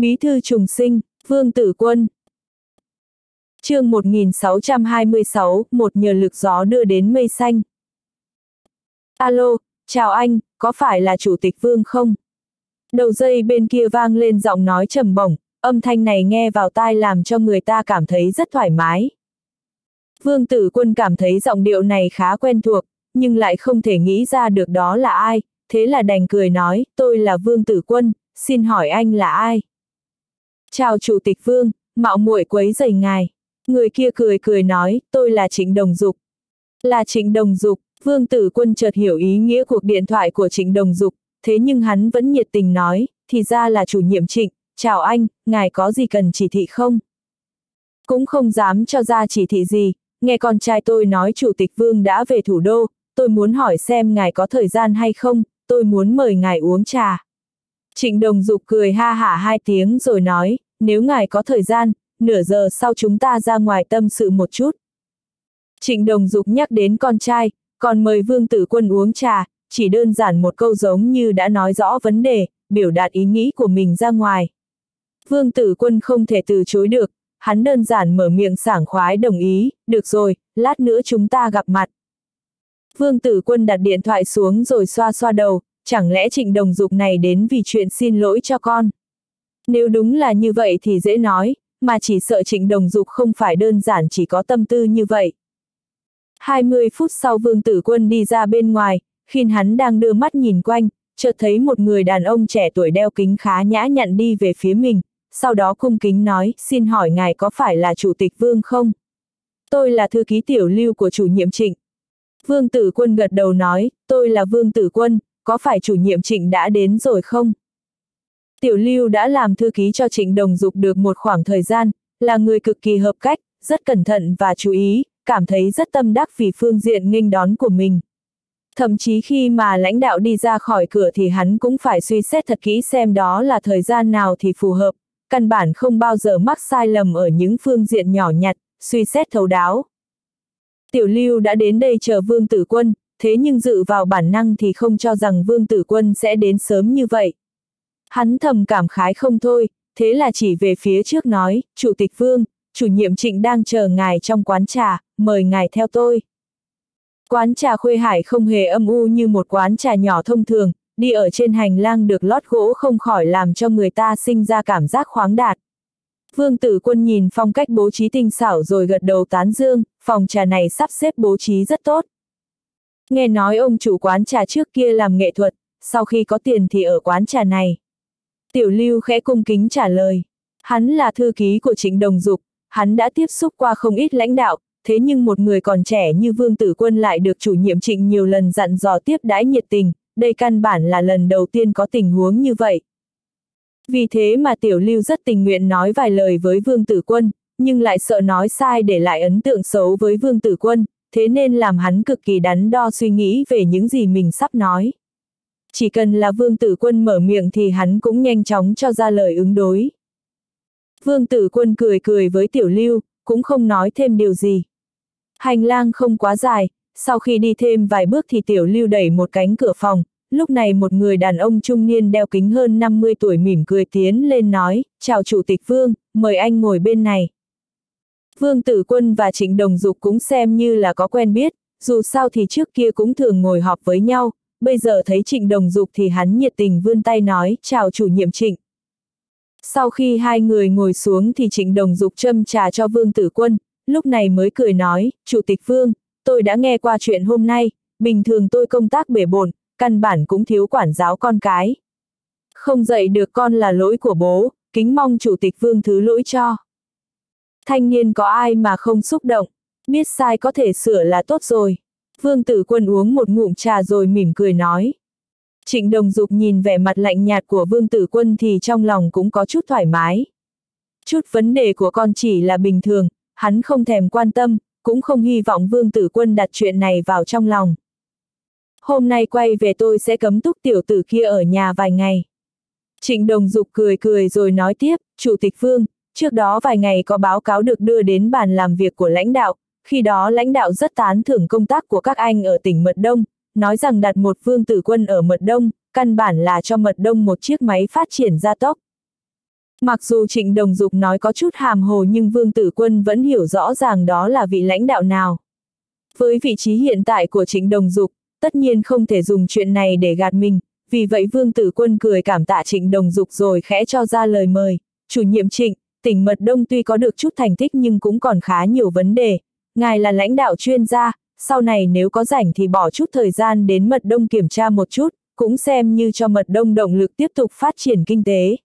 Bí thư trùng sinh, Vương Tử Quân. chương 1626, một nhờ lực gió đưa đến mây xanh. Alo, chào anh, có phải là Chủ tịch Vương không? Đầu dây bên kia vang lên giọng nói trầm bổng, âm thanh này nghe vào tai làm cho người ta cảm thấy rất thoải mái. Vương Tử Quân cảm thấy giọng điệu này khá quen thuộc, nhưng lại không thể nghĩ ra được đó là ai, thế là đành cười nói, tôi là Vương Tử Quân, xin hỏi anh là ai? Chào Chủ tịch Vương, mạo muội quấy rầy ngài. Người kia cười cười nói, tôi là Trịnh Đồng Dục. Là Trịnh Đồng Dục, Vương Tử Quân chợt hiểu ý nghĩa cuộc điện thoại của Trịnh Đồng Dục, thế nhưng hắn vẫn nhiệt tình nói, thì ra là chủ nhiệm Trịnh, chào anh, ngài có gì cần chỉ thị không? Cũng không dám cho ra chỉ thị gì, nghe con trai tôi nói Chủ tịch Vương đã về thủ đô, tôi muốn hỏi xem ngài có thời gian hay không, tôi muốn mời ngài uống trà. Trịnh Đồng Dục cười ha hả hai tiếng rồi nói, nếu ngài có thời gian, nửa giờ sau chúng ta ra ngoài tâm sự một chút. Trịnh Đồng Dục nhắc đến con trai, còn mời Vương Tử Quân uống trà, chỉ đơn giản một câu giống như đã nói rõ vấn đề, biểu đạt ý nghĩ của mình ra ngoài. Vương Tử Quân không thể từ chối được, hắn đơn giản mở miệng sảng khoái đồng ý, được rồi, lát nữa chúng ta gặp mặt. Vương Tử Quân đặt điện thoại xuống rồi xoa xoa đầu, chẳng lẽ trịnh đồng dục này đến vì chuyện xin lỗi cho con. Nếu đúng là như vậy thì dễ nói, mà chỉ sợ trịnh đồng dục không phải đơn giản chỉ có tâm tư như vậy. 20 phút sau Vương Tử Quân đi ra bên ngoài, khi hắn đang đưa mắt nhìn quanh, chợt thấy một người đàn ông trẻ tuổi đeo kính khá nhã nhặn đi về phía mình, sau đó cung kính nói, xin hỏi ngài có phải là chủ tịch Vương không? Tôi là thư ký tiểu lưu của chủ nhiệm trịnh. Vương Tử Quân gật đầu nói, tôi là Vương Tử Quân, có phải chủ nhiệm trịnh đã đến rồi không? Tiểu lưu đã làm thư ký cho trịnh đồng dục được một khoảng thời gian, là người cực kỳ hợp cách, rất cẩn thận và chú ý, cảm thấy rất tâm đắc vì phương diện nghênh đón của mình. Thậm chí khi mà lãnh đạo đi ra khỏi cửa thì hắn cũng phải suy xét thật kỹ xem đó là thời gian nào thì phù hợp, căn bản không bao giờ mắc sai lầm ở những phương diện nhỏ nhặt, suy xét thấu đáo. Tiểu lưu đã đến đây chờ Vương Tử Quân, thế nhưng dự vào bản năng thì không cho rằng Vương Tử Quân sẽ đến sớm như vậy. Hắn thầm cảm khái không thôi, thế là chỉ về phía trước nói, Chủ tịch Vương, chủ nhiệm trịnh đang chờ ngài trong quán trà, mời ngài theo tôi. Quán trà khuê hải không hề âm u như một quán trà nhỏ thông thường, đi ở trên hành lang được lót gỗ không khỏi làm cho người ta sinh ra cảm giác khoáng đạt. Vương tử quân nhìn phong cách bố trí tinh xảo rồi gật đầu tán dương, phòng trà này sắp xếp bố trí rất tốt. Nghe nói ông chủ quán trà trước kia làm nghệ thuật, sau khi có tiền thì ở quán trà này. Tiểu lưu khẽ cung kính trả lời. Hắn là thư ký của trịnh đồng dục, hắn đã tiếp xúc qua không ít lãnh đạo, thế nhưng một người còn trẻ như Vương Tử Quân lại được chủ nhiệm trịnh nhiều lần dặn dò tiếp đãi nhiệt tình, đây căn bản là lần đầu tiên có tình huống như vậy. Vì thế mà Tiểu Lưu rất tình nguyện nói vài lời với Vương Tử Quân, nhưng lại sợ nói sai để lại ấn tượng xấu với Vương Tử Quân, thế nên làm hắn cực kỳ đắn đo suy nghĩ về những gì mình sắp nói. Chỉ cần là Vương Tử Quân mở miệng thì hắn cũng nhanh chóng cho ra lời ứng đối. Vương Tử Quân cười cười với Tiểu Lưu, cũng không nói thêm điều gì. Hành lang không quá dài, sau khi đi thêm vài bước thì Tiểu Lưu đẩy một cánh cửa phòng, lúc này một người đàn ông trung niên đeo kính hơn 50 tuổi mỉm cười tiến lên nói, chào Chủ tịch Vương, mời anh ngồi bên này. Vương Tử Quân và Trịnh Đồng Dục cũng xem như là có quen biết, dù sao thì trước kia cũng thường ngồi họp với nhau, bây giờ thấy Trịnh Đồng Dục thì hắn nhiệt tình vươn tay nói, chào chủ nhiệm Trịnh. Sau khi hai người ngồi xuống thì Trịnh Đồng Dục châm trà cho Vương Tử Quân, lúc này mới cười nói, Chủ tịch Vương, tôi đã nghe qua chuyện hôm nay, bình thường tôi công tác bể bổn, căn bản cũng thiếu quản giáo con cái. Không dạy được con là lỗi của bố, kính mong Chủ tịch Vương thứ lỗi cho. Thanh niên có ai mà không xúc động, biết sai có thể sửa là tốt rồi. Vương tử quân uống một ngụm trà rồi mỉm cười nói. Trịnh đồng dục nhìn vẻ mặt lạnh nhạt của vương tử quân thì trong lòng cũng có chút thoải mái. Chút vấn đề của con chỉ là bình thường, hắn không thèm quan tâm, cũng không hy vọng vương tử quân đặt chuyện này vào trong lòng. Hôm nay quay về tôi sẽ cấm túc tiểu tử kia ở nhà vài ngày. Trịnh đồng dục cười cười rồi nói tiếp, Chủ tịch Vương, trước đó vài ngày có báo cáo được đưa đến bàn làm việc của lãnh đạo, khi đó lãnh đạo rất tán thưởng công tác của các anh ở tỉnh Mật Đông, nói rằng đặt một vương tử quân ở Mật Đông, căn bản là cho Mật Đông một chiếc máy phát triển gia tốc. Mặc dù Trịnh Đồng Dục nói có chút hàm hồ nhưng Vương Tử Quân vẫn hiểu rõ ràng đó là vị lãnh đạo nào. Với vị trí hiện tại của Trịnh Đồng Dục, tất nhiên không thể dùng chuyện này để gạt mình, vì vậy Vương Tử Quân cười cảm tạ Trịnh Đồng Dục rồi khẽ cho ra lời mời. Chủ nhiệm Trịnh, tỉnh Mật Đông tuy có được chút thành tích nhưng cũng còn khá nhiều vấn đề. Ngài là lãnh đạo chuyên gia, sau này nếu có rảnh thì bỏ chút thời gian đến Mật Đông kiểm tra một chút, cũng xem như cho Mật Đông động lực tiếp tục phát triển kinh tế.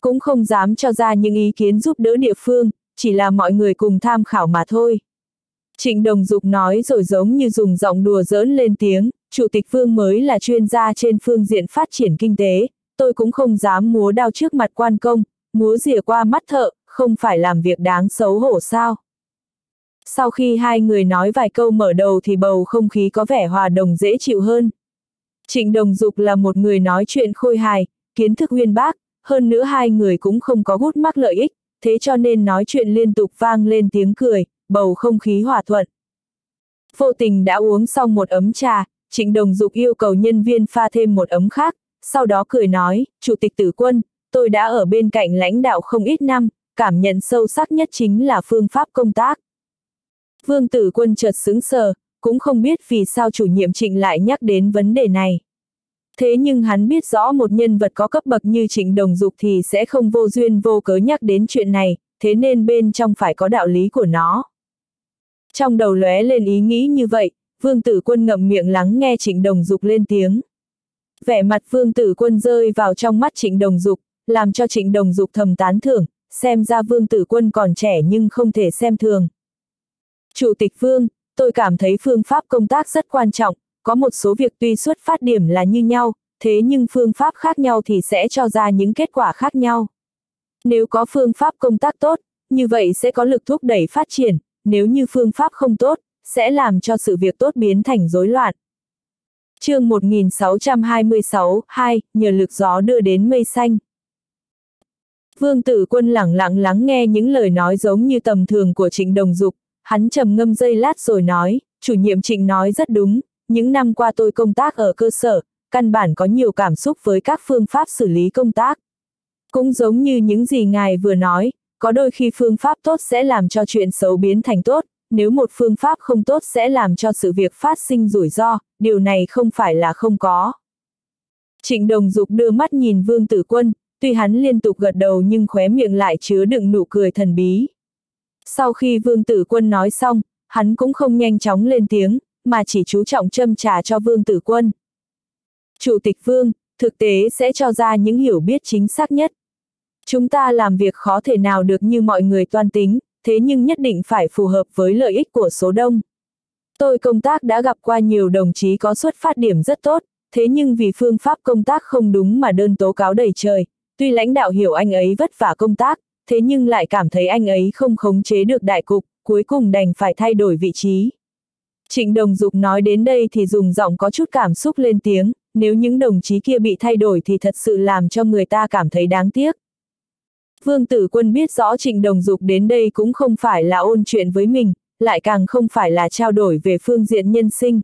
Cũng không dám cho ra những ý kiến giúp đỡ địa phương, chỉ là mọi người cùng tham khảo mà thôi. Trịnh Đồng Dục nói rồi giống như dùng giọng đùa giỡn lên tiếng, Chủ tịch Vương mới là chuyên gia trên phương diện phát triển kinh tế, tôi cũng không dám múa đao trước mặt quan công, múa rìa qua mắt thợ, không phải làm việc đáng xấu hổ sao. Sau khi hai người nói vài câu mở đầu thì bầu không khí có vẻ hòa đồng dễ chịu hơn. Trịnh Đồng Dục là một người nói chuyện khôi hài, kiến thức uyên bác, hơn nữa hai người cũng không có gút mắc lợi ích, thế cho nên nói chuyện liên tục vang lên tiếng cười, bầu không khí hòa thuận. Vô tình đã uống xong một ấm trà, Trịnh Đồng Dục yêu cầu nhân viên pha thêm một ấm khác, sau đó cười nói, Chủ tịch tử quân, tôi đã ở bên cạnh lãnh đạo không ít năm, cảm nhận sâu sắc nhất chính là phương pháp công tác. Vương tử quân chợt sững sờ, cũng không biết vì sao chủ nhiệm trịnh lại nhắc đến vấn đề này. Thế nhưng hắn biết rõ một nhân vật có cấp bậc như trịnh đồng dục thì sẽ không vô duyên vô cớ nhắc đến chuyện này, thế nên bên trong phải có đạo lý của nó. Trong đầu lóe lên ý nghĩ như vậy, vương tử quân ngậm miệng lắng nghe trịnh đồng dục lên tiếng. Vẻ mặt vương tử quân rơi vào trong mắt trịnh đồng dục, làm cho trịnh đồng dục thầm tán thưởng, xem ra vương tử quân còn trẻ nhưng không thể xem thường. Chủ tịch vương, tôi cảm thấy phương pháp công tác rất quan trọng, có một số việc tuy xuất phát điểm là như nhau, thế nhưng phương pháp khác nhau thì sẽ cho ra những kết quả khác nhau. Nếu có phương pháp công tác tốt, như vậy sẽ có lực thúc đẩy phát triển, nếu như phương pháp không tốt, sẽ làm cho sự việc tốt biến thành rối loạn. chương 1626, 2, nhờ lực gió đưa đến mây xanh. Vương tử quân lẳng lặng lắng nghe những lời nói giống như tầm thường của trịnh đồng dục, hắn trầm ngâm giây lát rồi nói, chủ nhiệm trịnh nói rất đúng, những năm qua tôi công tác ở cơ sở, căn bản có nhiều cảm xúc với các phương pháp xử lý công tác. Cũng giống như những gì ngài vừa nói, có đôi khi phương pháp tốt sẽ làm cho chuyện xấu biến thành tốt, nếu một phương pháp không tốt sẽ làm cho sự việc phát sinh rủi ro, điều này không phải là không có. Trịnh Đồng Dục đưa mắt nhìn Vương Tử Quân, tuy hắn liên tục gật đầu nhưng khóe miệng lại chứa đựng nụ cười thần bí. Sau khi Vương Tử Quân nói xong, hắn cũng không nhanh chóng lên tiếng, mà chỉ chú trọng châm trà cho Vương Tử Quân. Chủ tịch Vương, thực tế sẽ cho ra những hiểu biết chính xác nhất. Chúng ta làm việc khó thể nào được như mọi người toan tính, thế nhưng nhất định phải phù hợp với lợi ích của số đông. Tôi công tác đã gặp qua nhiều đồng chí có xuất phát điểm rất tốt, thế nhưng vì phương pháp công tác không đúng mà đơn tố cáo đầy trời, tuy lãnh đạo hiểu anh ấy vất vả công tác, thế nhưng lại cảm thấy anh ấy không khống chế được đại cục, cuối cùng đành phải thay đổi vị trí. Trịnh Đồng Dục nói đến đây thì dùng giọng có chút cảm xúc lên tiếng, nếu những đồng chí kia bị thay đổi thì thật sự làm cho người ta cảm thấy đáng tiếc. Vương Tử Quân biết rõ Trịnh Đồng Dục đến đây cũng không phải là ôn chuyện với mình, lại càng không phải là trao đổi về phương diện nhân sinh.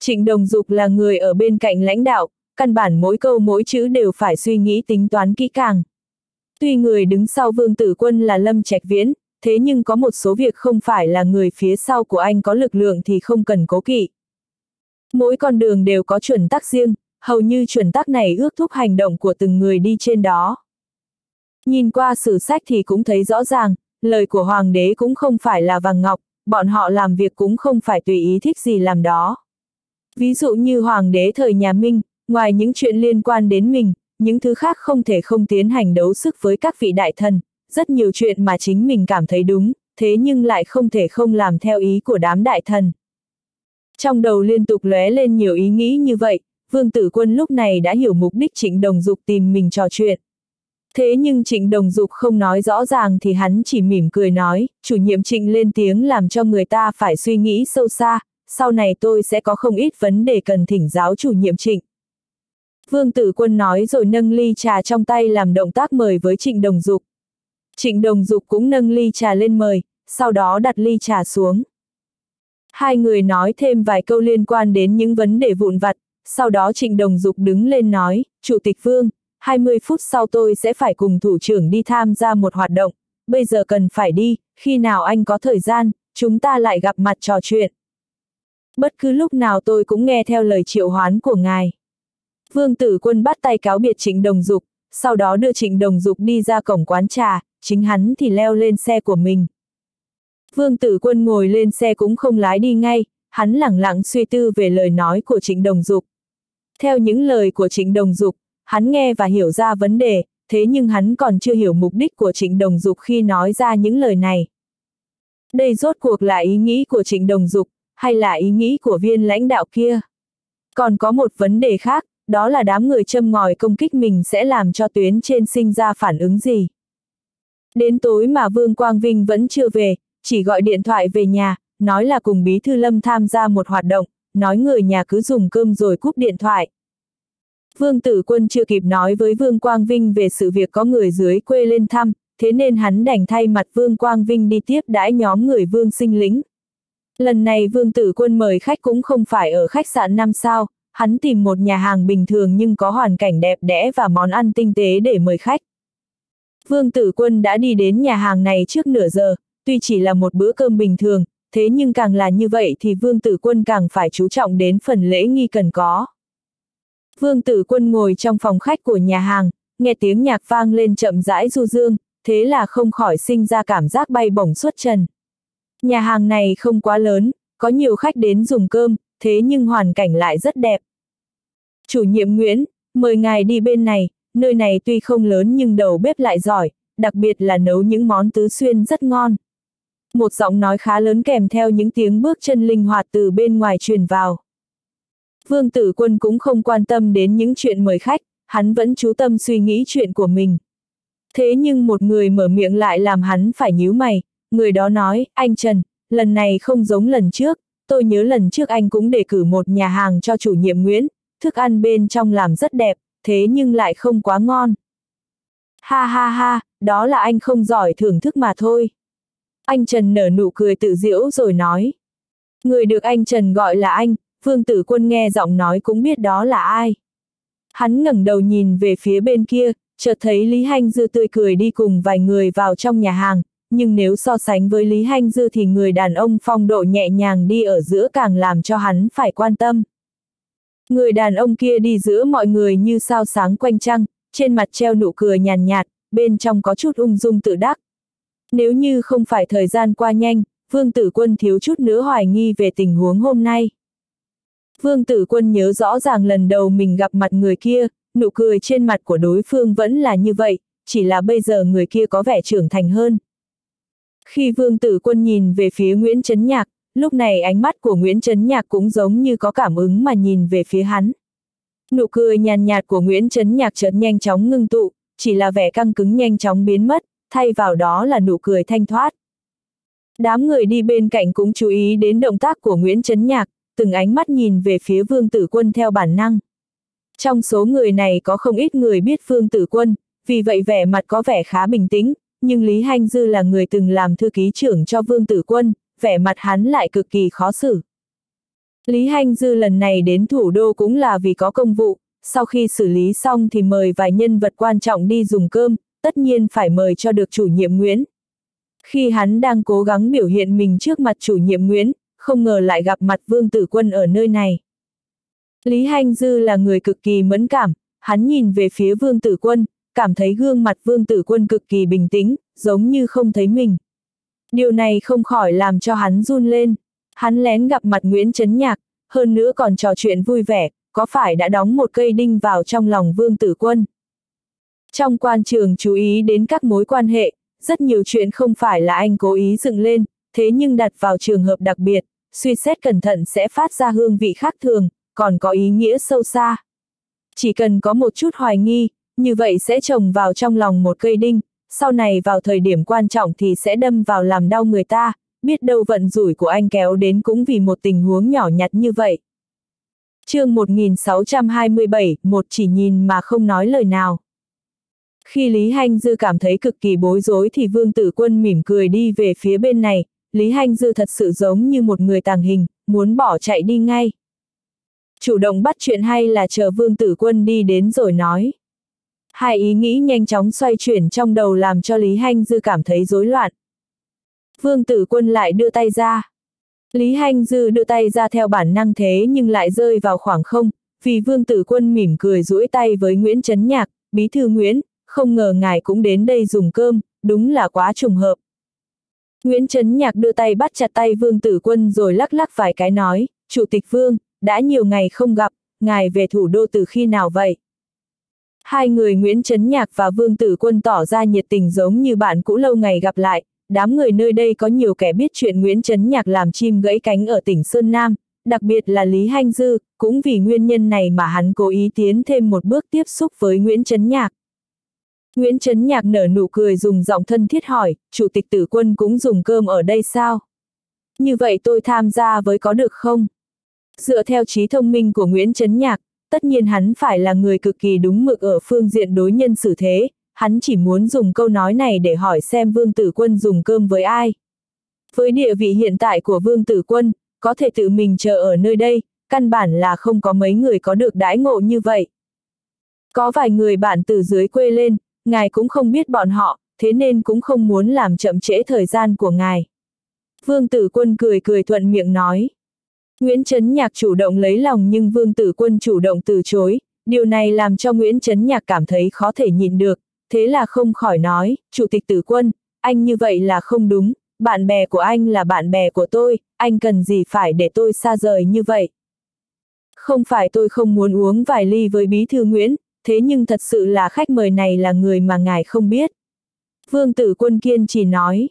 Trịnh Đồng Dục là người ở bên cạnh lãnh đạo, căn bản mỗi câu mỗi chữ đều phải suy nghĩ tính toán kỹ càng. Tuy người đứng sau Vương Tử Quân là Lâm Trạch Viễn, thế nhưng có một số việc không phải là người phía sau của anh có lực lượng thì không cần cố kỵ. Mỗi con đường đều có chuẩn tắc riêng, hầu như chuẩn tắc này ước thúc hành động của từng người đi trên đó. Nhìn qua sử sách thì cũng thấy rõ ràng, lời của hoàng đế cũng không phải là vàng ngọc, bọn họ làm việc cũng không phải tùy ý thích gì làm đó. Ví dụ như hoàng đế thời nhà Minh, ngoài những chuyện liên quan đến mình, những thứ khác không thể không tiến hành đấu sức với các vị đại thần, rất nhiều chuyện mà chính mình cảm thấy đúng, thế nhưng lại không thể không làm theo ý của đám đại thần. Trong đầu liên tục lóe lên nhiều ý nghĩ như vậy, Vương Tử Quân lúc này đã hiểu mục đích Trịnh Đồng Dục tìm mình trò chuyện. Thế nhưng Trịnh Đồng Dục không nói rõ ràng thì hắn chỉ mỉm cười nói, chủ nhiệm Trịnh lên tiếng làm cho người ta phải suy nghĩ sâu xa, sau này tôi sẽ có không ít vấn đề cần thỉnh giáo chủ nhiệm Trịnh. Vương Tử Quân nói rồi nâng ly trà trong tay làm động tác mời với Trịnh Đồng Dục. Trịnh Đồng Dục cũng nâng ly trà lên mời, sau đó đặt ly trà xuống. Hai người nói thêm vài câu liên quan đến những vấn đề vụn vặt, sau đó Trịnh Đồng Dục đứng lên nói, Chủ tịch Vương, 20 phút sau tôi sẽ phải cùng thủ trưởng đi tham gia một hoạt động, bây giờ cần phải đi, khi nào anh có thời gian, chúng ta lại gặp mặt trò chuyện. Bất cứ lúc nào tôi cũng nghe theo lời triệu hoán của ngài. Vương tử quân bắt tay cáo biệt trịnh đồng dục, sau đó đưa trịnh đồng dục đi ra cổng quán trà, chính hắn thì leo lên xe của mình. Vương tử quân ngồi lên xe cũng không lái đi ngay, hắn lẳng lặng suy tư về lời nói của trịnh đồng dục. Theo những lời của trịnh đồng dục, hắn nghe và hiểu ra vấn đề, thế nhưng hắn còn chưa hiểu mục đích của trịnh đồng dục khi nói ra những lời này. Đây rốt cuộc là ý nghĩ của trịnh đồng dục, hay là ý nghĩ của viên lãnh đạo kia? Còn có một vấn đề khác, đó là đám người châm ngòi công kích mình sẽ làm cho tuyến trên sinh ra phản ứng gì. Đến tối mà Vương Quang Vinh vẫn chưa về, chỉ gọi điện thoại về nhà, nói là cùng Bí Thư Lâm tham gia một hoạt động, nói người nhà cứ dùng cơm rồi cúp điện thoại. Vương Tử Quân chưa kịp nói với Vương Quang Vinh về sự việc có người dưới quê lên thăm, thế nên hắn đành thay mặt Vương Quang Vinh đi tiếp đãi nhóm người Vương sinh lính. Lần này Vương Tử Quân mời khách cũng không phải ở khách sạn 5 sao, hắn tìm một nhà hàng bình thường nhưng có hoàn cảnh đẹp đẽ và món ăn tinh tế để mời khách. Vương Tử Quân đã đi đến nhà hàng này trước nửa giờ, tuy chỉ là một bữa cơm bình thường, thế nhưng càng là như vậy thì Vương Tử Quân càng phải chú trọng đến phần lễ nghi cần có. Vương Tử Quân ngồi trong phòng khách của nhà hàng, nghe tiếng nhạc vang lên chậm rãi du dương, thế là không khỏi sinh ra cảm giác bay bổng suốt trần. Nhà hàng này không quá lớn, có nhiều khách đến dùng cơm, thế nhưng hoàn cảnh lại rất đẹp. Chủ nhiệm Nguyễn, mời ngài đi bên này, nơi này tuy không lớn nhưng đầu bếp lại giỏi, đặc biệt là nấu những món tứ xuyên rất ngon. Một giọng nói khá lớn kèm theo những tiếng bước chân linh hoạt từ bên ngoài truyền vào. Vương Tử Quân cũng không quan tâm đến những chuyện mời khách, hắn vẫn chú tâm suy nghĩ chuyện của mình. Thế nhưng một người mở miệng lại làm hắn phải nhíu mày, người đó nói, anh Trần, lần này không giống lần trước, tôi nhớ lần trước anh cũng đề cử một nhà hàng cho chủ nhiệm Nguyễn, thức ăn bên trong làm rất đẹp, thế nhưng lại không quá ngon. Ha ha ha, đó là anh không giỏi thưởng thức mà thôi. Anh Trần nở nụ cười tự diễu rồi nói. Người được anh Trần gọi là anh, Vương Tử Quân nghe giọng nói cũng biết đó là ai. Hắn ngẩng đầu nhìn về phía bên kia, chợt thấy Lý Hanh Dư tươi cười đi cùng vài người vào trong nhà hàng, nhưng nếu so sánh với Lý Hanh Dư thì người đàn ông phong độ nhẹ nhàng đi ở giữa càng làm cho hắn phải quan tâm. Người đàn ông kia đi giữa mọi người như sao sáng quanh trăng, trên mặt treo nụ cười nhàn nhạt, bên trong có chút ung dung tự đắc. Nếu như không phải thời gian qua nhanh, Vương Tử Quân thiếu chút nữa hoài nghi về tình huống hôm nay. Vương Tử Quân nhớ rõ ràng lần đầu mình gặp mặt người kia, nụ cười trên mặt của đối phương vẫn là như vậy, chỉ là bây giờ người kia có vẻ trưởng thành hơn. Khi Vương Tử Quân nhìn về phía Nguyễn Trấn Nhạc, lúc này ánh mắt của Nguyễn Trấn Nhạc cũng giống như có cảm ứng mà nhìn về phía hắn. Nụ cười nhàn nhạt của Nguyễn Trấn Nhạc chợt nhanh chóng ngưng tụ, chỉ là vẻ căng cứng nhanh chóng biến mất, thay vào đó là nụ cười thanh thoát. Đám người đi bên cạnh cũng chú ý đến động tác của Nguyễn Trấn Nhạc, từng ánh mắt nhìn về phía Vương Tử Quân theo bản năng. Trong số người này có không ít người biết Vương Tử Quân, vì vậy vẻ mặt có vẻ khá bình tĩnh, nhưng Lý Hanh Dư là người từng làm thư ký trưởng cho Vương Tử Quân, vẻ mặt hắn lại cực kỳ khó xử. Lý Hanh Dư lần này đến thủ đô cũng là vì có công vụ, sau khi xử lý xong thì mời vài nhân vật quan trọng đi dùng cơm, tất nhiên phải mời cho được chủ nhiệm Nguyễn. Khi hắn đang cố gắng biểu hiện mình trước mặt chủ nhiệm Nguyễn, không ngờ lại gặp mặt Vương Tử Quân ở nơi này. Lý Hanh Dư là người cực kỳ mẫn cảm, hắn nhìn về phía Vương Tử Quân, cảm thấy gương mặt Vương Tử Quân cực kỳ bình tĩnh, giống như không thấy mình. Điều này không khỏi làm cho hắn run lên. Hắn lén gặp mặt Nguyễn Trấn Nhạc, hơn nữa còn trò chuyện vui vẻ, có phải đã đóng một cây đinh vào trong lòng Vương Tử Quân. Trong quan trường chú ý đến các mối quan hệ, rất nhiều chuyện không phải là anh cố ý dựng lên, thế nhưng đặt vào trường hợp đặc biệt, suy xét cẩn thận sẽ phát ra hương vị khác thường, còn có ý nghĩa sâu xa. Chỉ cần có một chút hoài nghi, như vậy sẽ trồng vào trong lòng một cây đinh, sau này vào thời điểm quan trọng thì sẽ đâm vào làm đau người ta, biết đâu vận rủi của anh kéo đến cũng vì một tình huống nhỏ nhặt như vậy. chương 1627, một chỉ nhìn mà không nói lời nào. Khi Lý Hanh Dư cảm thấy cực kỳ bối rối thì Vương Tử Quân mỉm cười đi về phía bên này, Lý Hanh Dư thật sự giống như một người tàng hình, muốn bỏ chạy đi ngay. Chủ động bắt chuyện hay là chờ Vương Tử Quân đi đến rồi nói. Hai ý nghĩ nhanh chóng xoay chuyển trong đầu làm cho Lý Hanh Dư cảm thấy rối loạn. Vương tử quân lại đưa tay ra. Lý Hanh Dư đưa tay ra theo bản năng thế nhưng lại rơi vào khoảng không, vì Vương tử quân mỉm cười duỗi tay với Nguyễn Trấn Nhạc, bí thư Nguyễn, không ngờ ngài cũng đến đây dùng cơm, đúng là quá trùng hợp. Nguyễn Trấn Nhạc đưa tay bắt chặt tay Vương Tử Quân rồi lắc lắc vài cái nói, Chủ tịch Vương, đã nhiều ngày không gặp, ngài về thủ đô từ khi nào vậy? Hai người Nguyễn Trấn Nhạc và Vương Tử Quân tỏ ra nhiệt tình giống như bạn cũ lâu ngày gặp lại, đám người nơi đây có nhiều kẻ biết chuyện Nguyễn Trấn Nhạc làm chim gãy cánh ở tỉnh Sơn Nam, đặc biệt là Lý Hanh Dư, cũng vì nguyên nhân này mà hắn cố ý tiến thêm một bước tiếp xúc với Nguyễn Trấn Nhạc. Nguyễn Trấn Nhạc nở nụ cười dùng giọng thân thiết hỏi, Chủ tịch tử quân cũng dùng cơm ở đây sao? Như vậy tôi tham gia với có được không? Dựa theo trí thông minh của Nguyễn Trấn Nhạc, tất nhiên hắn phải là người cực kỳ đúng mực ở phương diện đối nhân xử thế, hắn chỉ muốn dùng câu nói này để hỏi xem Vương Tử Quân dùng cơm với ai. Với địa vị hiện tại của Vương Tử Quân, có thể tự mình chờ ở nơi đây, căn bản là không có mấy người có được đãi ngộ như vậy. Có vài người bạn từ dưới quê lên, ngài cũng không biết bọn họ, thế nên cũng không muốn làm chậm trễ thời gian của ngài. Vương Tử Quân cười cười thuận miệng nói. Nguyễn Trấn Nhạc chủ động lấy lòng nhưng Vương Tử Quân chủ động từ chối, điều này làm cho Nguyễn Trấn Nhạc cảm thấy khó thể nhịn được, thế là không khỏi nói, Chủ tịch Tử Quân, anh như vậy là không đúng, bạn bè của anh là bạn bè của tôi, anh cần gì phải để tôi xa rời như vậy. Không phải tôi không muốn uống vài ly với bí thư Nguyễn, thế nhưng thật sự là khách mời này là người mà ngài không biết. Vương tử quân kiên chỉ nói.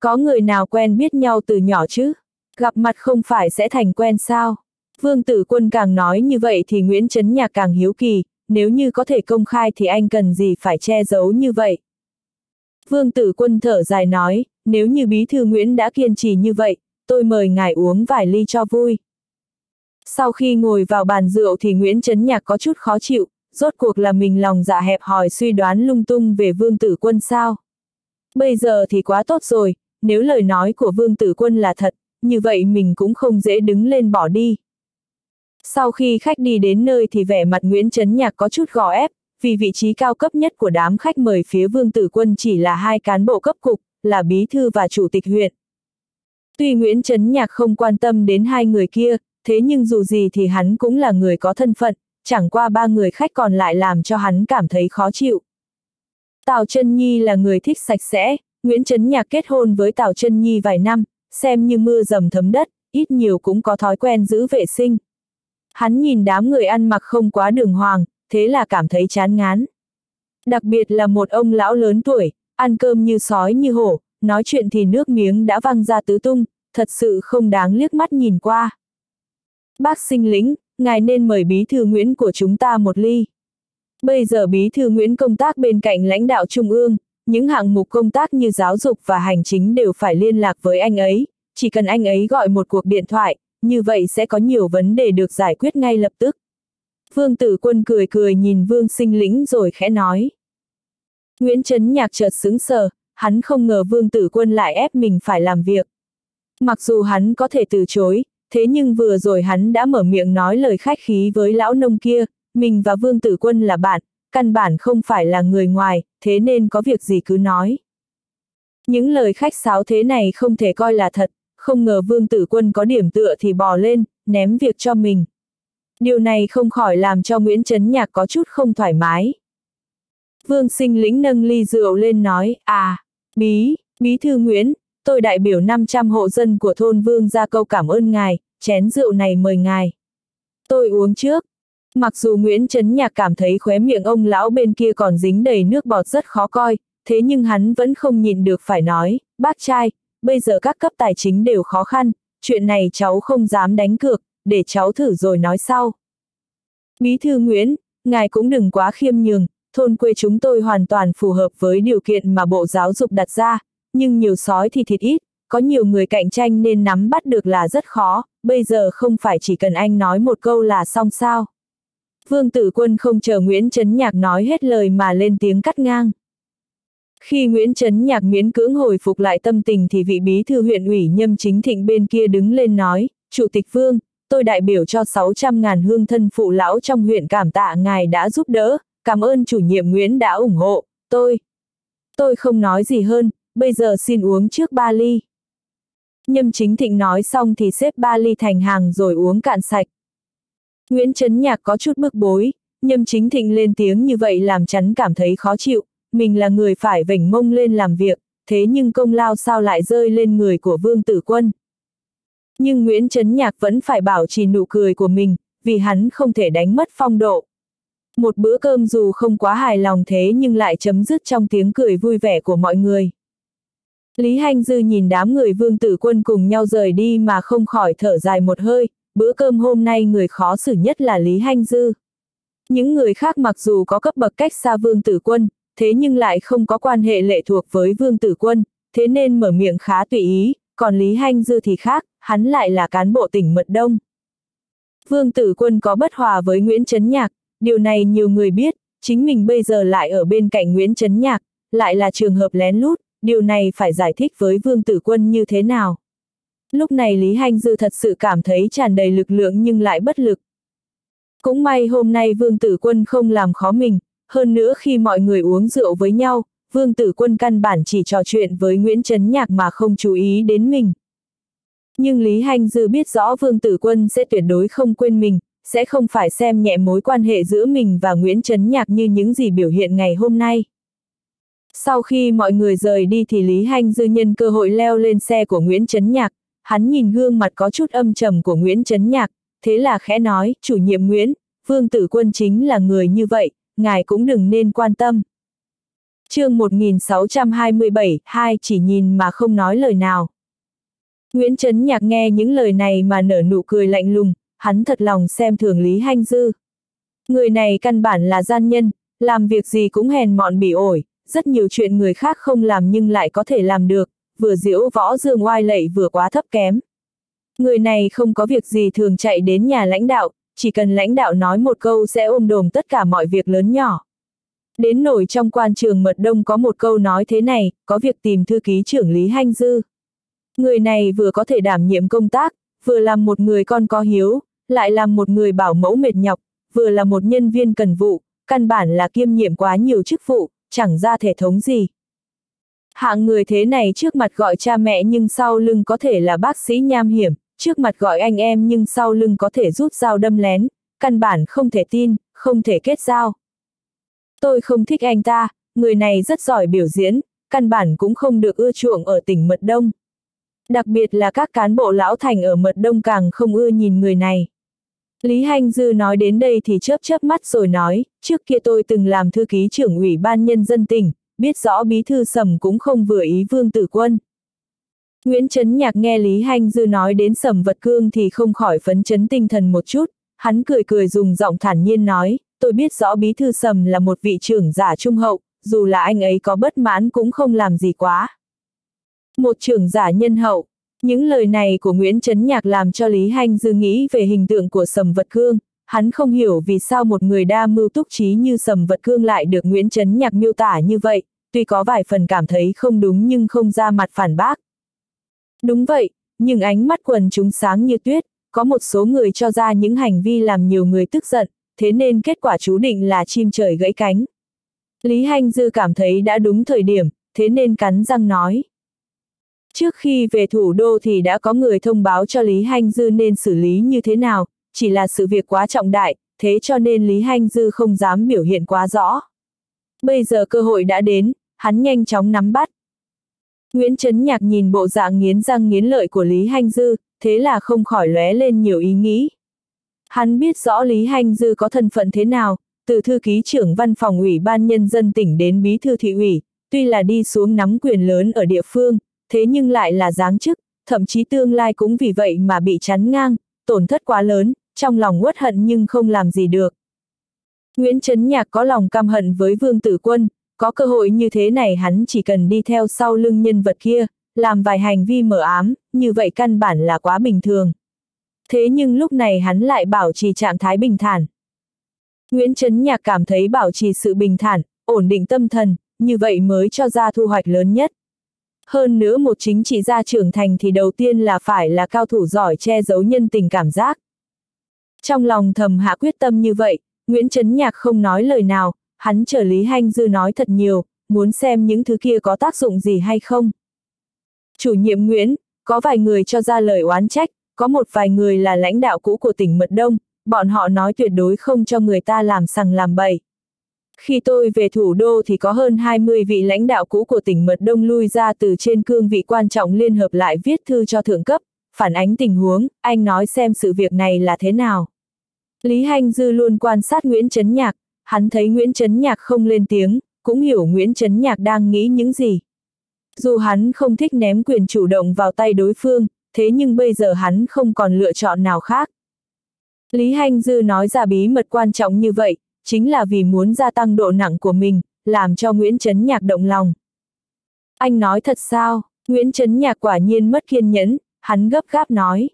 Có người nào quen biết nhau từ nhỏ chứ? Gặp mặt không phải sẽ thành quen sao? Vương tử quân càng nói như vậy thì Nguyễn Trấn Nhạc càng hiếu kỳ, nếu như có thể công khai thì anh cần gì phải che giấu như vậy? Vương tử quân thở dài nói, nếu như bí thư Nguyễn đã kiên trì như vậy, tôi mời ngài uống vài ly cho vui. Sau khi ngồi vào bàn rượu thì Nguyễn Trấn Nhạc có chút khó chịu, rốt cuộc là mình lòng dạ hẹp hòi suy đoán lung tung về vương tử quân sao. Bây giờ thì quá tốt rồi, nếu lời nói của vương tử quân là thật, như vậy mình cũng không dễ đứng lên bỏ đi. Sau khi khách đi đến nơi thì vẻ mặt Nguyễn Trấn Nhạc có chút gò ép, vì vị trí cao cấp nhất của đám khách mời phía vương tử quân chỉ là hai cán bộ cấp cục, là bí thư và chủ tịch huyện. Tuy Nguyễn Trấn Nhạc không quan tâm đến hai người kia, thế nhưng dù gì thì hắn cũng là người có thân phận, chẳng qua ba người khách còn lại làm cho hắn cảm thấy khó chịu. Tào Trân Nhi là người thích sạch sẽ, Nguyễn Trấn Nhạc kết hôn với Tào Trân Nhi vài năm, xem như mưa dầm thấm đất, ít nhiều cũng có thói quen giữ vệ sinh. Hắn nhìn đám người ăn mặc không quá đường hoàng, thế là cảm thấy chán ngán. Đặc biệt là một ông lão lớn tuổi, ăn cơm như sói như hổ, nói chuyện thì nước miếng đã văng ra tứ tung, thật sự không đáng liếc mắt nhìn qua. Bác sinh lĩnh, ngài nên mời bí thư Nguyễn của chúng ta một ly. Bây giờ bí thư Nguyễn công tác bên cạnh lãnh đạo trung ương, những hạng mục công tác như giáo dục và hành chính đều phải liên lạc với anh ấy, chỉ cần anh ấy gọi một cuộc điện thoại, như vậy sẽ có nhiều vấn đề được giải quyết ngay lập tức. Vương tử quân cười cười nhìn vương sinh lĩnh rồi khẽ nói. Nguyễn Trấn Nhạc chợt sững sờ, hắn không ngờ vương tử quân lại ép mình phải làm việc. Mặc dù hắn có thể từ chối, thế nhưng vừa rồi hắn đã mở miệng nói lời khách khí với lão nông kia, mình và Vương Tử Quân là bạn, căn bản không phải là người ngoài, thế nên có việc gì cứ nói. Những lời khách sáo thế này không thể coi là thật, không ngờ Vương Tử Quân có điểm tựa thì bò lên, ném việc cho mình. Điều này không khỏi làm cho Nguyễn Trấn Nhạc có chút không thoải mái. Vương sinh lĩnh nâng ly rượu lên nói, à, bí, bí thư Nguyễn, tôi đại biểu 500 hộ dân của thôn Vương ra câu cảm ơn ngài, chén rượu này mời ngài. Tôi uống trước. Mặc dù Nguyễn Trấn Nhạc cảm thấy khóe miệng ông lão bên kia còn dính đầy nước bọt rất khó coi, thế nhưng hắn vẫn không nhịn được phải nói, bác trai, bây giờ các cấp tài chính đều khó khăn, chuyện này cháu không dám đánh cược, để cháu thử rồi nói sau. Bí thư Nguyễn, ngài cũng đừng quá khiêm nhường, thôn quê chúng tôi hoàn toàn phù hợp với điều kiện mà Bộ Giáo dục đặt ra, nhưng nhiều sói thì thịt ít, có nhiều người cạnh tranh nên nắm bắt được là rất khó, bây giờ không phải chỉ cần anh nói một câu là xong sao. Vương Tử Quân không chờ Nguyễn Trấn Nhạc nói hết lời mà lên tiếng cắt ngang. Khi Nguyễn Trấn Nhạc miễn cưỡng hồi phục lại tâm tình thì vị bí thư huyện ủy nhâm chính thịnh bên kia đứng lên nói, Chủ tịch Vương, tôi đại biểu cho 600.000 hương thân phụ lão trong huyện cảm tạ ngài đã giúp đỡ, cảm ơn chủ nhiệm Nguyễn đã ủng hộ, tôi. Tôi không nói gì hơn, bây giờ xin uống trước ba ly. Nhâm chính thịnh nói xong thì xếp ba ly thành hàng rồi uống cạn sạch. Nguyễn Trấn Nhạc có chút bức bối, nhâm chính thịnh lên tiếng như vậy làm chắn cảm thấy khó chịu, mình là người phải vểnh mông lên làm việc, thế nhưng công lao sao lại rơi lên người của Vương Tử Quân. Nhưng Nguyễn Trấn Nhạc vẫn phải bảo trì nụ cười của mình, vì hắn không thể đánh mất phong độ. Một bữa cơm dù không quá hài lòng thế nhưng lại chấm dứt trong tiếng cười vui vẻ của mọi người. Lý Hanh Dư nhìn đám người vương tử quân cùng nhau rời đi mà không khỏi thở dài một hơi, bữa cơm hôm nay người khó xử nhất là Lý Hanh Dư. Những người khác mặc dù có cấp bậc cách xa vương tử quân, thế nhưng lại không có quan hệ lệ thuộc với vương tử quân, thế nên mở miệng khá tùy ý, còn Lý Hanh Dư thì khác, hắn lại là cán bộ tỉnh Mật Đông. Vương tử quân có bất hòa với Nguyễn Trấn Nhạc, điều này nhiều người biết, chính mình bây giờ lại ở bên cạnh Nguyễn Trấn Nhạc, lại là trường hợp lén lút, điều này phải giải thích với Vương Tử Quân như thế nào. Lúc này Lý hanh Dư thật sự cảm thấy tràn đầy lực lượng nhưng lại bất lực. Cũng may hôm nay Vương Tử Quân không làm khó mình, hơn nữa khi mọi người uống rượu với nhau, Vương Tử Quân căn bản chỉ trò chuyện với Nguyễn Trấn Nhạc mà không chú ý đến mình. Nhưng Lý hanh Dư biết rõ Vương Tử Quân sẽ tuyệt đối không quên mình, sẽ không phải xem nhẹ mối quan hệ giữa mình và Nguyễn Trấn Nhạc như những gì biểu hiện ngày hôm nay. Sau khi mọi người rời đi thì Lý Hanh dư nhân cơ hội leo lên xe của Nguyễn Trấn Nhạc, hắn nhìn gương mặt có chút âm trầm của Nguyễn Trấn Nhạc, thế là khẽ nói, chủ nhiệm Nguyễn, Vương Tử Quân chính là người như vậy, ngài cũng đừng nên quan tâm. chương 1627, hai chỉ nhìn mà không nói lời nào. Nguyễn Trấn Nhạc nghe những lời này mà nở nụ cười lạnh lùng, hắn thật lòng xem thường Lý Hanh Dư. Người này căn bản là gian nhân, làm việc gì cũng hèn mọn bỉ ổi, rất nhiều chuyện người khác không làm nhưng lại có thể làm được, vừa diễu võ dương oai lệ vừa quá thấp kém. Người này không có việc gì thường chạy đến nhà lãnh đạo, chỉ cần lãnh đạo nói một câu sẽ ôm đồm tất cả mọi việc lớn nhỏ. Đến nổi trong quan trường mật đông có một câu nói thế này, có việc tìm thư ký trưởng Lý Hanh Dư. Người này vừa có thể đảm nhiệm công tác, vừa làm một người con có hiếu, lại làm một người bảo mẫu mệt nhọc, vừa là một nhân viên cần vụ, căn bản là kiêm nhiệm quá nhiều chức vụ, chẳng ra thể thống gì. Hạng người thế này trước mặt gọi cha mẹ nhưng sau lưng có thể là bác sĩ nham hiểm, trước mặt gọi anh em nhưng sau lưng có thể rút dao đâm lén, căn bản không thể tin, không thể kết giao. Tôi không thích anh ta, người này rất giỏi biểu diễn, căn bản cũng không được ưa chuộng ở tỉnh Mật Đông. Đặc biệt là các cán bộ lão thành ở Mật Đông càng không ưa nhìn người này. Lý Hành Dư nói đến đây thì chớp chớp mắt rồi nói, trước kia tôi từng làm thư ký trưởng ủy ban nhân dân tỉnh, biết rõ bí thư sầm cũng không vừa ý vương tử quân. Nguyễn Trấn Nhạc nghe Lý hanh Dư nói đến sầm vật cương thì không khỏi phấn chấn tinh thần một chút, hắn cười cười dùng giọng thản nhiên nói, tôi biết rõ bí thư sầm là một vị trưởng giả trung hậu, dù là anh ấy có bất mãn cũng không làm gì quá. Một trưởng giả nhân hậu, những lời này của Nguyễn Trấn Nhạc làm cho Lý Hanh dư nghĩ về hình tượng của Sầm Vật Cương, hắn không hiểu vì sao một người đa mưu túc trí như Sầm Vật Cương lại được Nguyễn Trấn Nhạc miêu tả như vậy, tuy có vài phần cảm thấy không đúng nhưng không ra mặt phản bác. Đúng vậy, nhưng ánh mắt quần chúng sáng như tuyết, có một số người cho ra những hành vi làm nhiều người tức giận, thế nên kết quả chú định là chim trời gãy cánh. Lý Hanh Dư cảm thấy đã đúng thời điểm, thế nên cắn răng nói. Trước khi về thủ đô thì đã có người thông báo cho Lý Hanh Dư nên xử lý như thế nào, chỉ là sự việc quá trọng đại, thế cho nên Lý Hanh Dư không dám biểu hiện quá rõ. Bây giờ cơ hội đã đến, hắn nhanh chóng nắm bắt. Nguyễn Trấn Nhạc nhìn bộ dạng nghiến răng nghiến lợi của Lý Hanh Dư, thế là không khỏi lóe lên nhiều ý nghĩ. Hắn biết rõ Lý Hanh Dư có thân phận thế nào, từ thư ký trưởng văn phòng ủy ban nhân dân tỉnh đến bí thư thị ủy, tuy là đi xuống nắm quyền lớn ở địa phương, thế nhưng lại là giáng chức, thậm chí tương lai cũng vì vậy mà bị chắn ngang, tổn thất quá lớn, trong lòng uất hận nhưng không làm gì được. Nguyễn Trấn Nhạc có lòng căm hận với Vương Tử Quân, có cơ hội như thế này hắn chỉ cần đi theo sau lưng nhân vật kia, làm vài hành vi mở ám, như vậy căn bản là quá bình thường. Thế nhưng lúc này hắn lại bảo trì trạng thái bình thản. Nguyễn Trấn Nhạc cảm thấy bảo trì sự bình thản, ổn định tâm thần, như vậy mới cho ra thu hoạch lớn nhất. Hơn nữa một chính trị gia trưởng thành thì đầu tiên là phải là cao thủ giỏi che giấu nhân tình cảm giác. Trong lòng thầm hạ quyết tâm như vậy, Nguyễn Trấn Nhạc không nói lời nào, hắn chờ Lý Hanh Dư nói thật nhiều, muốn xem những thứ kia có tác dụng gì hay không. Chủ nhiệm Nguyễn, có vài người cho ra lời oán trách, có một vài người là lãnh đạo cũ của tỉnh Mật Đông, bọn họ nói tuyệt đối không cho người ta làm sằng làm bậy. Khi tôi về thủ đô thì có hơn 20 vị lãnh đạo cũ của tỉnh Mật Đông lui ra từ trên cương vị quan trọng liên hợp lại viết thư cho thượng cấp, phản ánh tình huống, anh nói xem sự việc này là thế nào. Lý Hanh Dư luôn quan sát Nguyễn Trấn Nhạc, hắn thấy Nguyễn Trấn Nhạc không lên tiếng, cũng hiểu Nguyễn Trấn Nhạc đang nghĩ những gì. Dù hắn không thích ném quyền chủ động vào tay đối phương, thế nhưng bây giờ hắn không còn lựa chọn nào khác. Lý Hanh Dư nói ra bí mật quan trọng như vậy, chính là vì muốn gia tăng độ nặng của mình, làm cho Nguyễn Trấn Nhạc động lòng. Anh nói thật sao? Nguyễn Trấn Nhạc quả nhiên mất kiên nhẫn, hắn gấp gáp nói.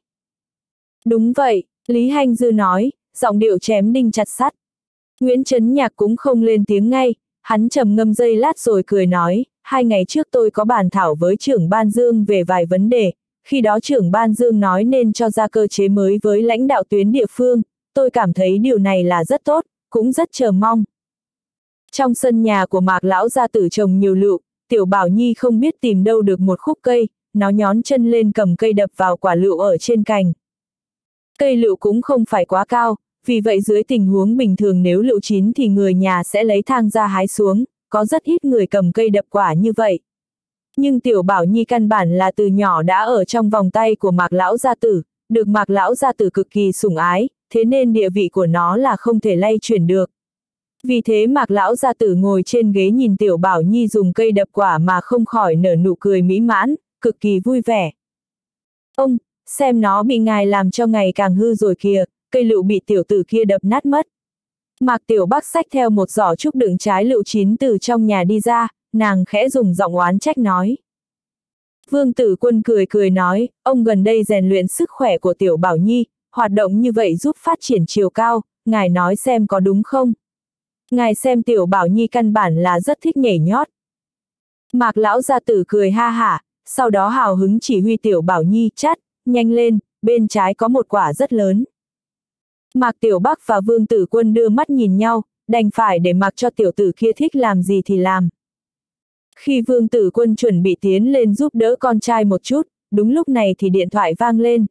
Đúng vậy, Lý Hanh Dư nói, giọng điệu chém đinh chặt sắt. Nguyễn Trấn Nhạc cũng không lên tiếng ngay, hắn trầm ngâm dây lát rồi cười nói, hai ngày trước tôi có bàn thảo với trưởng ban Dương về vài vấn đề, khi đó trưởng ban Dương nói nên cho ra cơ chế mới với lãnh đạo tuyến địa phương, tôi cảm thấy điều này là rất tốt, cũng rất chờ mong. Trong sân nhà của Mạc Lão gia tử trồng nhiều lựu, Tiểu Bảo Nhi không biết tìm đâu được một khúc cây, nó nhón chân lên cầm cây đập vào quả lựu ở trên cành. Cây lựu cũng không phải quá cao, vì vậy dưới tình huống bình thường nếu lựu chín thì người nhà sẽ lấy thang ra hái xuống, có rất ít người cầm cây đập quả như vậy. Nhưng tiểu bảo nhi căn bản là từ nhỏ đã ở trong vòng tay của mạc lão gia tử, được mạc lão gia tử cực kỳ sủng ái, thế nên địa vị của nó là không thể lay chuyển được. Vì thế mạc lão gia tử ngồi trên ghế nhìn tiểu bảo nhi dùng cây đập quả mà không khỏi nở nụ cười mỹ mãn, cực kỳ vui vẻ. Ông, xem nó bị ngài làm cho ngày càng hư rồi kìa, cây lựu bị tiểu tử kia đập nát mất. Mạc tiểu bắc sách theo một giỏ trúc đựng trái lựu chín từ trong nhà đi ra, nàng khẽ dùng giọng oán trách nói. Vương tử quân cười cười nói, ông gần đây rèn luyện sức khỏe của tiểu bảo nhi, hoạt động như vậy giúp phát triển chiều cao, ngài nói xem có đúng không? Ngài xem tiểu bảo nhi căn bản là rất thích nhảy nhót. Mạc lão gia tử cười ha hả, sau đó hào hứng chỉ huy tiểu bảo nhi chát, nhanh lên, bên trái có một quả rất lớn. Mạc Tiểu Bắc và Vương Tử Quân đưa mắt nhìn nhau, đành phải để mặc cho tiểu tử kia thích làm gì thì làm. Khi Vương Tử Quân chuẩn bị tiến lên giúp đỡ con trai một chút, đúng lúc này thì điện thoại vang lên.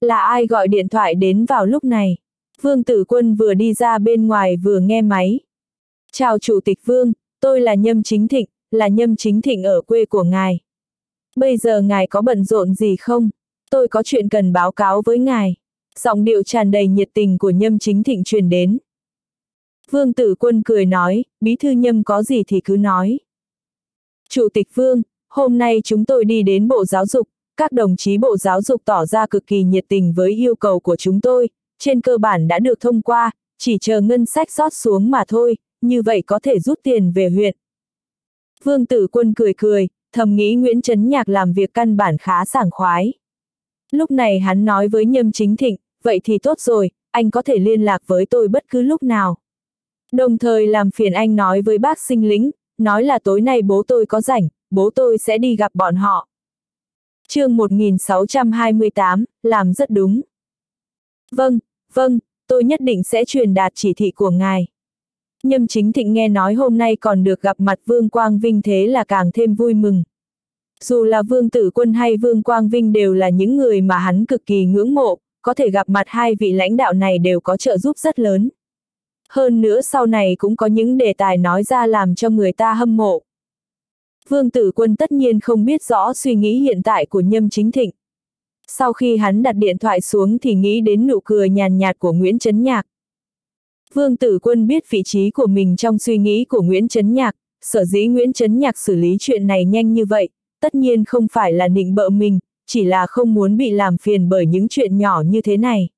Là ai gọi điện thoại đến vào lúc này? Vương Tử Quân vừa đi ra bên ngoài vừa nghe máy. Chào Chủ tịch Vương, tôi là Nhâm Chính Thịnh, là Nhâm Chính Thịnh ở quê của ngài. Bây giờ ngài có bận rộn gì không? Tôi có chuyện cần báo cáo với ngài. Giọng điệu tràn đầy nhiệt tình của Nhâm Chính Thịnh truyền đến. Vương Tử Quân cười nói, bí thư Nhâm có gì thì cứ nói. Chủ tịch Vương, hôm nay chúng tôi đi đến Bộ Giáo dục, các đồng chí Bộ Giáo dục tỏ ra cực kỳ nhiệt tình với yêu cầu của chúng tôi, trên cơ bản đã được thông qua, chỉ chờ ngân sách rót xuống mà thôi, như vậy có thể rút tiền về huyện. Vương Tử Quân cười cười, thầm nghĩ Nguyễn Trấn Nhạc làm việc căn bản khá sảng khoái. Lúc này hắn nói với Nhâm Chính Thịnh, vậy thì tốt rồi, anh có thể liên lạc với tôi bất cứ lúc nào. Đồng thời làm phiền anh nói với bác sinh lính nói là tối nay bố tôi có rảnh, bố tôi sẽ đi gặp bọn họ. chương 1628, làm rất đúng. Vâng, vâng, tôi nhất định sẽ truyền đạt chỉ thị của ngài. Nhâm chính thịnh nghe nói hôm nay còn được gặp mặt Vương Quang Vinh thế là càng thêm vui mừng. Dù là Vương Tử Quân hay Vương Quang Vinh đều là những người mà hắn cực kỳ ngưỡng mộ, có thể gặp mặt hai vị lãnh đạo này đều có trợ giúp rất lớn. Hơn nữa sau này cũng có những đề tài nói ra làm cho người ta hâm mộ. Vương Tử Quân tất nhiên không biết rõ suy nghĩ hiện tại của Nhâm Chính Thịnh. Sau khi hắn đặt điện thoại xuống thì nghĩ đến nụ cười nhàn nhạt của Nguyễn Trấn Nhạc. Vương Tử Quân biết vị trí của mình trong suy nghĩ của Nguyễn Trấn Nhạc, sở dĩ Nguyễn Trấn Nhạc xử lý chuyện này nhanh như vậy, tất nhiên không phải là nịnh bợ mình, chỉ là không muốn bị làm phiền bởi những chuyện nhỏ như thế này.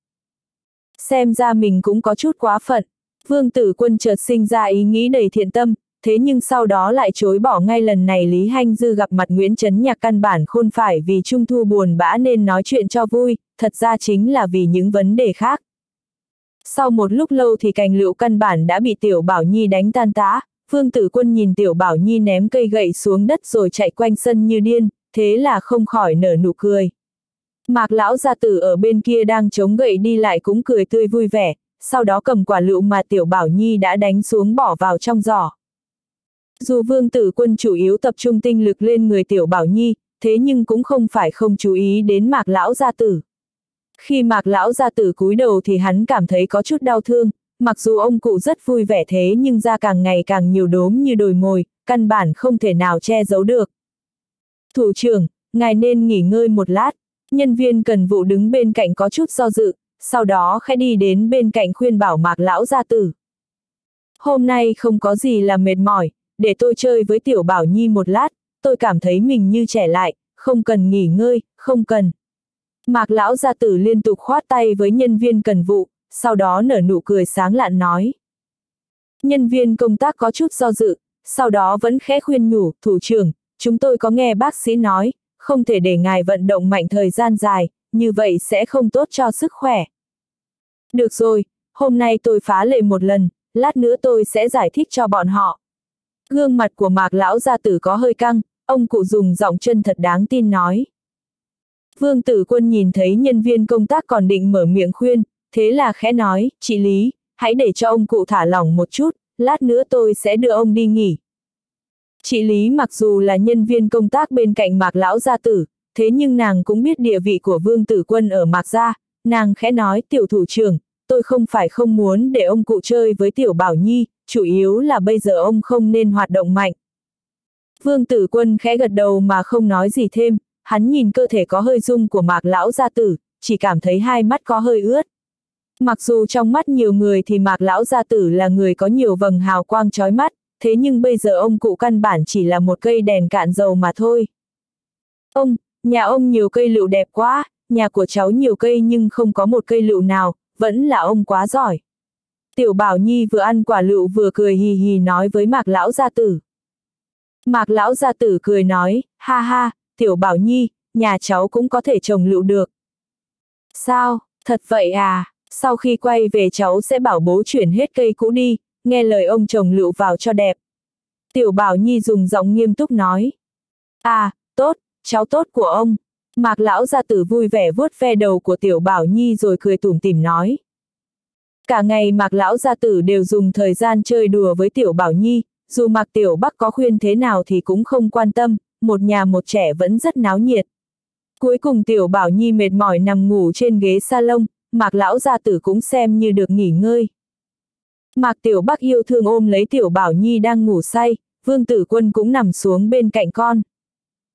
Xem ra mình cũng có chút quá phận, vương tử quân chợt sinh ra ý nghĩ đầy thiện tâm, thế nhưng sau đó lại chối bỏ ngay lần này Lý Hanh Dư gặp mặt Nguyễn Trấn Nhạc căn bản khôn phải vì Trung Thu buồn bã nên nói chuyện cho vui, thật ra chính là vì những vấn đề khác. Sau một lúc lâu thì cành lựu căn bản đã bị Tiểu Bảo Nhi đánh tan tã, Vương Tử Quân nhìn Tiểu Bảo Nhi ném cây gậy xuống đất rồi chạy quanh sân như điên, thế là không khỏi nở nụ cười. Mạc lão gia tử ở bên kia đang chống gậy đi lại cũng cười tươi vui vẻ, sau đó cầm quả lựu mà Tiểu Bảo Nhi đã đánh xuống bỏ vào trong giỏ. Dù vương tử quân chủ yếu tập trung tinh lực lên người Tiểu Bảo Nhi, thế nhưng cũng không phải không chú ý đến mạc lão gia tử. Khi mạc lão gia tử cúi đầu thì hắn cảm thấy có chút đau thương, mặc dù ông cụ rất vui vẻ thế nhưng da càng ngày càng nhiều đốm như đồi mồi, căn bản không thể nào che giấu được. Thủ trưởng, ngài nên nghỉ ngơi một lát, nhân viên cần vụ đứng bên cạnh có chút do dự, sau đó khẽ đi đến bên cạnh khuyên bảo mạc lão gia tử. Hôm nay không có gì là mệt mỏi, để tôi chơi với tiểu bảo nhi một lát, tôi cảm thấy mình như trẻ lại, không cần nghỉ ngơi, không cần. Mạc lão gia tử liên tục khoát tay với nhân viên cần vụ, sau đó nở nụ cười sáng lạn nói. Nhân viên công tác có chút do dự, sau đó vẫn khẽ khuyên nhủ, thủ trưởng, chúng tôi có nghe bác sĩ nói, không thể để ngài vận động mạnh thời gian dài, như vậy sẽ không tốt cho sức khỏe. Được rồi, hôm nay tôi phá lệ một lần, lát nữa tôi sẽ giải thích cho bọn họ. Gương mặt của mạc lão gia tử có hơi căng, ông cụ dùng giọng chân thật đáng tin nói. Vương tử quân nhìn thấy nhân viên công tác còn định mở miệng khuyên, thế là khẽ nói, chị Lý, hãy để cho ông cụ thả lỏng một chút, lát nữa tôi sẽ đưa ông đi nghỉ. Chị Lý mặc dù là nhân viên công tác bên cạnh mạc lão gia tử, thế nhưng nàng cũng biết địa vị của vương tử quân ở mạc gia, nàng khẽ nói tiểu thủ trưởng, tôi không phải không muốn để ông cụ chơi với tiểu bảo nhi, chủ yếu là bây giờ ông không nên hoạt động mạnh. Vương tử quân khẽ gật đầu mà không nói gì thêm, hắn nhìn cơ thể có hơi rung của mạc lão gia tử, chỉ cảm thấy hai mắt có hơi ướt. Mặc dù trong mắt nhiều người thì mạc lão gia tử là người có nhiều vầng hào quang trói mắt, thế nhưng bây giờ ông cụ căn bản chỉ là một cây đèn cạn dầu mà thôi. Ông, nhà ông nhiều cây lựu đẹp quá, nhà của cháu nhiều cây nhưng không có một cây lựu nào, vẫn là ông quá giỏi. Tiểu Bảo Nhi vừa ăn quả lựu vừa cười hì hì nói với Mạc Lão Gia Tử. Mạc Lão Gia Tử cười nói, ha ha, Tiểu Bảo Nhi, nhà cháu cũng có thể trồng lựu được. Sao, thật vậy à, sau khi quay về cháu sẽ bảo bố chuyển hết cây cũ đi, nghe lời ông trồng lựu vào cho đẹp. Tiểu Bảo Nhi dùng giọng nghiêm túc nói. À, tốt, cháu tốt của ông. Mạc Lão Gia Tử vui vẻ vuốt ve đầu của Tiểu Bảo Nhi rồi cười tủm tỉm nói. Cả ngày Mạc Lão Gia Tử đều dùng thời gian chơi đùa với Tiểu Bảo Nhi, dù Mạc Tiểu Bắc có khuyên thế nào thì cũng không quan tâm, một nhà một trẻ vẫn rất náo nhiệt. Cuối cùng Tiểu Bảo Nhi mệt mỏi nằm ngủ trên ghế salon, Mạc Lão Gia Tử cũng xem như được nghỉ ngơi. Mạc Tiểu Bắc yêu thương ôm lấy Tiểu Bảo Nhi đang ngủ say, Vương Tử Quân cũng nằm xuống bên cạnh con.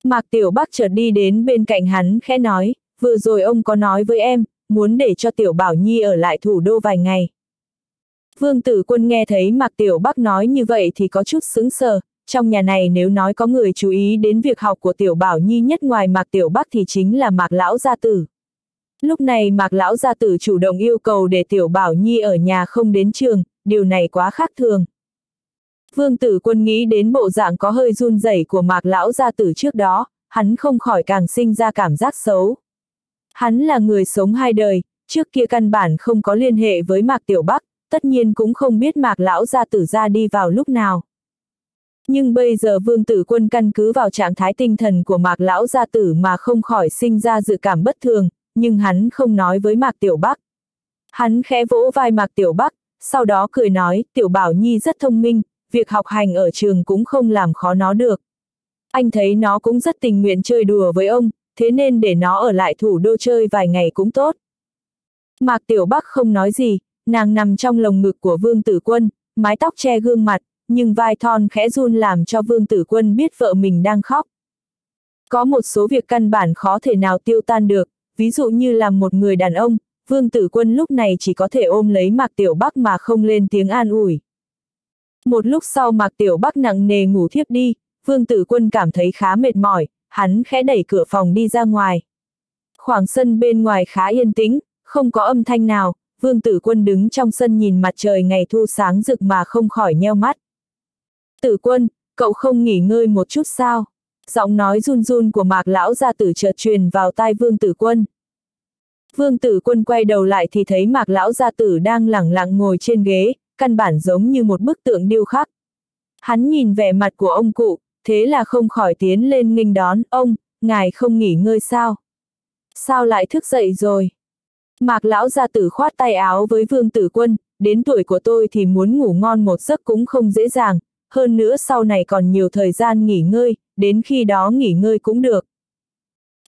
Mạc Tiểu Bắc chợt đi đến bên cạnh hắn khẽ nói, vừa rồi ông có nói với em, muốn để cho Tiểu Bảo Nhi ở lại thủ đô vài ngày. Vương Tử Quân nghe thấy Mạc Tiểu Bắc nói như vậy thì có chút sững sờ, trong nhà này nếu nói có người chú ý đến việc học của Tiểu Bảo Nhi nhất ngoài Mạc Tiểu Bắc thì chính là Mạc Lão Gia Tử. Lúc này Mạc Lão Gia Tử chủ động yêu cầu để Tiểu Bảo Nhi ở nhà không đến trường, điều này quá khác thường. Vương Tử Quân nghĩ đến bộ dạng có hơi run rẩy của Mạc Lão Gia Tử trước đó, hắn không khỏi càng sinh ra cảm giác xấu. Hắn là người sống hai đời, trước kia căn bản không có liên hệ với Mạc Tiểu Bắc, tất nhiên cũng không biết Mạc Lão Gia Tử ra đi vào lúc nào. Nhưng bây giờ Vương Tử Quân căn cứ vào trạng thái tinh thần của Mạc Lão Gia Tử mà không khỏi sinh ra dự cảm bất thường, nhưng hắn không nói với Mạc Tiểu Bắc. Hắn khẽ vỗ vai Mạc Tiểu Bắc, sau đó cười nói, Tiểu Bảo Nhi rất thông minh, việc học hành ở trường cũng không làm khó nó được. Anh thấy nó cũng rất tình nguyện chơi đùa với ông, thế nên để nó ở lại thủ đô chơi vài ngày cũng tốt. Mạc Tiểu Bắc không nói gì, nàng nằm trong lồng ngực của Vương Tử Quân, mái tóc che gương mặt, nhưng vai thon khẽ run làm cho Vương Tử Quân biết vợ mình đang khóc. Có một số việc căn bản khó thể nào tiêu tan được, ví dụ như là một người đàn ông, Vương Tử Quân lúc này chỉ có thể ôm lấy Mạc Tiểu Bắc mà không lên tiếng an ủi. Một lúc sau Mạc Tiểu Bắc nặng nề ngủ thiếp đi, Vương Tử Quân cảm thấy khá mệt mỏi, hắn khẽ đẩy cửa phòng đi ra ngoài. Khoảng sân bên ngoài khá yên tĩnh, không có âm thanh nào, Vương Tử Quân đứng trong sân nhìn mặt trời ngày thu sáng rực mà không khỏi nheo mắt. Tử Quân, cậu không nghỉ ngơi một chút sao? Giọng nói run run của Mạc Lão gia tử chợt truyền vào tai Vương Tử Quân. Vương Tử Quân quay đầu lại thì thấy Mạc Lão gia tử đang lẳng lặng ngồi trên ghế, căn bản giống như một bức tượng điêu khắc. Hắn nhìn vẻ mặt của ông cụ, thế là không khỏi tiến lên nghênh đón, ông, ngài không nghỉ ngơi sao? Sao lại thức dậy rồi? Mạc lão gia tử khoát tay áo với vương tử quân, đến tuổi của tôi thì muốn ngủ ngon một giấc cũng không dễ dàng, hơn nữa sau này còn nhiều thời gian nghỉ ngơi, đến khi đó nghỉ ngơi cũng được.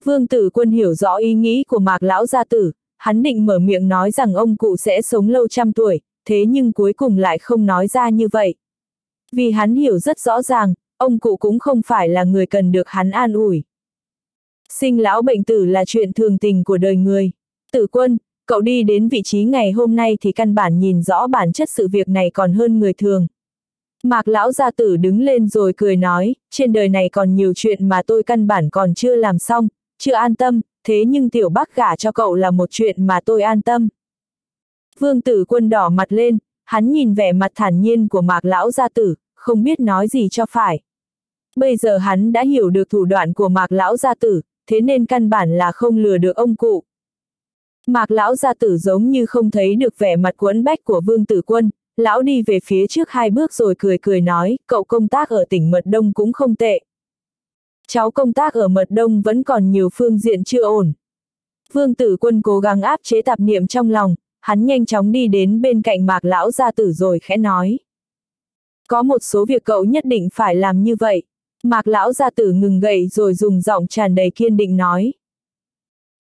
Vương tử quân hiểu rõ ý nghĩ của mạc lão gia tử, hắn định mở miệng nói rằng ông cụ sẽ sống lâu trăm tuổi, thế nhưng cuối cùng lại không nói ra như vậy. Vì hắn hiểu rất rõ ràng, ông cụ cũng không phải là người cần được hắn an ủi. Sinh lão bệnh tử là chuyện thường tình của đời người. Tử quân, cậu đi đến vị trí ngày hôm nay thì căn bản nhìn rõ bản chất sự việc này còn hơn người thường. Mạc lão gia tử đứng lên rồi cười nói, trên đời này còn nhiều chuyện mà tôi căn bản còn chưa làm xong, chưa an tâm, thế nhưng tiểu bác gả cho cậu là một chuyện mà tôi an tâm. Vương tử quân đỏ mặt lên, hắn nhìn vẻ mặt thản nhiên của mạc lão gia tử, không biết nói gì cho phải. Bây giờ hắn đã hiểu được thủ đoạn của mạc lão gia tử, thế nên căn bản là không lừa được ông cụ. Mạc lão gia tử giống như không thấy được vẻ mặt quẫn bách của vương tử quân, lão đi về phía trước hai bước rồi cười cười nói, cậu công tác ở tỉnh Mật Đông cũng không tệ. Cháu công tác ở Mật Đông vẫn còn nhiều phương diện chưa ổn. Vương tử quân cố gắng áp chế tạp niệm trong lòng, hắn nhanh chóng đi đến bên cạnh mạc lão gia tử rồi khẽ nói. Có một số việc cậu nhất định phải làm như vậy. Mạc lão gia tử ngừng gậy rồi dùng giọng tràn đầy kiên định nói.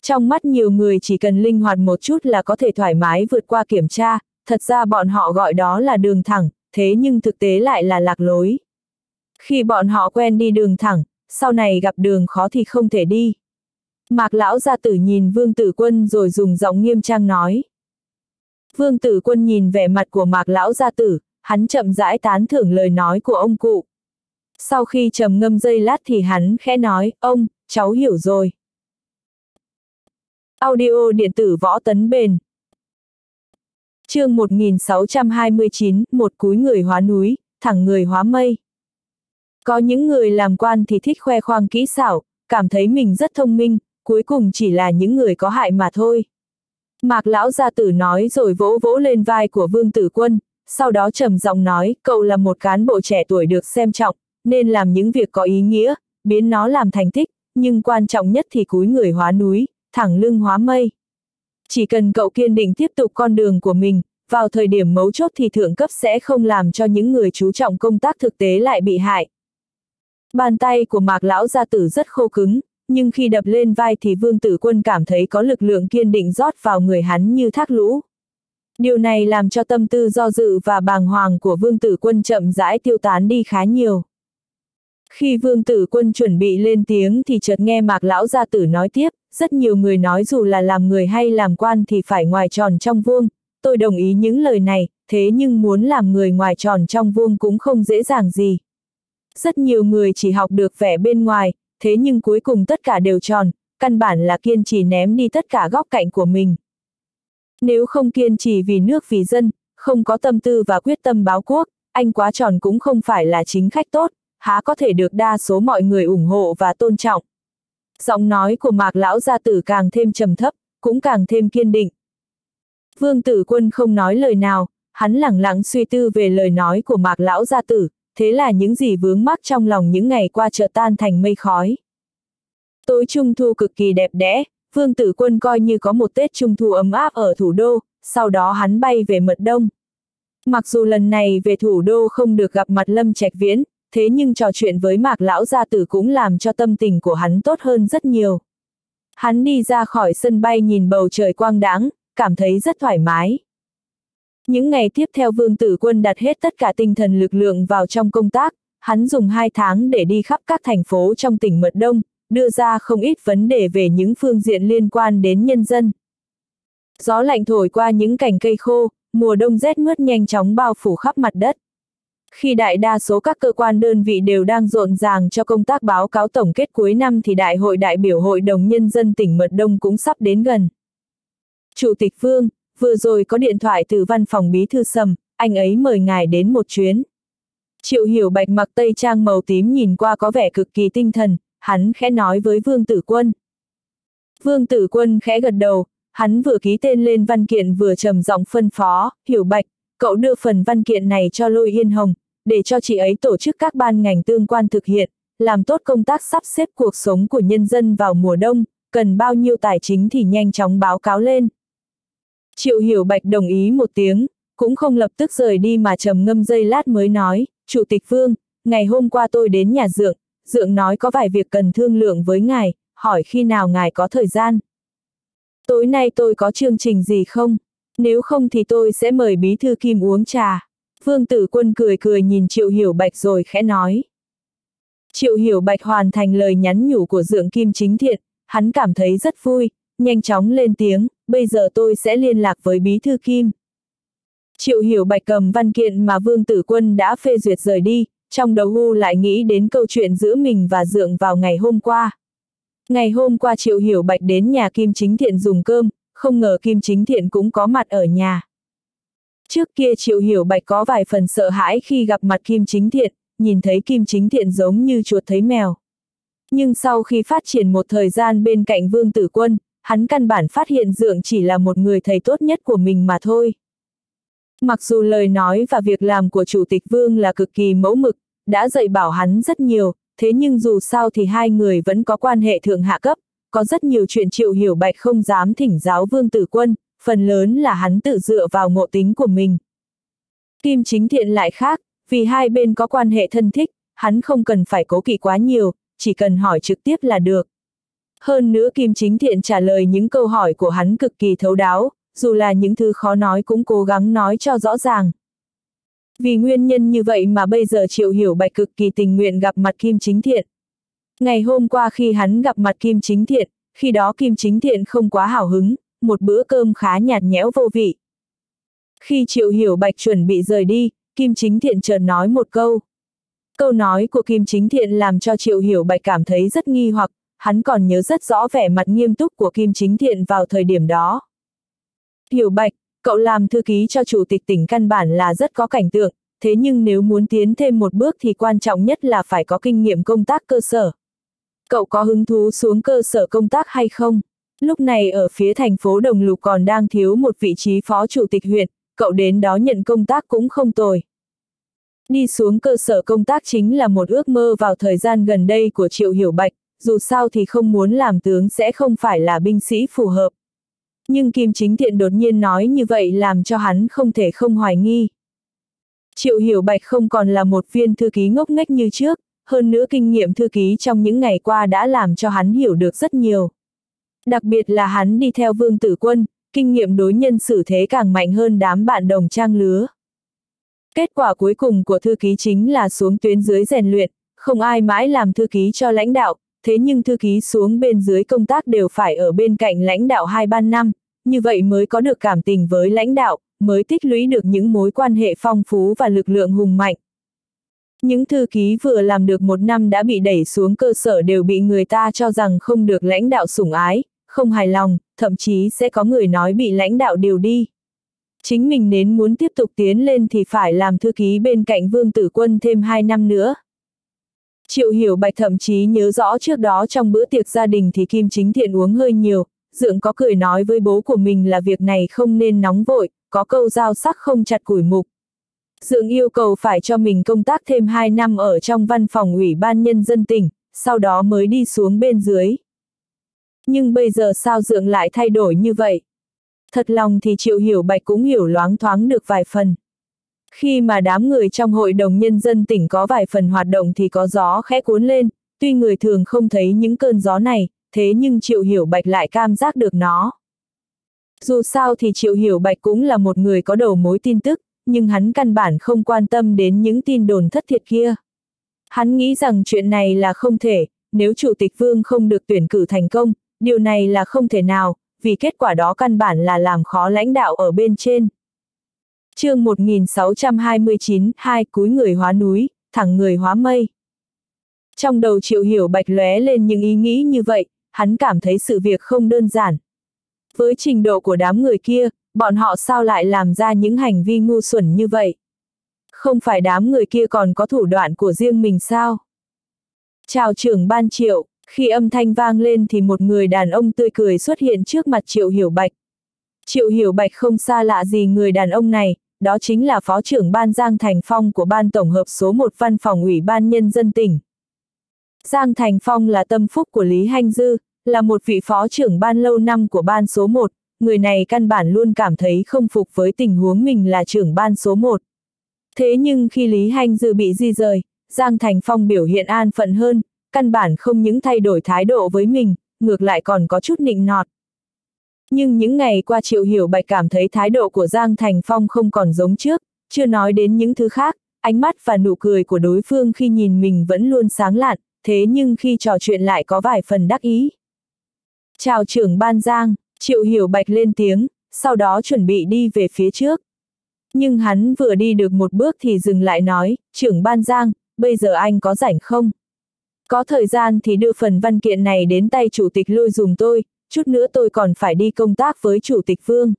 Trong mắt nhiều người chỉ cần linh hoạt một chút là có thể thoải mái vượt qua kiểm tra, thật ra bọn họ gọi đó là đường thẳng, thế nhưng thực tế lại là lạc lối. Khi bọn họ quen đi đường thẳng, sau này gặp đường khó thì không thể đi. Mạc lão gia tử nhìn vương tử quân rồi dùng giọng nghiêm trang nói. Vương tử quân nhìn vẻ mặt của mạc lão gia tử, hắn chậm rãi tán thưởng lời nói của ông cụ. Sau khi trầm ngâm dây lát thì hắn khẽ nói, ông, cháu hiểu rồi. Audio điện tử võ tấn bền chương 1629, một cúi người hóa núi, thẳng người hóa mây. Có những người làm quan thì thích khoe khoang kỹ xảo, cảm thấy mình rất thông minh, cuối cùng chỉ là những người có hại mà thôi. Mạc lão gia tử nói rồi vỗ vỗ lên vai của vương tử quân, sau đó trầm giọng nói, cậu là một cán bộ trẻ tuổi được xem trọng, nên làm những việc có ý nghĩa, biến nó làm thành tích, nhưng quan trọng nhất thì cúi người hóa núi, thẳng lưng hóa mây. Chỉ cần cậu kiên định tiếp tục con đường của mình, vào thời điểm mấu chốt thì thượng cấp sẽ không làm cho những người chú trọng công tác thực tế lại bị hại. Bàn tay của mạc lão gia tử rất khô cứng, nhưng khi đập lên vai thì vương tử quân cảm thấy có lực lượng kiên định rót vào người hắn như thác lũ. Điều này làm cho tâm tư do dự và bàng hoàng của vương tử quân chậm rãi tiêu tán đi khá nhiều. Khi vương tử quân chuẩn bị lên tiếng thì chợt nghe mạc lão gia tử nói tiếp, rất nhiều người nói dù là làm người hay làm quan thì phải ngoài tròn trong vuông, tôi đồng ý những lời này, thế nhưng muốn làm người ngoài tròn trong vuông cũng không dễ dàng gì. Rất nhiều người chỉ học được vẻ bên ngoài, thế nhưng cuối cùng tất cả đều tròn, căn bản là kiên trì ném đi tất cả góc cạnh của mình. Nếu không kiên trì vì nước vì dân, không có tâm tư và quyết tâm báo quốc, anh quá tròn cũng không phải là chính khách tốt, há có thể được đa số mọi người ủng hộ và tôn trọng. Giọng nói của mạc lão gia tử càng thêm trầm thấp, cũng càng thêm kiên định. Vương tử quân không nói lời nào, hắn lẳng lặng suy tư về lời nói của mạc lão gia tử, thế là những gì vướng mắc trong lòng những ngày qua chợt tan thành mây khói. Tối trung thu cực kỳ đẹp đẽ, Vương Tử Quân coi như có một Tết Trung Thu ấm áp ở thủ đô, sau đó hắn bay về Mật Đông. Mặc dù lần này về thủ đô không được gặp mặt Lâm Trạch Viễn, thế nhưng trò chuyện với Mạc Lão Gia Tử cũng làm cho tâm tình của hắn tốt hơn rất nhiều. Hắn đi ra khỏi sân bay nhìn bầu trời quang đãng, cảm thấy rất thoải mái. Những ngày tiếp theo Vương Tử Quân đặt hết tất cả tinh thần lực lượng vào trong công tác, hắn dùng hai tháng để đi khắp các thành phố trong tỉnh Mật Đông, đưa ra không ít vấn đề về những phương diện liên quan đến nhân dân. Gió lạnh thổi qua những cành cây khô, mùa đông rét mướt nhanh chóng bao phủ khắp mặt đất. Khi đại đa số các cơ quan đơn vị đều đang rộn ràng cho công tác báo cáo tổng kết cuối năm thì Đại hội đại biểu Hội đồng Nhân dân tỉnh Mật Đông cũng sắp đến gần. Chủ tịch Vương, vừa rồi có điện thoại từ văn phòng bí thư sầm, anh ấy mời ngài đến một chuyến. Triệu hiểu bạch mặc tây trang màu tím nhìn qua có vẻ cực kỳ tinh thần, hắn khẽ nói với Vương Tử Quân. Vương Tử Quân khẽ gật đầu, hắn vừa ký tên lên văn kiện vừa trầm giọng phân phó, hiểu bạch, cậu đưa phần văn kiện này cho Lôi Yên Hồng, để cho chị ấy tổ chức các ban ngành tương quan thực hiện, làm tốt công tác sắp xếp cuộc sống của nhân dân vào mùa đông, cần bao nhiêu tài chính thì nhanh chóng báo cáo lên. Triệu Hiểu Bạch đồng ý một tiếng, cũng không lập tức rời đi mà trầm ngâm giây lát mới nói, Chủ tịch Vương, ngày hôm qua tôi đến nhà Dượng, Dượng nói có vài việc cần thương lượng với ngài, hỏi khi nào ngài có thời gian. Tối nay tôi có chương trình gì không? Nếu không thì tôi sẽ mời bí thư Kim uống trà. Vương Tử Quân cười cười nhìn Triệu Hiểu Bạch rồi khẽ nói. Triệu Hiểu Bạch hoàn thành lời nhắn nhủ của Dượng Kim chính thiện, hắn cảm thấy rất vui, nhanh chóng lên tiếng, bây giờ tôi sẽ liên lạc với bí thư Kim. Triệu Hiểu Bạch cầm văn kiện mà Vương Tử Quân đã phê duyệt rời đi, trong đầu hu lại nghĩ đến câu chuyện giữa mình và Dượng vào ngày hôm qua. Ngày hôm qua Triệu Hiểu Bạch đến nhà Kim Chính Thiện dùng cơm, không ngờ Kim Chính Thiện cũng có mặt ở nhà. Trước kia Triệu Hiểu Bạch có vài phần sợ hãi khi gặp mặt Kim Chính Thiện, nhìn thấy Kim Chính Thiện giống như chuột thấy mèo. Nhưng sau khi phát triển một thời gian bên cạnh Vương Tử Quân, hắn căn bản phát hiện Dượng chỉ là một người thầy tốt nhất của mình mà thôi. Mặc dù lời nói và việc làm của Chủ tịch Vương là cực kỳ mẫu mực, đã dạy bảo hắn rất nhiều, thế nhưng dù sao thì hai người vẫn có quan hệ thượng hạ cấp, có rất nhiều chuyện Triệu Hiểu Bạch không dám thỉnh giáo Vương Tử Quân, phần lớn là hắn tự dựa vào ngộ tính của mình. Kim Chính Thiện lại khác, vì hai bên có quan hệ thân thích, hắn không cần phải cố kỵ quá nhiều, chỉ cần hỏi trực tiếp là được. Hơn nữa Kim Chính Thiện trả lời những câu hỏi của hắn cực kỳ thấu đáo, dù là những thứ khó nói cũng cố gắng nói cho rõ ràng. Vì nguyên nhân như vậy mà bây giờ Triệu Hiểu Bạch cực kỳ tình nguyện gặp mặt Kim Chính Thiện. Ngày hôm qua khi hắn gặp mặt Kim Chính Thiện, khi đó Kim Chính Thiện không quá hào hứng, một bữa cơm khá nhạt nhẽo vô vị. Khi Triệu Hiểu Bạch chuẩn bị rời đi, Kim Chính Thiện chợt nói một câu. Câu nói của Kim Chính Thiện làm cho Triệu Hiểu Bạch cảm thấy rất nghi hoặc, hắn còn nhớ rất rõ vẻ mặt nghiêm túc của Kim Chính Thiện vào thời điểm đó. Hiểu Bạch, cậu làm thư ký cho chủ tịch tỉnh căn bản là rất có cảnh tượng, thế nhưng nếu muốn tiến thêm một bước thì quan trọng nhất là phải có kinh nghiệm công tác cơ sở. Cậu có hứng thú xuống cơ sở công tác hay không? Lúc này ở phía thành phố Đồng Lục còn đang thiếu một vị trí phó chủ tịch huyện, cậu đến đó nhận công tác cũng không tồi. Đi xuống cơ sở công tác chính là một ước mơ vào thời gian gần đây của Triệu Hiểu Bạch, dù sao thì không muốn làm tướng sẽ không phải là binh sĩ phù hợp. Nhưng Kim Chính Thiện đột nhiên nói như vậy làm cho hắn không thể không hoài nghi. Triệu Hiểu Bạch không còn là một viên thư ký ngốc nghếch như trước, hơn nữa kinh nghiệm thư ký trong những ngày qua đã làm cho hắn hiểu được rất nhiều. Đặc biệt là hắn đi theo Vương Tử Quân, kinh nghiệm đối nhân xử thế càng mạnh hơn đám bạn đồng trang lứa. Kết quả cuối cùng của thư ký chính là xuống tuyến dưới rèn luyện, không ai mãi làm thư ký cho lãnh đạo, thế nhưng thư ký xuống bên dưới công tác đều phải ở bên cạnh lãnh đạo hai ban năm, như vậy mới có được cảm tình với lãnh đạo, mới tích lũy được những mối quan hệ phong phú và lực lượng hùng mạnh. Những thư ký vừa làm được một năm đã bị đẩy xuống cơ sở đều bị người ta cho rằng không được lãnh đạo sủng ái, không hài lòng, thậm chí sẽ có người nói bị lãnh đạo điều đi. Chính mình nến muốn tiếp tục tiến lên thì phải làm thư ký bên cạnh Vương Tử Quân thêm hai năm nữa. Triệu Hiểu Bạch thậm chí nhớ rõ trước đó trong bữa tiệc gia đình thì Kim Chính Thiện uống hơi nhiều, Dượng có cười nói với bố của mình là việc này không nên nóng vội, có câu giao sắc không chặt củi mục. Dượng yêu cầu phải cho mình công tác thêm 2 năm ở trong văn phòng ủy ban nhân dân tỉnh, sau đó mới đi xuống bên dưới. Nhưng bây giờ sao Dượng lại thay đổi như vậy? Thật lòng thì Triệu Hiểu Bạch cũng hiểu loáng thoáng được vài phần. Khi mà đám người trong hội đồng nhân dân tỉnh có vài phần hoạt động thì có gió khẽ cuốn lên, tuy người thường không thấy những cơn gió này, thế nhưng Triệu Hiểu Bạch lại cam giác được nó. Dù sao thì Triệu Hiểu Bạch cũng là một người có đầu mối tin tức, nhưng hắn căn bản không quan tâm đến những tin đồn thất thiệt kia. Hắn nghĩ rằng chuyện này là không thể, nếu Chủ tịch Vương không được tuyển cử thành công, điều này là không thể nào, vì kết quả đó căn bản là làm khó lãnh đạo ở bên trên. chương 1629, hai cúi người hóa núi, thẳng người hóa mây. Trong đầu Triệu Hiểu Bạch lóe lên những ý nghĩ như vậy, hắn cảm thấy sự việc không đơn giản. Với trình độ của đám người kia, bọn họ sao lại làm ra những hành vi ngu xuẩn như vậy? Không phải đám người kia còn có thủ đoạn của riêng mình sao? Chào trưởng ban triệu, khi âm thanh vang lên thì một người đàn ông tươi cười xuất hiện trước mặt triệu hiểu bạch. Triệu hiểu bạch không xa lạ gì người đàn ông này, đó chính là phó trưởng ban Giang Thành Phong của ban tổng hợp số 1 văn phòng ủy ban nhân dân tỉnh. Giang Thành Phong là tâm phúc của Lý Hanh Dư, là một vị phó trưởng ban lâu năm của ban số 1, người này căn bản luôn cảm thấy không phục với tình huống mình là trưởng ban số một. Thế nhưng khi Lý Hanh Dư bị di rời, Giang Thành Phong biểu hiện an phận hơn, căn bản không những thay đổi thái độ với mình, ngược lại còn có chút nịnh nọt. Nhưng những ngày qua Triệu Hiểu Bạch cảm thấy thái độ của Giang Thành Phong không còn giống trước, chưa nói đến những thứ khác, ánh mắt và nụ cười của đối phương khi nhìn mình vẫn luôn sáng lạn, thế nhưng khi trò chuyện lại có vài phần đắc ý. Chào trưởng ban Giang, Triệu Hiểu Bạch lên tiếng, sau đó chuẩn bị đi về phía trước. Nhưng hắn vừa đi được một bước thì dừng lại nói, trưởng ban Giang, bây giờ anh có rảnh không? Có thời gian thì đưa phần văn kiện này đến tay chủ tịch lôi dùng tôi, chút nữa tôi còn phải đi công tác với chủ tịch Vương.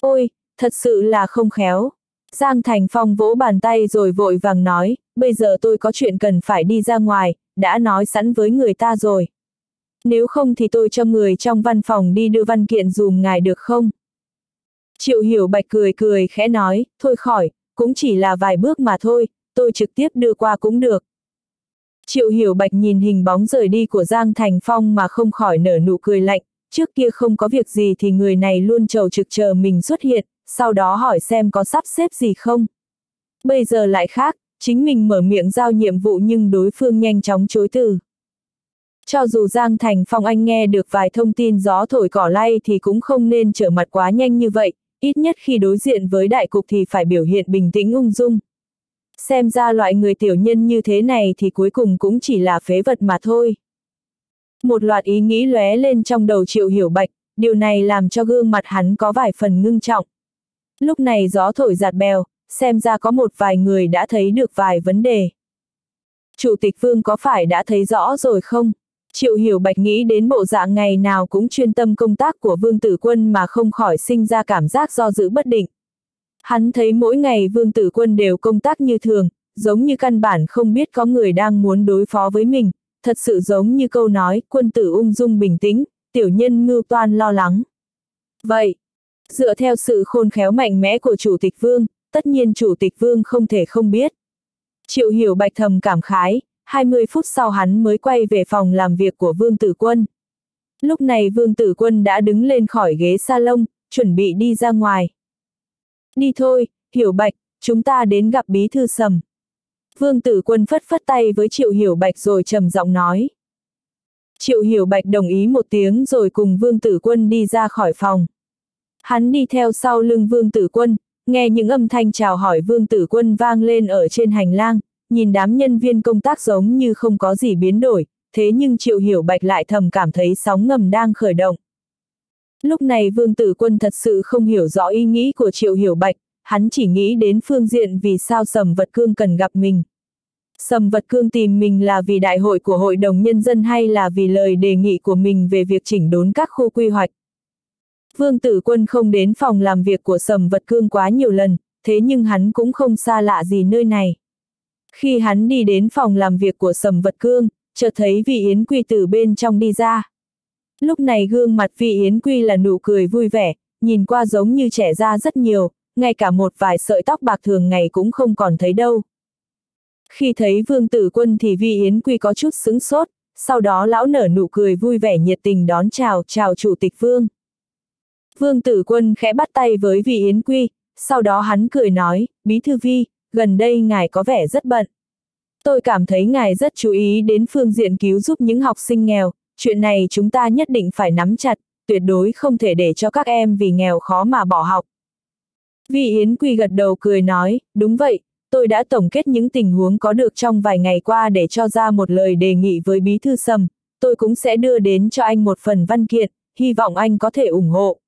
Ôi, thật sự là không khéo. Giang Thành Phong vỗ bàn tay rồi vội vàng nói, bây giờ tôi có chuyện cần phải đi ra ngoài, đã nói sẵn với người ta rồi. Nếu không thì tôi cho người trong văn phòng đi đưa văn kiện dùm ngài được không? Triệu Hiểu Bạch cười cười khẽ nói, thôi khỏi, cũng chỉ là vài bước mà thôi, tôi trực tiếp đưa qua cũng được. Triệu Hiểu Bạch nhìn hình bóng rời đi của Giang Thành Phong mà không khỏi nở nụ cười lạnh, trước kia không có việc gì thì người này luôn trầu trực chờ mình xuất hiện, sau đó hỏi xem có sắp xếp gì không. Bây giờ lại khác, chính mình mở miệng giao nhiệm vụ nhưng đối phương nhanh chóng chối từ. Cho dù Giang Thành Phong Anh nghe được vài thông tin gió thổi cỏ lay thì cũng không nên trở mặt quá nhanh như vậy, ít nhất khi đối diện với đại cục thì phải biểu hiện bình tĩnh ung dung. Xem ra loại người tiểu nhân như thế này thì cuối cùng cũng chỉ là phế vật mà thôi. Một loạt ý nghĩ lóe lên trong đầu triệu hiểu bạch, điều này làm cho gương mặt hắn có vài phần ngưng trọng. Lúc này gió thổi giạt bèo, xem ra có một vài người đã thấy được vài vấn đề. Chủ tịch Vương có phải đã thấy rõ rồi không? Triệu Hiểu Bạch nghĩ đến bộ dạng ngày nào cũng chuyên tâm công tác của Vương Tử Quân mà không khỏi sinh ra cảm giác do dự bất định. Hắn thấy mỗi ngày Vương Tử Quân đều công tác như thường, giống như căn bản không biết có người đang muốn đối phó với mình, thật sự giống như câu nói, quân tử ung dung bình tĩnh, tiểu nhân mưu toan lo lắng. Vậy, dựa theo sự khôn khéo mạnh mẽ của Chủ tịch Vương, tất nhiên Chủ tịch Vương không thể không biết. Triệu hiểu bạch thầm cảm khái, 20 phút sau hắn mới quay về phòng làm việc của Vương Tử Quân. Lúc này Vương Tử Quân đã đứng lên khỏi ghế salon, chuẩn bị đi ra ngoài. Đi thôi, Hiểu Bạch, chúng ta đến gặp Bí Thư Sầm. Vương Tử Quân phất phất tay với Triệu Hiểu Bạch rồi trầm giọng nói. Triệu Hiểu Bạch đồng ý một tiếng rồi cùng Vương Tử Quân đi ra khỏi phòng. Hắn đi theo sau lưng Vương Tử Quân, nghe những âm thanh chào hỏi Vương Tử Quân vang lên ở trên hành lang, nhìn đám nhân viên công tác giống như không có gì biến đổi, thế nhưng Triệu Hiểu Bạch lại thầm cảm thấy sóng ngầm đang khởi động. Lúc này Vương Tử Quân thật sự không hiểu rõ ý nghĩ của Triệu Hiểu Bạch, hắn chỉ nghĩ đến phương diện vì sao Sầm Vật Cương cần gặp mình. Sầm Vật Cương tìm mình là vì đại hội của Hội đồng Nhân dân hay là vì lời đề nghị của mình về việc chỉnh đốn các khu quy hoạch. Vương Tử Quân không đến phòng làm việc của Sầm Vật Cương quá nhiều lần, thế nhưng hắn cũng không xa lạ gì nơi này. Khi hắn đi đến phòng làm việc của Sầm Vật Cương, chợt thấy vị Yến Quy từ bên trong đi ra. Lúc này gương mặt Vi Yến Quy là nụ cười vui vẻ, nhìn qua giống như trẻ ra rất nhiều, ngay cả một vài sợi tóc bạc thường ngày cũng không còn thấy đâu. Khi thấy Vương Tử Quân thì Vi Yến Quy có chút sững sốt, sau đó lão nở nụ cười vui vẻ nhiệt tình đón chào, chào Chủ tịch Vương. Vương Tử Quân khẽ bắt tay với Vi Yến Quy, sau đó hắn cười nói, Bí Thư Vi, gần đây ngài có vẻ rất bận. Tôi cảm thấy ngài rất chú ý đến phương diện cứu giúp những học sinh nghèo, chuyện này chúng ta nhất định phải nắm chặt, tuyệt đối không thể để cho các em vì nghèo khó mà bỏ học. Vi Yến Quy gật đầu cười nói, đúng vậy, tôi đã tổng kết những tình huống có được trong vài ngày qua để cho ra một lời đề nghị với Bí Thư Sầm, tôi cũng sẽ đưa đến cho anh một phần văn kiện, hy vọng anh có thể ủng hộ.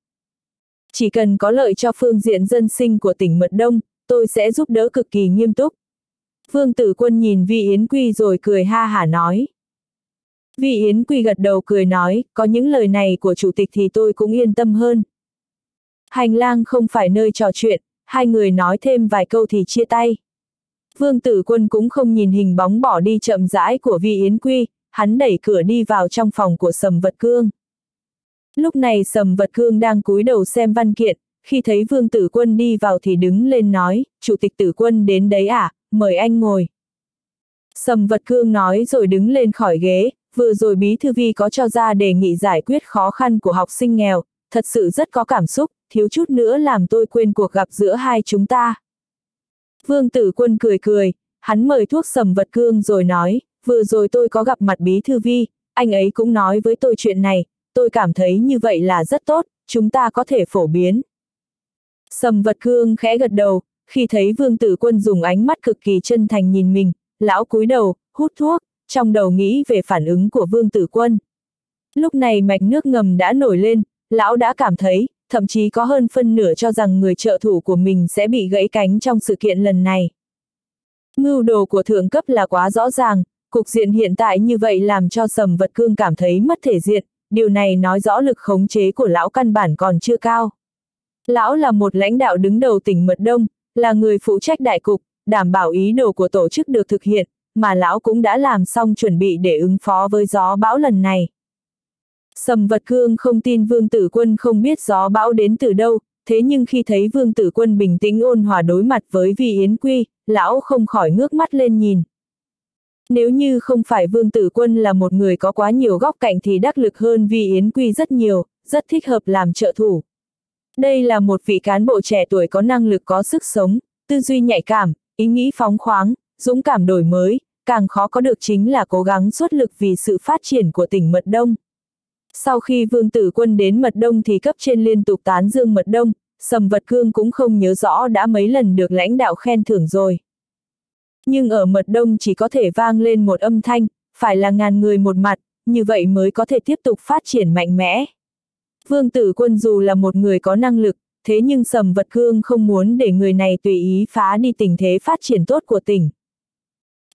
Chỉ cần có lợi cho phương diện dân sinh của tỉnh Mật Đông, tôi sẽ giúp đỡ cực kỳ nghiêm túc. phương Tử Quân nhìn Vi Yến Quy rồi cười ha hả nói. Vi Yến Quy gật đầu cười nói, có những lời này của chủ tịch thì tôi cũng yên tâm hơn. Hành lang không phải nơi trò chuyện, hai người nói thêm vài câu thì chia tay. Vương Tử Quân cũng không nhìn hình bóng bỏ đi chậm rãi của Vi Yến Quy, hắn đẩy cửa đi vào trong phòng của Sầm Vật Cương. Lúc này Sầm Vật Cương đang cúi đầu xem văn kiện, khi thấy Vương Tử Quân đi vào thì đứng lên nói, Chủ tịch Tử Quân đến đấy à, mời anh ngồi. Sầm Vật Cương nói rồi đứng lên khỏi ghế, vừa rồi Bí Thư Vi có cho ra đề nghị giải quyết khó khăn của học sinh nghèo, thật sự rất có cảm xúc, thiếu chút nữa làm tôi quên cuộc gặp giữa hai chúng ta. Vương Tử Quân cười cười, hắn mời thuốc sầm vật cương rồi nói, vừa rồi tôi có gặp mặt bí thư vi, anh ấy cũng nói với tôi chuyện này, tôi cảm thấy như vậy là rất tốt, chúng ta có thể phổ biến. Sầm vật cương khẽ gật đầu, khi thấy vương tử quân dùng ánh mắt cực kỳ chân thành nhìn mình, lão cúi đầu, hút thuốc, trong đầu nghĩ về phản ứng của vương tử quân. Lúc này mạch nước ngầm đã nổi lên, lão đã cảm thấy, thậm chí có hơn phân nửa cho rằng người trợ thủ của mình sẽ bị gãy cánh trong sự kiện lần này. mưu đồ của thượng cấp là quá rõ ràng, cục diện hiện tại như vậy làm cho sầm vật cương cảm thấy mất thể diện, điều này nói rõ lực khống chế của lão căn bản còn chưa cao. Lão là một lãnh đạo đứng đầu tỉnh Mật Đông, là người phụ trách đại cục, đảm bảo ý đồ của tổ chức được thực hiện, mà lão cũng đã làm xong chuẩn bị để ứng phó với gió bão lần này. Sầm vật cương không tin vương tử quân không biết gió bão đến từ đâu, thế nhưng khi thấy vương tử quân bình tĩnh ôn hòa đối mặt với Vi Yến Quy, lão không khỏi ngước mắt lên nhìn. Nếu như không phải vương tử quân là một người có quá nhiều góc cạnh thì đắc lực hơn Vi Yến Quy rất nhiều, rất thích hợp làm trợ thủ. Đây là một vị cán bộ trẻ tuổi có năng lực có sức sống, tư duy nhạy cảm, ý nghĩ phóng khoáng, dũng cảm đổi mới, càng khó có được chính là cố gắng xuất lực vì sự phát triển của tỉnh Mật Đông. Sau khi Vương Tử Quân đến Mật Đông thì cấp trên liên tục tán dương Mật Đông, Sầm Vật Cương cũng không nhớ rõ đã mấy lần được lãnh đạo khen thưởng rồi. Nhưng ở Mật Đông chỉ có thể vang lên một âm thanh, phải là ngàn người một mặt, như vậy mới có thể tiếp tục phát triển mạnh mẽ. Vương Tử Quân dù là một người có năng lực, thế nhưng Sầm Vật Cương không muốn để người này tùy ý phá đi tình thế phát triển tốt của tỉnh.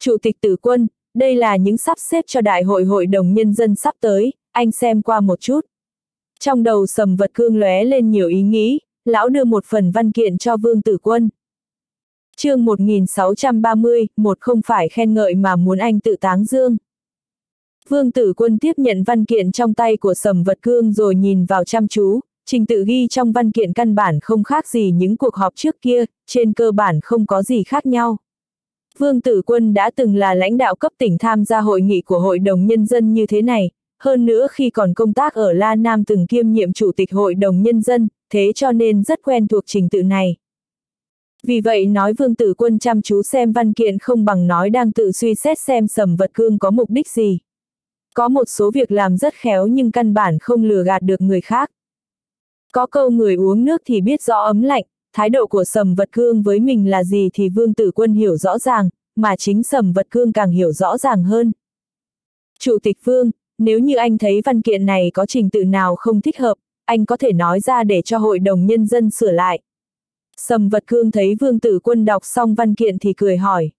Chủ tịch Tử Quân, đây là những sắp xếp cho Đại hội Hội đồng Nhân dân sắp tới, anh xem qua một chút. Trong đầu Sầm Vật Cương lóe lên nhiều ý nghĩ, lão đưa một phần văn kiện cho Vương Tử Quân. chương 1630, một không phải khen ngợi mà muốn anh tự táng dương. Vương Tử Quân tiếp nhận văn kiện trong tay của Sầm Vật Cương rồi nhìn vào chăm chú, trình tự ghi trong văn kiện căn bản không khác gì những cuộc họp trước kia, trên cơ bản không có gì khác nhau. Vương Tử Quân đã từng là lãnh đạo cấp tỉnh tham gia hội nghị của Hội đồng Nhân dân như thế này, hơn nữa khi còn công tác ở La Nam từng kiêm nhiệm Chủ tịch Hội đồng Nhân dân, thế cho nên rất quen thuộc trình tự này. Vì vậy nói Vương Tử Quân chăm chú xem văn kiện không bằng nói đang tự suy xét xem sầm vật cương có mục đích gì. Có một số việc làm rất khéo nhưng căn bản không lừa gạt được người khác. Có câu người uống nước thì biết rõ ấm lạnh, thái độ của sầm vật cương với mình là gì thì vương tử quân hiểu rõ ràng, mà chính sầm vật cương càng hiểu rõ ràng hơn. Chủ tịch vương, nếu như anh thấy văn kiện này có trình tự nào không thích hợp, anh có thể nói ra để cho hội đồng nhân dân sửa lại. Sầm vật cương thấy vương tử quân đọc xong văn kiện thì cười hỏi.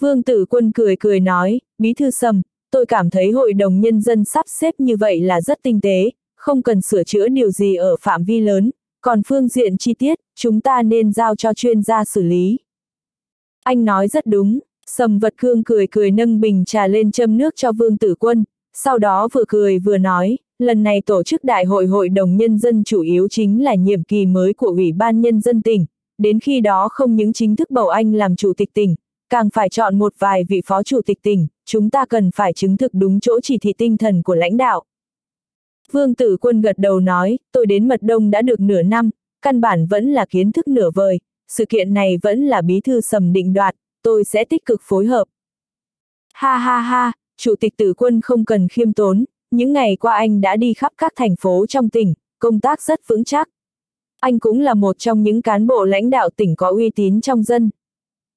Vương tử quân cười cười nói, bí thư sầm, tôi cảm thấy hội đồng nhân dân sắp xếp như vậy là rất tinh tế, không cần sửa chữa điều gì ở phạm vi lớn, còn phương diện chi tiết, chúng ta nên giao cho chuyên gia xử lý. Anh nói rất đúng, sầm vật cương cười cười nâng bình trà lên châm nước cho vương tử quân, sau đó vừa cười vừa nói, lần này tổ chức đại hội hội đồng nhân dân chủ yếu chính là nhiệm kỳ mới của Ủy ban Nhân dân tỉnh, đến khi đó không những chính thức bầu anh làm chủ tịch tỉnh, càng phải chọn một vài vị phó chủ tịch tỉnh, chúng ta cần phải chứng thực đúng chỗ chỉ thị tinh thần của lãnh đạo. Vương Tử Quân gật đầu nói, tôi đến Mật Đông đã được nửa năm, căn bản vẫn là kiến thức nửa vời, sự kiện này vẫn là bí thư sầm định đoạt, tôi sẽ tích cực phối hợp. Ha ha ha, Chủ tịch Tử Quân không cần khiêm tốn, những ngày qua anh đã đi khắp các thành phố trong tỉnh, công tác rất vững chắc. Anh cũng là một trong những cán bộ lãnh đạo tỉnh có uy tín trong dân.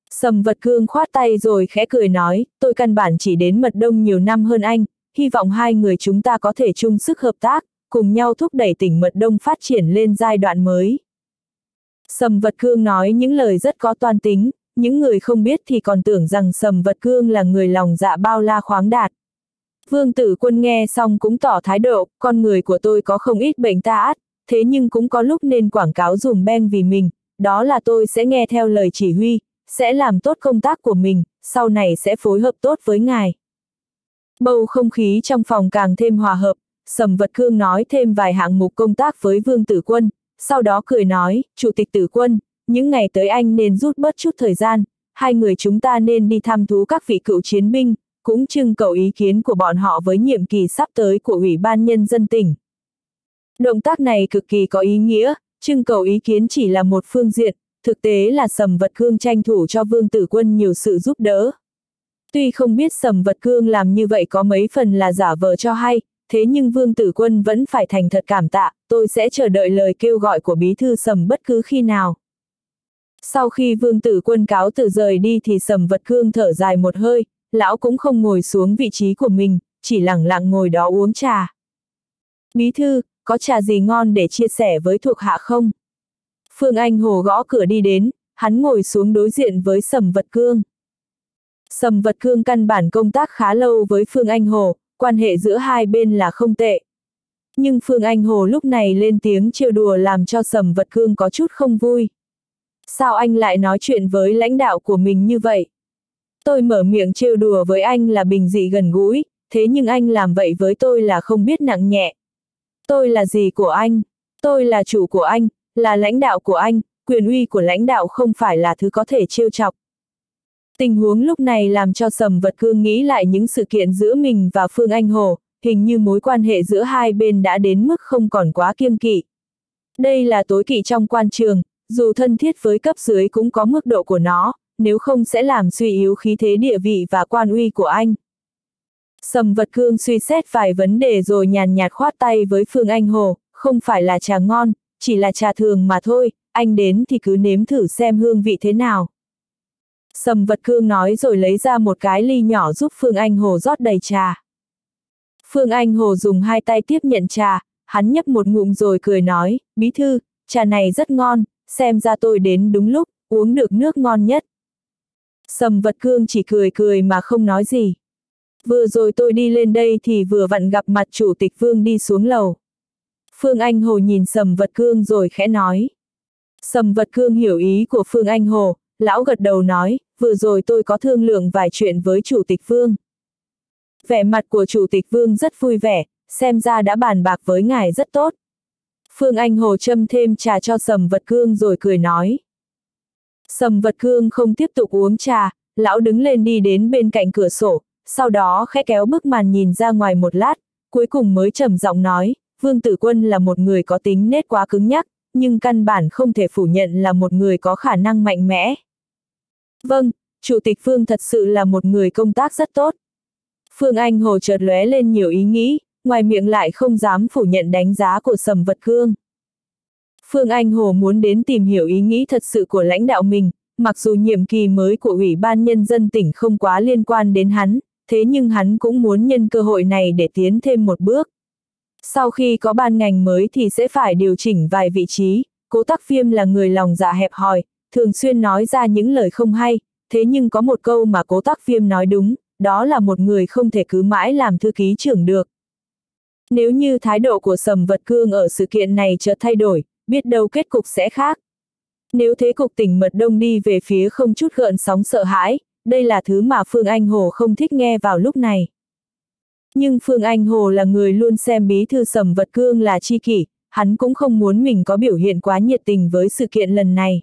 Sầm vật cương khoát tay rồi khẽ cười nói, tôi căn bản chỉ đến mật đông nhiều năm hơn anh, hy vọng hai người chúng ta có thể chung sức hợp tác, cùng nhau thúc đẩy tỉnh mật đông phát triển lên giai đoạn mới. Sầm vật cương nói những lời rất có toan tính, những người không biết thì còn tưởng rằng sầm vật cương là người lòng dạ bao la khoáng đạt. Vương tử quân nghe xong cũng tỏ thái độ, con người của tôi có không ít bệnh ta át, thế nhưng cũng có lúc nên quảng cáo dùm beng vì mình, đó là tôi sẽ nghe theo lời chỉ huy, sẽ làm tốt công tác của mình, sau này sẽ phối hợp tốt với ngài. Bầu không khí trong phòng càng thêm hòa hợp, Sầm Vật Cương nói thêm vài hạng mục công tác với Vương Tử Quân, sau đó cười nói, Chủ tịch Tử Quân, những ngày tới anh nên rút bớt chút thời gian, hai người chúng ta nên đi thăm thú các vị cựu chiến binh, cũng trưng cầu ý kiến của bọn họ với nhiệm kỳ sắp tới của Ủy ban Nhân dân tỉnh. Động tác này cực kỳ có ý nghĩa, trưng cầu ý kiến chỉ là một phương diện, thực tế là sầm vật cương tranh thủ cho vương tử quân nhiều sự giúp đỡ. Tuy không biết sầm vật cương làm như vậy có mấy phần là giả vờ cho hay, thế nhưng vương tử quân vẫn phải thành thật cảm tạ, tôi sẽ chờ đợi lời kêu gọi của bí thư sầm bất cứ khi nào. Sau khi vương tử quân cáo từ rời đi thì sầm vật cương thở dài một hơi, lão cũng không ngồi xuống vị trí của mình, chỉ lặng lặng ngồi đó uống trà. Bí thư, có trà gì ngon để chia sẻ với thuộc hạ không? Phương Anh Hồ gõ cửa đi đến, hắn ngồi xuống đối diện với Sầm Vật Cương. Sầm Vật Cương căn bản công tác khá lâu với Phương Anh Hồ, quan hệ giữa hai bên là không tệ. Nhưng Phương Anh Hồ lúc này lên tiếng trêu đùa làm cho Sầm Vật Cương có chút không vui. Sao anh lại nói chuyện với lãnh đạo của mình như vậy? Tôi mở miệng trêu đùa với anh là bình dị gần gũi, thế nhưng anh làm vậy với tôi là không biết nặng nhẹ. Tôi là gì của anh? Tôi là chủ của anh, là lãnh đạo của anh, quyền uy của lãnh đạo không phải là thứ có thể trêu chọc. Tình huống lúc này làm cho Sầm Vật Cương nghĩ lại những sự kiện giữa mình và Phương Anh Hồ, hình như mối quan hệ giữa hai bên đã đến mức không còn quá kiêng kỵ. Đây là tối kỵ trong quan trường, dù thân thiết với cấp dưới cũng có mức độ của nó, nếu không sẽ làm suy yếu khí thế địa vị và quan uy của anh. Sầm vật cương suy xét vài vấn đề rồi nhàn nhạt khoát tay với Phương Anh Hồ, không phải là trà ngon, chỉ là trà thường mà thôi, anh đến thì cứ nếm thử xem hương vị thế nào. Sầm vật cương nói rồi lấy ra một cái ly nhỏ giúp Phương Anh Hồ rót đầy trà. Phương Anh Hồ dùng hai tay tiếp nhận trà, hắn nhấp một ngụm rồi cười nói, bí thư, trà này rất ngon, xem ra tôi đến đúng lúc, uống được nước ngon nhất. Sầm vật cương chỉ cười cười mà không nói gì. Vừa rồi tôi đi lên đây thì vừa vặn gặp mặt chủ tịch Vương đi xuống lầu. Phương Anh Hồ nhìn Sầm Vật Cương rồi khẽ nói. Sầm Vật Cương hiểu ý của Phương Anh Hồ, lão gật đầu nói, vừa rồi tôi có thương lượng vài chuyện với chủ tịch Vương. Vẻ mặt của chủ tịch Vương rất vui vẻ, xem ra đã bàn bạc với ngài rất tốt. Phương Anh Hồ châm thêm trà cho Sầm Vật Cương rồi cười nói. Sầm Vật Cương không tiếp tục uống trà, lão đứng lên đi đến bên cạnh cửa sổ, sau đó khẽ kéo bức màn nhìn ra ngoài một lát, cuối cùng mới trầm giọng nói, Vương Tử Quân là một người có tính nết quá cứng nhắc, nhưng căn bản không thể phủ nhận là một người có khả năng mạnh mẽ. Vâng, Chủ tịch Phương thật sự là một người công tác rất tốt. Phương Anh Hồ chợt lóe lên nhiều ý nghĩ, ngoài miệng lại không dám phủ nhận đánh giá của Sầm Vật Cương. Phương Anh Hồ muốn đến tìm hiểu ý nghĩ thật sự của lãnh đạo mình, mặc dù nhiệm kỳ mới của Ủy ban Nhân dân tỉnh không quá liên quan đến hắn, thế nhưng hắn cũng muốn nhân cơ hội này để tiến thêm một bước. Sau khi có ban ngành mới thì sẽ phải điều chỉnh vài vị trí, cố tắc viêm là người lòng dạ hẹp hòi, thường xuyên nói ra những lời không hay, thế nhưng có một câu mà cố tắc viêm nói đúng, đó là một người không thể cứ mãi làm thư ký trưởng được. Nếu như thái độ của Sầm Vật Cương ở sự kiện này chợt thay đổi, biết đâu kết cục sẽ khác. Nếu thế cục tỉnh mật đông đi về phía không chút gợn sóng sợ hãi, đây là thứ mà Phương Anh Hồ không thích nghe vào lúc này. Nhưng Phương Anh Hồ là người luôn xem bí thư sầm vật cương là chi kỷ, hắn cũng không muốn mình có biểu hiện quá nhiệt tình với sự kiện lần này.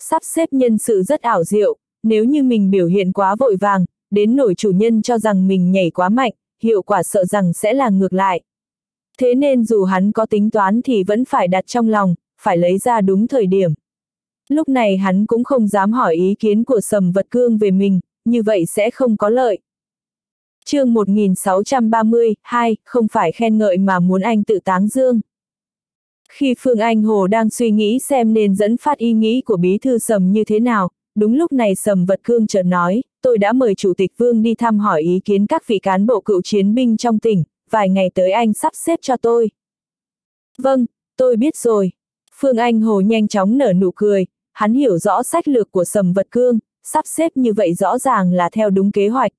Sắp xếp nhân sự rất ảo diệu, nếu như mình biểu hiện quá vội vàng, đến nổi chủ nhân cho rằng mình nhảy quá mạnh, hiệu quả sợ rằng sẽ là ngược lại. Thế nên dù hắn có tính toán thì vẫn phải đặt trong lòng, phải lấy ra đúng thời điểm. Lúc này hắn cũng không dám hỏi ý kiến của Sầm Vật Cương về mình, như vậy sẽ không có lợi. chương 1630, 2, không phải khen ngợi mà muốn anh tự táng dương. Khi Phương Anh Hồ đang suy nghĩ xem nên dẫn phát ý nghĩ của bí thư Sầm như thế nào, đúng lúc này Sầm Vật Cương chợt nói, tôi đã mời Chủ tịch Vương đi thăm hỏi ý kiến các vị cán bộ cựu chiến binh trong tỉnh, vài ngày tới anh sắp xếp cho tôi. Vâng, tôi biết rồi. Phương Anh Hồ nhanh chóng nở nụ cười, hắn hiểu rõ sách lược của Sầm Vật Cương, sắp xếp như vậy rõ ràng là theo đúng kế hoạch.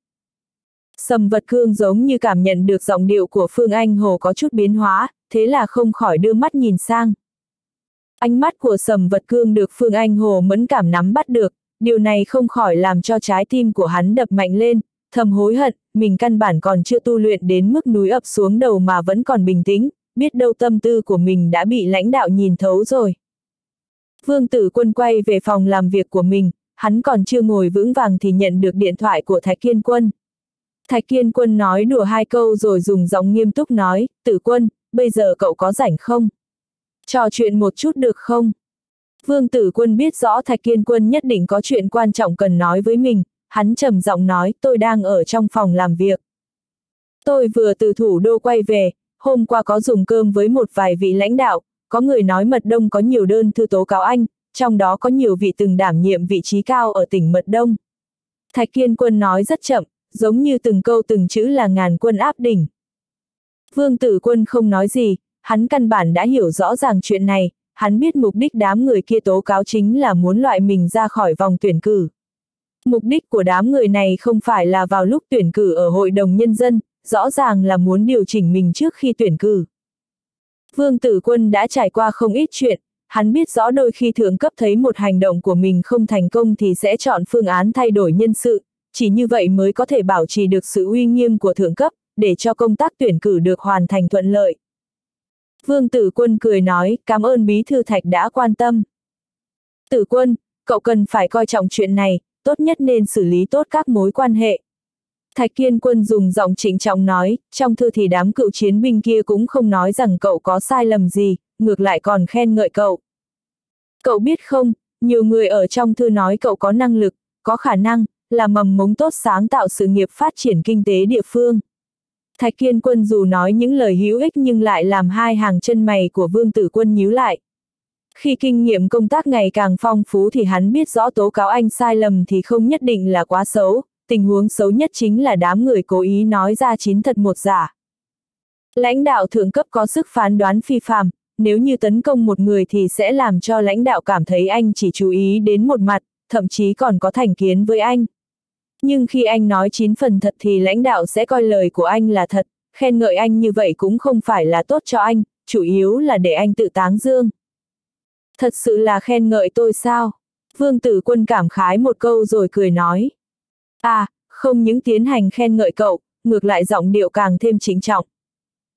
Sầm Vật Cương giống như cảm nhận được giọng điệu của Phương Anh Hồ có chút biến hóa, thế là không khỏi đưa mắt nhìn sang. Ánh mắt của Sầm Vật Cương được Phương Anh Hồ mẫn cảm nắm bắt được, điều này không khỏi làm cho trái tim của hắn đập mạnh lên, thầm hối hận, mình căn bản còn chưa tu luyện đến mức núi ập xuống đầu mà vẫn còn bình tĩnh, biết đâu tâm tư của mình đã bị lãnh đạo nhìn thấu rồi. Vương tử quân quay về phòng làm việc của mình, hắn còn chưa ngồi vững vàng thì nhận được điện thoại của Thái Kiên Quân. Thạch Kiên Quân nói đùa hai câu rồi dùng giọng nghiêm túc nói, tử quân, bây giờ cậu có rảnh không? Trò chuyện một chút được không? Vương Tử Quân biết rõ Thạch Kiên Quân nhất định có chuyện quan trọng cần nói với mình, hắn trầm giọng nói tôi đang ở trong phòng làm việc. Tôi vừa từ thủ đô quay về, hôm qua có dùng cơm với một vài vị lãnh đạo, có người nói Mật Đông có nhiều đơn thư tố cáo anh, trong đó có nhiều vị từng đảm nhiệm vị trí cao ở tỉnh Mật Đông. Thạch Kiên Quân nói rất chậm, giống như từng câu từng chữ là ngàn quân áp đỉnh. Vương Tử Quân không nói gì, hắn căn bản đã hiểu rõ ràng chuyện này, hắn biết mục đích đám người kia tố cáo chính là muốn loại mình ra khỏi vòng tuyển cử. Mục đích của đám người này không phải là vào lúc tuyển cử ở Hội đồng Nhân dân, rõ ràng là muốn điều chỉnh mình trước khi tuyển cử. Vương Tử Quân đã trải qua không ít chuyện, hắn biết rõ đôi khi thượng cấp thấy một hành động của mình không thành công thì sẽ chọn phương án thay đổi nhân sự, chỉ như vậy mới có thể bảo trì được sự uy nghiêm của thượng cấp, để cho công tác tuyển cử được hoàn thành thuận lợi. Vương Tử Quân cười nói, cảm ơn Bí Thư Thạch đã quan tâm. Tử Quân, cậu cần phải coi trọng chuyện này, tốt nhất nên xử lý tốt các mối quan hệ. Thạch Kiên Quân dùng giọng trịnh trọng nói, trong thư thì đám cựu chiến binh kia cũng không nói rằng cậu có sai lầm gì, ngược lại còn khen ngợi cậu. Cậu biết không, nhiều người ở trong thư nói cậu có năng lực, có khả năng, là mầm mống tốt sáng tạo sự nghiệp phát triển kinh tế địa phương. Thạch Kiên Quân dù nói những lời hữu ích nhưng lại làm hai hàng chân mày của Vương Tử Quân nhíu lại. Khi kinh nghiệm công tác ngày càng phong phú thì hắn biết rõ tố cáo anh sai lầm thì không nhất định là quá xấu, tình huống xấu nhất chính là đám người cố ý nói ra chín thật một giả. Lãnh đạo thượng cấp có sức phán đoán phi phàm, nếu như tấn công một người thì sẽ làm cho lãnh đạo cảm thấy anh chỉ chú ý đến một mặt, thậm chí còn có thành kiến với anh. Nhưng khi anh nói chín phần thật thì lãnh đạo sẽ coi lời của anh là thật, khen ngợi anh như vậy cũng không phải là tốt cho anh, chủ yếu là để anh tự táng dương. Thật sự là khen ngợi tôi sao? Vương tử quân cảm khái một câu rồi cười nói. À, không những tiến hành khen ngợi cậu, ngược lại giọng điệu càng thêm chính trọng.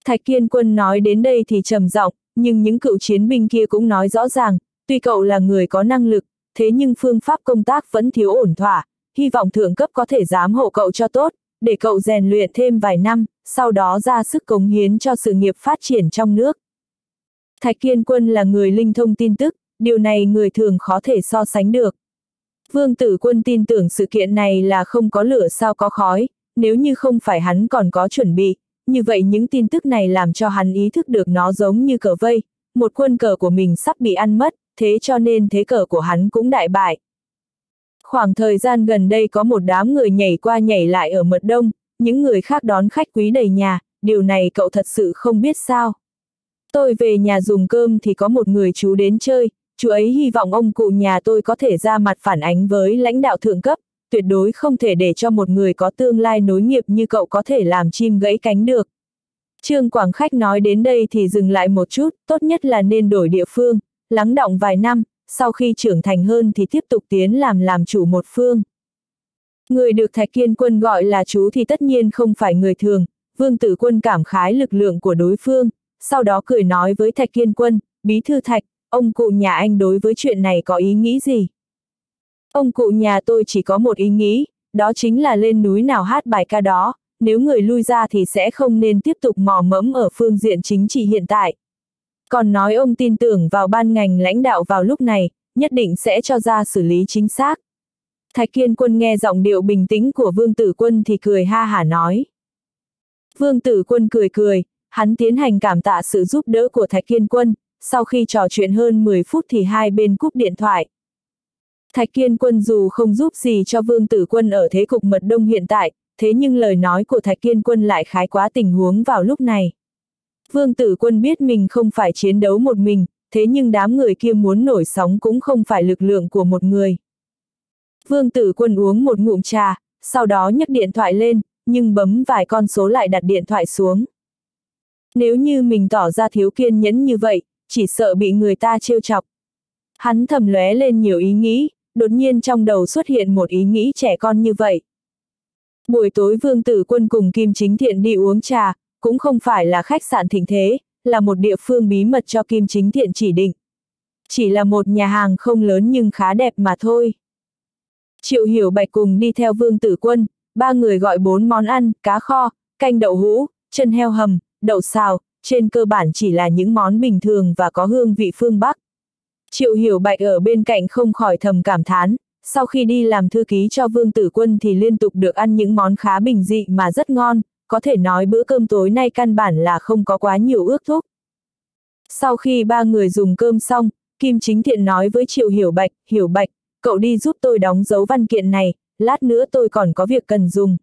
Thạch Kiên Quân nói đến đây thì trầm giọng, nhưng những cựu chiến binh kia cũng nói rõ ràng, tuy cậu là người có năng lực, thế nhưng phương pháp công tác vẫn thiếu ổn thỏa, hy vọng thượng cấp có thể giám hộ cậu cho tốt, để cậu rèn luyện thêm vài năm, sau đó ra sức cống hiến cho sự nghiệp phát triển trong nước. Thạch Kiên Quân là người linh thông tin tức, điều này người thường khó thể so sánh được. Vương Tử Quân tin tưởng sự kiện này là không có lửa sao có khói, nếu như không phải hắn còn có chuẩn bị, như vậy những tin tức này làm cho hắn ý thức được nó giống như cờ vây, một quân cờ của mình sắp bị ăn mất, thế cho nên thế cờ của hắn cũng đại bại. Khoảng thời gian gần đây có một đám người nhảy qua nhảy lại ở mật đông, những người khác đón khách quý đầy nhà, điều này cậu thật sự không biết sao. Tôi về nhà dùng cơm thì có một người chú đến chơi, chú ấy hy vọng ông cụ nhà tôi có thể ra mặt phản ánh với lãnh đạo thượng cấp, tuyệt đối không thể để cho một người có tương lai nối nghiệp như cậu có thể làm chim gãy cánh được. Trương Quảng Khách nói đến đây thì dừng lại một chút, tốt nhất là nên đổi địa phương, lắng động vài năm, sau khi trưởng thành hơn thì tiếp tục tiến làm làm chủ một phương. Người được Thạch Kiên Quân gọi là chú thì tất nhiên không phải người thường, Vương Tử Quân cảm khái lực lượng của đối phương, sau đó cười nói với Thạch Kiên Quân, bí thư Thạch, ông cụ nhà anh đối với chuyện này có ý nghĩ gì? Ông cụ nhà tôi chỉ có một ý nghĩ, đó chính là lên núi nào hát bài ca đó, nếu người lui ra thì sẽ không nên tiếp tục mò mẫm ở phương diện chính trị hiện tại. Còn nói ông tin tưởng vào ban ngành lãnh đạo vào lúc này, nhất định sẽ cho ra xử lý chính xác. Thạch Kiên Quân nghe giọng điệu bình tĩnh của Vương Tử Quân thì cười ha hả nói. Vương Tử Quân cười cười, hắn tiến hành cảm tạ sự giúp đỡ của Thạch Kiên Quân, sau khi trò chuyện hơn 10 phút thì hai bên cúp điện thoại. Thạch Kiên Quân dù không giúp gì cho Vương Tử Quân ở thế cục mật đông hiện tại, thế nhưng lời nói của Thạch Kiên Quân lại khái quá tình huống vào lúc này. Vương Tử Quân biết mình không phải chiến đấu một mình, thế nhưng đám người kia muốn nổi sóng cũng không phải lực lượng của một người. Vương Tử Quân uống một ngụm trà, sau đó nhấc điện thoại lên, nhưng bấm vài con số lại đặt điện thoại xuống. Nếu như mình tỏ ra thiếu kiên nhẫn như vậy, chỉ sợ bị người ta trêu chọc. Hắn thầm lóe lên nhiều ý nghĩ, đột nhiên trong đầu xuất hiện một ý nghĩ trẻ con như vậy. Buổi tối Vương Tử Quân cùng Kim Chính Thiện đi uống trà, cũng không phải là khách sạn thịnh thế, là một địa phương bí mật cho Kim Chính Thiện chỉ định. Chỉ là một nhà hàng không lớn nhưng khá đẹp mà thôi. Triệu Hiểu Bạch cùng đi theo Vương Tử Quân, ba người gọi bốn món ăn, cá kho, canh đậu hũ, chân heo hầm, đậu xào, trên cơ bản chỉ là những món bình thường và có hương vị phương Bắc. Triệu Hiểu Bạch ở bên cạnh không khỏi thầm cảm thán, sau khi đi làm thư ký cho Vương Tử Quân thì liên tục được ăn những món khá bình dị mà rất ngon, có thể nói bữa cơm tối nay căn bản là không có quá nhiều ước thúc. Sau khi ba người dùng cơm xong, Kim Chính Thiện nói với Triệu Hiểu Bạch, Hiểu Bạch, cậu đi giúp tôi đóng dấu văn kiện này, lát nữa tôi còn có việc cần dùng.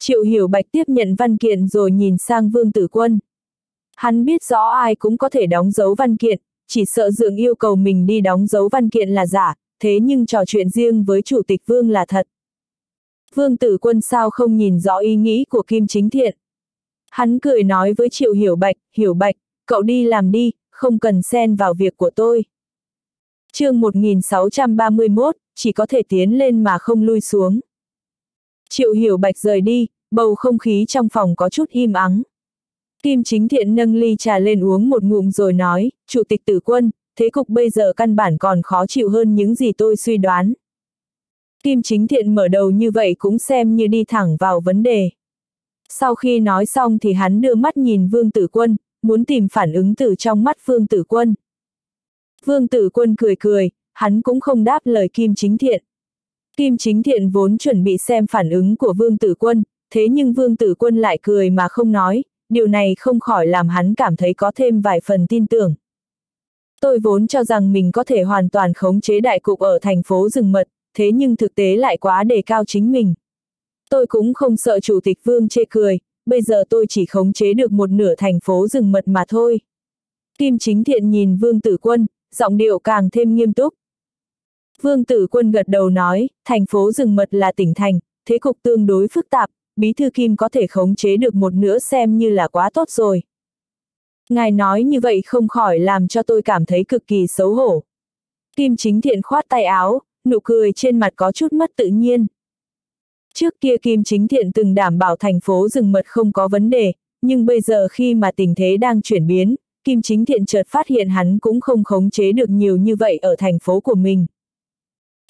Triệu Hiểu Bạch tiếp nhận văn kiện rồi nhìn sang Vương Tử Quân. Hắn biết rõ ai cũng có thể đóng dấu văn kiện, chỉ sợ dượng yêu cầu mình đi đóng dấu văn kiện là giả, thế nhưng trò chuyện riêng với Chủ tịch Vương là thật. Vương Tử Quân sao không nhìn rõ ý nghĩ của Kim Chính Thiện. Hắn cười nói với Triệu Hiểu Bạch, Hiểu Bạch, cậu đi làm đi, không cần xen vào việc của tôi. chương 1631, chỉ có thể tiến lên mà không lui xuống. Triệu Hiểu Bạch rời đi, bầu không khí trong phòng có chút im ắng. Kim Chính Thiện nâng ly trà lên uống một ngụm rồi nói, Chủ tịch tử quân, thế cục bây giờ căn bản còn khó chịu hơn những gì tôi suy đoán. Kim Chính Thiện mở đầu như vậy cũng xem như đi thẳng vào vấn đề. Sau khi nói xong thì hắn đưa mắt nhìn Vương Tử Quân, muốn tìm phản ứng từ trong mắt Vương Tử Quân. Vương Tử Quân cười cười, hắn cũng không đáp lời Kim Chính Thiện. Kim Chính Thiện vốn chuẩn bị xem phản ứng của Vương Tử Quân, thế nhưng Vương Tử Quân lại cười mà không nói, điều này không khỏi làm hắn cảm thấy có thêm vài phần tin tưởng. Tôi vốn cho rằng mình có thể hoàn toàn khống chế đại cục ở thành phố rừng mật, thế nhưng thực tế lại quá đề cao chính mình. Tôi cũng không sợ chủ tịch Vương chê cười, bây giờ tôi chỉ khống chế được một nửa thành phố rừng mật mà thôi. Kim Chính Thiện nhìn Vương Tử Quân, giọng điệu càng thêm nghiêm túc. Vương Tử Quân gật đầu nói, thành phố rừng mật là tỉnh thành, thế cục tương đối phức tạp, bí thư Kim có thể khống chế được một nửa xem như là quá tốt rồi. Ngài nói như vậy không khỏi làm cho tôi cảm thấy cực kỳ xấu hổ. Kim Chính Thiện khoát tay áo, nụ cười trên mặt có chút mất tự nhiên. Trước kia Kim Chính Thiện từng đảm bảo thành phố rừng mật không có vấn đề, nhưng bây giờ khi mà tình thế đang chuyển biến, Kim Chính Thiện chợt phát hiện hắn cũng không khống chế được nhiều như vậy ở thành phố của mình.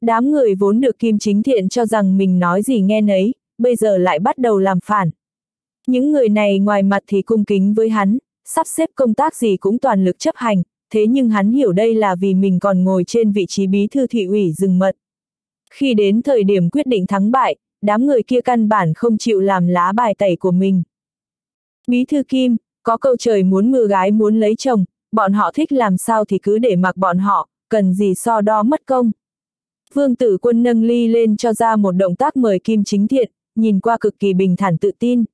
Đám người vốn được Kim Chính Thiện cho rằng mình nói gì nghe nấy, bây giờ lại bắt đầu làm phản. Những người này ngoài mặt thì cung kính với hắn, sắp xếp công tác gì cũng toàn lực chấp hành, thế nhưng hắn hiểu đây là vì mình còn ngồi trên vị trí bí thư thị ủy rừng mật. Khi đến thời điểm quyết định thắng bại, đám người kia căn bản không chịu làm lá bài tẩy của mình. Bí thư Kim, có câu trời muốn mưa gái muốn lấy chồng, bọn họ thích làm sao thì cứ để mặc bọn họ, cần gì so đo mất công. Vương tử quân nâng ly lên cho ra một động tác mời Kim Chính Thiện, nhìn qua cực kỳ bình thản tự tin.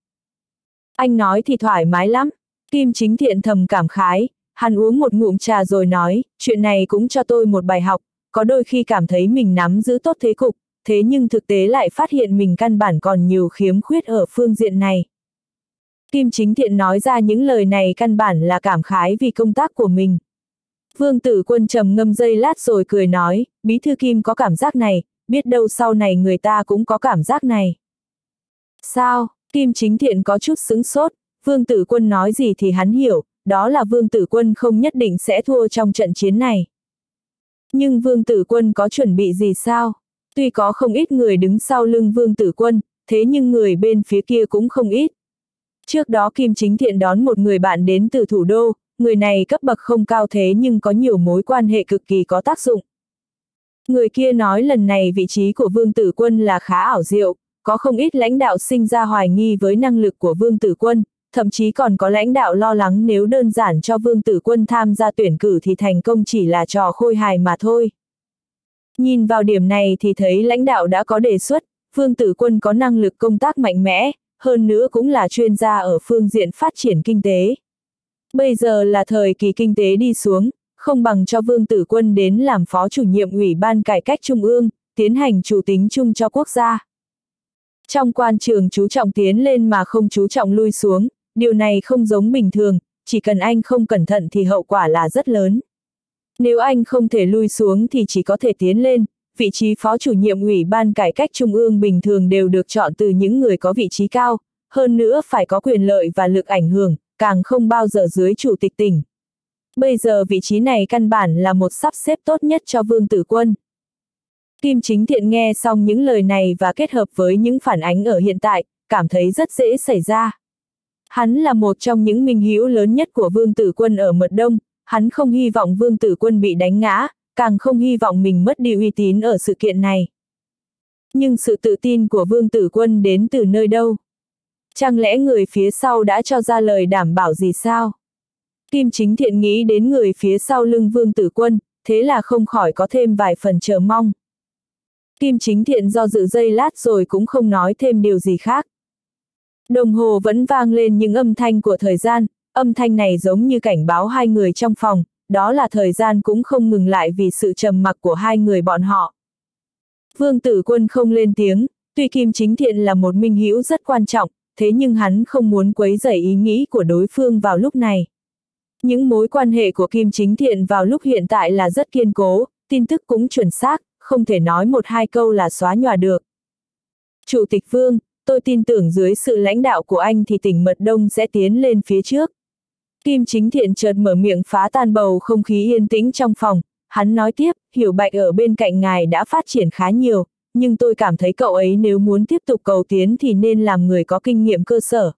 Anh nói thì thoải mái lắm, Kim Chính Thiện thầm cảm khái, hắn uống một ngụm trà rồi nói, chuyện này cũng cho tôi một bài học, có đôi khi cảm thấy mình nắm giữ tốt thế cục, thế nhưng thực tế lại phát hiện mình căn bản còn nhiều khiếm khuyết ở phương diện này. Kim Chính Thiện nói ra những lời này căn bản là cảm khái vì công tác của mình. Vương tử quân trầm ngâm dây lát rồi cười nói, bí thư Kim có cảm giác này, biết đâu sau này người ta cũng có cảm giác này. Sao, Kim Chính Thiện có chút sững sốt, Vương tử quân nói gì thì hắn hiểu, đó là Vương tử quân không nhất định sẽ thua trong trận chiến này. Nhưng Vương tử quân có chuẩn bị gì sao? Tuy có không ít người đứng sau lưng Vương tử quân, thế nhưng người bên phía kia cũng không ít. Trước đó Kim Chính Thiện đón một người bạn đến từ thủ đô, người này cấp bậc không cao thế nhưng có nhiều mối quan hệ cực kỳ có tác dụng. Người kia nói lần này vị trí của Vương Tử Quân là khá ảo diệu, có không ít lãnh đạo sinh ra hoài nghi với năng lực của Vương Tử Quân, thậm chí còn có lãnh đạo lo lắng nếu đơn giản cho Vương Tử Quân tham gia tuyển cử thì thành công chỉ là trò khôi hài mà thôi. Nhìn vào điểm này thì thấy lãnh đạo đã có đề xuất, Vương Tử Quân có năng lực công tác mạnh mẽ, hơn nữa cũng là chuyên gia ở phương diện phát triển kinh tế. Bây giờ là thời kỳ kinh tế đi xuống, không bằng cho Vương Tử Quân đến làm phó chủ nhiệm Ủy ban Cải cách Trung ương, tiến hành chủ tính chung cho quốc gia. Trong quan trường chú trọng tiến lên mà không chú trọng lui xuống, điều này không giống bình thường, chỉ cần anh không cẩn thận thì hậu quả là rất lớn. Nếu anh không thể lui xuống thì chỉ có thể tiến lên, vị trí phó chủ nhiệm Ủy ban Cải cách Trung ương bình thường đều được chọn từ những người có vị trí cao, hơn nữa phải có quyền lợi và lực ảnh hưởng, càng không bao giờ dưới chủ tịch tỉnh. Bây giờ vị trí này căn bản là một sắp xếp tốt nhất cho Vương Tử Quân. Kim Chính Thiện nghe xong những lời này và kết hợp với những phản ánh ở hiện tại, cảm thấy rất dễ xảy ra. Hắn là một trong những minh hữu lớn nhất của Vương Tử Quân ở Mật Đông, hắn không hy vọng Vương Tử Quân bị đánh ngã, càng không hy vọng mình mất đi uy tín ở sự kiện này. Nhưng sự tự tin của Vương Tử Quân đến từ nơi đâu? Chẳng lẽ người phía sau đã cho ra lời đảm bảo gì sao? Kim Chính Thiện nghĩ đến người phía sau lưng Vương Tử Quân, thế là không khỏi có thêm vài phần chờ mong. Kim Chính Thiện do dự dây lát rồi cũng không nói thêm điều gì khác. Đồng hồ vẫn vang lên những âm thanh của thời gian, âm thanh này giống như cảnh báo hai người trong phòng, đó là thời gian cũng không ngừng lại vì sự trầm mặc của hai người bọn họ. Vương Tử Quân không lên tiếng, tuy Kim Chính Thiện là một minh hữu rất quan trọng, thế nhưng hắn không muốn quấy rầy ý nghĩ của đối phương vào lúc này. Những mối quan hệ của Kim Chính Thiện vào lúc hiện tại là rất kiên cố, tin tức cũng chuẩn xác, không thể nói một hai câu là xóa nhòa được. Chủ tịch Vương, tôi tin tưởng dưới sự lãnh đạo của anh thì tỉnh Mật Đông sẽ tiến lên phía trước. Kim Chính Thiện chợt mở miệng phá tan bầu không khí yên tĩnh trong phòng, hắn nói tiếp, hiểu bạch ở bên cạnh ngài đã phát triển khá nhiều, nhưng tôi cảm thấy cậu ấy nếu muốn tiếp tục cầu tiến thì nên làm người có kinh nghiệm cơ sở.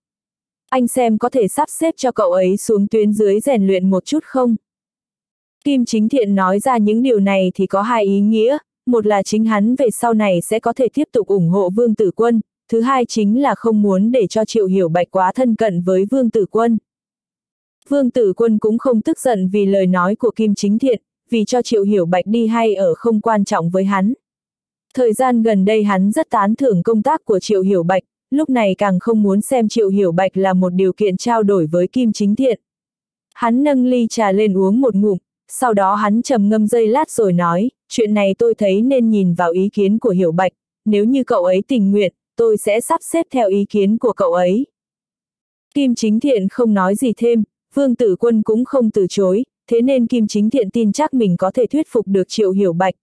Anh xem có thể sắp xếp cho cậu ấy xuống tuyến dưới rèn luyện một chút không? Kim Chính Thiện nói ra những điều này thì có hai ý nghĩa, một là chính hắn về sau này sẽ có thể tiếp tục ủng hộ Vương Tử Quân, thứ hai chính là không muốn để cho Triệu Hiểu Bạch quá thân cận với Vương Tử Quân. Vương Tử Quân cũng không tức giận vì lời nói của Kim Chính Thiện, vì cho Triệu Hiểu Bạch đi hay ở không quan trọng với hắn. Thời gian gần đây hắn rất tán thưởng công tác của Triệu Hiểu Bạch, lúc này càng không muốn xem Triệu Hiểu Bạch là một điều kiện trao đổi với Kim Chính Thiện. Hắn nâng ly trà lên uống một ngụm, sau đó hắn trầm ngâm dây lát rồi nói, chuyện này tôi thấy nên nhìn vào ý kiến của Hiểu Bạch, nếu như cậu ấy tình nguyện, tôi sẽ sắp xếp theo ý kiến của cậu ấy. Kim Chính Thiện không nói gì thêm, Vương Tử Quân cũng không từ chối, thế nên Kim Chính Thiện tin chắc mình có thể thuyết phục được Triệu Hiểu Bạch.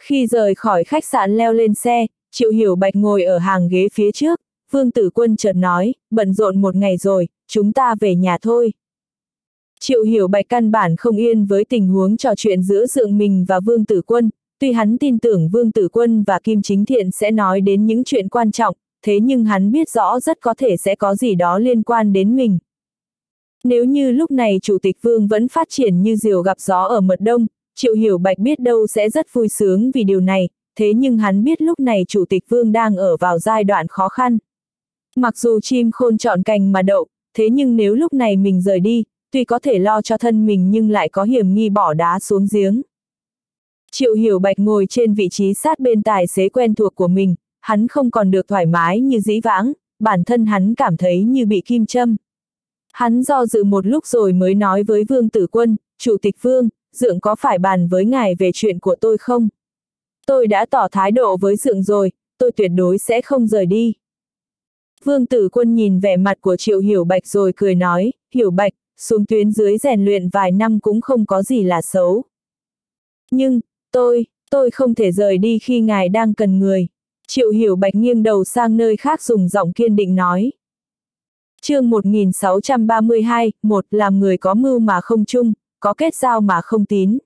Khi rời khỏi khách sạn leo lên xe, Triệu Hiểu Bạch ngồi ở hàng ghế phía trước, Vương Tử Quân chợt nói, bận rộn một ngày rồi, chúng ta về nhà thôi. Triệu Hiểu Bạch căn bản không yên với tình huống trò chuyện giữa Dượng mình và Vương Tử Quân, tuy hắn tin tưởng Vương Tử Quân và Kim Chính Thiện sẽ nói đến những chuyện quan trọng, thế nhưng hắn biết rõ rất có thể sẽ có gì đó liên quan đến mình. Nếu như lúc này Chủ tịch Vương vẫn phát triển như diều gặp gió ở mật đông, Triệu Hiểu Bạch biết đâu sẽ rất vui sướng vì điều này, thế nhưng hắn biết lúc này Chủ tịch Vương đang ở vào giai đoạn khó khăn. Mặc dù chim khôn chọn cành mà đậu, thế nhưng nếu lúc này mình rời đi, tuy có thể lo cho thân mình nhưng lại có hiểm nghi bỏ đá xuống giếng. Triệu Hiểu Bạch ngồi trên vị trí sát bên tài xế quen thuộc của mình, hắn không còn được thoải mái như dĩ vãng, bản thân hắn cảm thấy như bị kim châm. Hắn do dự một lúc rồi mới nói với Vương Tử Quân, Chủ tịch Vương, Dượng có phải bàn với ngài về chuyện của tôi không? Tôi đã tỏ thái độ với Dượng rồi, tôi tuyệt đối sẽ không rời đi. Vương Tử Quân nhìn vẻ mặt của Triệu Hiểu Bạch rồi cười nói, Hiểu Bạch, xuống tuyến dưới rèn luyện vài năm cũng không có gì là xấu. Nhưng, tôi, tôi không thể rời đi khi ngài đang cần người. Triệu Hiểu Bạch nghiêng đầu sang nơi khác dùng giọng kiên định nói chương 1632, một làm người có mưu mà không chung, có kết giao mà không tín.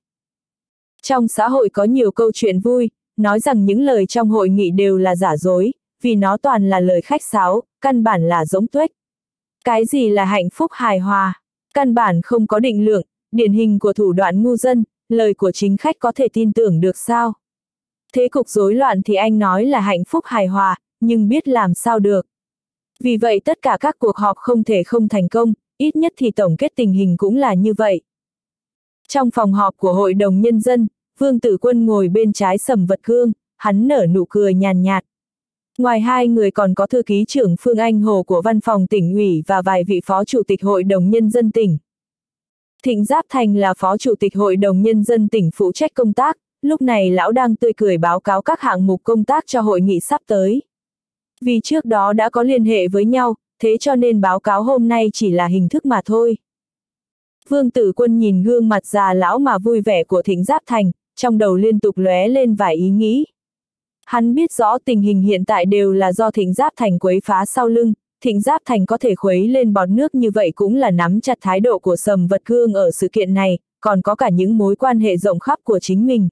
Trong xã hội có nhiều câu chuyện vui, nói rằng những lời trong hội nghị đều là giả dối, vì nó toàn là lời khách sáo, căn bản là giống tuếch. Cái gì là hạnh phúc hài hòa? Căn bản không có định lượng, điển hình của thủ đoạn ngu dân, lời của chính khách có thể tin tưởng được sao? Thế cục rối loạn thì anh nói là hạnh phúc hài hòa, nhưng biết làm sao được. Vì vậy tất cả các cuộc họp không thể không thành công, ít nhất thì tổng kết tình hình cũng là như vậy. Trong phòng họp của Hội đồng Nhân dân, Vương Tử Quân ngồi bên trái sầm vật cương, hắn nở nụ cười nhàn nhạt. Ngoài hai người còn có thư ký trưởng Phương Anh Hồ của văn phòng tỉnh ủy và vài vị phó chủ tịch Hội đồng Nhân dân tỉnh. Thịnh Giáp Thành là phó chủ tịch Hội đồng Nhân dân tỉnh phụ trách công tác, lúc này lão đang tươi cười báo cáo các hạng mục công tác cho hội nghị sắp tới. Vì trước đó đã có liên hệ với nhau, thế cho nên báo cáo hôm nay chỉ là hình thức mà thôi. Vương tử quân nhìn gương mặt già lão mà vui vẻ của thịnh giáp thành, trong đầu liên tục lóe lên vài ý nghĩ. Hắn biết rõ tình hình hiện tại đều là do thịnh giáp thành quấy phá sau lưng, thịnh giáp thành có thể khuấy lên bọt nước như vậy cũng là nắm chặt thái độ của sầm vật cương ở sự kiện này, còn có cả những mối quan hệ rộng khắp của chính mình.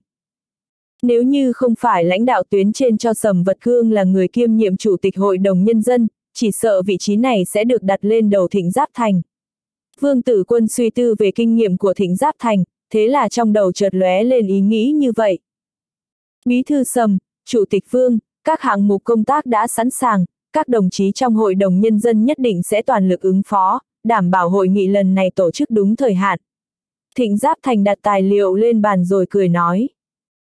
Nếu như không phải lãnh đạo tuyến trên cho Sầm Vật Cương là người kiêm nhiệm chủ tịch hội đồng nhân dân, chỉ sợ vị trí này sẽ được đặt lên đầu thịnh giáp thành. Vương tử quân suy tư về kinh nghiệm của thịnh giáp thành, thế là trong đầu chợt lóe lên ý nghĩ như vậy. Bí thư sầm, chủ tịch vương, các hạng mục công tác đã sẵn sàng, các đồng chí trong hội đồng nhân dân nhất định sẽ toàn lực ứng phó, đảm bảo hội nghị lần này tổ chức đúng thời hạn. Thịnh Giáp Thành đặt tài liệu lên bàn rồi cười nói.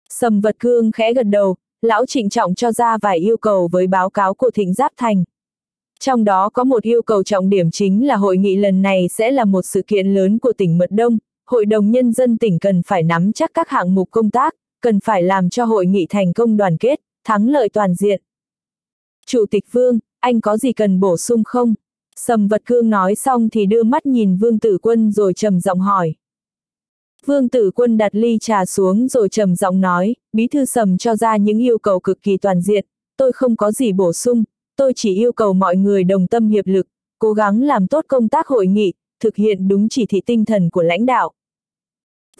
Sầm vật cương khẽ gật đầu, lão trịnh trọng cho ra vài yêu cầu với báo cáo của Thịnh Giáp Thành. Trong đó có một yêu cầu trọng điểm chính là hội nghị lần này sẽ là một sự kiện lớn của tỉnh Mật Đông, Hội đồng Nhân dân tỉnh cần phải nắm chắc các hạng mục công tác, cần phải làm cho hội nghị thành công đoàn kết, thắng lợi toàn diện. Chủ tịch Vương, anh có gì cần bổ sung không? Sầm vật cương nói xong thì đưa mắt nhìn Vương Tử Quân rồi trầm giọng hỏi. Vương Tử Quân đặt ly trà xuống rồi trầm giọng nói, bí thư sầm cho ra những yêu cầu cực kỳ toàn diện, tôi không có gì bổ sung, tôi chỉ yêu cầu mọi người đồng tâm hiệp lực, cố gắng làm tốt công tác hội nghị, thực hiện đúng chỉ thị tinh thần của lãnh đạo.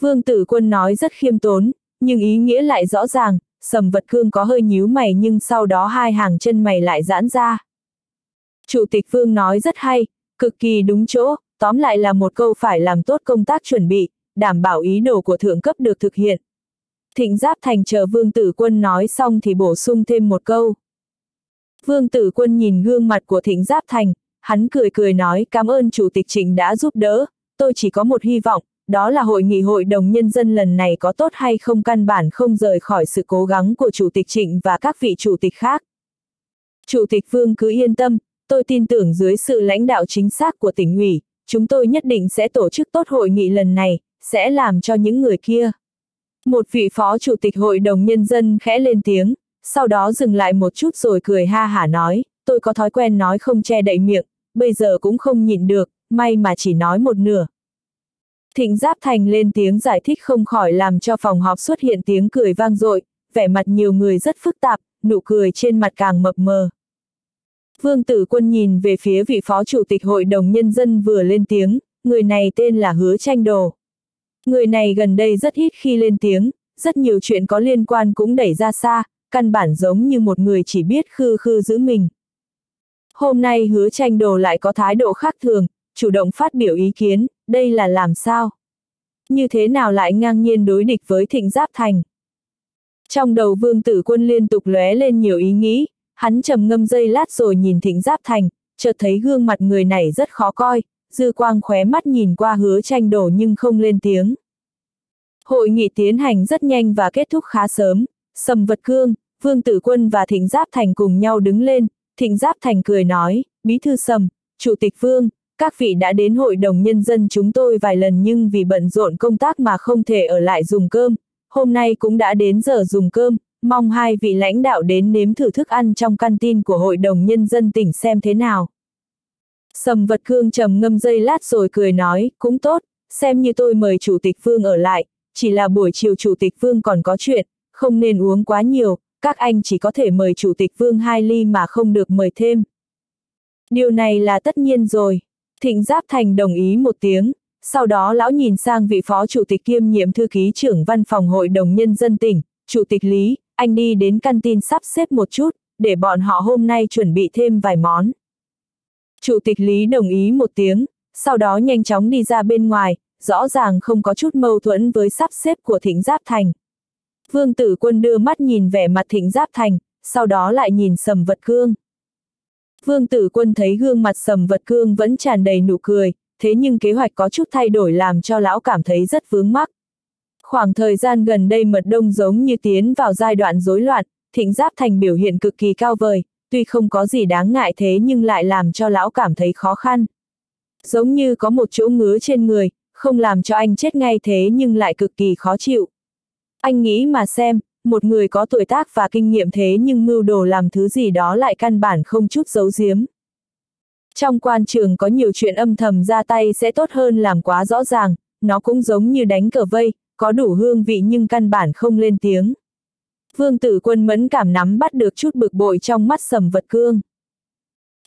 Vương Tử Quân nói rất khiêm tốn, nhưng ý nghĩa lại rõ ràng, sầm vật cương có hơi nhíu mày nhưng sau đó hai hàng chân mày lại giãn ra. Chủ tịch Vương nói rất hay, cực kỳ đúng chỗ, tóm lại là một câu phải làm tốt công tác chuẩn bị, đảm bảo ý đồ của thượng cấp được thực hiện. Thịnh Giáp Thành chờ Vương Tử Quân nói xong thì bổ sung thêm một câu. Vương Tử Quân nhìn gương mặt của Thịnh Giáp Thành, hắn cười cười nói cảm ơn Chủ tịch Trịnh đã giúp đỡ, tôi chỉ có một hy vọng, đó là hội nghị hội đồng nhân dân lần này có tốt hay không căn bản không rời khỏi sự cố gắng của Chủ tịch Trịnh và các vị chủ tịch khác. Chủ tịch Vương cứ yên tâm, tôi tin tưởng dưới sự lãnh đạo chính xác của tỉnh ủy, chúng tôi nhất định sẽ tổ chức tốt hội nghị lần này, sẽ làm cho những người kia. Một vị phó chủ tịch hội đồng nhân dân khẽ lên tiếng, sau đó dừng lại một chút rồi cười ha hả nói, tôi có thói quen nói không che đậy miệng, bây giờ cũng không nhịn được, may mà chỉ nói một nửa. Thịnh Giáp Thành lên tiếng giải thích không khỏi làm cho phòng họp xuất hiện tiếng cười vang dội, vẻ mặt nhiều người rất phức tạp, nụ cười trên mặt càng mập mờ. Vương Tử Quân nhìn về phía vị phó chủ tịch hội đồng nhân dân vừa lên tiếng, người này tên là Hứa Tranh Đồ. Người này gần đây rất ít khi lên tiếng, rất nhiều chuyện có liên quan cũng đẩy ra xa, căn bản giống như một người chỉ biết khư khư giữ mình. Hôm nay hứa tranh đồ lại có thái độ khác thường, chủ động phát biểu ý kiến, đây là làm sao? Như thế nào lại ngang nhiên đối địch với thịnh giáp thành? Trong đầu vương tử quân liên tục lóe lên nhiều ý nghĩ, hắn trầm ngâm dây lát rồi nhìn thịnh giáp thành, chợt thấy gương mặt người này rất khó coi, dư quang khóe mắt nhìn qua hứa tranh đổ nhưng không lên tiếng. Hội nghị tiến hành rất nhanh và kết thúc khá sớm, sầm vật cương, vương tử quân và thịnh giáp thành cùng nhau đứng lên, thịnh giáp thành cười nói, bí thư sầm, chủ tịch vương, các vị đã đến hội đồng nhân dân chúng tôi vài lần nhưng vì bận rộn công tác mà không thể ở lại dùng cơm, hôm nay cũng đã đến giờ dùng cơm, mong hai vị lãnh đạo đến nếm thử thức ăn trong căn tin của hội đồng nhân dân tỉnh xem thế nào. Sầm vật cương trầm ngâm dây lát rồi cười nói, cũng tốt, xem như tôi mời chủ tịch vương ở lại, chỉ là buổi chiều chủ tịch vương còn có chuyện, không nên uống quá nhiều, các anh chỉ có thể mời chủ tịch vương hai ly mà không được mời thêm. Điều này là tất nhiên rồi. Thịnh Giáp Thành đồng ý một tiếng, sau đó lão nhìn sang vị phó chủ tịch kiêm nhiệm thư ký trưởng văn phòng hội đồng nhân dân tỉnh, chủ tịch Lý, anh đi đến căn tin sắp xếp một chút, để bọn họ hôm nay chuẩn bị thêm vài món. Chủ tịch Lý đồng ý một tiếng, sau đó nhanh chóng đi ra bên ngoài, rõ ràng không có chút mâu thuẫn với sắp xếp của Thịnh Giáp Thành. Vương Tử Quân đưa mắt nhìn vẻ mặt Thịnh Giáp Thành, sau đó lại nhìn Sầm Vật Cương. Vương Tử Quân thấy gương mặt Sầm Vật Cương vẫn tràn đầy nụ cười, thế nhưng kế hoạch có chút thay đổi làm cho lão cảm thấy rất vướng mắc. Khoảng thời gian gần đây mật đông giống như tiến vào giai đoạn rối loạn, Thịnh Giáp Thành biểu hiện cực kỳ cao vời, tuy không có gì đáng ngại thế nhưng lại làm cho lão cảm thấy khó khăn. Giống như có một chỗ ngứa trên người, không làm cho anh chết ngay thế nhưng lại cực kỳ khó chịu. Anh nghĩ mà xem, một người có tuổi tác và kinh nghiệm thế nhưng mưu đồ làm thứ gì đó lại căn bản không chút giấu giếm. Trong quan trường có nhiều chuyện âm thầm ra tay sẽ tốt hơn làm quá rõ ràng, nó cũng giống như đánh cờ vây, có đủ hương vị nhưng căn bản không lên tiếng. Vương tử quân mẫn cảm nắm bắt được chút bực bội trong mắt sầm vật cương.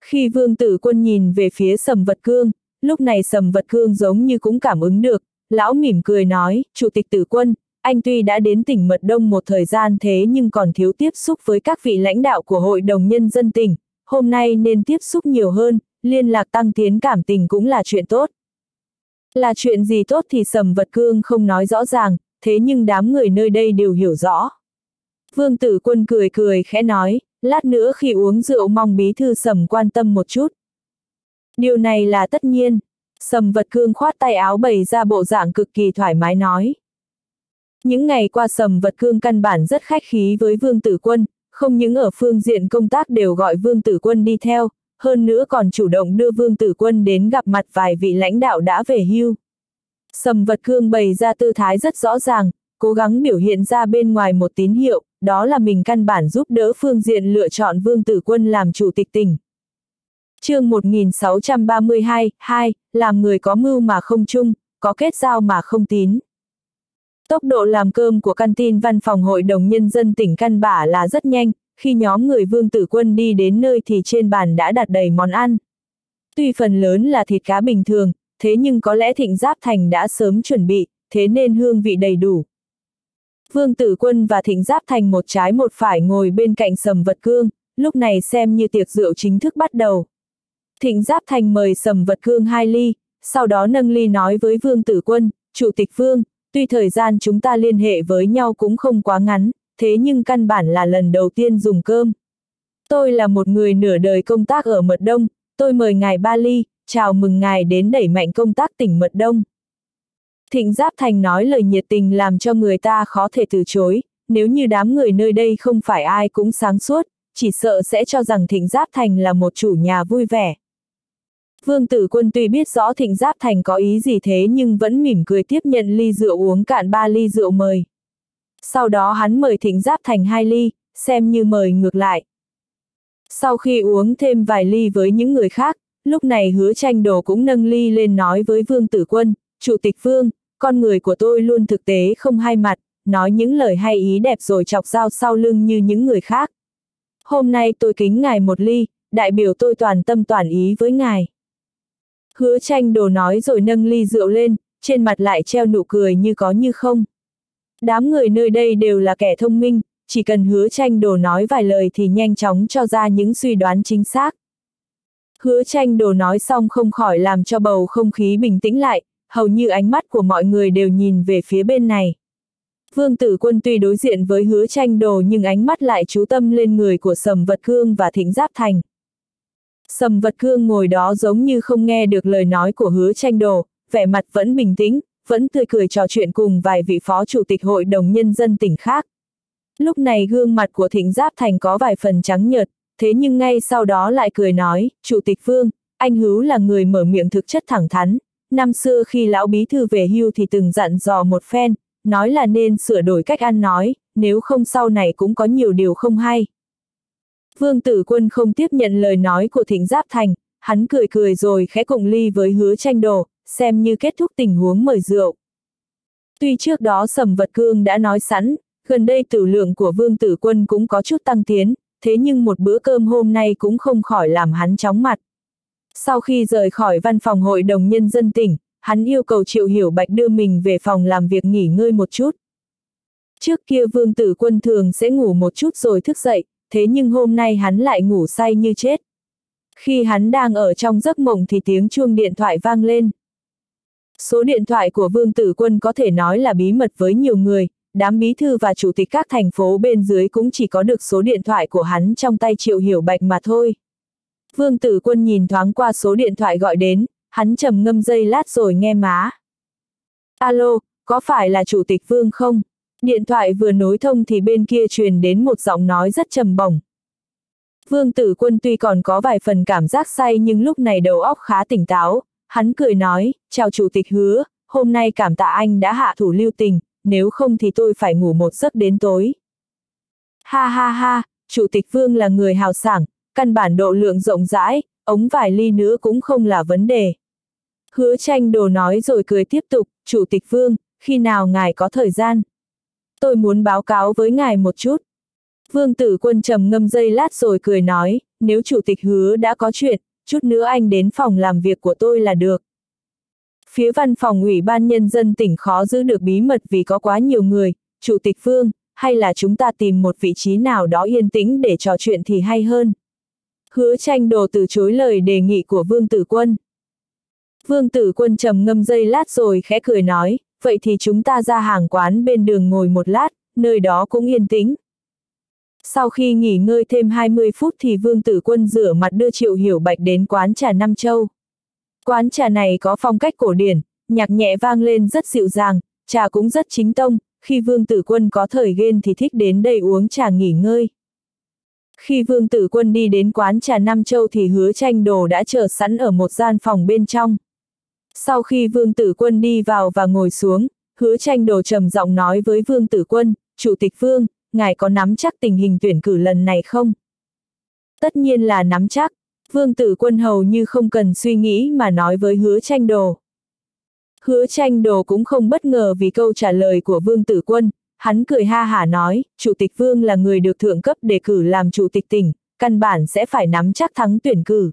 Khi vương tử quân nhìn về phía sầm vật cương, lúc này sầm vật cương giống như cũng cảm ứng được, lão mỉm cười nói, chủ tịch tử quân, anh tuy đã đến tỉnh Mật Đông một thời gian thế nhưng còn thiếu tiếp xúc với các vị lãnh đạo của Hội đồng Nhân dân tỉnh, hôm nay nên tiếp xúc nhiều hơn, liên lạc tăng tiến cảm tình cũng là chuyện tốt. Là chuyện gì tốt thì Sầm Vật Cương không nói rõ ràng, thế nhưng đám người nơi đây đều hiểu rõ. Vương Tử Quân cười cười khẽ nói, lát nữa khi uống rượu mong bí thư Sầm quan tâm một chút. Điều này là tất nhiên. Sầm Vật Cương khoát tay áo bày ra bộ dạng cực kỳ thoải mái nói. Những ngày qua Sầm Vật Cương căn bản rất khách khí với Vương Tử Quân, không những ở phương diện công tác đều gọi Vương Tử Quân đi theo, hơn nữa còn chủ động đưa Vương Tử Quân đến gặp mặt vài vị lãnh đạo đã về hưu. Sầm vật cương bày ra tư thái rất rõ ràng, cố gắng biểu hiện ra bên ngoài một tín hiệu, đó là mình căn bản giúp đỡ phương diện lựa chọn Vương Tử Quân làm chủ tịch tỉnh. chương 1632, 2, làm người có mưu mà không chung, có kết giao mà không tín. Tốc độ làm cơm của căn tin văn phòng Hội đồng Nhân dân tỉnh Căn Bả là rất nhanh, khi nhóm người Vương Tử Quân đi đến nơi thì trên bàn đã đặt đầy món ăn. Tuy phần lớn là thịt cá bình thường, thế nhưng có lẽ Thịnh Giáp Thành đã sớm chuẩn bị, thế nên hương vị đầy đủ. Vương Tử Quân và Thịnh Giáp Thành một trái một phải ngồi bên cạnh Sầm Vật Cương, lúc này xem như tiệc rượu chính thức bắt đầu. Thịnh Giáp Thành mời Sầm Vật Cương hai ly, sau đó nâng ly nói với Vương Tử Quân, Chủ tịch Vương, tuy thời gian chúng ta liên hệ với nhau cũng không quá ngắn, thế nhưng căn bản là lần đầu tiên dùng cơm. Tôi là một người nửa đời công tác ở Mật Đông, tôi mời ngài Ba Ly, chào mừng ngài đến đẩy mạnh công tác tỉnh Mật Đông. Thịnh Giáp Thành nói lời nhiệt tình làm cho người ta khó thể từ chối, nếu như đám người nơi đây không phải ai cũng sáng suốt, chỉ sợ sẽ cho rằng Thịnh Giáp Thành là một chủ nhà vui vẻ. Vương Tử Quân tuy biết rõ Thịnh Giáp Thành có ý gì thế nhưng vẫn mỉm cười tiếp nhận ly rượu uống cạn ba ly rượu mời. Sau đó hắn mời Thịnh Giáp Thành hai ly, xem như mời ngược lại. Sau khi uống thêm vài ly với những người khác, lúc này hứa tranh đồ cũng nâng ly lên nói với Vương Tử Quân, Chủ tịch Vương, con người của tôi luôn thực tế không hai mặt, nói những lời hay ý đẹp rồi chọc dao sau lưng như những người khác. Hôm nay tôi kính ngài một ly, đại biểu tôi toàn tâm toàn ý với ngài. Hứa tranh đồ nói rồi nâng ly rượu lên, trên mặt lại treo nụ cười như có như không. Đám người nơi đây đều là kẻ thông minh, chỉ cần hứa tranh đồ nói vài lời thì nhanh chóng cho ra những suy đoán chính xác. Hứa tranh đồ nói xong không khỏi làm cho bầu không khí bình tĩnh lại, hầu như ánh mắt của mọi người đều nhìn về phía bên này. Vương tử quân tuy đối diện với hứa tranh đồ nhưng ánh mắt lại chú tâm lên người của Sầm Vật Cương và Thịnh Giáp Thành. Sầm Vật Cương ngồi đó giống như không nghe được lời nói của hứa tranh đồ, vẻ mặt vẫn bình tĩnh, vẫn tươi cười trò chuyện cùng vài vị phó chủ tịch hội đồng nhân dân tỉnh khác. Lúc này gương mặt của Thịnh Giáp Thành có vài phần trắng nhợt, thế nhưng ngay sau đó lại cười nói, Chủ tịch Vương, anh Hữu là người mở miệng thực chất thẳng thắn, năm xưa khi lão bí thư về hưu thì từng dặn dò một phen, nói là nên sửa đổi cách ăn nói, nếu không sau này cũng có nhiều điều không hay. Vương Tử Quân không tiếp nhận lời nói của Thịnh Giáp Thành, hắn cười cười rồi khẽ cùng ly với hứa tranh đồ, xem như kết thúc tình huống mời rượu. Tuy trước đó Sầm Vật Cương đã nói sẵn, gần đây tử lượng của Vương Tử Quân cũng có chút tăng tiến, thế nhưng một bữa cơm hôm nay cũng không khỏi làm hắn chóng mặt. Sau khi rời khỏi văn phòng hội đồng nhân dân tỉnh, hắn yêu cầu Triệu Hiểu Bạch đưa mình về phòng làm việc nghỉ ngơi một chút. Trước kia Vương Tử Quân thường sẽ ngủ một chút rồi thức dậy, thế nhưng hôm nay hắn lại ngủ say như chết. Khi hắn đang ở trong giấc mộng thì tiếng chuông điện thoại vang lên. Số điện thoại của Vương Tử Quân có thể nói là bí mật với nhiều người, đám bí thư và chủ tịch các thành phố bên dưới cũng chỉ có được số điện thoại của hắn trong tay Triệu Hiểu Bạch mà thôi. Vương Tử Quân nhìn thoáng qua số điện thoại gọi đến, hắn trầm ngâm dây lát rồi nghe má. Alo, có phải là chủ tịch Vương không? Điện thoại vừa nối thông thì bên kia truyền đến một giọng nói rất trầm bổng. Vương Tử Quân tuy còn có vài phần cảm giác say nhưng lúc này đầu óc khá tỉnh táo, Hắn cười nói, chào chủ tịch hứa, hôm nay cảm tạ anh đã hạ thủ lưu tình, nếu không thì tôi phải ngủ một giấc đến tối. Ha ha ha, chủ tịch vương là người hào sảng, căn bản độ lượng rộng rãi, ống vài ly nữa cũng không là vấn đề. Hứa tranh đồ nói rồi cười tiếp tục, chủ tịch vương, khi nào ngài có thời gian? Tôi muốn báo cáo với ngài một chút. Vương tử quân trầm ngâm dây lát rồi cười nói, nếu chủ tịch hứa đã có chuyện, chút nữa anh đến phòng làm việc của tôi là được. Phía văn phòng ủy ban nhân dân tỉnh khó giữ được bí mật vì có quá nhiều người, chủ tịch vương, hay là chúng ta tìm một vị trí nào đó yên tĩnh để trò chuyện thì hay hơn. Hứa tranh đồ từ chối lời đề nghị của Vương Tử Quân. Vương Tử Quân trầm ngâm giây lát rồi khẽ cười nói, vậy thì chúng ta ra hàng quán bên đường ngồi một lát, nơi đó cũng yên tĩnh. Sau khi nghỉ ngơi thêm 20 phút thì Vương Tử Quân rửa mặt đưa Triệu Hiểu Bạch đến quán trà Nam Châu. Quán trà này có phong cách cổ điển, nhạc nhẹ vang lên rất dịu dàng, trà cũng rất chính tông, khi Vương Tử Quân có thời ghen thì thích đến đây uống trà nghỉ ngơi. Khi Vương Tử Quân đi đến quán trà Nam Châu thì hứa tranh đồ đã chờ sẵn ở một gian phòng bên trong. Sau khi Vương Tử Quân đi vào và ngồi xuống, hứa tranh đồ trầm giọng nói với Vương Tử Quân, Chủ tịch Vương, ngài có nắm chắc tình hình tuyển cử lần này không? Tất nhiên là nắm chắc, Vương Tử Quân hầu như không cần suy nghĩ mà nói với hứa tranh đồ. Hứa tranh đồ cũng không bất ngờ vì câu trả lời của Vương Tử Quân, hắn cười ha hả nói, Chủ tịch Vương là người được thượng cấp đề cử làm Chủ tịch tỉnh, căn bản sẽ phải nắm chắc thắng tuyển cử.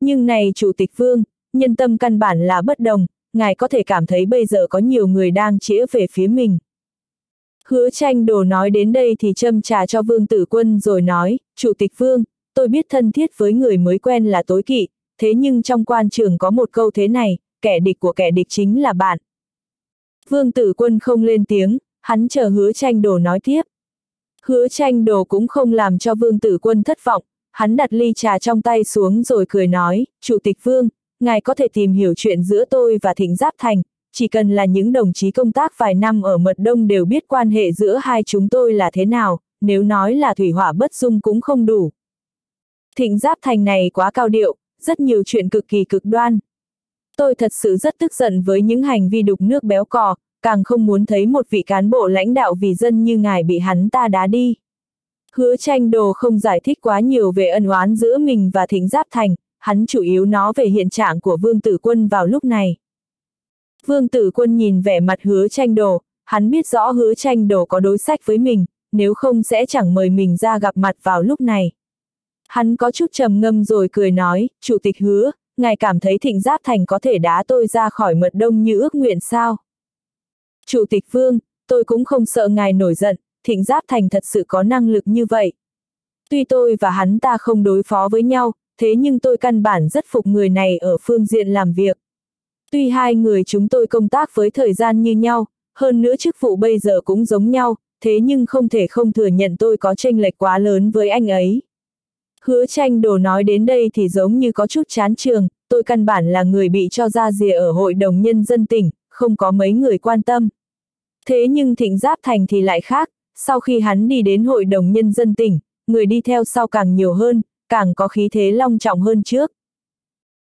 Nhưng này Chủ tịch Vương, nhân tâm căn bản là bất đồng, ngài có thể cảm thấy bây giờ có nhiều người đang chĩa về phía mình. Hứa tranh đồ nói đến đây thì châm trà cho Vương Tử Quân rồi nói, Chủ tịch Vương, tôi biết thân thiết với người mới quen là tối kỵ, thế nhưng trong quan trường có một câu thế này, kẻ địch của kẻ địch chính là bạn. Vương Tử Quân không lên tiếng, hắn chờ hứa tranh đồ nói tiếp. Hứa tranh đồ cũng không làm cho Vương Tử Quân thất vọng, hắn đặt ly trà trong tay xuống rồi cười nói, Chủ tịch Vương, ngài có thể tìm hiểu chuyện giữa tôi và Thịnh Giáp Thành, chỉ cần là những đồng chí công tác vài năm ở Mật Đông đều biết quan hệ giữa hai chúng tôi là thế nào, nếu nói là thủy hỏa bất dung cũng không đủ. Thịnh Giáp Thành này quá cao điệu, rất nhiều chuyện cực kỳ cực đoan. Tôi thật sự rất tức giận với những hành vi đục nước béo cò, càng không muốn thấy một vị cán bộ lãnh đạo vì dân như ngài bị hắn ta đá đi. Hứa tranh đồ không giải thích quá nhiều về ân oán giữa mình và Thịnh Giáp Thành, hắn chủ yếu nói về hiện trạng của Vương Tử Quân vào lúc này. Vương Tử Quân nhìn vẻ mặt hứa tranh đồ, hắn biết rõ hứa tranh đồ có đối sách với mình, nếu không sẽ chẳng mời mình ra gặp mặt vào lúc này. Hắn có chút trầm ngâm rồi cười nói, Chủ tịch hứa, ngài cảm thấy thịnh giáp thành có thể đá tôi ra khỏi mật đông như ước nguyện sao? Chủ tịch Vương, tôi cũng không sợ ngài nổi giận, thịnh giáp thành thật sự có năng lực như vậy. Tuy tôi và hắn ta không đối phó với nhau, thế nhưng tôi căn bản rất phục người này ở phương diện làm việc. Tuy hai người chúng tôi công tác với thời gian như nhau, hơn nữa chức vụ bây giờ cũng giống nhau, thế nhưng không thể không thừa nhận tôi có tranh lệch quá lớn với anh ấy. Hứa tranh đồ nói đến đây thì giống như có chút chán trường, tôi căn bản là người bị cho ra rìa ở hội đồng nhân dân tỉnh, không có mấy người quan tâm. Thế nhưng thịnh giáp thành thì lại khác, sau khi hắn đi đến hội đồng nhân dân tỉnh, người đi theo sau càng nhiều hơn, càng có khí thế long trọng hơn trước.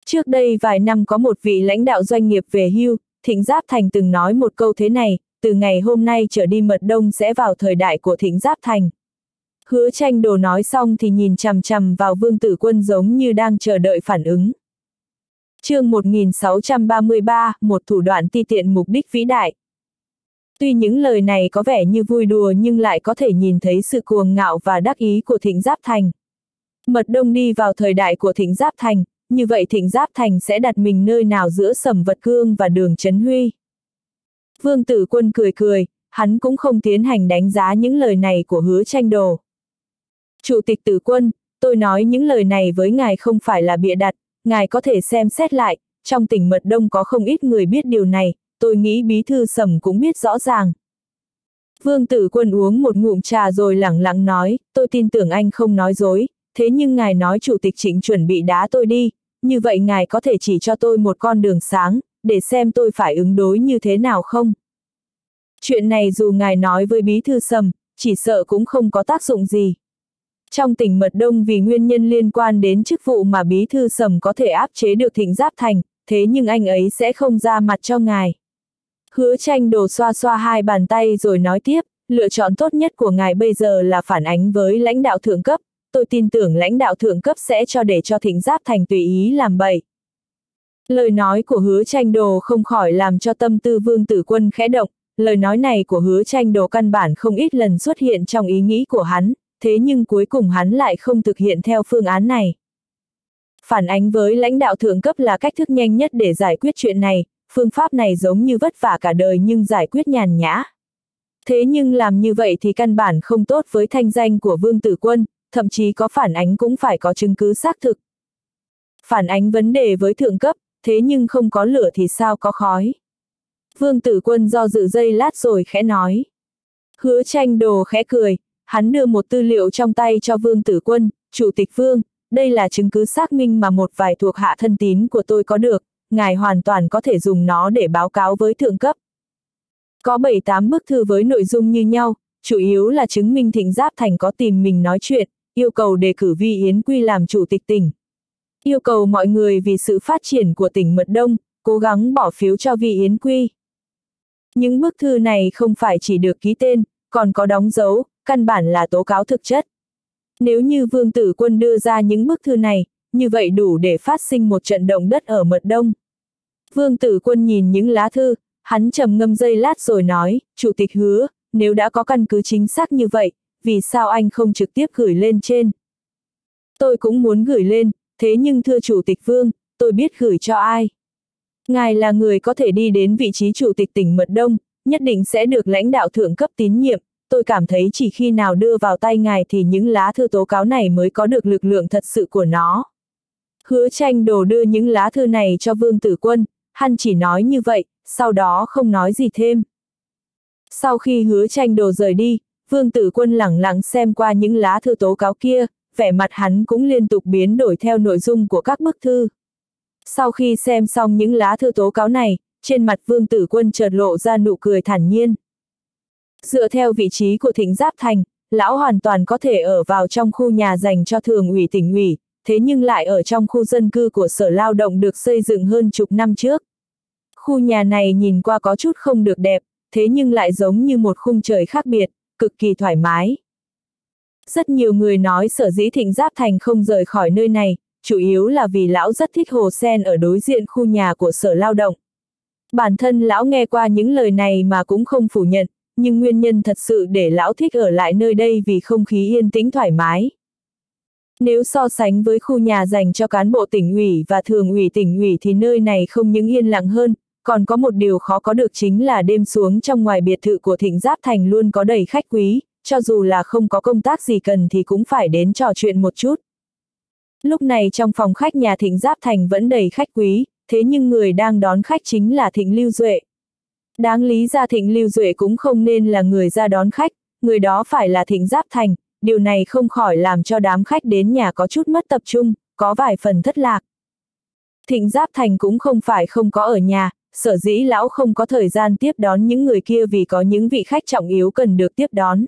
Trước đây vài năm có một vị lãnh đạo doanh nghiệp về hưu, Thịnh Giáp Thành từng nói một câu thế này, từ ngày hôm nay trở đi mật đông sẽ vào thời đại của Thịnh Giáp Thành. Hứa tranh đồ nói xong thì nhìn chằm chằm vào vương tử quân giống như đang chờ đợi phản ứng. chương 1633, một thủ đoạn ti tiện mục đích vĩ đại. Tuy những lời này có vẻ như vui đùa nhưng lại có thể nhìn thấy sự cuồng ngạo và đắc ý của Thịnh Giáp Thành. Mật đông đi vào thời đại của Thịnh Giáp Thành, như vậy Thịnh Giáp Thành sẽ đặt mình nơi nào giữa Sầm Vật Cương và đường Trấn Huy. Vương Tử Quân cười cười, hắn cũng không tiến hành đánh giá những lời này của hứa tranh đồ. Chủ tịch Tử Quân, tôi nói những lời này với ngài không phải là bịa đặt, ngài có thể xem xét lại, trong tỉnh Mật Đông có không ít người biết điều này, tôi nghĩ bí thư sầm cũng biết rõ ràng. Vương Tử Quân uống một ngụm trà rồi lẳng lặng nói, tôi tin tưởng anh không nói dối, thế nhưng ngài nói chủ tịch trịnh chuẩn bị đá tôi đi, như vậy ngài có thể chỉ cho tôi một con đường sáng, để xem tôi phải ứng đối như thế nào không? Chuyện này dù ngài nói với bí thư sầm, chỉ sợ cũng không có tác dụng gì. Trong tỉnh Mật Đông vì nguyên nhân liên quan đến chức vụ mà bí thư sầm có thể áp chế được thịnh giáp thành, thế nhưng anh ấy sẽ không ra mặt cho ngài. Hứa tranh đồ xoa xoa hai bàn tay rồi nói tiếp, lựa chọn tốt nhất của ngài bây giờ là phản ánh với lãnh đạo thượng cấp, tôi tin tưởng lãnh đạo thượng cấp sẽ cho để cho thịnh giáp thành tùy ý làm bậy. Lời nói của hứa tranh đồ không khỏi làm cho tâm tư vương tử quân khẽ động, lời nói này của hứa tranh đồ căn bản không ít lần xuất hiện trong ý nghĩ của hắn, thế nhưng cuối cùng hắn lại không thực hiện theo phương án này. Phản ánh với lãnh đạo thượng cấp là cách thức nhanh nhất để giải quyết chuyện này, phương pháp này giống như vất vả cả đời nhưng giải quyết nhàn nhã. Thế nhưng làm như vậy thì căn bản không tốt với thanh danh của Vương Tử Quân, thậm chí có phản ánh cũng phải có chứng cứ xác thực. Phản ánh vấn đề với thượng cấp, thế nhưng không có lửa thì sao có khói. Vương tử quân do dự dây lát rồi khẽ nói. Hứa tranh đồ khẽ cười, hắn đưa một tư liệu trong tay cho vương tử quân, chủ tịch vương, đây là chứng cứ xác minh mà một vài thuộc hạ thân tín của tôi có được, ngài hoàn toàn có thể dùng nó để báo cáo với thượng cấp. Có 7-8 bức thư với nội dung như nhau, chủ yếu là chứng minh Thịnh Giáp Thành có tìm mình nói chuyện, yêu cầu đề cử Vi Yến Quy làm chủ tịch tỉnh. Yêu cầu mọi người vì sự phát triển của tỉnh Mật Đông, cố gắng bỏ phiếu cho Vi Yến Quy. Những bức thư này không phải chỉ được ký tên, còn có đóng dấu, căn bản là tố cáo thực chất. Nếu như Vương Tử Quân đưa ra những bức thư này, như vậy đủ để phát sinh một trận động đất ở Mật Đông. Vương Tử Quân nhìn những lá thư, hắn trầm ngâm dây lát rồi nói, Chủ tịch hứa, nếu đã có căn cứ chính xác như vậy, vì sao anh không trực tiếp gửi lên trên? Tôi cũng muốn gửi lên, thế nhưng thưa Chủ tịch Vương, tôi biết gửi cho ai? Ngài là người có thể đi đến vị trí Chủ tịch tỉnh Mật Đông, nhất định sẽ được lãnh đạo thượng cấp tín nhiệm, tôi cảm thấy chỉ khi nào đưa vào tay ngài thì những lá thư tố cáo này mới có được lực lượng thật sự của nó. Hứa tranh đồ đưa những lá thư này cho Vương Tử Quân, hắn chỉ nói như vậy, sau đó không nói gì thêm. Sau khi hứa tranh đồ rời đi, Vương Tử Quân lẳng lặng xem qua những lá thư tố cáo kia, vẻ mặt hắn cũng liên tục biến đổi theo nội dung của các bức thư. Sau khi xem xong những lá thư tố cáo này, trên mặt Vương Tử Quân chợt lộ ra nụ cười thản nhiên. Dựa theo vị trí của thịnh Giáp Thành, lão hoàn toàn có thể ở vào trong khu nhà dành cho thường ủy tỉnh ủy, thế nhưng lại ở trong khu dân cư của sở lao động được xây dựng hơn chục năm trước. Khu nhà này nhìn qua có chút không được đẹp, thế nhưng lại giống như một khung trời khác biệt, cực kỳ thoải mái. Rất nhiều người nói sở dĩ thịnh Giáp Thành không rời khỏi nơi này, chủ yếu là vì lão rất thích hồ sen ở đối diện khu nhà của sở lao động. Bản thân lão nghe qua những lời này mà cũng không phủ nhận, nhưng nguyên nhân thật sự để lão thích ở lại nơi đây vì không khí yên tĩnh thoải mái. Nếu so sánh với khu nhà dành cho cán bộ tỉnh ủy và thường ủy tỉnh ủy thì nơi này không những yên lặng hơn, còn có một điều khó có được chính là đêm xuống trong ngoài biệt thự của Thịnh Giáp Thành luôn có đầy khách quý, cho dù là không có công tác gì cần thì cũng phải đến trò chuyện một chút. Lúc này trong phòng khách nhà Thịnh Giáp Thành vẫn đầy khách quý, thế nhưng người đang đón khách chính là Thịnh Lưu Duệ. Đáng lý ra Thịnh Lưu Duệ cũng không nên là người ra đón khách, người đó phải là Thịnh Giáp Thành, điều này không khỏi làm cho đám khách đến nhà có chút mất tập trung, có vài phần thất lạc. Thịnh Giáp Thành cũng không phải không có ở nhà, sở dĩ lão không có thời gian tiếp đón những người kia vì có những vị khách trọng yếu cần được tiếp đón.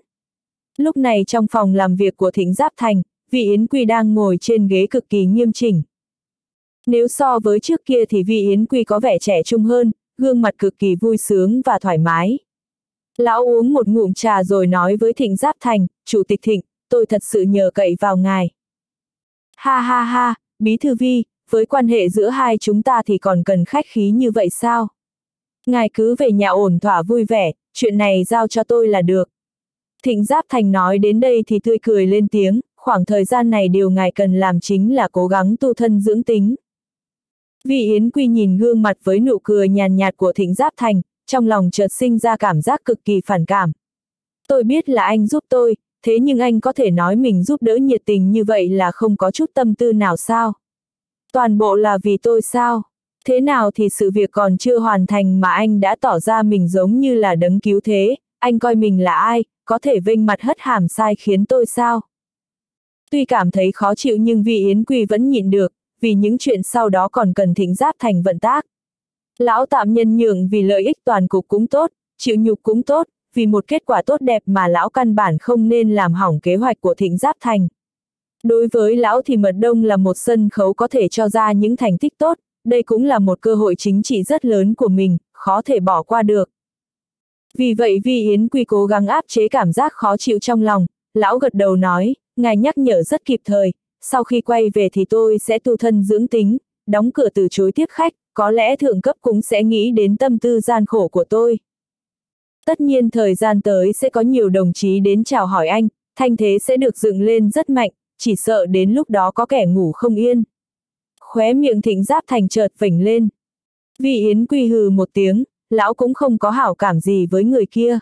Lúc này trong phòng làm việc của Thịnh Giáp Thành, vị Yến Quy đang ngồi trên ghế cực kỳ nghiêm chỉnh. Nếu so với trước kia thì vị Yến Quy có vẻ trẻ trung hơn, gương mặt cực kỳ vui sướng và thoải mái. Lão uống một ngụm trà rồi nói với Thịnh Giáp Thành, Chủ tịch Thịnh, tôi thật sự nhờ cậy vào ngài. Ha ha ha, Bí Thư Vi, với quan hệ giữa hai chúng ta thì còn cần khách khí như vậy sao? Ngài cứ về nhà ổn thỏa vui vẻ, chuyện này giao cho tôi là được. Thịnh Giáp Thành nói đến đây thì tươi cười lên tiếng, khoảng thời gian này điều ngài cần làm chính là cố gắng tu thân dưỡng tính. Vị Yến Quy nhìn gương mặt với nụ cười nhàn nhạt của Thịnh Giáp Thành, trong lòng chợt sinh ra cảm giác cực kỳ phản cảm. Tôi biết là anh giúp tôi, thế nhưng anh có thể nói mình giúp đỡ nhiệt tình như vậy là không có chút tâm tư nào sao? Toàn bộ là vì tôi sao? Thế nào thì sự việc còn chưa hoàn thành mà anh đã tỏ ra mình giống như là đấng cứu thế, anh coi mình là ai, có thể vinh mặt hất hàm sai khiến tôi sao? Tuy cảm thấy khó chịu nhưng vị Yến Quy vẫn nhịn được, vì những chuyện sau đó còn cần thịnh giáp thành vận tác. Lão tạm nhân nhượng vì lợi ích toàn cục cũng tốt, chịu nhục cũng tốt, vì một kết quả tốt đẹp mà lão căn bản không nên làm hỏng kế hoạch của thịnh giáp thành. Đối với lão thì Mật Đông là một sân khấu có thể cho ra những thành tích tốt, đây cũng là một cơ hội chính trị rất lớn của mình, khó thể bỏ qua được. Vì vậy Vi Yến Quy cố gắng áp chế cảm giác khó chịu trong lòng, lão gật đầu nói, ngài nhắc nhở rất kịp thời, sau khi quay về thì tôi sẽ tu thân dưỡng tính, đóng cửa từ chối tiếp khách, có lẽ thượng cấp cũng sẽ nghĩ đến tâm tư gian khổ của tôi. Tất nhiên thời gian tới sẽ có nhiều đồng chí đến chào hỏi anh, thanh thế sẽ được dựng lên rất mạnh, chỉ sợ đến lúc đó có kẻ ngủ không yên. Khóe miệng thịnh giáp thành chợt vểnh lên. Vị Yến quy hừ một tiếng, lão cũng không có hảo cảm gì với người kia.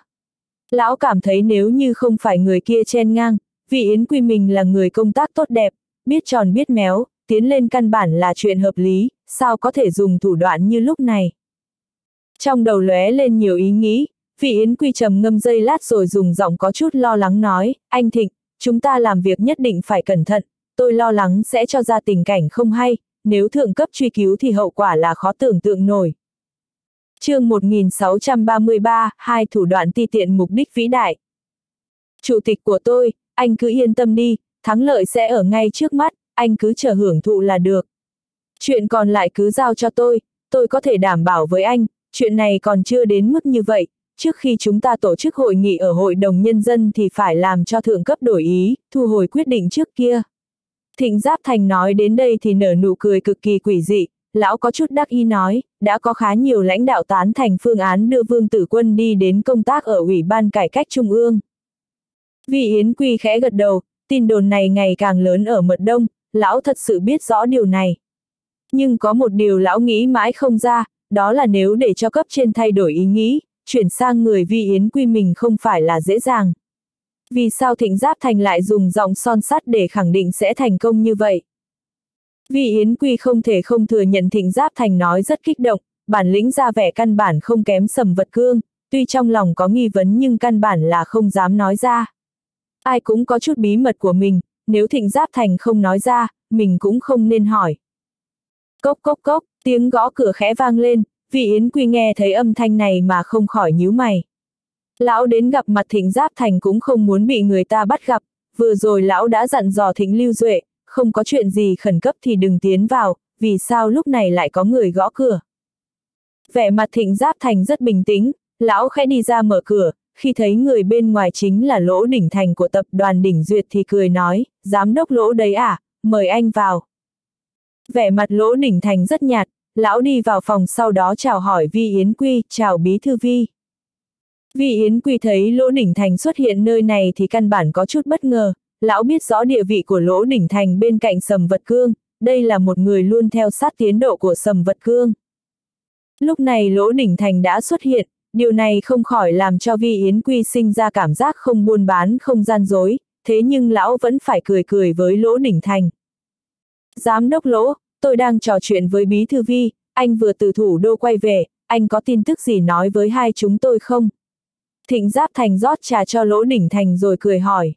Lão cảm thấy nếu như không phải người kia chen ngang, vì Yến Quy mình là người công tác tốt đẹp, biết tròn biết méo, tiến lên căn bản là chuyện hợp lý, sao có thể dùng thủ đoạn như lúc này. Trong đầu lóe lên nhiều ý nghĩ, vị Yến Quy trầm ngâm dây lát rồi dùng giọng có chút lo lắng nói, anh Thịnh, chúng ta làm việc nhất định phải cẩn thận, tôi lo lắng sẽ cho ra tình cảnh không hay, nếu thượng cấp truy cứu thì hậu quả là khó tưởng tượng nổi. chương 1633, hai thủ đoạn ti tiện mục đích vĩ đại. Chủ tịch của tôi, anh cứ yên tâm đi, thắng lợi sẽ ở ngay trước mắt, anh cứ chờ hưởng thụ là được. Chuyện còn lại cứ giao cho tôi, tôi có thể đảm bảo với anh, chuyện này còn chưa đến mức như vậy, trước khi chúng ta tổ chức hội nghị ở Hội đồng Nhân dân thì phải làm cho thượng cấp đổi ý, thu hồi quyết định trước kia. Thịnh Giáp Thành nói đến đây thì nở nụ cười cực kỳ quỷ dị, lão có chút đắc ý nói, đã có khá nhiều lãnh đạo tán thành phương án đưa Vương Tử Quân đi đến công tác ở Ủy ban Cải cách Trung ương. Vị Yến Quy khẽ gật đầu, tin đồn này ngày càng lớn ở mật đông, lão thật sự biết rõ điều này. Nhưng có một điều lão nghĩ mãi không ra, đó là nếu để cho cấp trên thay đổi ý nghĩ, chuyển sang người vi yến quy mình không phải là dễ dàng. Vì sao thịnh giáp thành lại dùng giọng son sắt để khẳng định sẽ thành công như vậy? Vi yến quy không thể không thừa nhận thịnh giáp thành nói rất kích động, bản lĩnh ra vẻ căn bản không kém sầm vật cương, tuy trong lòng có nghi vấn nhưng căn bản là không dám nói ra. Ai cũng có chút bí mật của mình, nếu thịnh giáp thành không nói ra, mình cũng không nên hỏi. Cốc cốc cốc, tiếng gõ cửa khẽ vang lên, vị Yến Quy nghe thấy âm thanh này mà không khỏi nhíu mày. Lão đến gặp mặt thịnh giáp thành cũng không muốn bị người ta bắt gặp, vừa rồi lão đã dặn dò thịnh lưu duệ, không có chuyện gì khẩn cấp thì đừng tiến vào, vì sao lúc này lại có người gõ cửa. Vẻ mặt thịnh giáp thành rất bình tĩnh, lão khẽ đi ra mở cửa, khi thấy người bên ngoài chính là lỗ đỉnh thành của tập đoàn đỉnh duyệt thì cười nói, giám đốc lỗ đấy à, mời anh vào. Vẻ mặt lỗ đỉnh thành rất nhạt, lão đi vào phòng sau đó chào hỏi Vi Yến Quy, chào bí thư Vi. Vi Yến Quy thấy lỗ đỉnh thành xuất hiện nơi này thì căn bản có chút bất ngờ, lão biết rõ địa vị của lỗ đỉnh thành bên cạnh sầm vật cương, đây là một người luôn theo sát tiến độ của sầm vật cương. Lúc này lỗ đỉnh thành đã xuất hiện, điều này không khỏi làm cho Vi Yến Quy sinh ra cảm giác không buôn bán không gian dối, thế nhưng lão vẫn phải cười cười với lỗ đỉnh thành. Giám đốc lỗ, tôi đang trò chuyện với bí thư vi, anh vừa từ thủ đô quay về, anh có tin tức gì nói với hai chúng tôi không? Thịnh Giáp Thành rót trà cho Lỗ Đỉnh Thành rồi cười hỏi.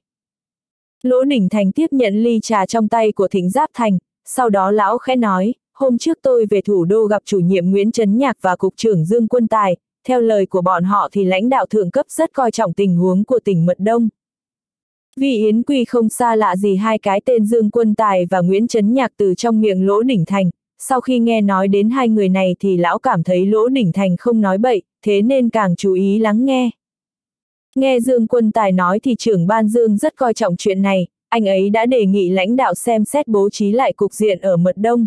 Lỗ Đỉnh Thành tiếp nhận ly trà trong tay của Thịnh Giáp Thành, sau đó lão khẽ nói, hôm trước tôi về thủ đô gặp chủ nhiệm Nguyễn Trấn Nhạc và Cục trưởng Dương Quân Tài, theo lời của bọn họ thì lãnh đạo thượng cấp rất coi trọng tình huống của tỉnh Mật Đông. Vì Yến Quy không xa lạ gì hai cái tên Dương Quân Tài và Nguyễn Trấn Nhạc từ trong miệng Lỗ Đỉnh Thành, sau khi nghe nói đến hai người này thì lão cảm thấy Lỗ Đỉnh Thành không nói bậy, thế nên càng chú ý lắng nghe. Nghe Dương Quân Tài nói thì trưởng ban Dương rất coi trọng chuyện này, anh ấy đã đề nghị lãnh đạo xem xét bố trí lại cục diện ở Mật Đông.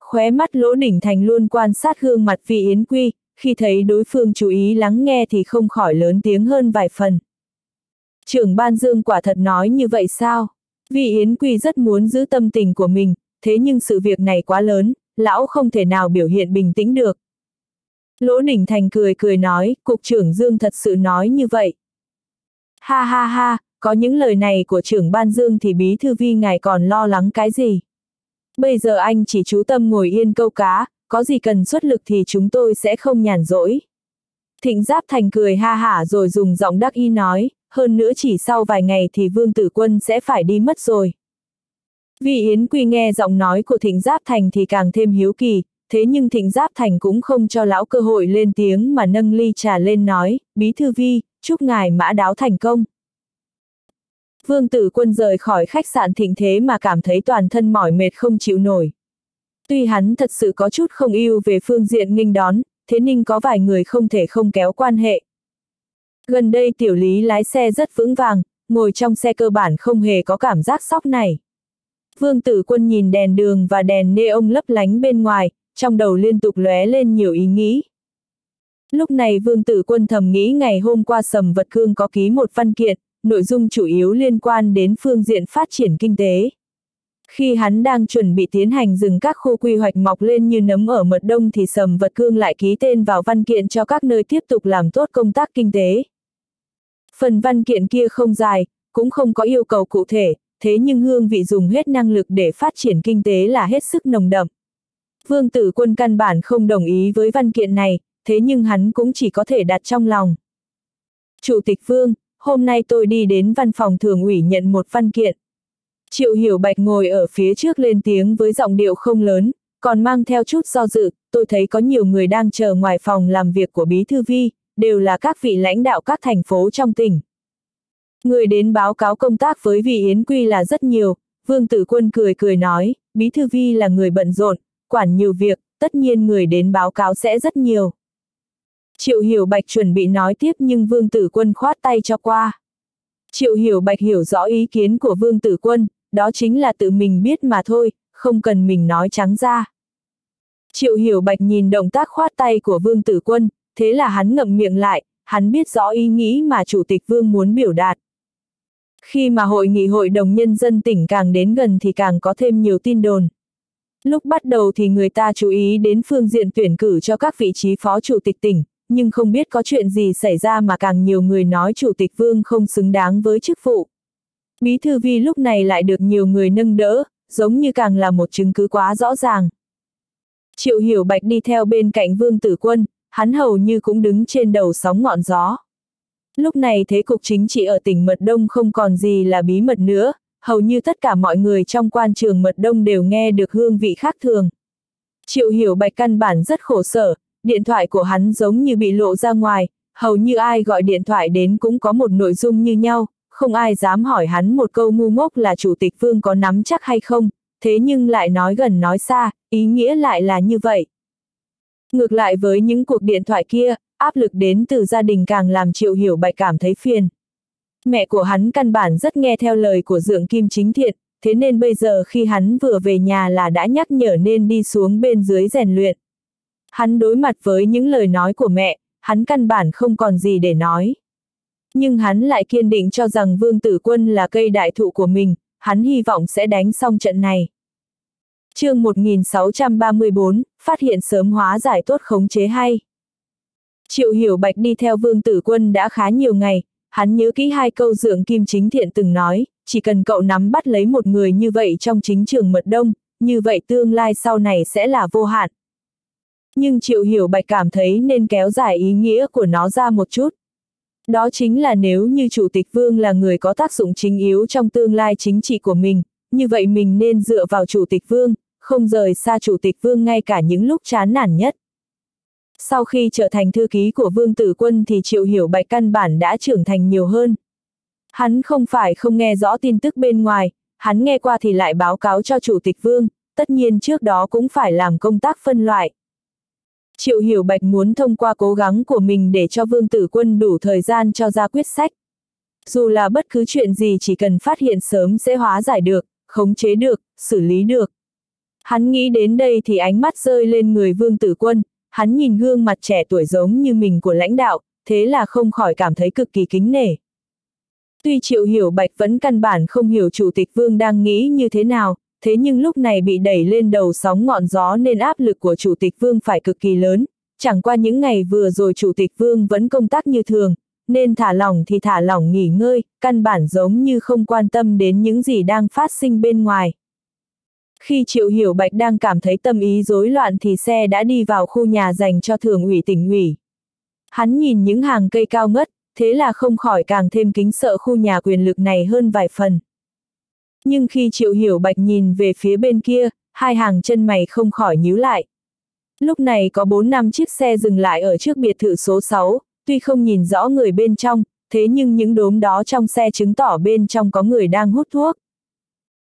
Khóe mắt Lỗ Đỉnh Thành luôn quan sát gương mặt Vị Yến Quy, khi thấy đối phương chú ý lắng nghe thì không khỏi lớn tiếng hơn vài phần. Trưởng ban dương quả thật nói như vậy sao? Vì Yến Quy rất muốn giữ tâm tình của mình, thế nhưng sự việc này quá lớn, lão không thể nào biểu hiện bình tĩnh được. Lỗ Đình Thành cười cười nói, cục trưởng Dương thật sự nói như vậy. Ha ha ha, có những lời này của trưởng ban Dương thì bí thư vi ngài còn lo lắng cái gì? Bây giờ anh chỉ chú tâm ngồi yên câu cá, có gì cần xuất lực thì chúng tôi sẽ không nhàn rỗi. Thịnh Giáp Thành cười ha hả rồi dùng giọng đắc y nói, hơn nữa chỉ sau vài ngày thì Vương Tử Quân sẽ phải đi mất rồi. Vì Yến Quy nghe giọng nói của Thịnh Giáp Thành thì càng thêm hiếu kỳ, thế nhưng Thịnh Giáp Thành cũng không cho lão cơ hội lên tiếng mà nâng ly trà lên nói, Bí Thư Vi, chúc ngài mã đáo thành công. Vương Tử Quân rời khỏi khách sạn thịnh thế mà cảm thấy toàn thân mỏi mệt không chịu nổi. Tuy hắn thật sự có chút không yêu về phương diện nghênh đón, thế nhưng có vài người không thể không kéo quan hệ. Gần đây tiểu lý lái xe rất vững vàng, ngồi trong xe cơ bản không hề có cảm giác sóc này. Vương tử quân nhìn đèn đường và đèn neon lấp lánh bên ngoài, trong đầu liên tục lóe lên nhiều ý nghĩ. Lúc này vương tử quân thầm nghĩ ngày hôm qua sầm vật cương có ký một văn kiện, nội dung chủ yếu liên quan đến phương diện phát triển kinh tế. Khi hắn đang chuẩn bị tiến hành dừng các khu quy hoạch mọc lên như nấm ở mật đông thì Sầm Vật Cương lại ký tên vào văn kiện cho các nơi tiếp tục làm tốt công tác kinh tế. Phần văn kiện kia không dài, cũng không có yêu cầu cụ thể, thế nhưng hương vị dùng hết năng lực để phát triển kinh tế là hết sức nồng đậm. Vương tử quân căn bản không đồng ý với văn kiện này, thế nhưng hắn cũng chỉ có thể đặt trong lòng. Chủ tịch Vương, hôm nay tôi đi đến văn phòng thường ủy nhận một văn kiện. Triệu Hiểu Bạch ngồi ở phía trước lên tiếng với giọng điệu không lớn, còn mang theo chút do dự, tôi thấy có nhiều người đang chờ ngoài phòng làm việc của Bí Thư Vi, đều là các vị lãnh đạo các thành phố trong tỉnh. Người đến báo cáo công tác với vị Yến Quy là rất nhiều, Vương Tử Quân cười cười nói, Bí Thư Vi là người bận rộn, quản nhiều việc, tất nhiên người đến báo cáo sẽ rất nhiều. Triệu Hiểu Bạch chuẩn bị nói tiếp nhưng Vương Tử Quân khoát tay cho qua. Triệu Hiểu Bạch hiểu rõ ý kiến của Vương Tử Quân, đó chính là tự mình biết mà thôi, không cần mình nói trắng ra. Triệu Hiểu Bạch nhìn động tác khoát tay của Vương Tử Quân, thế là hắn ngậm miệng lại, hắn biết rõ ý nghĩ mà Chủ tịch Vương muốn biểu đạt. Khi mà hội nghị hội đồng nhân dân tỉnh càng đến gần thì càng có thêm nhiều tin đồn. Lúc bắt đầu thì người ta chú ý đến phương diện tuyển cử cho các vị trí phó chủ tịch tỉnh, nhưng không biết có chuyện gì xảy ra mà càng nhiều người nói chủ tịch vương không xứng đáng với chức vụ. Bí thư vi lúc này lại được nhiều người nâng đỡ, giống như càng là một chứng cứ quá rõ ràng. Triệu Hiểu Bạch đi theo bên cạnh Vương Tử Quân, hắn hầu như cũng đứng trên đầu sóng ngọn gió. Lúc này thế cục chính trị ở tỉnh Mật Đông không còn gì là bí mật nữa, hầu như tất cả mọi người trong quan trường Mật Đông đều nghe được hương vị khác thường. Triệu Hiểu Bạch căn bản rất khổ sở, điện thoại của hắn giống như bị lộ ra ngoài, hầu như ai gọi điện thoại đến cũng có một nội dung như nhau, không ai dám hỏi hắn một câu ngu ngốc là chủ tịch vương có nắm chắc hay không, thế nhưng lại nói gần nói xa, ý nghĩa lại là như vậy. Ngược lại với những cuộc điện thoại kia, áp lực đến từ gia đình càng làm Triệu Hiểu Bạch cảm thấy phiền. Mẹ của hắn căn bản rất nghe theo lời của Dượng Kim Chính Thiện, thế nên bây giờ khi hắn vừa về nhà là đã nhắc nhở nên đi xuống bên dưới rèn luyện. Hắn đối mặt với những lời nói của mẹ, hắn căn bản không còn gì để nói. Nhưng hắn lại kiên định cho rằng Vương Tử Quân là cây đại thụ của mình, hắn hy vọng sẽ đánh xong trận này chương 1634, phát hiện sớm hóa giải tốt khống chế hay. Triệu Hiểu Bạch đi theo Vương Tử Quân đã khá nhiều ngày, hắn nhớ kỹ hai câu dưỡng Kim Chính Thiện từng nói, chỉ cần cậu nắm bắt lấy một người như vậy trong chính trường mật đông, như vậy tương lai sau này sẽ là vô hạn. Nhưng Triệu Hiểu Bạch cảm thấy nên kéo dài ý nghĩa của nó ra một chút. Đó chính là nếu như Chủ tịch Vương là người có tác dụng chính yếu trong tương lai chính trị của mình, như vậy mình nên dựa vào Chủ tịch Vương, không rời xa Chủ tịch Vương ngay cả những lúc chán nản nhất. Sau khi trở thành thư ký của Vương Tử Quân thì Triệu Hiểu Bạch căn bản đã trưởng thành nhiều hơn. Hắn không phải không nghe rõ tin tức bên ngoài, hắn nghe qua thì lại báo cáo cho Chủ tịch Vương, tất nhiên trước đó cũng phải làm công tác phân loại. Triệu Hiểu Bạch muốn thông qua cố gắng của mình để cho Vương Tử Quân đủ thời gian cho ra quyết sách. Dù là bất cứ chuyện gì chỉ cần phát hiện sớm sẽ hóa giải được, khống chế được, xử lý được. Hắn nghĩ đến đây thì ánh mắt rơi lên người Vương Tử Quân, hắn nhìn gương mặt trẻ tuổi giống như mình của lãnh đạo, thế là không khỏi cảm thấy cực kỳ kính nể. Tuy Triệu Hiểu Bạch vẫn căn bản không hiểu Chủ tịch Vương đang nghĩ như thế nào, thế nhưng lúc này bị đẩy lên đầu sóng ngọn gió nên áp lực của Chủ tịch Vương phải cực kỳ lớn, chẳng qua những ngày vừa rồi Chủ tịch Vương vẫn công tác như thường, nên thả lỏng thì thả lỏng nghỉ ngơi, căn bản giống như không quan tâm đến những gì đang phát sinh bên ngoài. Khi Triệu Hiểu Bạch đang cảm thấy tâm ý rối loạn thì xe đã đi vào khu nhà dành cho thường ủy tỉnh ủy. Hắn nhìn những hàng cây cao ngất, thế là không khỏi càng thêm kính sợ khu nhà quyền lực này hơn vài phần. Nhưng khi Triệu Hiểu Bạch nhìn về phía bên kia, hai hàng chân mày không khỏi nhíu lại. Lúc này có 4 năm chiếc xe dừng lại ở trước biệt thự số 6, tuy không nhìn rõ người bên trong, thế nhưng những đốm đó trong xe chứng tỏ bên trong có người đang hút thuốc.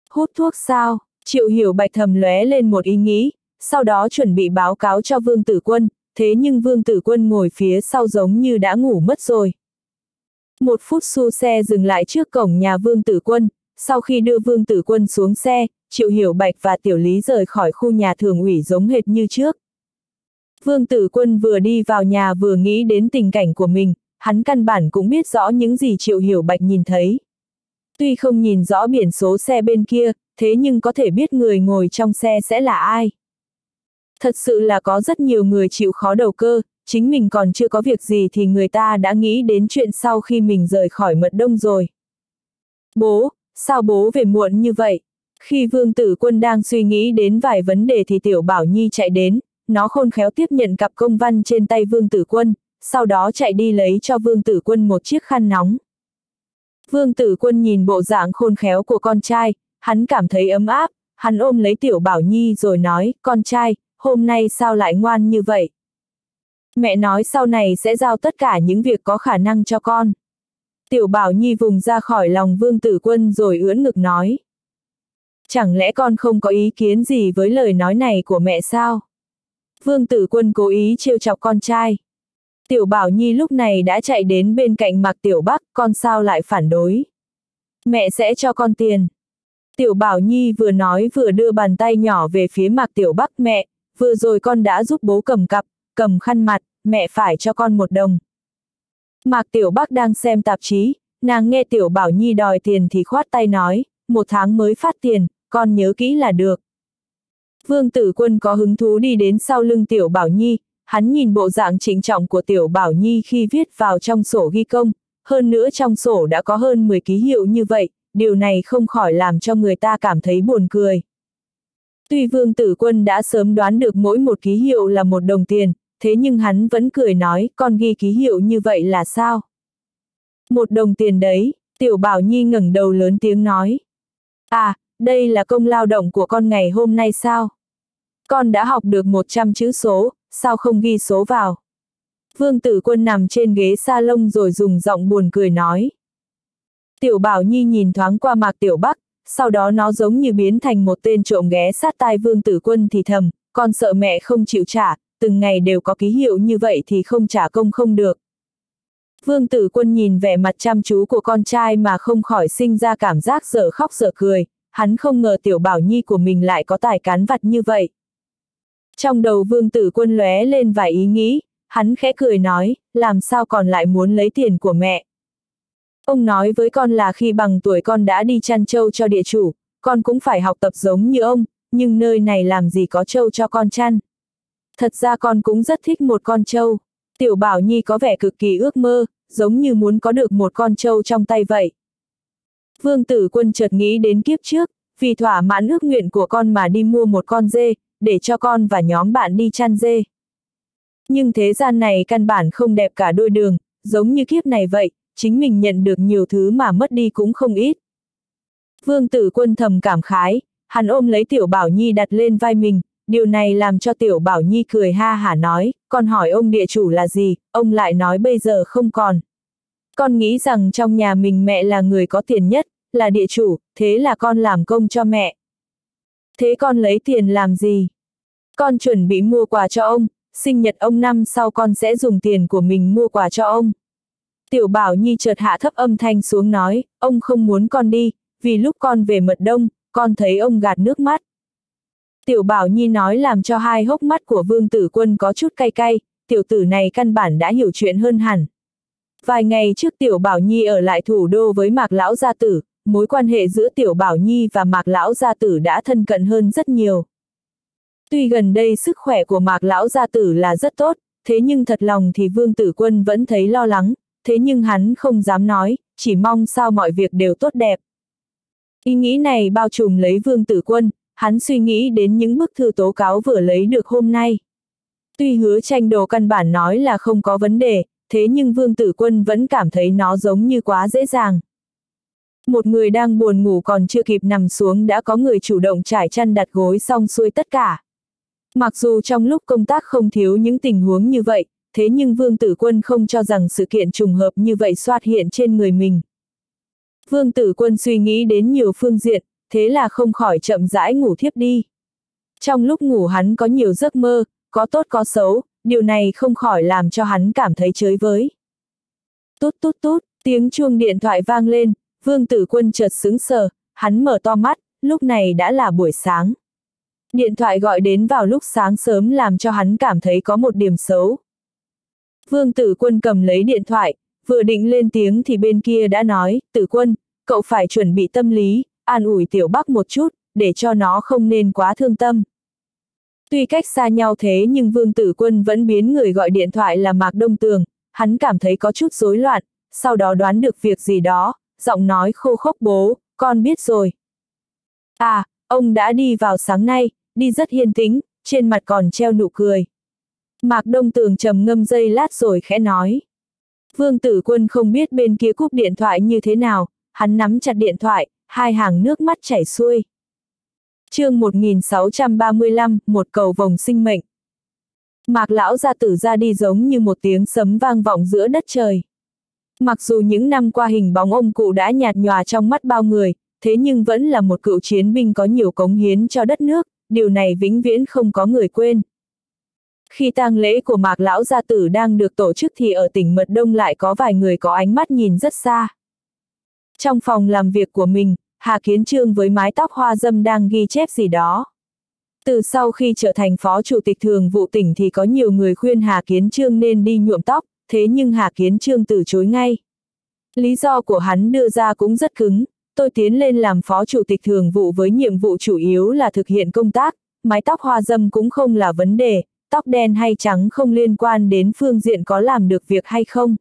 Hút thuốc sao? Triệu Hiểu Bạch thầm lóe lên một ý nghĩ, sau đó chuẩn bị báo cáo cho Vương Tử Quân, thế nhưng Vương Tử Quân ngồi phía sau giống như đã ngủ mất rồi. Một phút xu xe dừng lại trước cổng nhà Vương Tử Quân, sau khi đưa Vương Tử Quân xuống xe, Triệu Hiểu Bạch và Tiểu Lý rời khỏi khu nhà thường ủy giống hệt như trước. Vương Tử Quân vừa đi vào nhà vừa nghĩ đến tình cảnh của mình, hắn căn bản cũng biết rõ những gì Triệu Hiểu Bạch nhìn thấy. Tuy không nhìn rõ biển số xe bên kia, thế nhưng có thể biết người ngồi trong xe sẽ là ai. Thật sự là có rất nhiều người chịu khó đầu cơ, chính mình còn chưa có việc gì thì người ta đã nghĩ đến chuyện sau khi mình rời khỏi mật đông rồi. Bố, sao bố về muộn như vậy? Khi vương tử quân đang suy nghĩ đến vài vấn đề thì tiểu bảo nhi chạy đến, nó khôn khéo tiếp nhận cặp công văn trên tay vương tử quân, sau đó chạy đi lấy cho vương tử quân một chiếc khăn nóng. Vương tử quân nhìn bộ dạng khôn khéo của con trai, hắn cảm thấy ấm áp, hắn ôm lấy tiểu bảo nhi rồi nói, con trai, hôm nay sao lại ngoan như vậy? Mẹ nói sau này sẽ giao tất cả những việc có khả năng cho con. Tiểu bảo nhi vùng ra khỏi lòng vương tử quân rồi ưỡn ngực nói. Chẳng lẽ con không có ý kiến gì với lời nói này của mẹ sao? Vương tử quân cố ý trêu chọc con trai. Tiểu Bảo Nhi lúc này đã chạy đến bên cạnh Mạc Tiểu Bắc, con sao lại phản đối? Mẹ sẽ cho con tiền. Tiểu Bảo Nhi vừa nói vừa đưa bàn tay nhỏ về phía Mạc Tiểu Bắc mẹ, vừa rồi con đã giúp bố cầm cặp, cầm khăn mặt, mẹ phải cho con một đồng. Mạc Tiểu Bắc đang xem tạp chí, nàng nghe Tiểu Bảo Nhi đòi tiền thì khoát tay nói, một tháng mới phát tiền, con nhớ kỹ là được. Vương Tử Quân có hứng thú đi đến sau lưng Tiểu Bảo Nhi, hắn nhìn bộ dạng trịnh trọng của Tiểu Bảo Nhi khi viết vào trong sổ ghi công, hơn nữa trong sổ đã có hơn 10 ký hiệu như vậy, điều này không khỏi làm cho người ta cảm thấy buồn cười. Tuy Vương Tử Quân đã sớm đoán được mỗi một ký hiệu là một đồng tiền, thế nhưng hắn vẫn cười nói, con ghi ký hiệu như vậy là sao? Một đồng tiền đấy, Tiểu Bảo Nhi ngẩng đầu lớn tiếng nói. À, đây là công lao động của con ngày hôm nay sao? Con đã học được 100 chữ số, sao không ghi số vào? Vương tử quân nằm trên ghế sa lông rồi dùng giọng buồn cười nói. Tiểu Bảo Nhi nhìn thoáng qua Mạc Tiểu Bắc, sau đó nó giống như biến thành một tên trộm ghé sát tai Vương Tử Quân thì thầm, con sợ mẹ không chịu trả, từng ngày đều có ký hiệu như vậy thì không trả công không được. Vương Tử Quân nhìn vẻ mặt chăm chú của con trai mà không khỏi sinh ra cảm giác dở khóc dở cười, hắn không ngờ Tiểu Bảo Nhi của mình lại có tài cán vặt như vậy. Trong đầu Vương Tử Quân lóe lên vài ý nghĩ, hắn khẽ cười nói, làm sao còn lại muốn lấy tiền của mẹ. Ông nói với con là khi bằng tuổi con đã đi chăn trâu cho địa chủ, con cũng phải học tập giống như ông, nhưng nơi này làm gì có trâu cho con chăn. Thật ra con cũng rất thích một con trâu. Tiểu Bảo Nhi có vẻ cực kỳ ước mơ, giống như muốn có được một con trâu trong tay vậy. Vương tử quân chợt nghĩ đến kiếp trước, vì thỏa mãn ước nguyện của con mà đi mua một con dê, để cho con và nhóm bạn đi chăn dê. Nhưng thế gian này căn bản không đẹp cả đôi đường, giống như kiếp này vậy, chính mình nhận được nhiều thứ mà mất đi cũng không ít. Vương tử quân thầm cảm khái, hắn ôm lấy tiểu bảo nhi đặt lên vai mình, điều này làm cho tiểu bảo nhi cười ha hả nói, con hỏi ông địa chủ là gì, ông lại nói bây giờ không còn. Con nghĩ rằng trong nhà mình mẹ là người có tiền nhất, là địa chủ, thế là con làm công cho mẹ. Thế con lấy tiền làm gì? Con chuẩn bị mua quà cho ông, sinh nhật ông năm sau con sẽ dùng tiền của mình mua quà cho ông. Tiểu Bảo Nhi chợt hạ thấp âm thanh xuống nói, ông không muốn con đi, vì lúc con về mật đông, con thấy ông gạt nước mắt. Tiểu Bảo Nhi nói làm cho hai hốc mắt của Vương Tử Quân có chút cay cay, tiểu tử này căn bản đã hiểu chuyện hơn hẳn. Vài ngày trước Tiểu Bảo Nhi ở lại thủ đô với Mạc Lão Gia Tử, mối quan hệ giữa Tiểu Bảo Nhi và Mạc Lão Gia Tử đã thân cận hơn rất nhiều. Tuy gần đây sức khỏe của Mạc Lão Gia Tử là rất tốt, thế nhưng thật lòng thì Vương Tử Quân vẫn thấy lo lắng, thế nhưng hắn không dám nói, chỉ mong sao mọi việc đều tốt đẹp. Ý nghĩ này bao trùm lấy Vương Tử Quân, hắn suy nghĩ đến những bức thư tố cáo vừa lấy được hôm nay. Tuy hứa tranh đồ căn bản nói là không có vấn đề, thế nhưng Vương Tử Quân vẫn cảm thấy nó giống như quá dễ dàng. Một người đang buồn ngủ còn chưa kịp nằm xuống đã có người chủ động trải chăn đặt gối xong xuôi tất cả. Mặc dù trong lúc công tác không thiếu những tình huống như vậy, thế nhưng Vương Tử Quân không cho rằng sự kiện trùng hợp như vậy xuất hiện trên người mình. Vương Tử Quân suy nghĩ đến nhiều phương diện, thế là không khỏi chậm rãi ngủ thiếp đi. Trong lúc ngủ hắn có nhiều giấc mơ, có tốt có xấu, điều này không khỏi làm cho hắn cảm thấy chới với. Tút tút tút, tiếng chuông điện thoại vang lên, Vương Tử Quân chợt sững sờ, hắn mở to mắt, lúc này đã là buổi sáng. Điện thoại gọi đến vào lúc sáng sớm làm cho hắn cảm thấy có một điểm xấu. Vương Tử Quân cầm lấy điện thoại, vừa định lên tiếng thì bên kia đã nói, Tử Quân, cậu phải chuẩn bị tâm lý, an ủi Tiểu Bắc một chút, để cho nó không nên quá thương tâm. Tuy cách xa nhau thế nhưng Vương Tử Quân vẫn biến người gọi điện thoại là Mạc Đông Tường, hắn cảm thấy có chút rối loạn, sau đó đoán được việc gì đó, giọng nói khô khốc bố, con biết rồi. À, ông đã đi vào sáng nay, đi rất hiên tĩnh, trên mặt còn treo nụ cười. Mạc Đông Tường trầm ngâm dây lát rồi khẽ nói. Vương Tử Quân không biết bên kia cúp điện thoại như thế nào, hắn nắm chặt điện thoại, hai hàng nước mắt chảy xuôi. chương 1635, một cầu vòng sinh mệnh. Mạc lão gia tử ra đi giống như một tiếng sấm vang vọng giữa đất trời. Mặc dù những năm qua hình bóng ông cụ đã nhạt nhòa trong mắt bao người, thế nhưng vẫn là một cựu chiến binh có nhiều cống hiến cho đất nước, điều này vĩnh viễn không có người quên. Khi tang lễ của Mạc Lão Gia Tử đang được tổ chức thì ở tỉnh Mật Đông lại có vài người có ánh mắt nhìn rất xa. Trong phòng làm việc của mình, Hà Kiến Trương với mái tóc hoa dâm đang ghi chép gì đó. Từ sau khi trở thành phó chủ tịch thường vụ tỉnh thì có nhiều người khuyên Hà Kiến Trương nên đi nhuộm tóc, thế nhưng Hà Kiến Trương từ chối ngay. Lý do của hắn đưa ra cũng rất cứng, tôi tiến lên làm phó chủ tịch thường vụ với nhiệm vụ chủ yếu là thực hiện công tác, mái tóc hoa dâm cũng không là vấn đề, tóc đen hay trắng không liên quan đến phương diện có làm được việc hay không.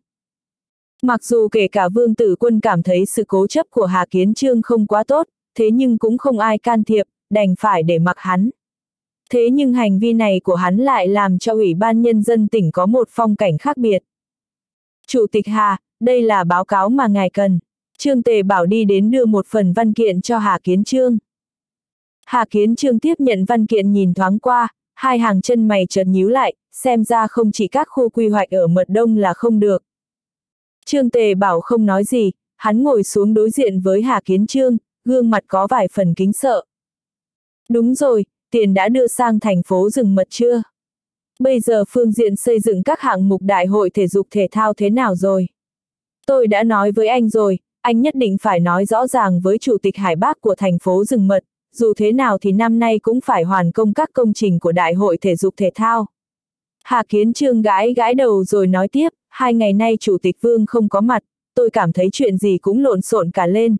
Mặc dù kể cả Vương Tử Quân cảm thấy sự cố chấp của Hà Kiến Trương không quá tốt, thế nhưng cũng không ai can thiệp, đành phải để mặc hắn. Thế nhưng hành vi này của hắn lại làm cho Ủy ban Nhân dân tỉnh có một phong cảnh khác biệt. Chủ tịch Hà, đây là báo cáo mà ngài cần. Trương Tề bảo đi đến đưa một phần văn kiện cho Hà Kiến Trương. Hà Kiến Trương tiếp nhận văn kiện nhìn thoáng qua, hai hàng chân mày chợt nhíu lại, xem ra không chỉ các khu quy hoạch ở mật đông là không được. Trương Tề bảo không nói gì, hắn ngồi xuống đối diện với Hà Kiến Trương, gương mặt có vài phần kính sợ. Đúng rồi, tiền đã đưa sang thành phố rừng mật chưa? Bây giờ phương diện xây dựng các hạng mục đại hội thể dục thể thao thế nào rồi? Tôi đã nói với anh rồi, anh nhất định phải nói rõ ràng với Chủ tịch Hải Bác của thành phố rừng mật, dù thế nào thì năm nay cũng phải hoàn công các công trình của Đại hội Thể dục Thể thao. Hà Kiến Trương gãi gãi đầu rồi nói tiếp, hai ngày nay Chủ tịch Vương không có mặt, tôi cảm thấy chuyện gì cũng lộn xộn cả lên.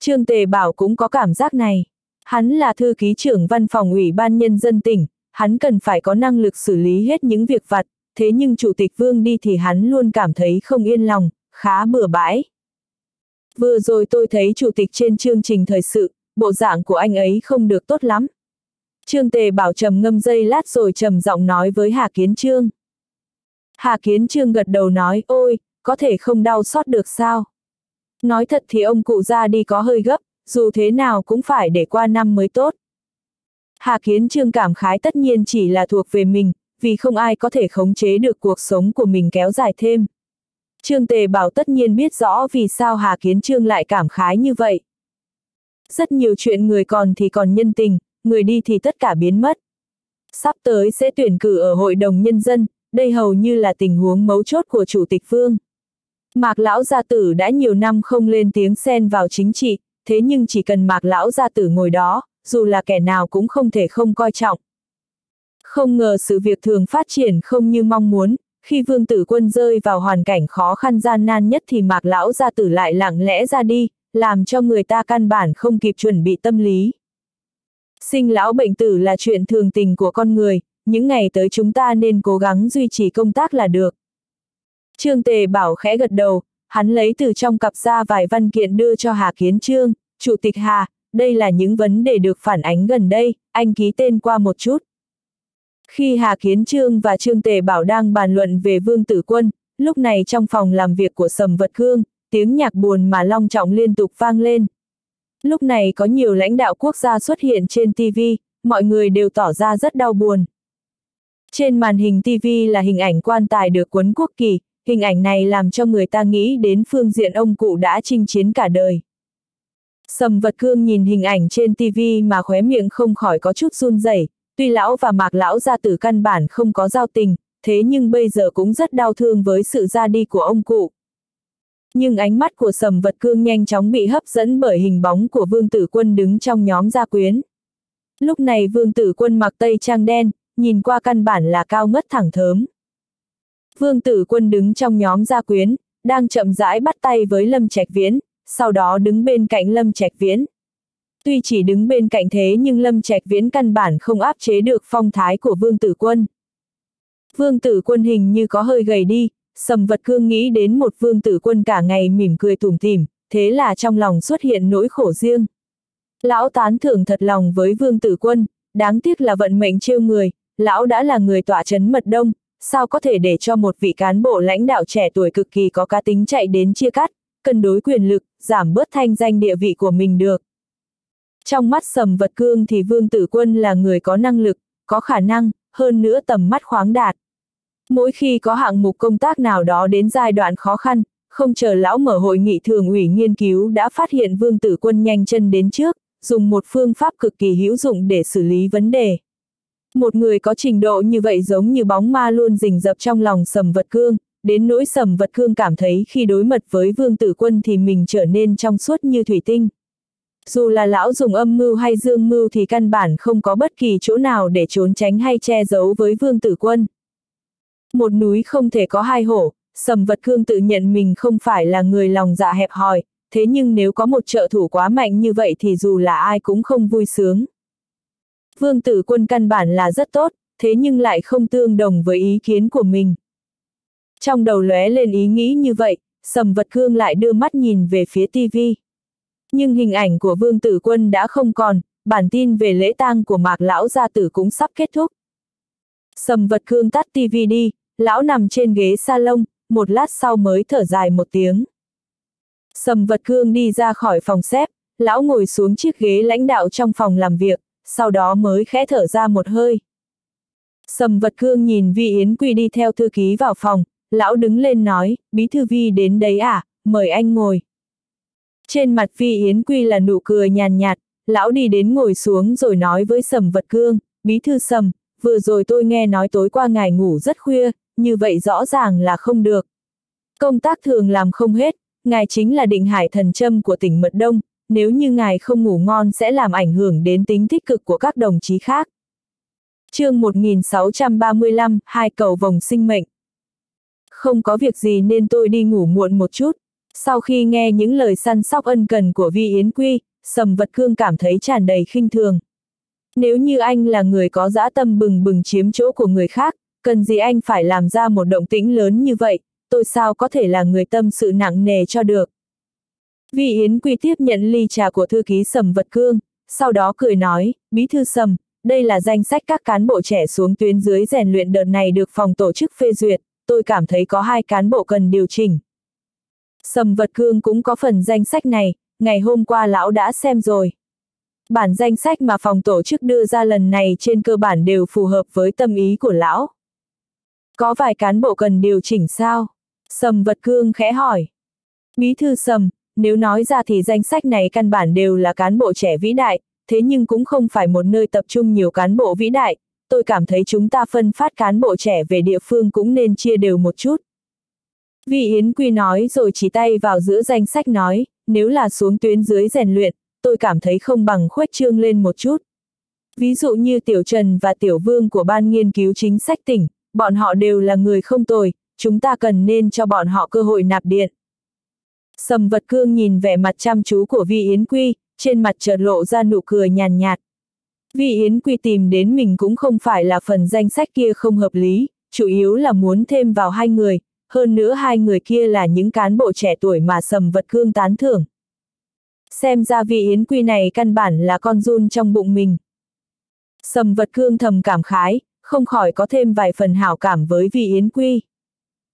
Trương Tề Bảo cũng có cảm giác này. Hắn là thư ký trưởng văn phòng Ủy ban Nhân dân tỉnh, hắn cần phải có năng lực xử lý hết những việc vặt, thế nhưng Chủ tịch Vương đi thì hắn luôn cảm thấy không yên lòng, khá bừa bãi. Vừa rồi tôi thấy Chủ tịch trên chương trình thời sự, bộ dạng của anh ấy không được tốt lắm. Trương Tề bảo trầm ngâm dây lát rồi trầm giọng nói với Hà Kiến Trương. Hà Kiến Trương gật đầu nói, ôi, có thể không đau xót được sao? Nói thật thì ông cụ ra đi có hơi gấp, dù thế nào cũng phải để qua năm mới tốt. Hà Kiến Trương cảm khái tất nhiên chỉ là thuộc về mình, vì không ai có thể khống chế được cuộc sống của mình kéo dài thêm. Trương Tề Bảo tất nhiên biết rõ vì sao Hà Kiến Trương lại cảm khái như vậy. Rất nhiều chuyện người còn thì còn nhân tình, người đi thì tất cả biến mất. Sắp tới sẽ tuyển cử ở Hội đồng Nhân dân, đây hầu như là tình huống mấu chốt của Chủ tịch Vương. Mạc Lão Gia Tử đã nhiều năm không lên tiếng xen vào chính trị, thế nhưng chỉ cần Mạc Lão Gia Tử ngồi đó, dù là kẻ nào cũng không thể không coi trọng. Không ngờ sự việc thường phát triển không như mong muốn, khi Vương Tử Quân rơi vào hoàn cảnh khó khăn gian nan nhất thì Mạc Lão Gia Tử lại lặng lẽ ra đi, làm cho người ta căn bản không kịp chuẩn bị tâm lý. Sinh lão bệnh tử là chuyện thường tình của con người, những ngày tới chúng ta nên cố gắng duy trì công tác là được. Trương Tề Bảo khẽ gật đầu, hắn lấy từ trong cặp ra vài văn kiện đưa cho Hà Kiến Trương, Chủ tịch Hà, đây là những vấn đề được phản ánh gần đây, anh ký tên qua một chút. Khi Hà Kiến Trương và Trương Tề Bảo đang bàn luận về Vương Tử Quân, lúc này trong phòng làm việc của Sầm Vật cương tiếng nhạc buồn mà long trọng liên tục vang lên. Lúc này có nhiều lãnh đạo quốc gia xuất hiện trên TV, mọi người đều tỏ ra rất đau buồn. Trên màn hình TV là hình ảnh quan tài được quấn quốc kỳ, hình ảnh này làm cho người ta nghĩ đến phương diện ông cụ đã chinh chiến cả đời. Sầm vật cương nhìn hình ảnh trên TV mà khóe miệng không khỏi có chút run rẩy. tuy lão và mạc lão gia tử căn bản không có giao tình, thế nhưng bây giờ cũng rất đau thương với sự ra đi của ông cụ. Nhưng ánh mắt của sầm vật cương nhanh chóng bị hấp dẫn bởi hình bóng của vương tử quân đứng trong nhóm gia quyến. Lúc này vương tử quân mặc tây trang đen, nhìn qua căn bản là cao ngất thẳng thớm. Vương tử quân đứng trong nhóm gia quyến, đang chậm rãi bắt tay với Lâm Trạch Viễn, sau đó đứng bên cạnh Lâm Trạch Viễn. Tuy chỉ đứng bên cạnh thế nhưng Lâm Trạch Viễn căn bản không áp chế được phong thái của Vương Tử Quân. Vương Tử Quân hình như có hơi gầy đi, Sầm Vật Cương nghĩ đến một Vương Tử Quân cả ngày mỉm cười tủm tỉm, thế là trong lòng xuất hiện nỗi khổ riêng. Lão tán thưởng thật lòng với vương tử quân, đáng tiếc là vận mệnh trêu người, lão đã là người tỏa chấn mật đông, sao có thể để cho một vị cán bộ lãnh đạo trẻ tuổi cực kỳ có cá tính chạy đến chia cắt, cân đối quyền lực, giảm bớt thanh danh địa vị của mình được. Trong mắt sầm vật cương thì vương tử quân là người có năng lực, có khả năng, hơn nữa tầm mắt khoáng đạt. Mỗi khi có hạng mục công tác nào đó đến giai đoạn khó khăn, không chờ lão mở hội nghị thường ủy nghiên cứu đã phát hiện vương tử quân nhanh chân đến trước, dùng một phương pháp cực kỳ hữu dụng để xử lý vấn đề. Một người có trình độ như vậy giống như bóng ma luôn rình rập trong lòng sầm vật cương, đến nỗi sầm vật cương cảm thấy khi đối mật với vương tử quân thì mình trở nên trong suốt như thủy tinh. Dù là lão dùng âm mưu hay dương mưu thì căn bản không có bất kỳ chỗ nào để trốn tránh hay che giấu với vương tử quân. Một núi không thể có hai hổ, sầm vật cương tự nhận mình không phải là người lòng dạ hẹp hòi, thế nhưng nếu có một trợ thủ quá mạnh như vậy thì dù là ai cũng không vui sướng. Vương tử quân căn bản là rất tốt, thế nhưng lại không tương đồng với ý kiến của mình. Trong đầu lóe lên ý nghĩ như vậy, sầm vật cương lại đưa mắt nhìn về phía tivi. Nhưng hình ảnh của vương tử quân đã không còn, bản tin về lễ tang của mạc lão gia tử cũng sắp kết thúc. Sầm vật cương tắt tivi đi, lão nằm trên ghế salon, một lát sau mới thở dài một tiếng. Sầm vật cương đi ra khỏi phòng xếp, lão ngồi xuống chiếc ghế lãnh đạo trong phòng làm việc, sau đó mới khẽ thở ra một hơi. Sầm vật cương nhìn Vi Yến Quy đi theo thư ký vào phòng, lão đứng lên nói, bí thư Vi đến đấy à, mời anh ngồi. Trên mặt Vi Yến Quy là nụ cười nhàn nhạt, lão đi đến ngồi xuống rồi nói với Sầm vật cương, bí thư Sầm, vừa rồi tôi nghe nói tối qua ngài ngủ rất khuya, như vậy rõ ràng là không được. Công tác thường làm không hết, ngài chính là định hải thần châm của tỉnh Mật Đông, nếu như ngài không ngủ ngon sẽ làm ảnh hưởng đến tính tích cực của các đồng chí khác. chương 1635, hai cầu vòng sinh mệnh. Không có việc gì nên tôi đi ngủ muộn một chút. Sau khi nghe những lời săn sóc ân cần của Vi Yến Quy, Sầm Vật Cương cảm thấy tràn đầy khinh thường. Nếu như anh là người có dã tâm bừng bừng chiếm chỗ của người khác, cần gì anh phải làm ra một động tĩnh lớn như vậy, tôi sao có thể là người tâm sự nặng nề cho được. vị Yến Quy tiếp nhận ly trà của thư ký Sầm Vật Cương, sau đó cười nói, bí thư Sầm, đây là danh sách các cán bộ trẻ xuống tuyến dưới rèn luyện đợt này được phòng tổ chức phê duyệt, tôi cảm thấy có hai cán bộ cần điều chỉnh. Sầm Vật Cương cũng có phần danh sách này, ngày hôm qua lão đã xem rồi. Bản danh sách mà phòng tổ chức đưa ra lần này trên cơ bản đều phù hợp với tâm ý của lão. Có vài cán bộ cần điều chỉnh sao? Sầm Vật Cương khẽ hỏi. Bí thư Sầm, nếu nói ra thì danh sách này căn bản đều là cán bộ trẻ vĩ đại, thế nhưng cũng không phải một nơi tập trung nhiều cán bộ vĩ đại, tôi cảm thấy chúng ta phân phát cán bộ trẻ về địa phương cũng nên chia đều một chút. Vi Yến Quy nói rồi chỉ tay vào giữa danh sách nói, nếu là xuống tuyến dưới rèn luyện, tôi cảm thấy không bằng khuếch trương lên một chút. Ví dụ như Tiểu Trần và Tiểu Vương của Ban Nghiên cứu Chính sách tỉnh, bọn họ đều là người không tồi, chúng ta cần nên cho bọn họ cơ hội nạp điện. Sầm vật cương nhìn vẻ mặt chăm chú của Vi Yến Quy, trên mặt chợt lộ ra nụ cười nhàn nhạt. Vi Yến Quy tìm đến mình cũng không phải là phần danh sách kia không hợp lý, chủ yếu là muốn thêm vào hai người, hơn nữa hai người kia là những cán bộ trẻ tuổi mà sầm vật cương tán thưởng. Xem ra Vi Yến Quy này căn bản là con run trong bụng mình. Sầm vật cương thầm cảm khái, không khỏi có thêm vài phần hảo cảm với vị Yến Quy.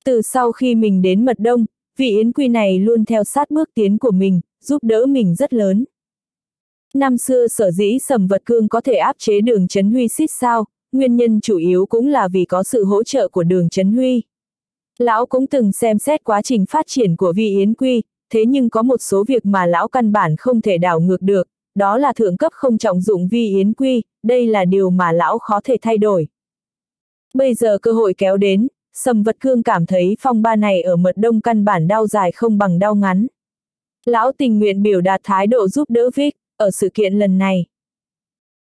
Từ sau khi mình đến mật đông, vị Yến Quy này luôn theo sát bước tiến của mình, giúp đỡ mình rất lớn. Năm xưa sở dĩ sầm vật cương có thể áp chế đường Trấn Huy xít sao, nguyên nhân chủ yếu cũng là vì có sự hỗ trợ của đường Trấn Huy. Lão cũng từng xem xét quá trình phát triển của vị Yến Quy, thế nhưng có một số việc mà lão căn bản không thể đảo ngược được, đó là thượng cấp không trọng dụng vi Yến Quy, đây là điều mà lão khó thể thay đổi. Bây giờ cơ hội kéo đến, Sầm vật cương cảm thấy phong ba này ở mật đông căn bản đau dài không bằng đau ngắn. Lão tình nguyện biểu đạt thái độ giúp đỡ Vic, ở sự kiện lần này.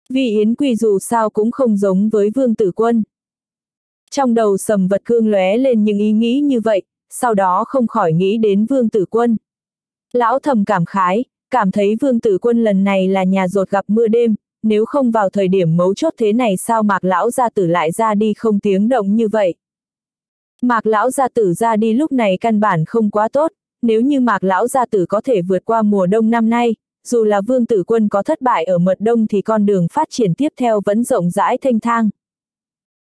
Vì Yến Quỳ dù sao cũng không giống với Vương Tử Quân. Trong đầu sầm vật cương lóe lên những ý nghĩ như vậy, sau đó không khỏi nghĩ đến Vương Tử Quân. Lão thầm cảm khái, cảm thấy Vương Tử Quân lần này là nhà rột gặp mưa đêm, nếu không vào thời điểm mấu chốt thế này sao mạc lão gia tử lại ra đi không tiếng động như vậy. Mạc lão gia tử ra đi lúc này căn bản không quá tốt, nếu như mạc lão gia tử có thể vượt qua mùa đông năm nay, dù là vương tử quân có thất bại ở mật đông thì con đường phát triển tiếp theo vẫn rộng rãi thanh thang.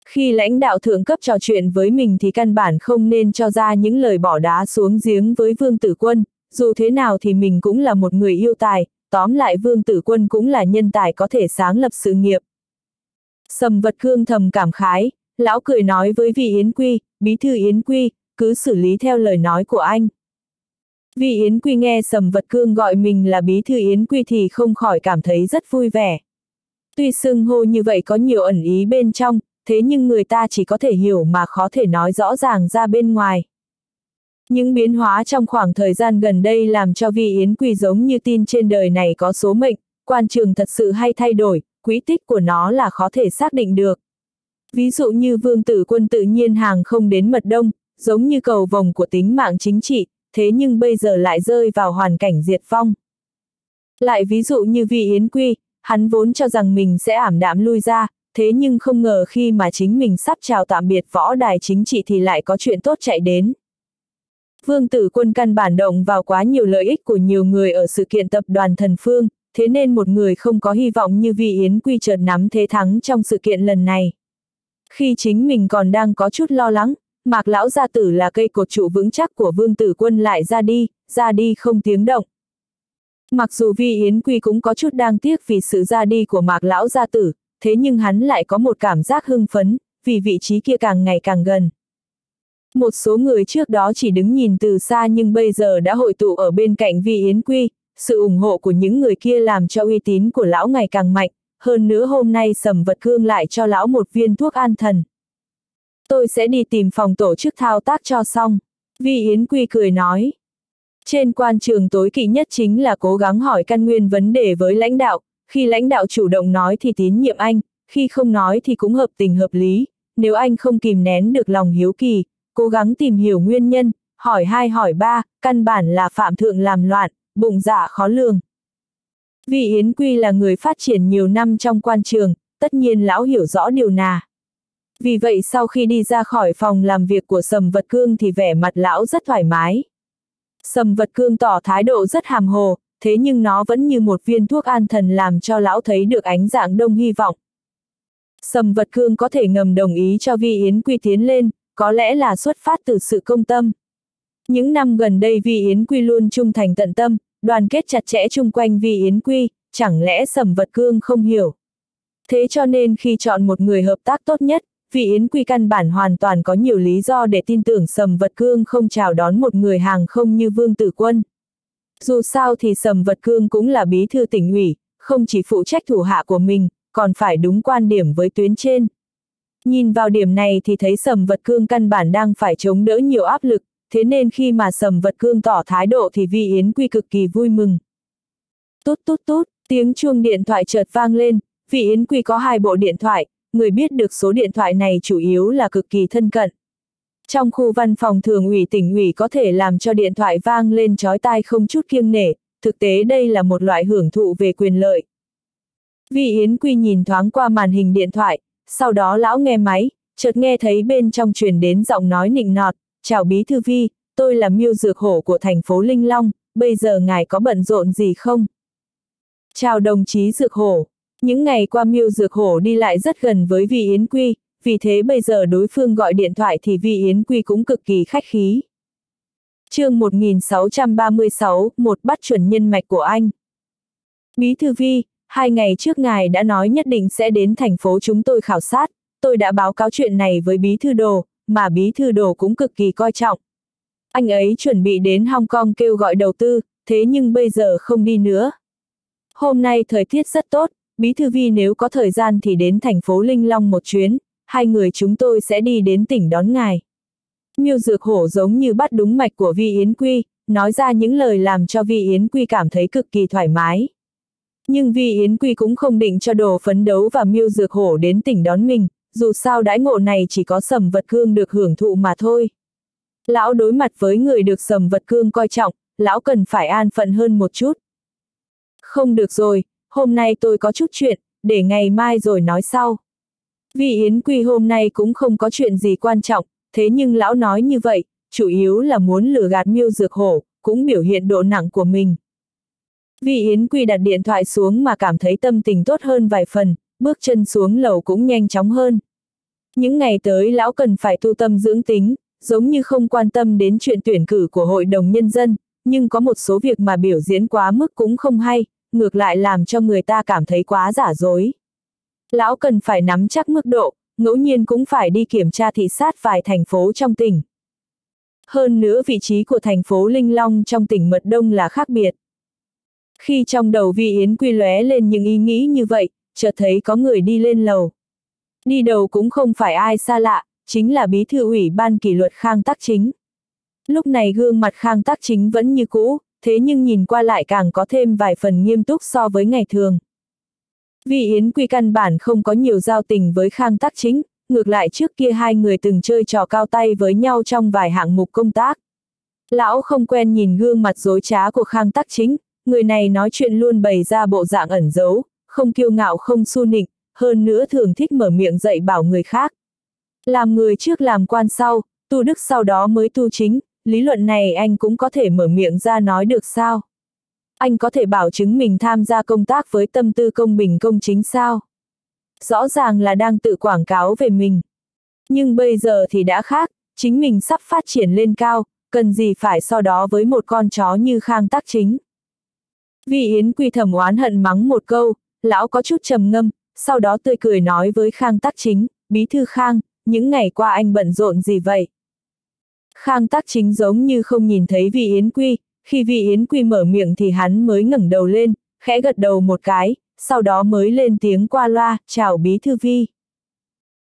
Khi lãnh đạo thượng cấp trò chuyện với mình thì căn bản không nên cho ra những lời bỏ đá xuống giếng với vương tử quân, dù thế nào thì mình cũng là một người yêu tài, tóm lại vương tử quân cũng là nhân tài có thể sáng lập sự nghiệp. Sầm vật cương thầm cảm khái, lão cười nói với vị Yến Quy, bí thư Yến Quy, cứ xử lý theo lời nói của anh. Vị Yến Quy nghe Sầm Vật Cương gọi mình là bí thư Yến Quy thì không khỏi cảm thấy rất vui vẻ. Tuy xưng hô như vậy có nhiều ẩn ý bên trong, thế nhưng người ta chỉ có thể hiểu mà khó thể nói rõ ràng ra bên ngoài. Những biến hóa trong khoảng thời gian gần đây làm cho vị Yến Quy giống như tin trên đời này có số mệnh, quan trường thật sự hay thay đổi, quỹ tích của nó là khó thể xác định được. Ví dụ như vương tử quân tự nhiên hàng không đến mật đông, giống như cầu vòng của tính mạng chính trị, thế nhưng bây giờ lại rơi vào hoàn cảnh diệt vong. Lại ví dụ như vị Yến Quy, hắn vốn cho rằng mình sẽ ảm đạm lui ra, thế nhưng không ngờ khi mà chính mình sắp chào tạm biệt võ đài chính trị thì lại có chuyện tốt chạy đến. Vương tử quân căn bản động vào quá nhiều lợi ích của nhiều người ở sự kiện tập đoàn thần phương, thế nên một người không có hy vọng như Vi Yến Quy chợt nắm thế thắng trong sự kiện lần này. Khi chính mình còn đang có chút lo lắng, Mạc lão gia tử là cây cột trụ vững chắc của vương tử quân lại ra đi, ra đi không tiếng động. Mặc dù Vi Yến Quy cũng có chút đang tiếc vì sự ra đi của Mạc lão gia tử, thế nhưng hắn lại có một cảm giác hưng phấn, vì vị trí kia càng ngày càng gần. Một số người trước đó chỉ đứng nhìn từ xa nhưng bây giờ đã hội tụ ở bên cạnh Vi Yến Quy, sự ủng hộ của những người kia làm cho uy tín của lão ngày càng mạnh, hơn nữa hôm nay sầm vật cương lại cho lão một viên thuốc an thần. Tôi sẽ đi tìm phòng tổ chức thao tác cho xong. Vi Yến Quy cười nói. Trên quan trường tối kỵ nhất chính là cố gắng hỏi căn nguyên vấn đề với lãnh đạo, khi lãnh đạo chủ động nói thì tín nhiệm anh, khi không nói thì cũng hợp tình hợp lý, nếu anh không kìm nén được lòng hiếu kỳ, cố gắng tìm hiểu nguyên nhân, hỏi hai hỏi ba, căn bản là phạm thượng làm loạn, bụng dạ khó lường. Vì Yến Quy là người phát triển nhiều năm trong quan trường, tất nhiên lão hiểu rõ điều nà. Vì vậy sau khi đi ra khỏi phòng làm việc của Sầm Vật Cương thì vẻ mặt lão rất thoải mái. Sầm Vật Cương tỏ thái độ rất hàm hồ, thế nhưng nó vẫn như một viên thuốc an thần làm cho lão thấy được ánh dạng đông hy vọng. Sầm Vật Cương có thể ngầm đồng ý cho Vi Yến Quy tiến lên, có lẽ là xuất phát từ sự công tâm. Những năm gần đây Vi Yến Quy luôn trung thành tận tâm, đoàn kết chặt chẽ chung quanh Vi Yến Quy, chẳng lẽ Sầm Vật Cương không hiểu. Thế cho nên khi chọn một người hợp tác tốt nhất, vì Yến Quy căn bản hoàn toàn có nhiều lý do để tin tưởng Sầm Vật Cương không chào đón một người hàng không như Vương Tử Quân. Dù sao thì Sầm Vật Cương cũng là bí thư tỉnh ủy, không chỉ phụ trách thủ hạ của mình, còn phải đúng quan điểm với tuyến trên. Nhìn vào điểm này thì thấy Sầm Vật Cương căn bản đang phải chống đỡ nhiều áp lực, thế nên khi mà Sầm Vật Cương tỏ thái độ thì Vi Yến Quy cực kỳ vui mừng. tốt tốt tốt tiếng chuông điện thoại chợt vang lên, Vi Yến Quy có hai bộ điện thoại, người biết được số điện thoại này chủ yếu là cực kỳ thân cận. Trong khu văn phòng thường ủy tỉnh ủy có thể làm cho điện thoại vang lên chói tai không chút kiêng nể, thực tế đây là một loại hưởng thụ về quyền lợi. Vi Yến Quy nhìn thoáng qua màn hình điện thoại, sau đó lão nghe máy, chợt nghe thấy bên trong truyền đến giọng nói nịnh nọt, chào bí thư vi, tôi là miêu dược hổ của thành phố Linh Long, bây giờ ngài có bận rộn gì không? Chào đồng chí dược hổ, những ngày qua miêu dược hổ đi lại rất gần với vị Yến Quy, vì thế bây giờ đối phương gọi điện thoại thì vị Yến Quy cũng cực kỳ khách khí. chương 1636, một bắt chuẩn nhân mạch của anh. Bí thư vi, hai ngày trước ngài đã nói nhất định sẽ đến thành phố chúng tôi khảo sát, tôi đã báo cáo chuyện này với bí thư đồ, mà bí thư đồ cũng cực kỳ coi trọng. Anh ấy chuẩn bị đến Hong Kong kêu gọi đầu tư, thế nhưng bây giờ không đi nữa. Hôm nay thời tiết rất tốt, Bí thư vi nếu có thời gian thì đến thành phố Linh Long một chuyến, hai người chúng tôi sẽ đi đến tỉnh đón ngài. Miêu Dược Hổ giống như bắt đúng mạch của Vi Yến Quy, nói ra những lời làm cho Vi Yến Quy cảm thấy cực kỳ thoải mái. Nhưng Vi Yến Quy cũng không định cho đồ phấn đấu và Miêu Dược Hổ đến tỉnh đón mình, dù sao đãi ngộ này chỉ có sầm vật cương được hưởng thụ mà thôi. Lão đối mặt với người được sầm vật cương coi trọng, lão cần phải an phận hơn một chút. Không được rồi, hôm nay tôi có chút chuyện, để ngày mai rồi nói sau. Vì Yến Quy hôm nay cũng không có chuyện gì quan trọng, thế nhưng lão nói như vậy, chủ yếu là muốn lừa gạt miêu dược hổ, cũng biểu hiện độ nặng của mình. Vì Yến Quy đặt điện thoại xuống mà cảm thấy tâm tình tốt hơn vài phần, bước chân xuống lầu cũng nhanh chóng hơn. Những ngày tới lão cần phải tu tâm dưỡng tính, giống như không quan tâm đến chuyện tuyển cử của Hội đồng Nhân dân, nhưng có một số việc mà biểu diễn quá mức cũng không hay, ngược lại làm cho người ta cảm thấy quá giả dối. Lão cần phải nắm chắc mức độ, ngẫu nhiên cũng phải đi kiểm tra thị sát vài thành phố trong tỉnh. Hơn nữa vị trí của thành phố Linh Long trong tỉnh Mật Đông là khác biệt. Khi trong đầu Vi Yến quy lóe lên những ý nghĩ như vậy, chợt thấy có người đi lên lầu. Đi đầu cũng không phải ai xa lạ, chính là bí thư ủy ban kỷ luật Khang Tắc Chính. Lúc này gương mặt Khang Tắc Chính vẫn như cũ, thế nhưng nhìn qua lại càng có thêm vài phần nghiêm túc so với ngày thường. Vì Yến Quy căn bản không có nhiều giao tình với Khang Tắc Chính, ngược lại trước kia hai người từng chơi trò cao tay với nhau trong vài hạng mục công tác. Lão không quen nhìn gương mặt dối trá của Khang Tắc Chính, người này nói chuyện luôn bày ra bộ dạng ẩn giấu, không kiêu ngạo không su nịnh, hơn nữa thường thích mở miệng dạy bảo người khác. Làm người trước làm quan sau, tu đức sau đó mới tu chính, lý luận này anh cũng có thể mở miệng ra nói được sao? Anh có thể bảo chứng mình tham gia công tác với tâm tư công bình công chính sao? Rõ ràng là đang tự quảng cáo về mình. Nhưng bây giờ thì đã khác, chính mình sắp phát triển lên cao, cần gì phải so đó với một con chó như khang tác chính. Vì Yến Quy thầm oán hận mắng một câu, lão có chút trầm ngâm, sau đó tươi cười nói với Khang Tác Chính, bí thư Khang, những ngày qua anh bận rộn gì vậy? Khang Tác Chính giống như không nhìn thấy Vị Yến Quy, khi Vị Yến Quy mở miệng thì hắn mới ngẩng đầu lên, khẽ gật đầu một cái, sau đó mới lên tiếng qua loa, chào bí thư Vi.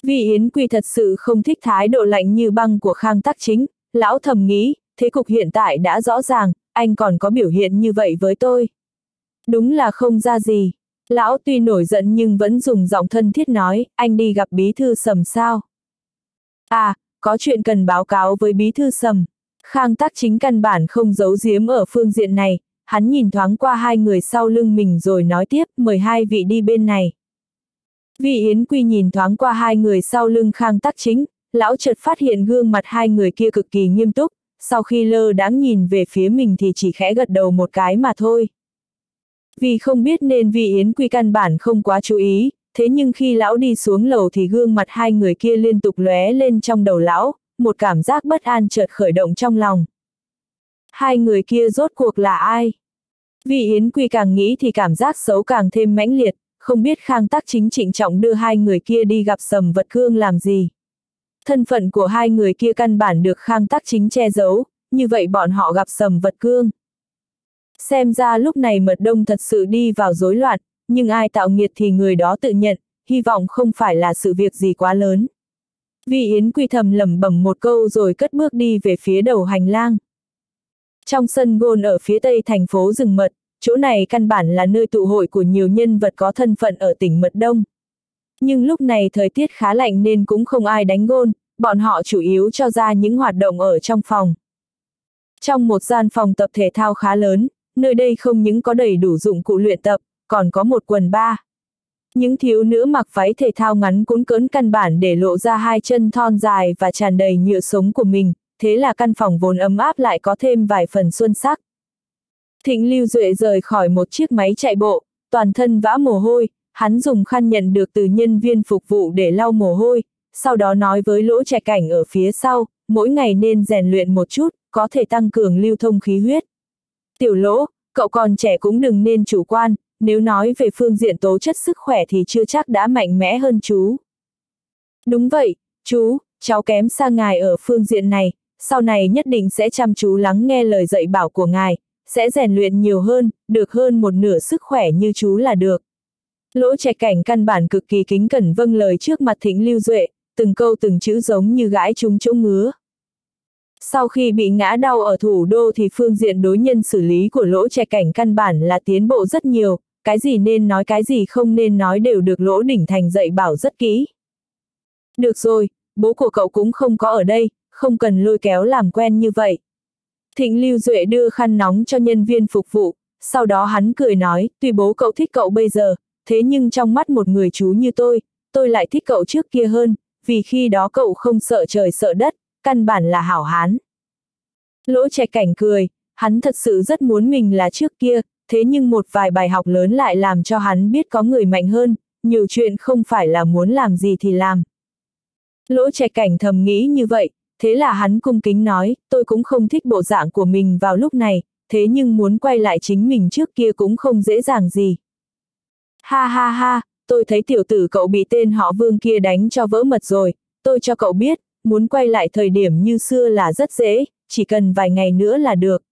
Vị Yến Quy thật sự không thích thái độ lạnh như băng của Khang Tác Chính, lão thầm nghĩ, thế cục hiện tại đã rõ ràng, anh còn có biểu hiện như vậy với tôi. Đúng là không ra gì. Lão tuy nổi giận nhưng vẫn dùng giọng thân thiết nói, anh đi gặp bí thư sầm sao. À, có chuyện cần báo cáo với bí thư sầm. Khang tác chính căn bản không giấu giếm ở phương diện này, hắn nhìn thoáng qua hai người sau lưng mình rồi nói tiếp, mời hai vị đi bên này. Vị Yến Quy nhìn thoáng qua hai người sau lưng khang tác chính, lão chợt phát hiện gương mặt hai người kia cực kỳ nghiêm túc, sau khi lơ đáng nhìn về phía mình thì chỉ khẽ gật đầu một cái mà thôi. Vì không biết nên vì Yến Quy căn bản không quá chú ý, thế nhưng khi lão đi xuống lầu thì gương mặt hai người kia liên tục lóe lên trong đầu lão, một cảm giác bất an chợt khởi động trong lòng. Hai người kia rốt cuộc là ai? Vì Yến Quy càng nghĩ thì cảm giác xấu càng thêm mãnh liệt, không biết Khang Tác Chính trịnh trọng đưa hai người kia đi gặp Sầm Vật Cương làm gì. Thân phận của hai người kia căn bản được Khang Tác Chính che giấu, như vậy bọn họ gặp Sầm Vật Cương. Xem ra lúc này mật đông thật sự đi vào rối loạn, nhưng ai tạo nghiệt thì người đó tự nhận, hy vọng không phải là sự việc gì quá lớn. Vi Yến Quy thầm lẩm bẩm một câu rồi cất bước đi về phía đầu hành lang. Trong sân gôn ở phía tây thành phố rừng mật, chỗ này căn bản là nơi tụ hội của nhiều nhân vật có thân phận ở tỉnh Mật Đông. Nhưng lúc này thời tiết khá lạnh nên cũng không ai đánh gôn, bọn họ chủ yếu cho ra những hoạt động ở trong phòng. Trong một gian phòng tập thể thao khá lớn, nơi đây không những có đầy đủ dụng cụ luyện tập, còn có một quần ba. Những thiếu nữ mặc váy thể thao ngắn cuốn cỡn căn bản để lộ ra hai chân thon dài và tràn đầy nhựa sống của mình, thế là căn phòng vốn ấm áp lại có thêm vài phần xuân sắc. Thịnh Lưu Duệ rời khỏi một chiếc máy chạy bộ, toàn thân vã mồ hôi, hắn dùng khăn nhận được từ nhân viên phục vụ để lau mồ hôi, sau đó nói với lỗ trẻ cảnh ở phía sau, mỗi ngày nên rèn luyện một chút, có thể tăng cường lưu thông khí huyết. Tiểu lỗ, cậu còn trẻ cũng đừng nên chủ quan, nếu nói về phương diện tố chất sức khỏe thì chưa chắc đã mạnh mẽ hơn chú. Đúng vậy, chú, cháu kém xa ngài ở phương diện này, sau này nhất định sẽ chăm chú lắng nghe lời dạy bảo của ngài, sẽ rèn luyện nhiều hơn, được hơn một nửa sức khỏe như chú là được. Lỗ trẻ cảnh căn bản cực kỳ kính cẩn vâng lời trước mặt thính lưu duệ, từng câu từng chữ giống như gãi chúng chỗ ngứa. Sau khi bị ngã đau ở thủ đô thì phương diện đối nhân xử lý của lỗ trẻ cảnh căn bản là tiến bộ rất nhiều, cái gì nên nói cái gì không nên nói đều được lỗ đỉnh thành dạy bảo rất kỹ. Được rồi, bố của cậu cũng không có ở đây, không cần lôi kéo làm quen như vậy. Thịnh Lưu Duệ đưa khăn nóng cho nhân viên phục vụ, sau đó hắn cười nói, tuy bố cậu thích cậu bây giờ, thế nhưng trong mắt một người chú như tôi, tôi lại thích cậu trước kia hơn, vì khi đó cậu không sợ trời sợ đất, căn bản là hảo hán. Lỗ trẻ cảnh cười, hắn thật sự rất muốn mình là trước kia, thế nhưng một vài bài học lớn lại làm cho hắn biết có người mạnh hơn, nhiều chuyện không phải là muốn làm gì thì làm. Lỗ trẻ cảnh thầm nghĩ như vậy, thế là hắn cung kính nói, tôi cũng không thích bộ dạng của mình vào lúc này, thế nhưng muốn quay lại chính mình trước kia cũng không dễ dàng gì. Ha ha ha, tôi thấy tiểu tử cậu bị tên họ vương kia đánh cho vỡ mật rồi, tôi cho cậu biết, muốn quay lại thời điểm như xưa là rất dễ, chỉ cần vài ngày nữa là được.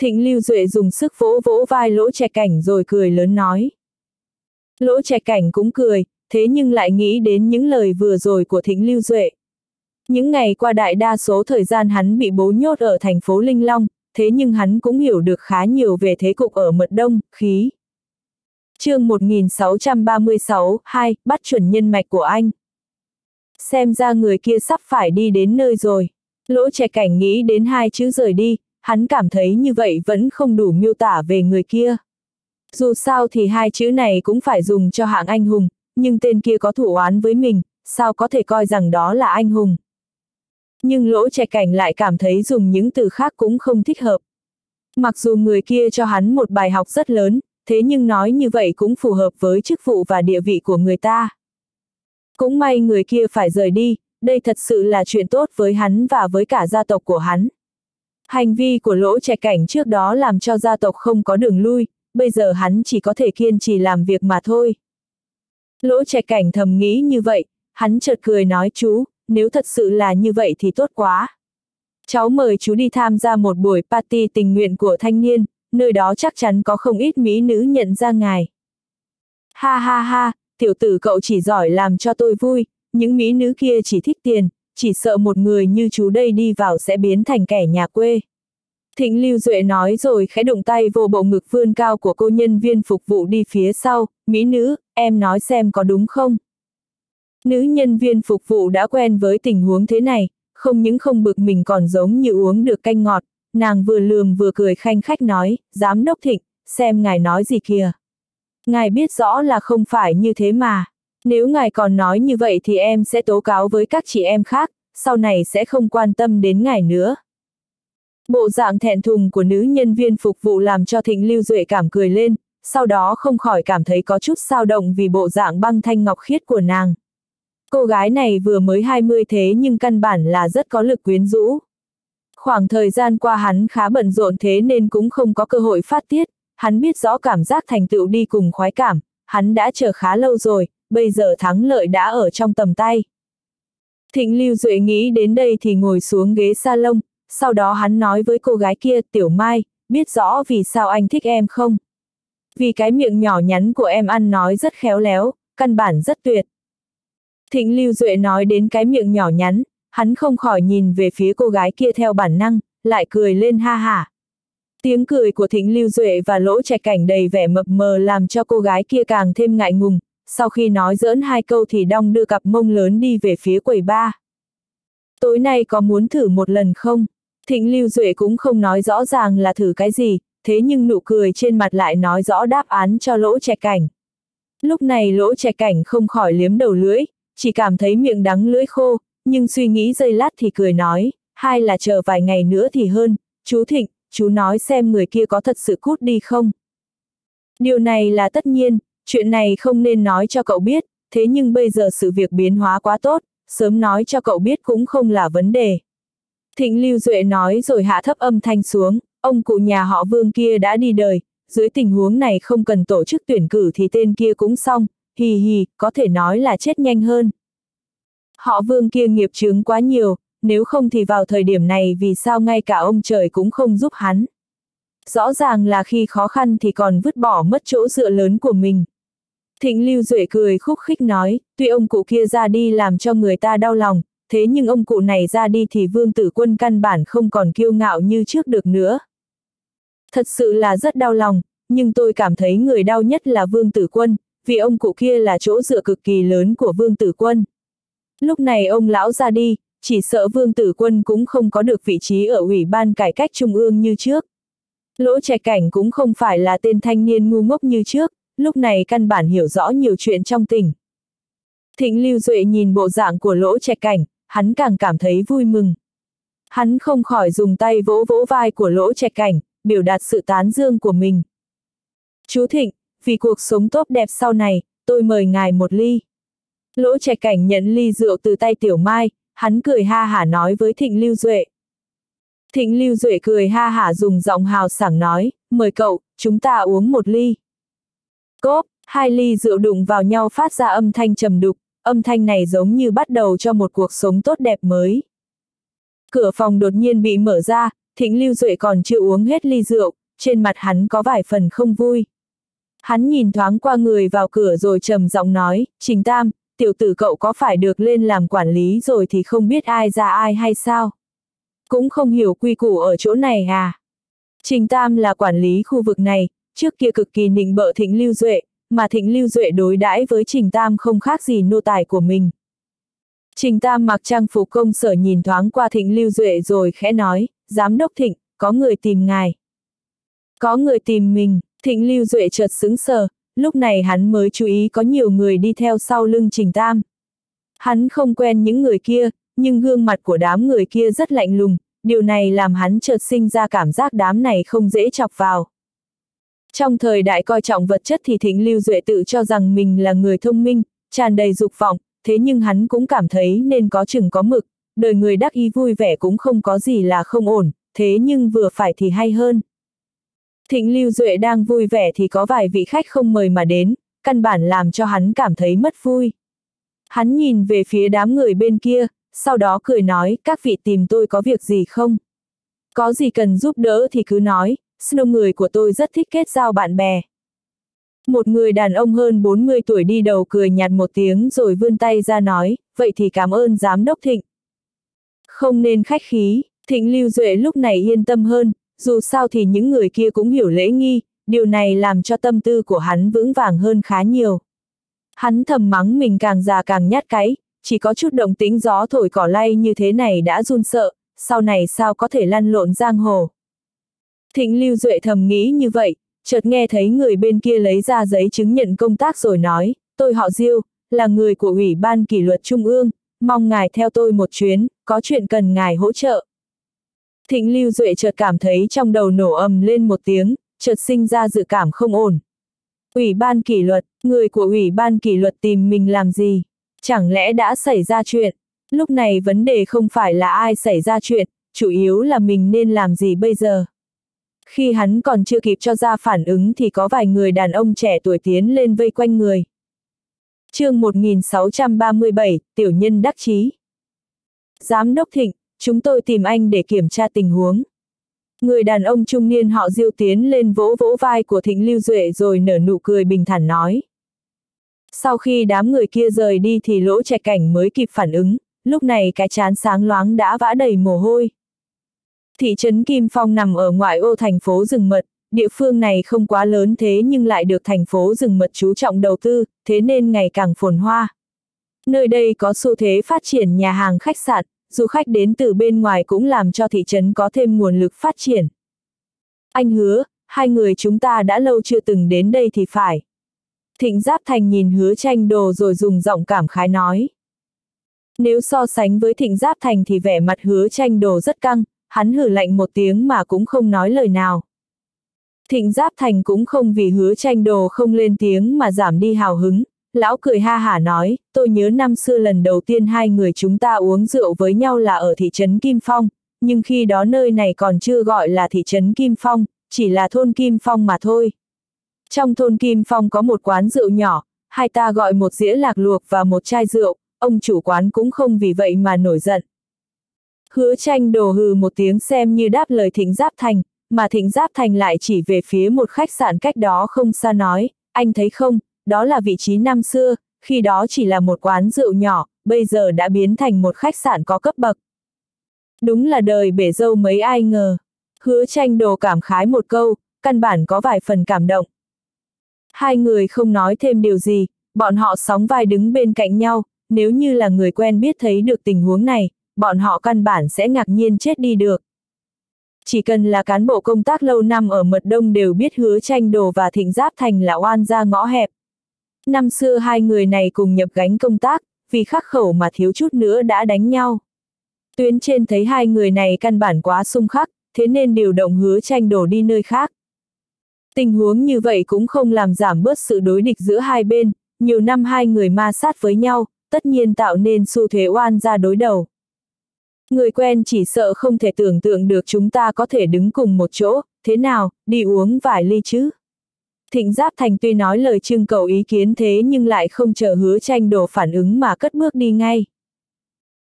Thịnh Lưu Duệ dùng sức vỗ vỗ vai lỗ trẻ cảnh rồi cười lớn nói. Lỗ trẻ cảnh cũng cười, thế nhưng lại nghĩ đến những lời vừa rồi của Thịnh Lưu Duệ. Những ngày qua đại đa số thời gian hắn bị bố nhốt ở thành phố Linh Long, thế nhưng hắn cũng hiểu được khá nhiều về thế cục ở mật đông, khí. chương 1636, 2, bắt chuẩn nhân mạch của anh. Xem ra người kia sắp phải đi đến nơi rồi. Lỗ trẻ cảnh nghĩ đến hai chữ rời đi, hắn cảm thấy như vậy vẫn không đủ miêu tả về người kia. Dù sao thì hai chữ này cũng phải dùng cho hạng anh hùng, nhưng tên kia có thủ oán với mình, sao có thể coi rằng đó là anh hùng. Nhưng lỗ trẻ cảnh lại cảm thấy dùng những từ khác cũng không thích hợp. Mặc dù người kia cho hắn một bài học rất lớn, thế nhưng nói như vậy cũng phù hợp với chức vụ và địa vị của người ta. Cũng may người kia phải rời đi, đây thật sự là chuyện tốt với hắn và với cả gia tộc của hắn. Hành vi của lỗ trẻ cảnh trước đó làm cho gia tộc không có đường lui, bây giờ hắn chỉ có thể kiên trì làm việc mà thôi. Lỗ trẻ cảnh thầm nghĩ như vậy, hắn chợt cười nói chú, nếu thật sự là như vậy thì tốt quá. Cháu mời chú đi tham gia một buổi party tình nguyện của thanh niên, nơi đó chắc chắn có không ít mỹ nữ nhận ra ngài. Ha ha ha, tiểu tử cậu chỉ giỏi làm cho tôi vui, những mỹ nữ kia chỉ thích tiền, chỉ sợ một người như chú đây đi vào sẽ biến thành kẻ nhà quê. Thịnh Lưu Duệ nói rồi khẽ động tay vô bộ ngực vươn cao của cô nhân viên phục vụ đi phía sau, Mỹ nữ, em nói xem có đúng không? Nữ nhân viên phục vụ đã quen với tình huống thế này, không những không bực mình còn giống như uống được canh ngọt, nàng vừa lườm vừa cười khanh khách nói, giám đốc thịnh, xem ngài nói gì kìa. Ngài biết rõ là không phải như thế mà. Nếu ngài còn nói như vậy thì em sẽ tố cáo với các chị em khác, sau này sẽ không quan tâm đến ngài nữa. Bộ dạng thẹn thùng của nữ nhân viên phục vụ làm cho Thịnh Lưu Duệ cảm cười lên, sau đó không khỏi cảm thấy có chút sao động vì bộ dạng băng thanh ngọc khiết của nàng. Cô gái này vừa mới 20 thế nhưng căn bản là rất có lực quyến rũ. Khoảng thời gian qua hắn khá bận rộn thế nên cũng không có cơ hội phát tiết, hắn biết rõ cảm giác thành tựu đi cùng khoái cảm, hắn đã chờ khá lâu rồi, bây giờ thắng lợi đã ở trong tầm tay. Thịnh Lưu Duệ nghĩ đến đây thì ngồi xuống ghế salon, sau đó hắn nói với cô gái kia, Tiểu Mai, biết rõ vì sao anh thích em không? Vì cái miệng nhỏ nhắn của em ăn nói rất khéo léo, căn bản rất tuyệt. Thịnh Lưu Duệ nói đến cái miệng nhỏ nhắn, hắn không khỏi nhìn về phía cô gái kia theo bản năng, lại cười lên ha hả. Tiếng cười của Thịnh Lưu Duệ và lỗ trẻ cảnh đầy vẻ mập mờ làm cho cô gái kia càng thêm ngại ngùng, sau khi nói giỡn hai câu thì đong đưa cặp mông lớn đi về phía quầy ba. Tối nay có muốn thử một lần không? Thịnh Lưu Duệ cũng không nói rõ ràng là thử cái gì, thế nhưng nụ cười trên mặt lại nói rõ đáp án cho lỗ trẻ cảnh. Lúc này lỗ trẻ cảnh không khỏi liếm đầu lưỡi, chỉ cảm thấy miệng đắng lưỡi khô, nhưng suy nghĩ giây lát thì cười nói, hai là chờ vài ngày nữa thì hơn, chú Thịnh, chú nói xem người kia có thật sự cút đi không. Điều này là tất nhiên, chuyện này không nên nói cho cậu biết, thế nhưng bây giờ sự việc biến hóa quá tốt, sớm nói cho cậu biết cũng không là vấn đề. Thịnh Lưu Duệ nói rồi hạ thấp âm thanh xuống, ông cụ nhà họ Vương kia đã đi đời, dưới tình huống này không cần tổ chức tuyển cử thì tên kia cũng xong, hì hì, có thể nói là chết nhanh hơn. Họ Vương kia nghiệp chướng quá nhiều, nếu không thì vào thời điểm này vì sao ngay cả ông trời cũng không giúp hắn. Rõ ràng là khi khó khăn thì còn vứt bỏ mất chỗ dựa lớn của mình. Thịnh Lưu Duệ cười khúc khích nói, tuy ông cụ kia ra đi làm cho người ta đau lòng, thế nhưng ông cụ này ra đi thì vương tử quân căn bản không còn kiêu ngạo như trước được nữa. Thật sự là rất đau lòng, nhưng tôi cảm thấy người đau nhất là vương tử quân, vì ông cụ kia là chỗ dựa cực kỳ lớn của vương tử quân. Lúc này ông lão ra đi, chỉ sợ vương tử quân cũng không có được vị trí ở ủy ban cải cách trung ương như trước. Lỗ trẻ cảnh cũng không phải là tên thanh niên ngu ngốc như trước, lúc này căn bản hiểu rõ nhiều chuyện trong tỉnh. Thịnh Lưu Duệ nhìn bộ dạng của lỗ trẻ cảnh, hắn càng cảm thấy vui mừng. Hắn không khỏi dùng tay vỗ vỗ vai của lỗ trẻ cảnh, biểu đạt sự tán dương của mình. Chú Thịnh, vì cuộc sống tốt đẹp sau này, tôi mời ngài một ly. Lỗ trẻ cảnh nhận ly rượu từ tay Tiểu Mai, hắn cười ha hả nói với Thịnh Lưu Duệ. Thịnh Lưu Duệ cười ha hả dùng giọng hào sảng nói, mời cậu, chúng ta uống một ly. Cốp, hai ly rượu đụng vào nhau phát ra âm thanh trầm đục, âm thanh này giống như bắt đầu cho một cuộc sống tốt đẹp mới. Cửa phòng đột nhiên bị mở ra, Thịnh Lưu Duệ còn chưa uống hết ly rượu, trên mặt hắn có vài phần không vui. Hắn nhìn thoáng qua người vào cửa rồi trầm giọng nói, Trình Tam, tiểu tử cậu có phải được lên làm quản lý rồi thì không biết ai ra ai hay sao? Cũng không hiểu quy củ ở chỗ này à? Trình Tam là quản lý khu vực này, trước kia cực kỳ nịnh bợ Thịnh Lưu Duệ, mà Thịnh Lưu Duệ đối đãi với Trình Tam không khác gì nô tài của mình. Trình Tam mặc trang phục công sở nhìn thoáng qua Thịnh Lưu Duệ rồi khẽ nói, Giám đốc Thịnh, có người tìm ngài. Có người tìm mình, Thịnh Lưu Duệ chợt sững sờ, lúc này hắn mới chú ý có nhiều người đi theo sau lưng Trình Tam. Hắn không quen những người kia, nhưng gương mặt của đám người kia rất lạnh lùng, điều này làm hắn chợt sinh ra cảm giác đám này không dễ chọc vào. Trong thời đại coi trọng vật chất thì Thịnh Lưu Duệ tự cho rằng mình là người thông minh, tràn đầy dục vọng, thế nhưng hắn cũng cảm thấy nên có chừng có mực, đời người đắc ý vui vẻ cũng không có gì là không ổn, thế nhưng vừa phải thì hay hơn. Thịnh Lưu Duệ đang vui vẻ thì có vài vị khách không mời mà đến, căn bản làm cho hắn cảm thấy mất vui. Hắn nhìn về phía đám người bên kia, sau đó cười nói, các vị tìm tôi có việc gì không? Có gì cần giúp đỡ thì cứ nói, Snow người của tôi rất thích kết giao bạn bè. Một người đàn ông hơn 40 tuổi đi đầu cười nhạt một tiếng rồi vươn tay ra nói, vậy thì cảm ơn giám đốc Thịnh. Không nên khách khí, Thịnh Lưu Duệ lúc này yên tâm hơn, dù sao thì những người kia cũng hiểu lễ nghi, điều này làm cho tâm tư của hắn vững vàng hơn khá nhiều. Hắn thầm mắng mình càng già càng nhát cái, chỉ có chút động tính gió thổi cỏ lay như thế này đã run sợ, sau này sao có thể lăn lộn giang hồ. Thịnh Lưu Duệ thầm nghĩ như vậy, chợt nghe thấy người bên kia lấy ra giấy chứng nhận công tác rồi nói, tôi họ Diêu, là người của Ủy ban kỷ luật Trung ương, mong ngài theo tôi một chuyến, có chuyện cần ngài hỗ trợ. Thịnh Lưu Duệ chợt cảm thấy trong đầu nổ ầm lên một tiếng, chợt sinh ra dự cảm không ổn. Ủy ban kỷ luật, người của Ủy ban kỷ luật tìm mình làm gì? Chẳng lẽ đã xảy ra chuyện? Lúc này vấn đề không phải là ai xảy ra chuyện, chủ yếu là mình nên làm gì bây giờ? Khi hắn còn chưa kịp cho ra phản ứng thì có vài người đàn ông trẻ tuổi tiến lên vây quanh người. chương 1637, Tiểu nhân đắc chí Giám đốc Thịnh, chúng tôi tìm anh để kiểm tra tình huống. Người đàn ông trung niên họ diêu tiến lên vỗ vỗ vai của Thịnh Lưu Duệ rồi nở nụ cười bình thản nói. Sau khi đám người kia rời đi thì lỗ trẻ cảnh mới kịp phản ứng, lúc này cái chán sáng loáng đã vã đầy mồ hôi. Thị trấn Kim Phong nằm ở ngoại ô thành phố rừng mật, địa phương này không quá lớn thế nhưng lại được thành phố rừng mật chú trọng đầu tư, thế nên ngày càng phồn hoa. Nơi đây có xu thế phát triển nhà hàng khách sạn, du khách đến từ bên ngoài cũng làm cho thị trấn có thêm nguồn lực phát triển. Anh hứa, hai người chúng ta đã lâu chưa từng đến đây thì phải. Thịnh Giáp Thành nhìn hứa tranh đồ rồi dùng giọng cảm khái nói. Nếu so sánh với Thịnh Giáp Thành thì vẻ mặt hứa tranh đồ rất căng, hắn hử lạnh một tiếng mà cũng không nói lời nào. Thịnh Giáp Thành cũng không vì hứa tranh đồ không lên tiếng mà giảm đi hào hứng, lão cười ha hả nói, tôi nhớ năm xưa lần đầu tiên hai người chúng ta uống rượu với nhau là ở thị trấn Kim Phong, nhưng khi đó nơi này còn chưa gọi là thị trấn Kim Phong, chỉ là thôn Kim Phong mà thôi. Trong thôn Kim Phong có một quán rượu nhỏ, hai ta gọi một dĩa lạc luộc và một chai rượu, ông chủ quán cũng không vì vậy mà nổi giận. Hứa tranh đồ hừ một tiếng xem như đáp lời thịnh giáp thành, mà thịnh giáp thành lại chỉ về phía một khách sạn cách đó không xa nói, anh thấy không, đó là vị trí năm xưa, khi đó chỉ là một quán rượu nhỏ, bây giờ đã biến thành một khách sạn có cấp bậc. Đúng là đời bể dâu mấy ai ngờ. Hứa tranh đồ cảm khái một câu, căn bản có vài phần cảm động. Hai người không nói thêm điều gì, bọn họ sóng vai đứng bên cạnh nhau, nếu như là người quen biết thấy được tình huống này, bọn họ căn bản sẽ ngạc nhiên chết đi được. Chỉ cần là cán bộ công tác lâu năm ở Mật Đông đều biết hứa tranh đồ và thịnh giáp thành là oan ra ngõ hẹp. Năm xưa hai người này cùng nhập gánh công tác, vì khắc khẩu mà thiếu chút nữa đã đánh nhau. Tuyến trên thấy hai người này căn bản quá xung khắc, thế nên điều động hứa tranh đổ đi nơi khác. Tình huống như vậy cũng không làm giảm bớt sự đối địch giữa hai bên, nhiều năm hai người ma sát với nhau, tất nhiên tạo nên xu thế oan ra đối đầu. Người quen chỉ sợ không thể tưởng tượng được chúng ta có thể đứng cùng một chỗ, thế nào, đi uống vài ly chứ. Thịnh Giáp Thành tuy nói lời trưng cầu ý kiến thế nhưng lại không chờ hứa tranh đồ phản ứng mà cất bước đi ngay.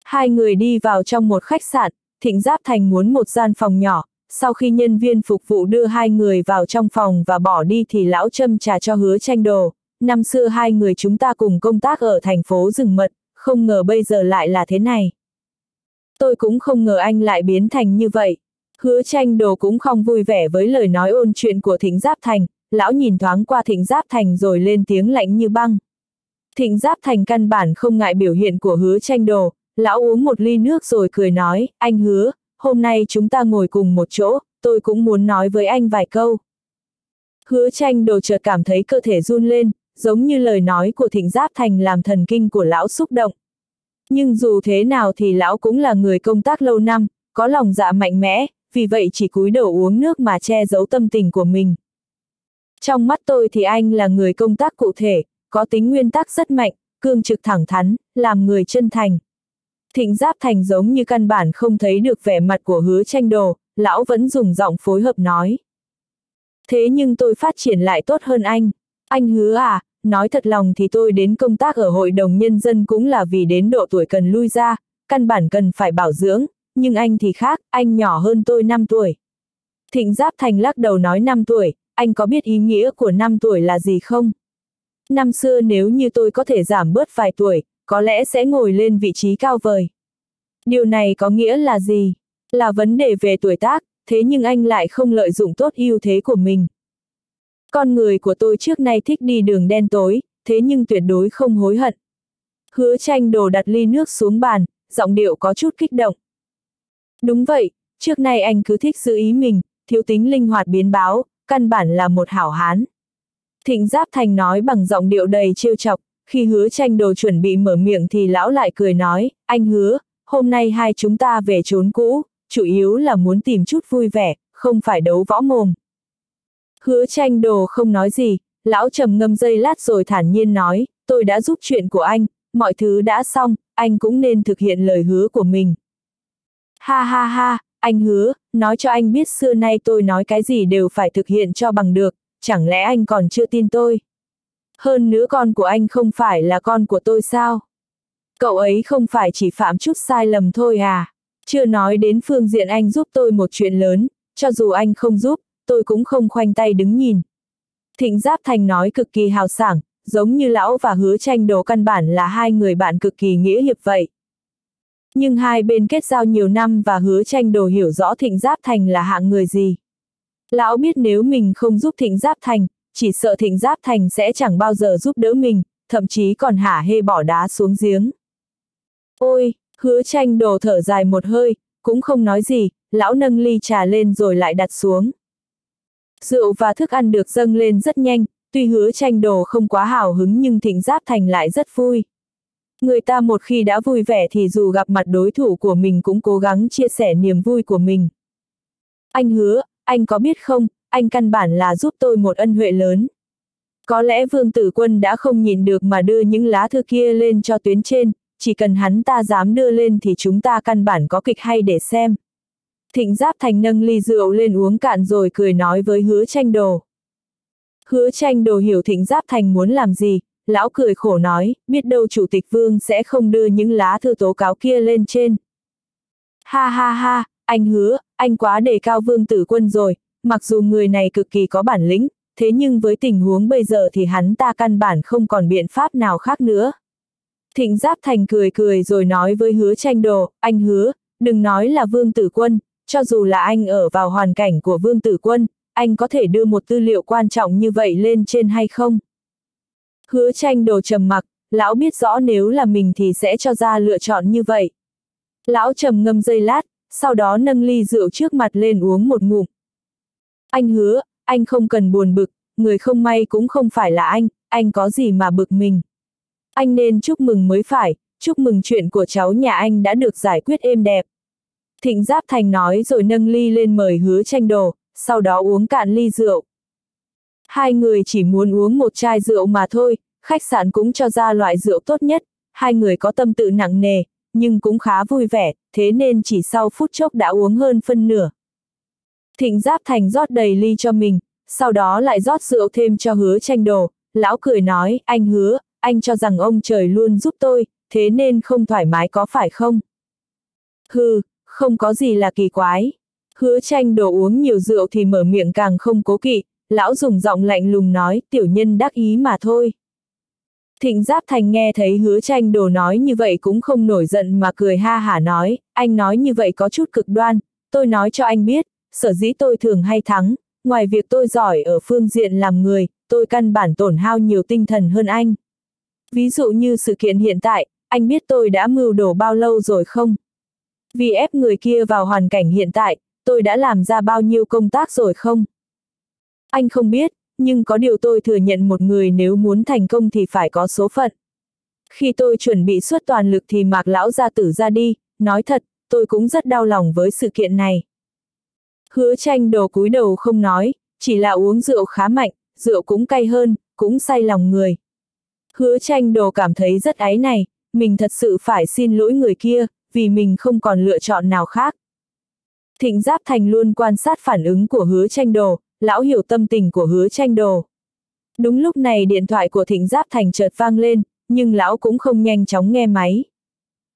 Hai người đi vào trong một khách sạn, Thịnh Giáp Thành muốn một gian phòng nhỏ, sau khi nhân viên phục vụ đưa hai người vào trong phòng và bỏ đi thì lão châm trà cho hứa tranh đồ. Năm xưa hai người chúng ta cùng công tác ở thành phố rừng mật, không ngờ bây giờ lại là thế này. Tôi cũng không ngờ anh lại biến thành như vậy. Hứa tranh đồ cũng không vui vẻ với lời nói ôn chuyện của Thịnh Giáp Thành, lão nhìn thoáng qua Thịnh Giáp Thành rồi lên tiếng lạnh như băng. Thịnh Giáp Thành căn bản không ngại biểu hiện của hứa tranh đồ, lão uống một ly nước rồi cười nói, anh hứa, hôm nay chúng ta ngồi cùng một chỗ, tôi cũng muốn nói với anh vài câu. Hứa tranh đồ chợt cảm thấy cơ thể run lên, giống như lời nói của Thịnh Giáp Thành làm thần kinh của lão xúc động. Nhưng dù thế nào thì lão cũng là người công tác lâu năm, có lòng dạ mạnh mẽ, vì vậy chỉ cúi đầu uống nước mà che giấu tâm tình của mình. Trong mắt tôi thì anh là người công tác cụ thể, có tính nguyên tắc rất mạnh, cương trực thẳng thắn, làm người chân thành. Thịnh Giáp Thành giống như căn bản không thấy được vẻ mặt của hứa tranh đồ, lão vẫn dùng giọng phối hợp nói. Thế nhưng tôi phát triển lại tốt hơn anh. Anh hứa à, nói thật lòng thì tôi đến công tác ở hội đồng nhân dân cũng là vì đến độ tuổi cần lui ra, căn bản cần phải bảo dưỡng, nhưng anh thì khác, anh nhỏ hơn tôi 5 tuổi. Thịnh Giáp Thành lắc đầu nói 5 tuổi, anh có biết ý nghĩa của năm tuổi là gì không? Năm xưa nếu như tôi có thể giảm bớt vài tuổi, có lẽ sẽ ngồi lên vị trí cao vời. Điều này có nghĩa là gì? Là vấn đề về tuổi tác, thế nhưng anh lại không lợi dụng tốt ưu thế của mình. Con người của tôi trước nay thích đi đường đen tối, thế nhưng tuyệt đối không hối hận. Hứa tranh đồ đặt ly nước xuống bàn, giọng điệu có chút kích động. Đúng vậy, trước nay anh cứ thích giữ ý mình, thiếu tính linh hoạt biến báo, căn bản là một hảo hán. Thịnh Giáp Thành nói bằng giọng điệu đầy trêu chọc, khi hứa tranh đồ chuẩn bị mở miệng thì lão lại cười nói, anh hứa, hôm nay hai chúng ta về trốn cũ, chủ yếu là muốn tìm chút vui vẻ, không phải đấu võ mồm. Hứa tranh đồ không nói gì, lão trầm ngâm dây lát rồi thản nhiên nói, tôi đã giúp chuyện của anh, mọi thứ đã xong, anh cũng nên thực hiện lời hứa của mình. Ha ha ha, anh hứa, nói cho anh biết xưa nay tôi nói cái gì đều phải thực hiện cho bằng được, chẳng lẽ anh còn chưa tin tôi? Hơn nữa con của anh không phải là con của tôi sao? Cậu ấy không phải chỉ phạm chút sai lầm thôi à? Chưa nói đến phương diện anh giúp tôi một chuyện lớn, cho dù anh không giúp, tôi cũng không khoanh tay đứng nhìn. Thịnh Giáp Thành nói cực kỳ hào sảng, giống như lão và hứa tranh đồ căn bản là hai người bạn cực kỳ nghĩa hiệp vậy. Nhưng hai bên kết giao nhiều năm và hứa tranh đồ hiểu rõ Thịnh Giáp Thành là hạng người gì. Lão biết nếu mình không giúp Thịnh Giáp Thành, chỉ sợ Thịnh Giáp Thành sẽ chẳng bao giờ giúp đỡ mình, thậm chí còn hả hê bỏ đá xuống giếng. Ôi, hứa tranh đồ thở dài một hơi, cũng không nói gì, lão nâng ly trà lên rồi lại đặt xuống. Rượu và thức ăn được dâng lên rất nhanh, tuy hứa tranh đồ không quá hào hứng nhưng thịnh giáp thành lại rất vui. Người ta một khi đã vui vẻ thì dù gặp mặt đối thủ của mình cũng cố gắng chia sẻ niềm vui của mình. Anh hứa, anh có biết không, anh căn bản là giúp tôi một ân huệ lớn. Có lẽ vương tử quân đã không nhìn được mà đưa những lá thư kia lên cho tuyến trên, chỉ cần hắn ta dám đưa lên thì chúng ta căn bản có kịch hay để xem. Thịnh Giáp Thành nâng ly rượu lên uống cạn rồi cười nói với hứa tranh đồ. Hứa tranh đồ hiểu Thịnh Giáp Thành muốn làm gì, lão cười khổ nói, biết đâu Chủ tịch Vương sẽ không đưa những lá thư tố cáo kia lên trên. Ha ha ha, anh hứa, anh quá đề cao Vương Tử Quân rồi, mặc dù người này cực kỳ có bản lĩnh, thế nhưng với tình huống bây giờ thì hắn ta căn bản không còn biện pháp nào khác nữa. Thịnh Giáp Thành cười cười rồi nói với hứa tranh đồ, anh hứa, đừng nói là Vương Tử Quân, cho dù là anh ở vào hoàn cảnh của Vương Tử Quân, anh có thể đưa một tư liệu quan trọng như vậy lên trên hay không? Hứa tranh đồ trầm mặc, lão biết rõ nếu là mình thì sẽ cho ra lựa chọn như vậy. Lão trầm ngâm giây lát, sau đó nâng ly rượu trước mặt lên uống một ngụm. Anh hứa, anh không cần buồn bực, người không may cũng không phải là anh, anh có gì mà bực mình. Anh nên chúc mừng mới phải, chúc mừng chuyện của cháu nhà anh đã được giải quyết êm đẹp. Thịnh Giáp Thành nói rồi nâng ly lên mời hứa tranh đồ, sau đó uống cạn ly rượu. Hai người chỉ muốn uống một chai rượu mà thôi, khách sạn cũng cho ra loại rượu tốt nhất, hai người có tâm tự nặng nề, nhưng cũng khá vui vẻ, thế nên chỉ sau phút chốc đã uống hơn phân nửa. Thịnh Giáp Thành rót đầy ly cho mình, sau đó lại rót rượu thêm cho hứa tranh đồ, lão cười nói, anh hứa, anh cho rằng ông trời luôn giúp tôi, thế nên không thoải mái có phải không? Hừ, không có gì là kỳ quái. Hứa tranh đồ uống nhiều rượu thì mở miệng càng không cố kỵ, lão dùng giọng lạnh lùng nói, tiểu nhân đắc ý mà thôi. Thịnh Giáp Thành nghe thấy hứa tranh đồ nói như vậy cũng không nổi giận mà cười ha hả nói, anh nói như vậy có chút cực đoan, tôi nói cho anh biết, sở dĩ tôi thường hay thắng, ngoài việc tôi giỏi ở phương diện làm người, tôi căn bản tổn hao nhiều tinh thần hơn anh. Ví dụ như sự kiện hiện tại, anh biết tôi đã mưu đồ bao lâu rồi không? Vì ép người kia vào hoàn cảnh hiện tại, tôi đã làm ra bao nhiêu công tác rồi không? Anh không biết, nhưng có điều tôi thừa nhận một người nếu muốn thành công thì phải có số phận. Khi tôi chuẩn bị suốt toàn lực thì mạc lão gia tử ra đi, nói thật, tôi cũng rất đau lòng với sự kiện này. Hứa tranh đồ cúi đầu không nói, chỉ là uống rượu khá mạnh, rượu cũng cay hơn, cũng say lòng người. Hứa tranh đồ cảm thấy rất áy này, mình thật sự phải xin lỗi người kia, vì mình không còn lựa chọn nào khác. Thịnh Giáp Thành luôn quan sát phản ứng của hứa tranh đồ, lão hiểu tâm tình của hứa tranh đồ. Đúng lúc này điện thoại của Thịnh Giáp Thành chợt vang lên, nhưng lão cũng không nhanh chóng nghe máy.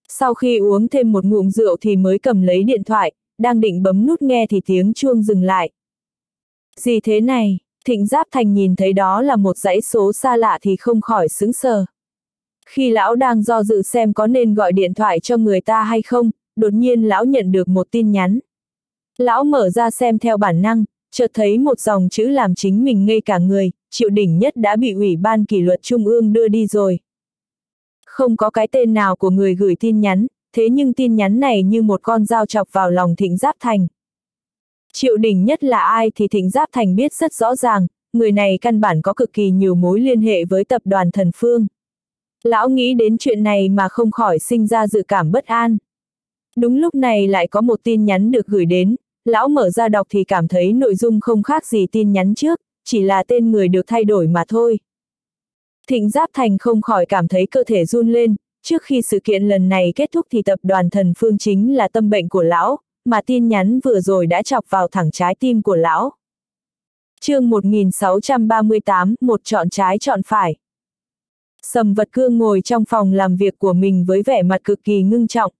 Sau khi uống thêm một ngụm rượu thì mới cầm lấy điện thoại, đang định bấm nút nghe thì tiếng chuông dừng lại. Gì thế này, Thịnh Giáp Thành nhìn thấy đó là một dãy số xa lạ thì không khỏi sững sờ. Khi lão đang do dự xem có nên gọi điện thoại cho người ta hay không, đột nhiên lão nhận được một tin nhắn. Lão mở ra xem theo bản năng, chợt thấy một dòng chữ làm chính mình ngây cả người, triệu đỉnh nhất đã bị ủy ban kỷ luật trung ương đưa đi rồi. Không có cái tên nào của người gửi tin nhắn, thế nhưng tin nhắn này như một con dao chọc vào lòng thịnh giáp thành. Triệu đỉnh nhất là ai thì thịnh giáp thành biết rất rõ ràng, người này căn bản có cực kỳ nhiều mối liên hệ với tập đoàn thần phương. Lão nghĩ đến chuyện này mà không khỏi sinh ra dự cảm bất an. Đúng lúc này lại có một tin nhắn được gửi đến, lão mở ra đọc thì cảm thấy nội dung không khác gì tin nhắn trước, chỉ là tên người được thay đổi mà thôi. Thịnh Giáp Thành không khỏi cảm thấy cơ thể run lên, trước khi sự kiện lần này kết thúc thì tập đoàn thần phương chính là tâm bệnh của lão, mà tin nhắn vừa rồi đã chọc vào thẳng trái tim của lão. chương 1638, một chọn trái chọn phải. Sầm vật cương ngồi trong phòng làm việc của mình với vẻ mặt cực kỳ ngưng trọng.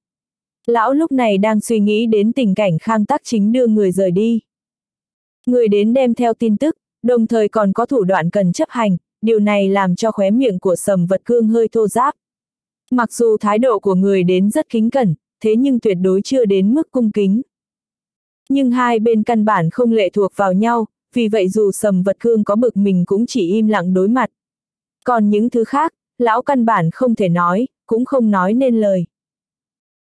Lão lúc này đang suy nghĩ đến tình cảnh khang tác chính đưa người rời đi. Người đến đem theo tin tức, đồng thời còn có thủ đoạn cần chấp hành, điều này làm cho khóe miệng của sầm vật cương hơi thô giáp. Mặc dù thái độ của người đến rất kính cẩn, thế nhưng tuyệt đối chưa đến mức cung kính. Nhưng hai bên căn bản không lệ thuộc vào nhau, vì vậy dù sầm vật cương có bực mình cũng chỉ im lặng đối mặt. Còn những thứ khác, lão căn bản không thể nói, cũng không nói nên lời.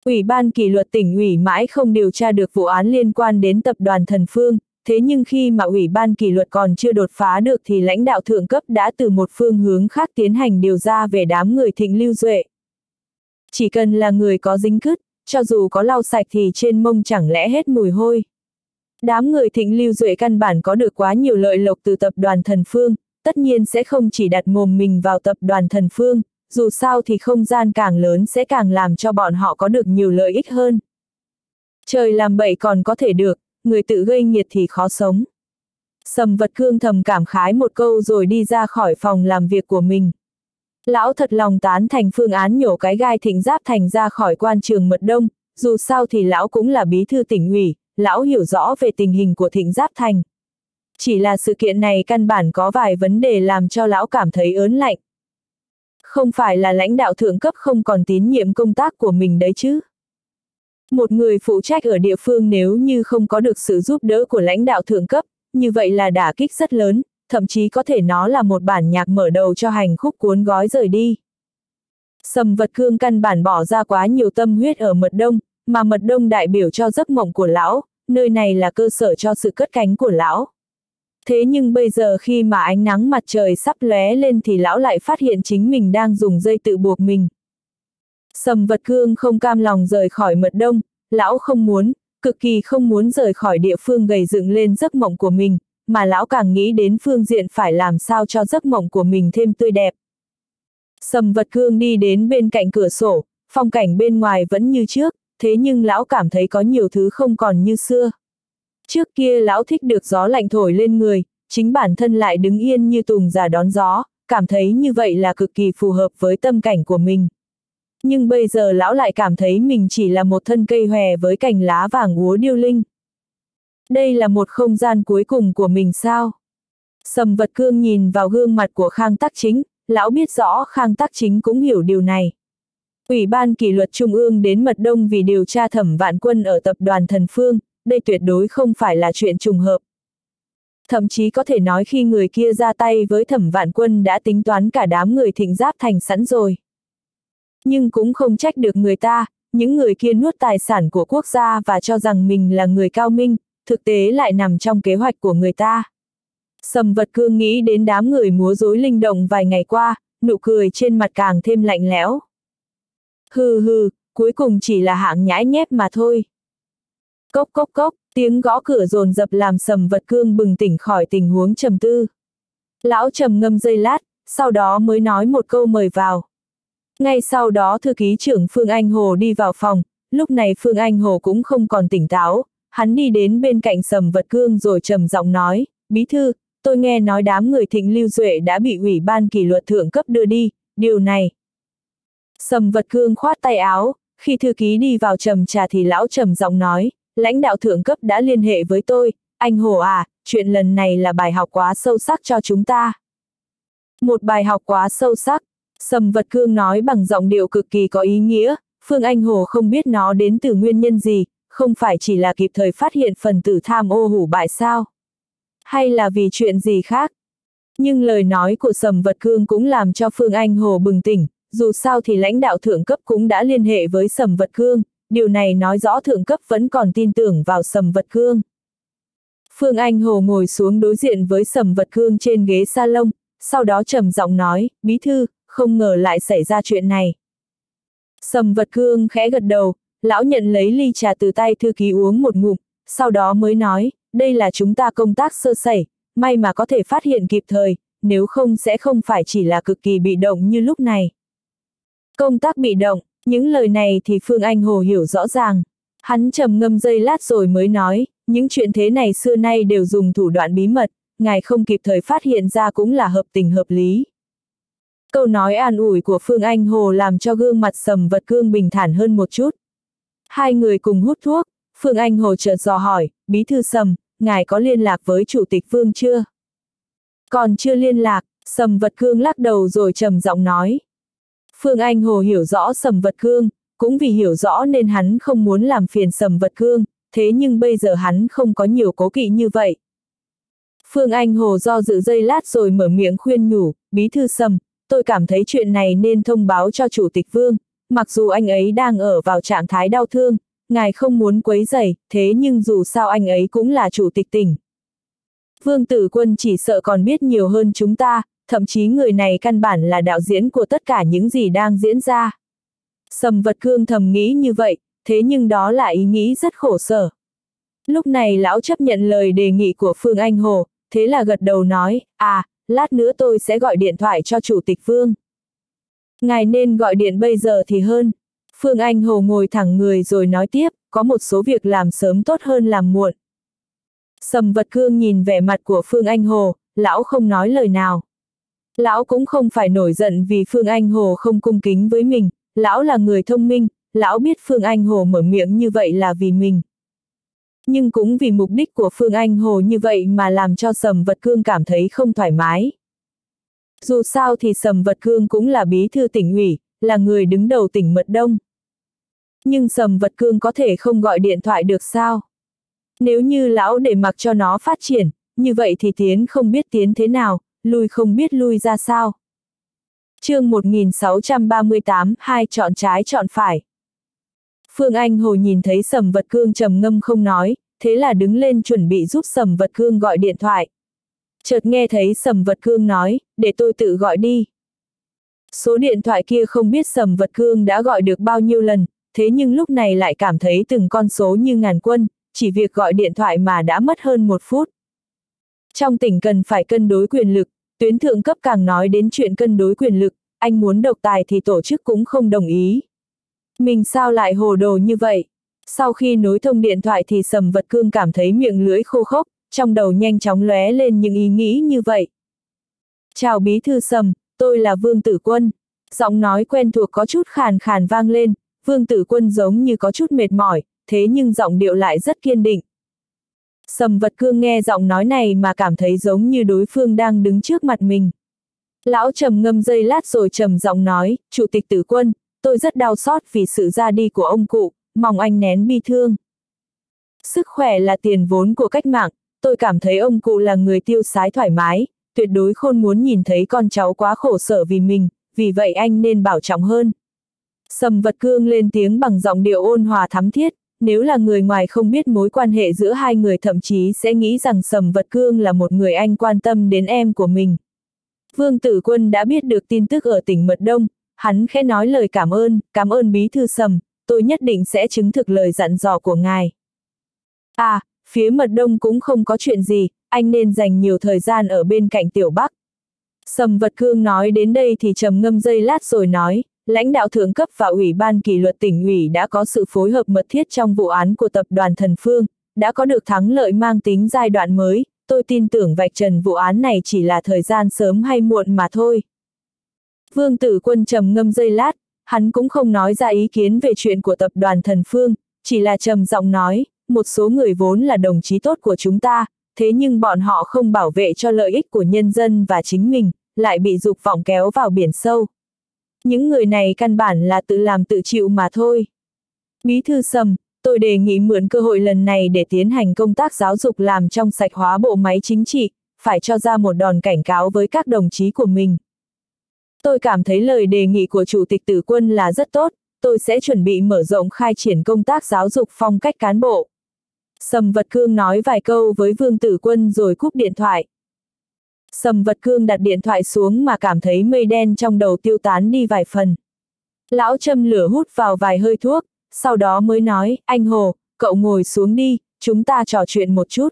Ủy ban kỷ luật tỉnh ủy mãi không điều tra được vụ án liên quan đến tập đoàn Thần Phương, thế nhưng khi mà Ủy ban kỷ luật còn chưa đột phá được thì lãnh đạo thượng cấp đã từ một phương hướng khác tiến hành điều ra về đám người thịnh lưu duệ. Chỉ cần là người có dính cứt, cho dù có lau sạch thì trên mông chẳng lẽ hết mùi hôi. Đám người thịnh lưu duệ căn bản có được quá nhiều lợi lộc từ tập đoàn Thần Phương, tất nhiên sẽ không chỉ đặt mồm mình vào tập đoàn Thần Phương, dù sao thì không gian càng lớn sẽ càng làm cho bọn họ có được nhiều lợi ích hơn. Trời làm bậy còn có thể được, người tự gây nghiệt thì khó sống. Sầm vật cương thầm cảm khái một câu rồi đi ra khỏi phòng làm việc của mình. Lão thật lòng tán thành phương án nhổ cái gai thịnh giáp thành ra khỏi quan trường mật đông, dù sao thì lão cũng là bí thư tỉnh ủy, lão hiểu rõ về tình hình của thịnh giáp thành. Chỉ là sự kiện này căn bản có vài vấn đề làm cho lão cảm thấy ớn lạnh. Không phải là lãnh đạo thượng cấp không còn tín nhiệm công tác của mình đấy chứ. Một người phụ trách ở địa phương nếu như không có được sự giúp đỡ của lãnh đạo thượng cấp, như vậy là đả kích rất lớn, thậm chí có thể nó là một bản nhạc mở đầu cho hành khúc cuốn gói rời đi. Sầm vật cương căn bản bỏ ra quá nhiều tâm huyết ở mật đông, mà mật đông đại biểu cho giấc mộng của lão, nơi này là cơ sở cho sự cất cánh của lão. Thế nhưng bây giờ khi mà ánh nắng mặt trời sắp lóe lên thì lão lại phát hiện chính mình đang dùng dây tự buộc mình. Sầm vật cương không cam lòng rời khỏi mật đông, lão không muốn, cực kỳ không muốn rời khỏi địa phương gầy dựng lên giấc mộng của mình, mà lão càng nghĩ đến phương diện phải làm sao cho giấc mộng của mình thêm tươi đẹp. Sầm vật cương đi đến bên cạnh cửa sổ, phong cảnh bên ngoài vẫn như trước, thế nhưng lão cảm thấy có nhiều thứ không còn như xưa. Trước kia lão thích được gió lạnh thổi lên người, chính bản thân lại đứng yên như tùng giả đón gió, cảm thấy như vậy là cực kỳ phù hợp với tâm cảnh của mình. Nhưng bây giờ lão lại cảm thấy mình chỉ là một thân cây hòe với cành lá vàng úa điêu linh. Đây là một không gian cuối cùng của mình sao? Sầm vật cương nhìn vào gương mặt của Khang Tắc Chính, lão biết rõ Khang Tắc Chính cũng hiểu điều này. Ủy ban kỷ luật Trung ương đến Mật Đông vì điều tra thẩm vạn quân ở tập đoàn Thần Phương, đây tuyệt đối không phải là chuyện trùng hợp. Thậm chí có thể nói khi người kia ra tay với thẩm vạn quân đã tính toán cả đám người thịnh giáp thành sẵn rồi. Nhưng cũng không trách được người ta, những người kia nuốt tài sản của quốc gia và cho rằng mình là người cao minh, thực tế lại nằm trong kế hoạch của người ta. Sầm vật cương nghĩ đến đám người múa rối linh động vài ngày qua, nụ cười trên mặt càng thêm lạnh lẽo. Hừ hừ, cuối cùng chỉ là hạng nhãi nhép mà thôi. Cốc cốc cốc, tiếng gõ cửa rồn dập làm sầm vật cương bừng tỉnh khỏi tình huống trầm tư. Lão trầm ngâm giây lát, sau đó mới nói một câu mời vào. Ngay sau đó thư ký trưởng Phương Anh Hồ đi vào phòng, lúc này Phương Anh Hồ cũng không còn tỉnh táo, hắn đi đến bên cạnh sầm vật cương rồi trầm giọng nói, bí thư, tôi nghe nói đám người thịnh lưu duệ đã bị ủy ban kỷ luật thượng cấp đưa đi, điều này. Sầm vật cương khoát tay áo, khi thư ký đi vào trầm trà thì lão trầm giọng nói, lãnh đạo thượng cấp đã liên hệ với tôi, anh Hồ à, chuyện lần này là bài học quá sâu sắc cho chúng ta. Một bài học quá sâu sắc, Sầm vật cương nói bằng giọng điệu cực kỳ có ý nghĩa, Phương Anh Hồ không biết nó đến từ nguyên nhân gì, không phải chỉ là kịp thời phát hiện phần tử tham ô hủ bại sao? Hay là vì chuyện gì khác? Nhưng lời nói của Sầm Vật Cương cũng làm cho Phương Anh Hồ bừng tỉnh, dù sao thì lãnh đạo thượng cấp cũng đã liên hệ với Sầm Vật Cương, điều này nói rõ thượng cấp vẫn còn tin tưởng vào Sầm Vật Cương. Phương Anh Hồ ngồi xuống đối diện với Sầm Vật Cương trên ghế salon, sau đó trầm giọng nói, bí thư, không ngờ lại xảy ra chuyện này. Sầm vật cương khẽ gật đầu, lão nhận lấy ly trà từ tay thư ký uống một ngụm, sau đó mới nói, đây là chúng ta công tác sơ sẩy, may mà có thể phát hiện kịp thời, nếu không sẽ không phải chỉ là cực kỳ bị động như lúc này. Công tác bị động, những lời này thì Phương Anh Hồ hiểu rõ ràng. Hắn trầm ngâm dây lát rồi mới nói, những chuyện thế này xưa nay đều dùng thủ đoạn bí mật, ngài không kịp thời phát hiện ra cũng là hợp tình hợp lý. Câu nói an ủi của Phương Anh Hồ làm cho gương mặt sầm vật cương bình thản hơn một chút. Hai người cùng hút thuốc, Phương Anh Hồ chợt dò hỏi, bí thư sầm, ngài có liên lạc với chủ tịch Phương chưa? Còn chưa liên lạc, sầm vật cương lắc đầu rồi trầm giọng nói. Phương Anh Hồ hiểu rõ sầm vật cương, cũng vì hiểu rõ nên hắn không muốn làm phiền sầm vật cương, thế nhưng bây giờ hắn không có nhiều cố kỵ như vậy. Phương Anh Hồ do dự dây lát rồi mở miệng khuyên nhủ, bí thư sầm, tôi cảm thấy chuyện này nên thông báo cho Chủ tịch Vương, mặc dù anh ấy đang ở vào trạng thái đau thương, ngài không muốn quấy rầy, thế nhưng dù sao anh ấy cũng là Chủ tịch tỉnh. Vương Tử Quân chỉ sợ còn biết nhiều hơn chúng ta, thậm chí người này căn bản là đạo diễn của tất cả những gì đang diễn ra. Sầm vật cương thầm nghĩ như vậy, thế nhưng đó là ý nghĩ rất khổ sở. Lúc này lão chấp nhận lời đề nghị của Phương Anh Hồ, thế là gật đầu nói, à, lát nữa tôi sẽ gọi điện thoại cho Chủ tịch Phương. Ngài nên gọi điện bây giờ thì hơn. Phương Anh Hồ ngồi thẳng người rồi nói tiếp, có một số việc làm sớm tốt hơn làm muộn. Sầm vật cương nhìn vẻ mặt của Phương Anh Hồ, lão không nói lời nào. Lão cũng không phải nổi giận vì Phương Anh Hồ không cung kính với mình, lão là người thông minh, lão biết Phương Anh Hồ mở miệng như vậy là vì mình. Nhưng cũng vì mục đích của Phương Anh Hồ như vậy mà làm cho Sầm Vật Cương cảm thấy không thoải mái. Dù sao thì Sầm Vật Cương cũng là bí thư tỉnh ủy, là người đứng đầu tỉnh Mật Đông. Nhưng Sầm Vật Cương có thể không gọi điện thoại được sao? Nếu như lão để mặc cho nó phát triển, như vậy thì tiến không biết tiến thế nào, lui không biết lui ra sao. chương 1638, hai chọn trái chọn phải. Phương Anh Hồ nhìn thấy Sầm Vật Cương trầm ngâm không nói, thế là đứng lên chuẩn bị giúp Sầm Vật Cương gọi điện thoại. Chợt nghe thấy Sầm Vật Cương nói, để tôi tự gọi đi. Số điện thoại kia không biết Sầm Vật Cương đã gọi được bao nhiêu lần, thế nhưng lúc này lại cảm thấy từng con số như ngàn quân, chỉ việc gọi điện thoại mà đã mất hơn một phút. Trong tỉnh cần phải cân đối quyền lực, tuyến thượng cấp càng nói đến chuyện cân đối quyền lực, anh muốn độc tài thì tổ chức cũng không đồng ý. Mình sao lại hồ đồ như vậy? Sau khi nối thông điện thoại thì Sầm Vật Cương cảm thấy miệng lưỡi khô khốc, trong đầu nhanh chóng lóe lên những ý nghĩ như vậy. Chào bí thư Sầm, tôi là Vương Tử Quân. Giọng nói quen thuộc có chút khàn khàn vang lên, Vương Tử Quân giống như có chút mệt mỏi, thế nhưng giọng điệu lại rất kiên định. Sầm Vật Cương nghe giọng nói này mà cảm thấy giống như đối phương đang đứng trước mặt mình. Lão trầm ngâm dây lát rồi trầm giọng nói, Chủ tịch Tử Quân, tôi rất đau xót vì sự ra đi của ông cụ, mong anh nén bi thương. Sức khỏe là tiền vốn của cách mạng, tôi cảm thấy ông cụ là người tiêu sái thoải mái, tuyệt đối không muốn nhìn thấy con cháu quá khổ sở vì mình, vì vậy anh nên bảo trọng hơn. Sầm vật cương lên tiếng bằng giọng điệu ôn hòa thắm thiết, nếu là người ngoài không biết mối quan hệ giữa hai người thậm chí sẽ nghĩ rằng Sầm vật cương là một người anh quan tâm đến em của mình. Vương Tử Quân đã biết được tin tức ở tỉnh Mật Đông, hắn khẽ nói lời cảm ơn, cảm ơn bí thư Sầm, tôi nhất định sẽ chứng thực lời dặn dò của ngài. À, phía Mật Đông cũng không có chuyện gì, anh nên dành nhiều thời gian ở bên cạnh Tiểu Bắc. Sầm Vật Cương nói đến đây thì trầm ngâm dây lát rồi nói, lãnh đạo thượng cấp và ủy ban kỷ luật tỉnh ủy đã có sự phối hợp mật thiết trong vụ án của tập đoàn Thần Phương, đã có được thắng lợi mang tính giai đoạn mới, tôi tin tưởng vạch trần vụ án này chỉ là thời gian sớm hay muộn mà thôi. Vương Tử Quân trầm ngâm dây lát, hắn cũng không nói ra ý kiến về chuyện của tập đoàn Thần Phương, chỉ là trầm giọng nói, một số người vốn là đồng chí tốt của chúng ta, thế nhưng bọn họ không bảo vệ cho lợi ích của nhân dân và chính mình, lại bị dục vọng kéo vào biển sâu. Những người này căn bản là tự làm tự chịu mà thôi. Bí thư Sầm, tôi đề nghị mượn cơ hội lần này để tiến hành công tác giáo dục làm trong sạch hóa bộ máy chính trị, phải cho ra một đòn cảnh cáo với các đồng chí của mình. Tôi cảm thấy lời đề nghị của Chủ tịch Tử Quân là rất tốt, tôi sẽ chuẩn bị mở rộng khai triển công tác giáo dục phong cách cán bộ. Sầm Vật Cương nói vài câu với Vương Tử Quân rồi cúp điện thoại. Sầm Vật Cương đặt điện thoại xuống mà cảm thấy mây đen trong đầu tiêu tán đi vài phần. Lão châm lửa hút vào vài hơi thuốc, sau đó mới nói, anh Hồ, cậu ngồi xuống đi, chúng ta trò chuyện một chút.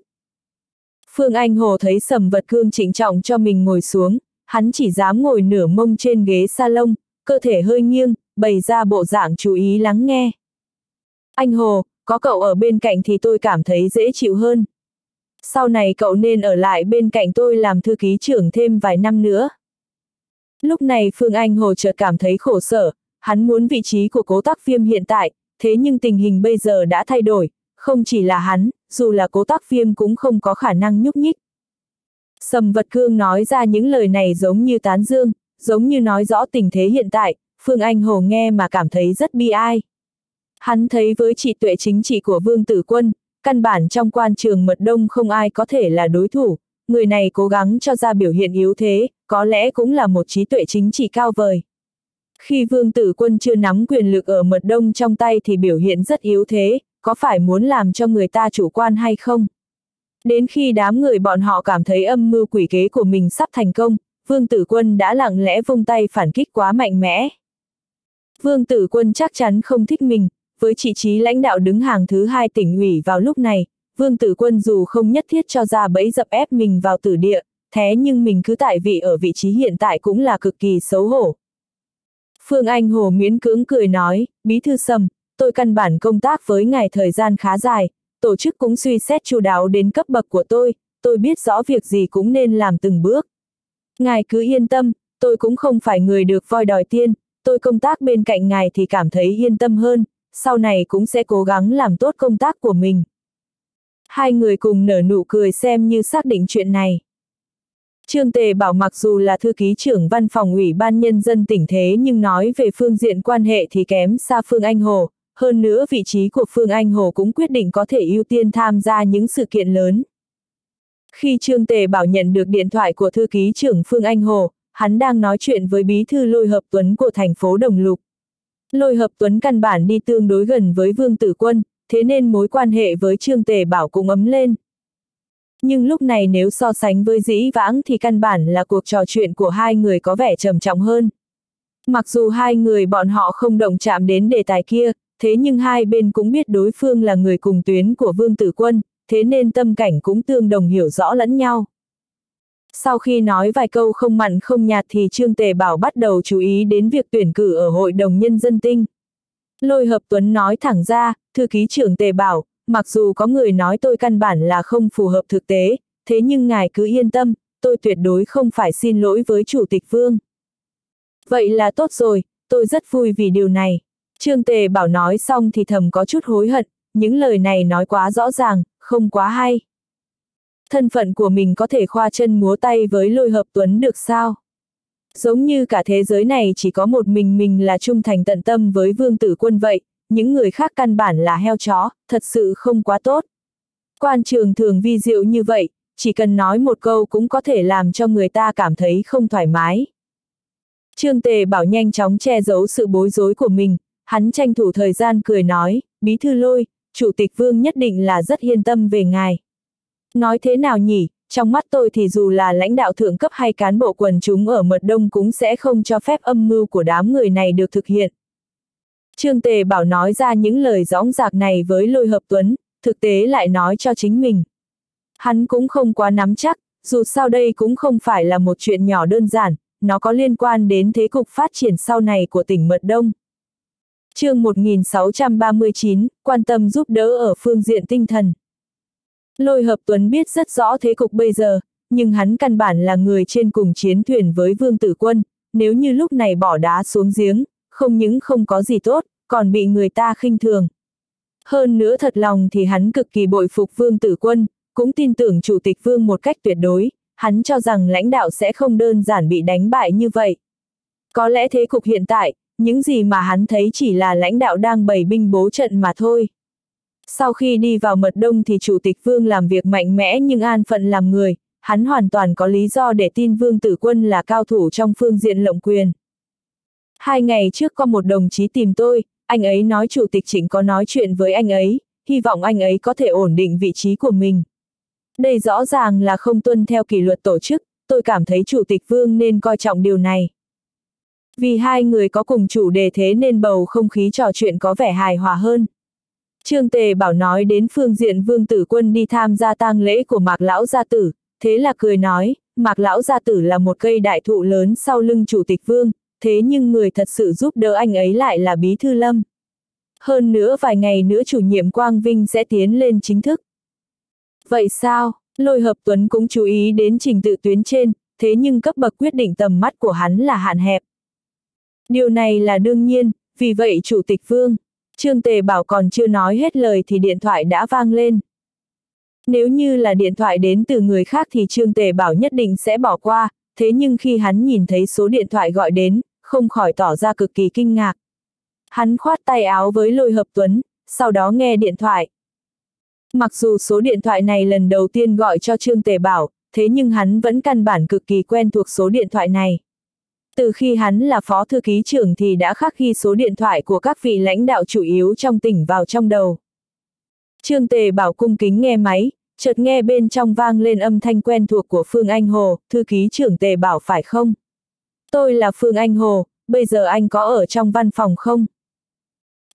Phương Anh Hồ thấy Sầm Vật Cương trịnh trọng cho mình ngồi xuống, hắn chỉ dám ngồi nửa mông trên ghế salon, cơ thể hơi nghiêng, bày ra bộ dạng chú ý lắng nghe. Anh Hồ, có cậu ở bên cạnh thì tôi cảm thấy dễ chịu hơn. Sau này cậu nên ở lại bên cạnh tôi làm thư ký trưởng thêm vài năm nữa. Lúc này Phương Anh Hồ chợt cảm thấy khổ sở, hắn muốn vị trí của cố tác viêm hiện tại, thế nhưng tình hình bây giờ đã thay đổi, không chỉ là hắn, dù là cố tác viêm cũng không có khả năng nhúc nhích. Sầm vật cương nói ra những lời này giống như tán dương, giống như nói rõ tình thế hiện tại, Phương Anh Hồ nghe mà cảm thấy rất bi ai. Hắn thấy với trị tuệ chính trị của Vương Tử Quân, căn bản trong quan trường mật đông không ai có thể là đối thủ, người này cố gắng cho ra biểu hiện yếu thế, có lẽ cũng là một trí tuệ chính trị cao vời. Khi Vương Tử Quân chưa nắm quyền lực ở mật đông trong tay thì biểu hiện rất yếu thế, có phải muốn làm cho người ta chủ quan hay không? Đến khi đám người bọn họ cảm thấy âm mưu quỷ kế của mình sắp thành công, Vương Tử Quân đã lặng lẽ vung tay phản kích quá mạnh mẽ. Vương Tử Quân chắc chắn không thích mình, với chỉ trí lãnh đạo đứng hàng thứ hai tỉnh ủy vào lúc này, Vương Tử Quân dù không nhất thiết cho ra bẫy dập ép mình vào tử địa, thế nhưng mình cứ tại vị ở vị trí hiện tại cũng là cực kỳ xấu hổ. Phương Anh Hồ miễn cưỡng cười nói, bí thư sầm, tôi căn bản công tác với ngài thời gian khá dài, tổ chức cũng suy xét chu đáo đến cấp bậc của tôi, tôi biết rõ việc gì cũng nên làm từng bước. Ngài cứ yên tâm, tôi cũng không phải người được voi đòi tiên, tôi công tác bên cạnh ngài thì cảm thấy yên tâm hơn, sau này cũng sẽ cố gắng làm tốt công tác của mình. Hai người cùng nở nụ cười xem như xác định chuyện này. Trương Tề bảo mặc dù là thư ký trưởng văn phòng ủy ban nhân dân tỉnh thế nhưng nói về phương diện quan hệ thì kém xa Phương Anh Hồ, hơn nữa vị trí của Phương Anh Hồ cũng quyết định có thể ưu tiên tham gia những sự kiện lớn. Khi Trương Tề bảo nhận được điện thoại của thư ký trưởng Phương Anh Hồ, hắn đang nói chuyện với bí thư lôi hợp tuấn của thành phố Đồng Lục. Lôi hợp tuấn căn bản đi tương đối gần với Vương Tử Quân, thế nên mối quan hệ với Trương Tề Bảo cũng ấm lên. Nhưng lúc này nếu so sánh với dĩ vãng thì căn bản là cuộc trò chuyện của hai người có vẻ trầm trọng hơn. Mặc dù hai người bọn họ không động chạm đến đề tài kia, thế nhưng hai bên cũng biết đối phương là người cùng tuyến của Vương Tử Quân, thế nên tâm cảnh cũng tương đồng hiểu rõ lẫn nhau. Sau khi nói vài câu không mặn không nhạt thì Trương Tề Bảo bắt đầu chú ý đến việc tuyển cử ở Hội đồng Nhân dân Tinh. Lôi hợp Tuấn nói thẳng ra, thư ký trưởng Tề Bảo, mặc dù có người nói tôi căn bản là không phù hợp thực tế, thế nhưng ngài cứ yên tâm, tôi tuyệt đối không phải xin lỗi với Chủ tịch Vương. Vậy là tốt rồi, tôi rất vui vì điều này. Trương Tề Bảo nói xong thì thầm có chút hối hận, những lời này nói quá rõ ràng, không quá hay. Thân phận của mình có thể khoa chân múa tay với lôi hợp tuấn được sao? Giống như cả thế giới này chỉ có một mình mình là trung thành tận tâm với vương tử quân vậy, những người khác căn bản là heo chó, thật sự không quá tốt. Quan trường thường vi diệu như vậy, chỉ cần nói một câu cũng có thể làm cho người ta cảm thấy không thoải mái. Trương Tề bảo nhanh chóng che giấu sự bối rối của mình, hắn tranh thủ thời gian cười nói, bí thư lôi, chủ tịch vương nhất định là rất yên tâm về ngài. Nói thế nào nhỉ, trong mắt tôi thì dù là lãnh đạo thượng cấp hay cán bộ quần chúng ở mật đông cũng sẽ không cho phép âm mưu của đám người này được thực hiện. Trương Tề bảo nói ra những lời rõng rạc này với lôi hợp tuấn, thực tế lại nói cho chính mình. Hắn cũng không quá nắm chắc, dù sao đây cũng không phải là một chuyện nhỏ đơn giản, nó có liên quan đến thế cục phát triển sau này của tỉnh Mật Đông. chương 1639, quan tâm giúp đỡ ở phương diện tinh thần. Lôi hợp Tuấn biết rất rõ thế cục bây giờ, nhưng hắn căn bản là người trên cùng chiến thuyền với Vương Tử Quân, nếu như lúc này bỏ đá xuống giếng, không những không có gì tốt, còn bị người ta khinh thường. Hơn nữa thật lòng thì hắn cực kỳ bội phục Vương Tử Quân, cũng tin tưởng Chủ tịch Vương một cách tuyệt đối, hắn cho rằng lãnh đạo sẽ không đơn giản bị đánh bại như vậy. Có lẽ thế cục hiện tại, những gì mà hắn thấy chỉ là lãnh đạo đang bày binh bố trận mà thôi. Sau khi đi vào mật đông thì Chủ tịch Vương làm việc mạnh mẽ nhưng an phận làm người, hắn hoàn toàn có lý do để tin Vương Tử Quân là cao thủ trong phương diện lộng quyền. Hai ngày trước có một đồng chí tìm tôi, anh ấy nói Chủ tịch Trịnh có nói chuyện với anh ấy, hy vọng anh ấy có thể ổn định vị trí của mình. Đây rõ ràng là không tuân theo kỷ luật tổ chức, tôi cảm thấy Chủ tịch Vương nên coi trọng điều này. Vì hai người có cùng chủ đề thế nên bầu không khí trò chuyện có vẻ hài hòa hơn. Trương Tề bảo nói đến phương diện Vương Tử Quân đi tham gia tang lễ của Mạc Lão Gia Tử, thế là cười nói, Mạc Lão Gia Tử là một cây đại thụ lớn sau lưng Chủ tịch Vương, thế nhưng người thật sự giúp đỡ anh ấy lại là Bí Thư Lâm. Hơn nữa vài ngày nữa chủ nhiệm Quang Vinh sẽ tiến lên chính thức. Vậy sao, lôi hợp Tuấn cũng chú ý đến trình tự tuyến trên, thế nhưng cấp bậc quyết định tầm mắt của hắn là hạn hẹp. Điều này là đương nhiên, vì vậy Chủ tịch Vương, Trương Tề Bảo còn chưa nói hết lời thì điện thoại đã vang lên. Nếu như là điện thoại đến từ người khác thì Trương Tề Bảo nhất định sẽ bỏ qua, thế nhưng khi hắn nhìn thấy số điện thoại gọi đến, không khỏi tỏ ra cực kỳ kinh ngạc. Hắn khoát tay áo với lôi hợp tuấn, sau đó nghe điện thoại. Mặc dù số điện thoại này lần đầu tiên gọi cho Trương Tề Bảo, thế nhưng hắn vẫn căn bản cực kỳ quen thuộc số điện thoại này. Từ khi hắn là phó thư ký trưởng thì đã khắc ghi số điện thoại của các vị lãnh đạo chủ yếu trong tỉnh vào trong đầu. Trương Tề Bảo cung kính nghe máy, chợt nghe bên trong vang lên âm thanh quen thuộc của Phương Anh Hồ, thư ký trưởng Tề Bảo phải không? Tôi là Phương Anh Hồ, bây giờ anh có ở trong văn phòng không?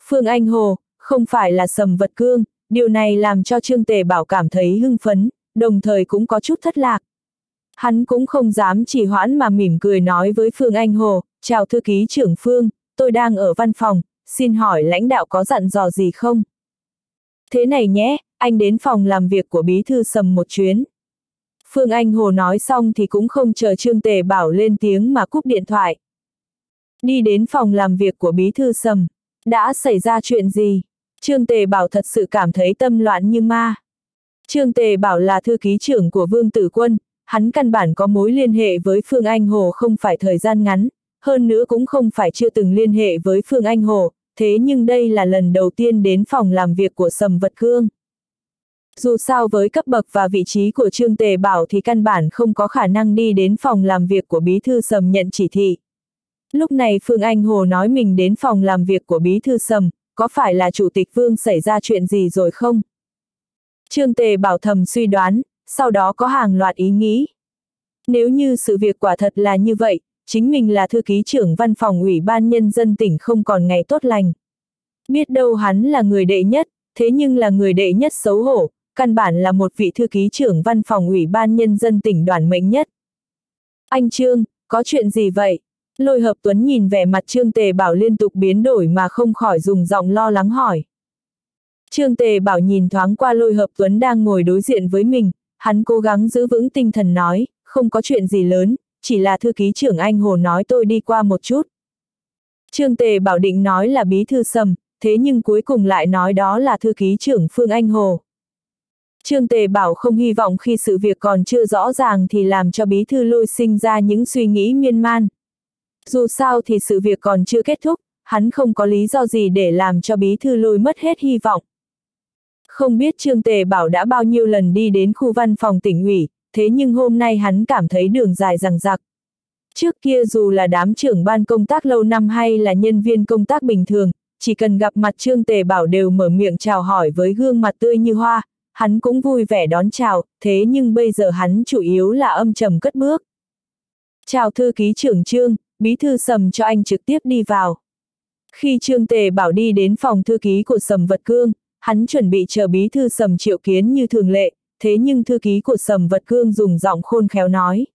Phương Anh Hồ, không phải là sầm vật cương, điều này làm cho Trương Tề Bảo cảm thấy hưng phấn, đồng thời cũng có chút thất lạc. Hắn cũng không dám chỉ hoãn mà mỉm cười nói với Phương Anh Hồ, chào thư ký trưởng Phương, tôi đang ở văn phòng, xin hỏi lãnh đạo có dặn dò gì không? Thế này nhé, anh đến phòng làm việc của bí thư sầm một chuyến. Phương Anh Hồ nói xong thì cũng không chờ Trương Tề Bảo lên tiếng mà cúp điện thoại. Đi đến phòng làm việc của bí thư sầm. Đã xảy ra chuyện gì? Trương Tề Bảo thật sự cảm thấy tâm loạn như ma. Trương Tề Bảo là thư ký trưởng của Vương Tử Quân, hắn căn bản có mối liên hệ với Phương Anh Hồ không phải thời gian ngắn, hơn nữa cũng không phải chưa từng liên hệ với Phương Anh Hồ, thế nhưng đây là lần đầu tiên đến phòng làm việc của Sầm Vật Cương. Dù sao với cấp bậc và vị trí của Trương Tề Bảo thì căn bản không có khả năng đi đến phòng làm việc của Bí Thư Sầm nhận chỉ thị. Lúc này Phương Anh Hồ nói mình đến phòng làm việc của Bí Thư Sầm, có phải là Chủ tịch Vương xảy ra chuyện gì rồi không? Trương Tề Bảo thầm suy đoán, sau đó có hàng loạt ý nghĩ. Nếu như sự việc quả thật là như vậy, chính mình là thư ký trưởng văn phòng ủy ban nhân dân tỉnh không còn ngày tốt lành. Biết đâu hắn là người đệ nhất, thế nhưng là người đệ nhất xấu hổ, căn bản là một vị thư ký trưởng văn phòng ủy ban nhân dân tỉnh đoàn mệnh nhất. Anh Trương, có chuyện gì vậy? Lôi hợp tuấn nhìn vẻ mặt Trương Tề Bảo liên tục biến đổi mà không khỏi dùng giọng lo lắng hỏi. Trương Tề Bảo nhìn thoáng qua lôi hợp tuấn đang ngồi đối diện với mình, hắn cố gắng giữ vững tinh thần nói, không có chuyện gì lớn, chỉ là thư ký trưởng anh Hồ nói tôi đi qua một chút. Trương Tề Bảo định nói là bí thư sầm, thế nhưng cuối cùng lại nói đó là thư ký trưởng Phương Anh Hồ. Trương Tề Bảo không hy vọng khi sự việc còn chưa rõ ràng thì làm cho bí thư lôi sinh ra những suy nghĩ miên man. Dù sao thì sự việc còn chưa kết thúc, hắn không có lý do gì để làm cho bí thư lôi mất hết hy vọng. Không biết Trương Tề Bảo đã bao nhiêu lần đi đến khu văn phòng tỉnh ủy, thế nhưng hôm nay hắn cảm thấy đường dài rằng rặc. Trước kia dù là đám trưởng ban công tác lâu năm hay là nhân viên công tác bình thường, chỉ cần gặp mặt Trương Tề Bảo đều mở miệng chào hỏi với gương mặt tươi như hoa, hắn cũng vui vẻ đón chào, thế nhưng bây giờ hắn chủ yếu là âm trầm cất bước. Chào thư ký trưởng Trương, bí thư sầm cho anh trực tiếp đi vào. Khi Trương Tề Bảo đi đến phòng thư ký của Sầm Vật Cương, hắn chuẩn bị chờ bí thư Sầm Triệu Kiến như thường lệ, thế nhưng thư ký của Sầm Vật Cương dùng giọng khôn khéo nói.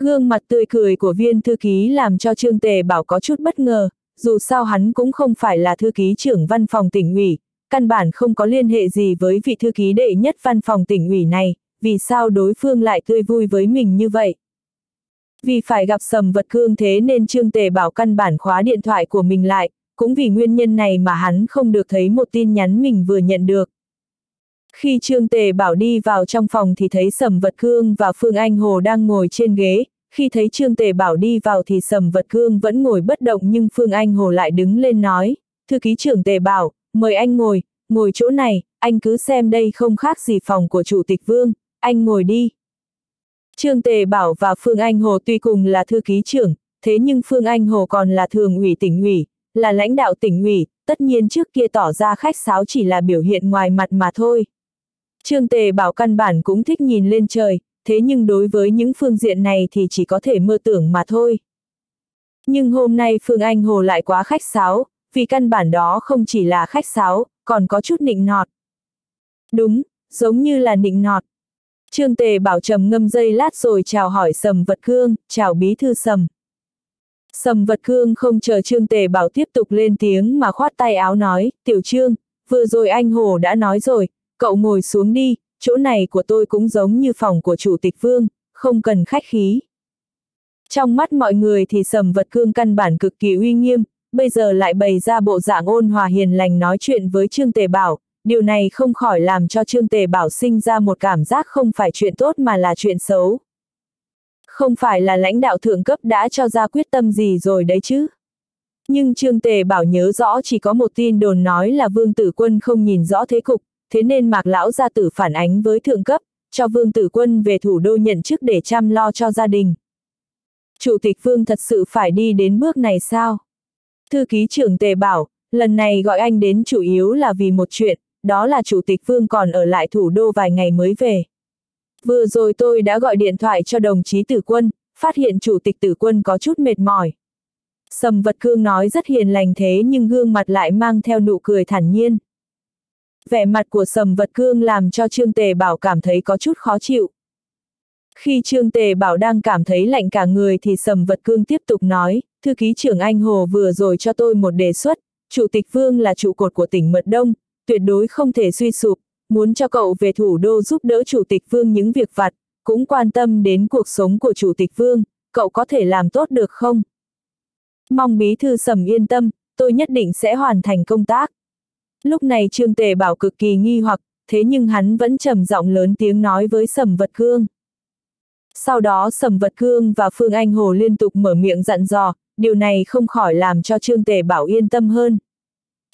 Gương mặt tươi cười của viên thư ký làm cho Trương Tề Bảo có chút bất ngờ, dù sao hắn cũng không phải là thư ký trưởng văn phòng tỉnh ủy, căn bản không có liên hệ gì với vị thư ký đệ nhất văn phòng tỉnh ủy này, vì sao đối phương lại tươi vui với mình như vậy. Vì phải gặp sầm vật cương thế nên Trương Tề bảo căn bản khóa điện thoại của mình lại, cũng vì nguyên nhân này mà hắn không được thấy một tin nhắn mình vừa nhận được. Khi Trương Tề bảo đi vào trong phòng thì thấy Sầm Vật Cương và Phương Anh Hồ đang ngồi trên ghế, khi thấy Trương Tề bảo đi vào thì Sầm Vật Cương vẫn ngồi bất động nhưng Phương Anh Hồ lại đứng lên nói, thư ký trưởng Tề bảo, mời anh ngồi, ngồi chỗ này, anh cứ xem đây không khác gì phòng của Chủ tịch Vương, anh ngồi đi. Trương Tề Bảo và Phương Anh Hồ tuy cùng là thư ký trưởng, thế nhưng Phương Anh Hồ còn là thường ủy tỉnh ủy, là lãnh đạo tỉnh ủy, tất nhiên trước kia tỏ ra khách sáo chỉ là biểu hiện ngoài mặt mà thôi. Trương Tề Bảo căn bản cũng thích nhìn lên trời, thế nhưng đối với những phương diện này thì chỉ có thể mơ tưởng mà thôi. Nhưng hôm nay Phương Anh Hồ lại quá khách sáo, vì căn bản đó không chỉ là khách sáo, còn có chút nịnh nọt. Đúng, giống như là nịnh nọt. Trương Tề bảo trầm ngâm dây lát rồi chào hỏi Sầm Vật Cương, chào bí thư Sầm. Sầm Vật Cương không chờ Trương Tề bảo tiếp tục lên tiếng mà khoát tay áo nói, tiểu trương, vừa rồi anh Hồ đã nói rồi, cậu ngồi xuống đi, chỗ này của tôi cũng giống như phòng của Chủ tịch Vương, không cần khách khí. Trong mắt mọi người thì Sầm Vật Cương căn bản cực kỳ uy nghiêm, bây giờ lại bày ra bộ dạng ôn hòa hiền lành nói chuyện với Trương Tề Bảo, điều này không khỏi làm cho Trương Tề Bảo sinh ra một cảm giác không phải chuyện tốt mà là chuyện xấu. Không phải là lãnh đạo thượng cấp đã cho ra quyết tâm gì rồi đấy chứ. Nhưng Trương Tề Bảo nhớ rõ chỉ có một tin đồn nói là Vương Tử Quân không nhìn rõ thế cục, thế nên Mạc Lão gia tử phản ánh với thượng cấp, cho Vương Tử Quân về thủ đô nhận chức để chăm lo cho gia đình. Chủ tịch Vương thật sự phải đi đến bước này sao? Thư ký trưởng Tề bảo, lần này gọi anh đến chủ yếu là vì một chuyện, đó là Chủ tịch Vương còn ở lại thủ đô vài ngày mới về. Vừa rồi tôi đã gọi điện thoại cho đồng chí Tử Quân, phát hiện Chủ tịch Tử Quân có chút mệt mỏi. Sầm Vật Cương nói rất hiền lành thế nhưng gương mặt lại mang theo nụ cười thản nhiên. Vẻ mặt của Sầm Vật Cương làm cho Trương Tề Bảo cảm thấy có chút khó chịu. Khi Trương Tề Bảo đang cảm thấy lạnh cả người thì Sầm Vật Cương tiếp tục nói, thư ký trưởng Anh Hồ vừa rồi cho tôi một đề xuất, Chủ tịch Vương là trụ cột của tỉnh Mật Đông, tuyệt đối không thể suy sụp, muốn cho cậu về thủ đô giúp đỡ Chủ tịch Vương những việc vặt, cũng quan tâm đến cuộc sống của Chủ tịch Vương, cậu có thể làm tốt được không? Mong bí thư Sầm yên tâm, tôi nhất định sẽ hoàn thành công tác. Lúc này Trương Tề Bảo cực kỳ nghi hoặc, thế nhưng hắn vẫn trầm giọng lớn tiếng nói với Sầm Vật Cương. Sau đó Sầm Vật Cương và Phương Anh Hồ liên tục mở miệng dặn dò, điều này không khỏi làm cho Trương Tề Bảo yên tâm hơn.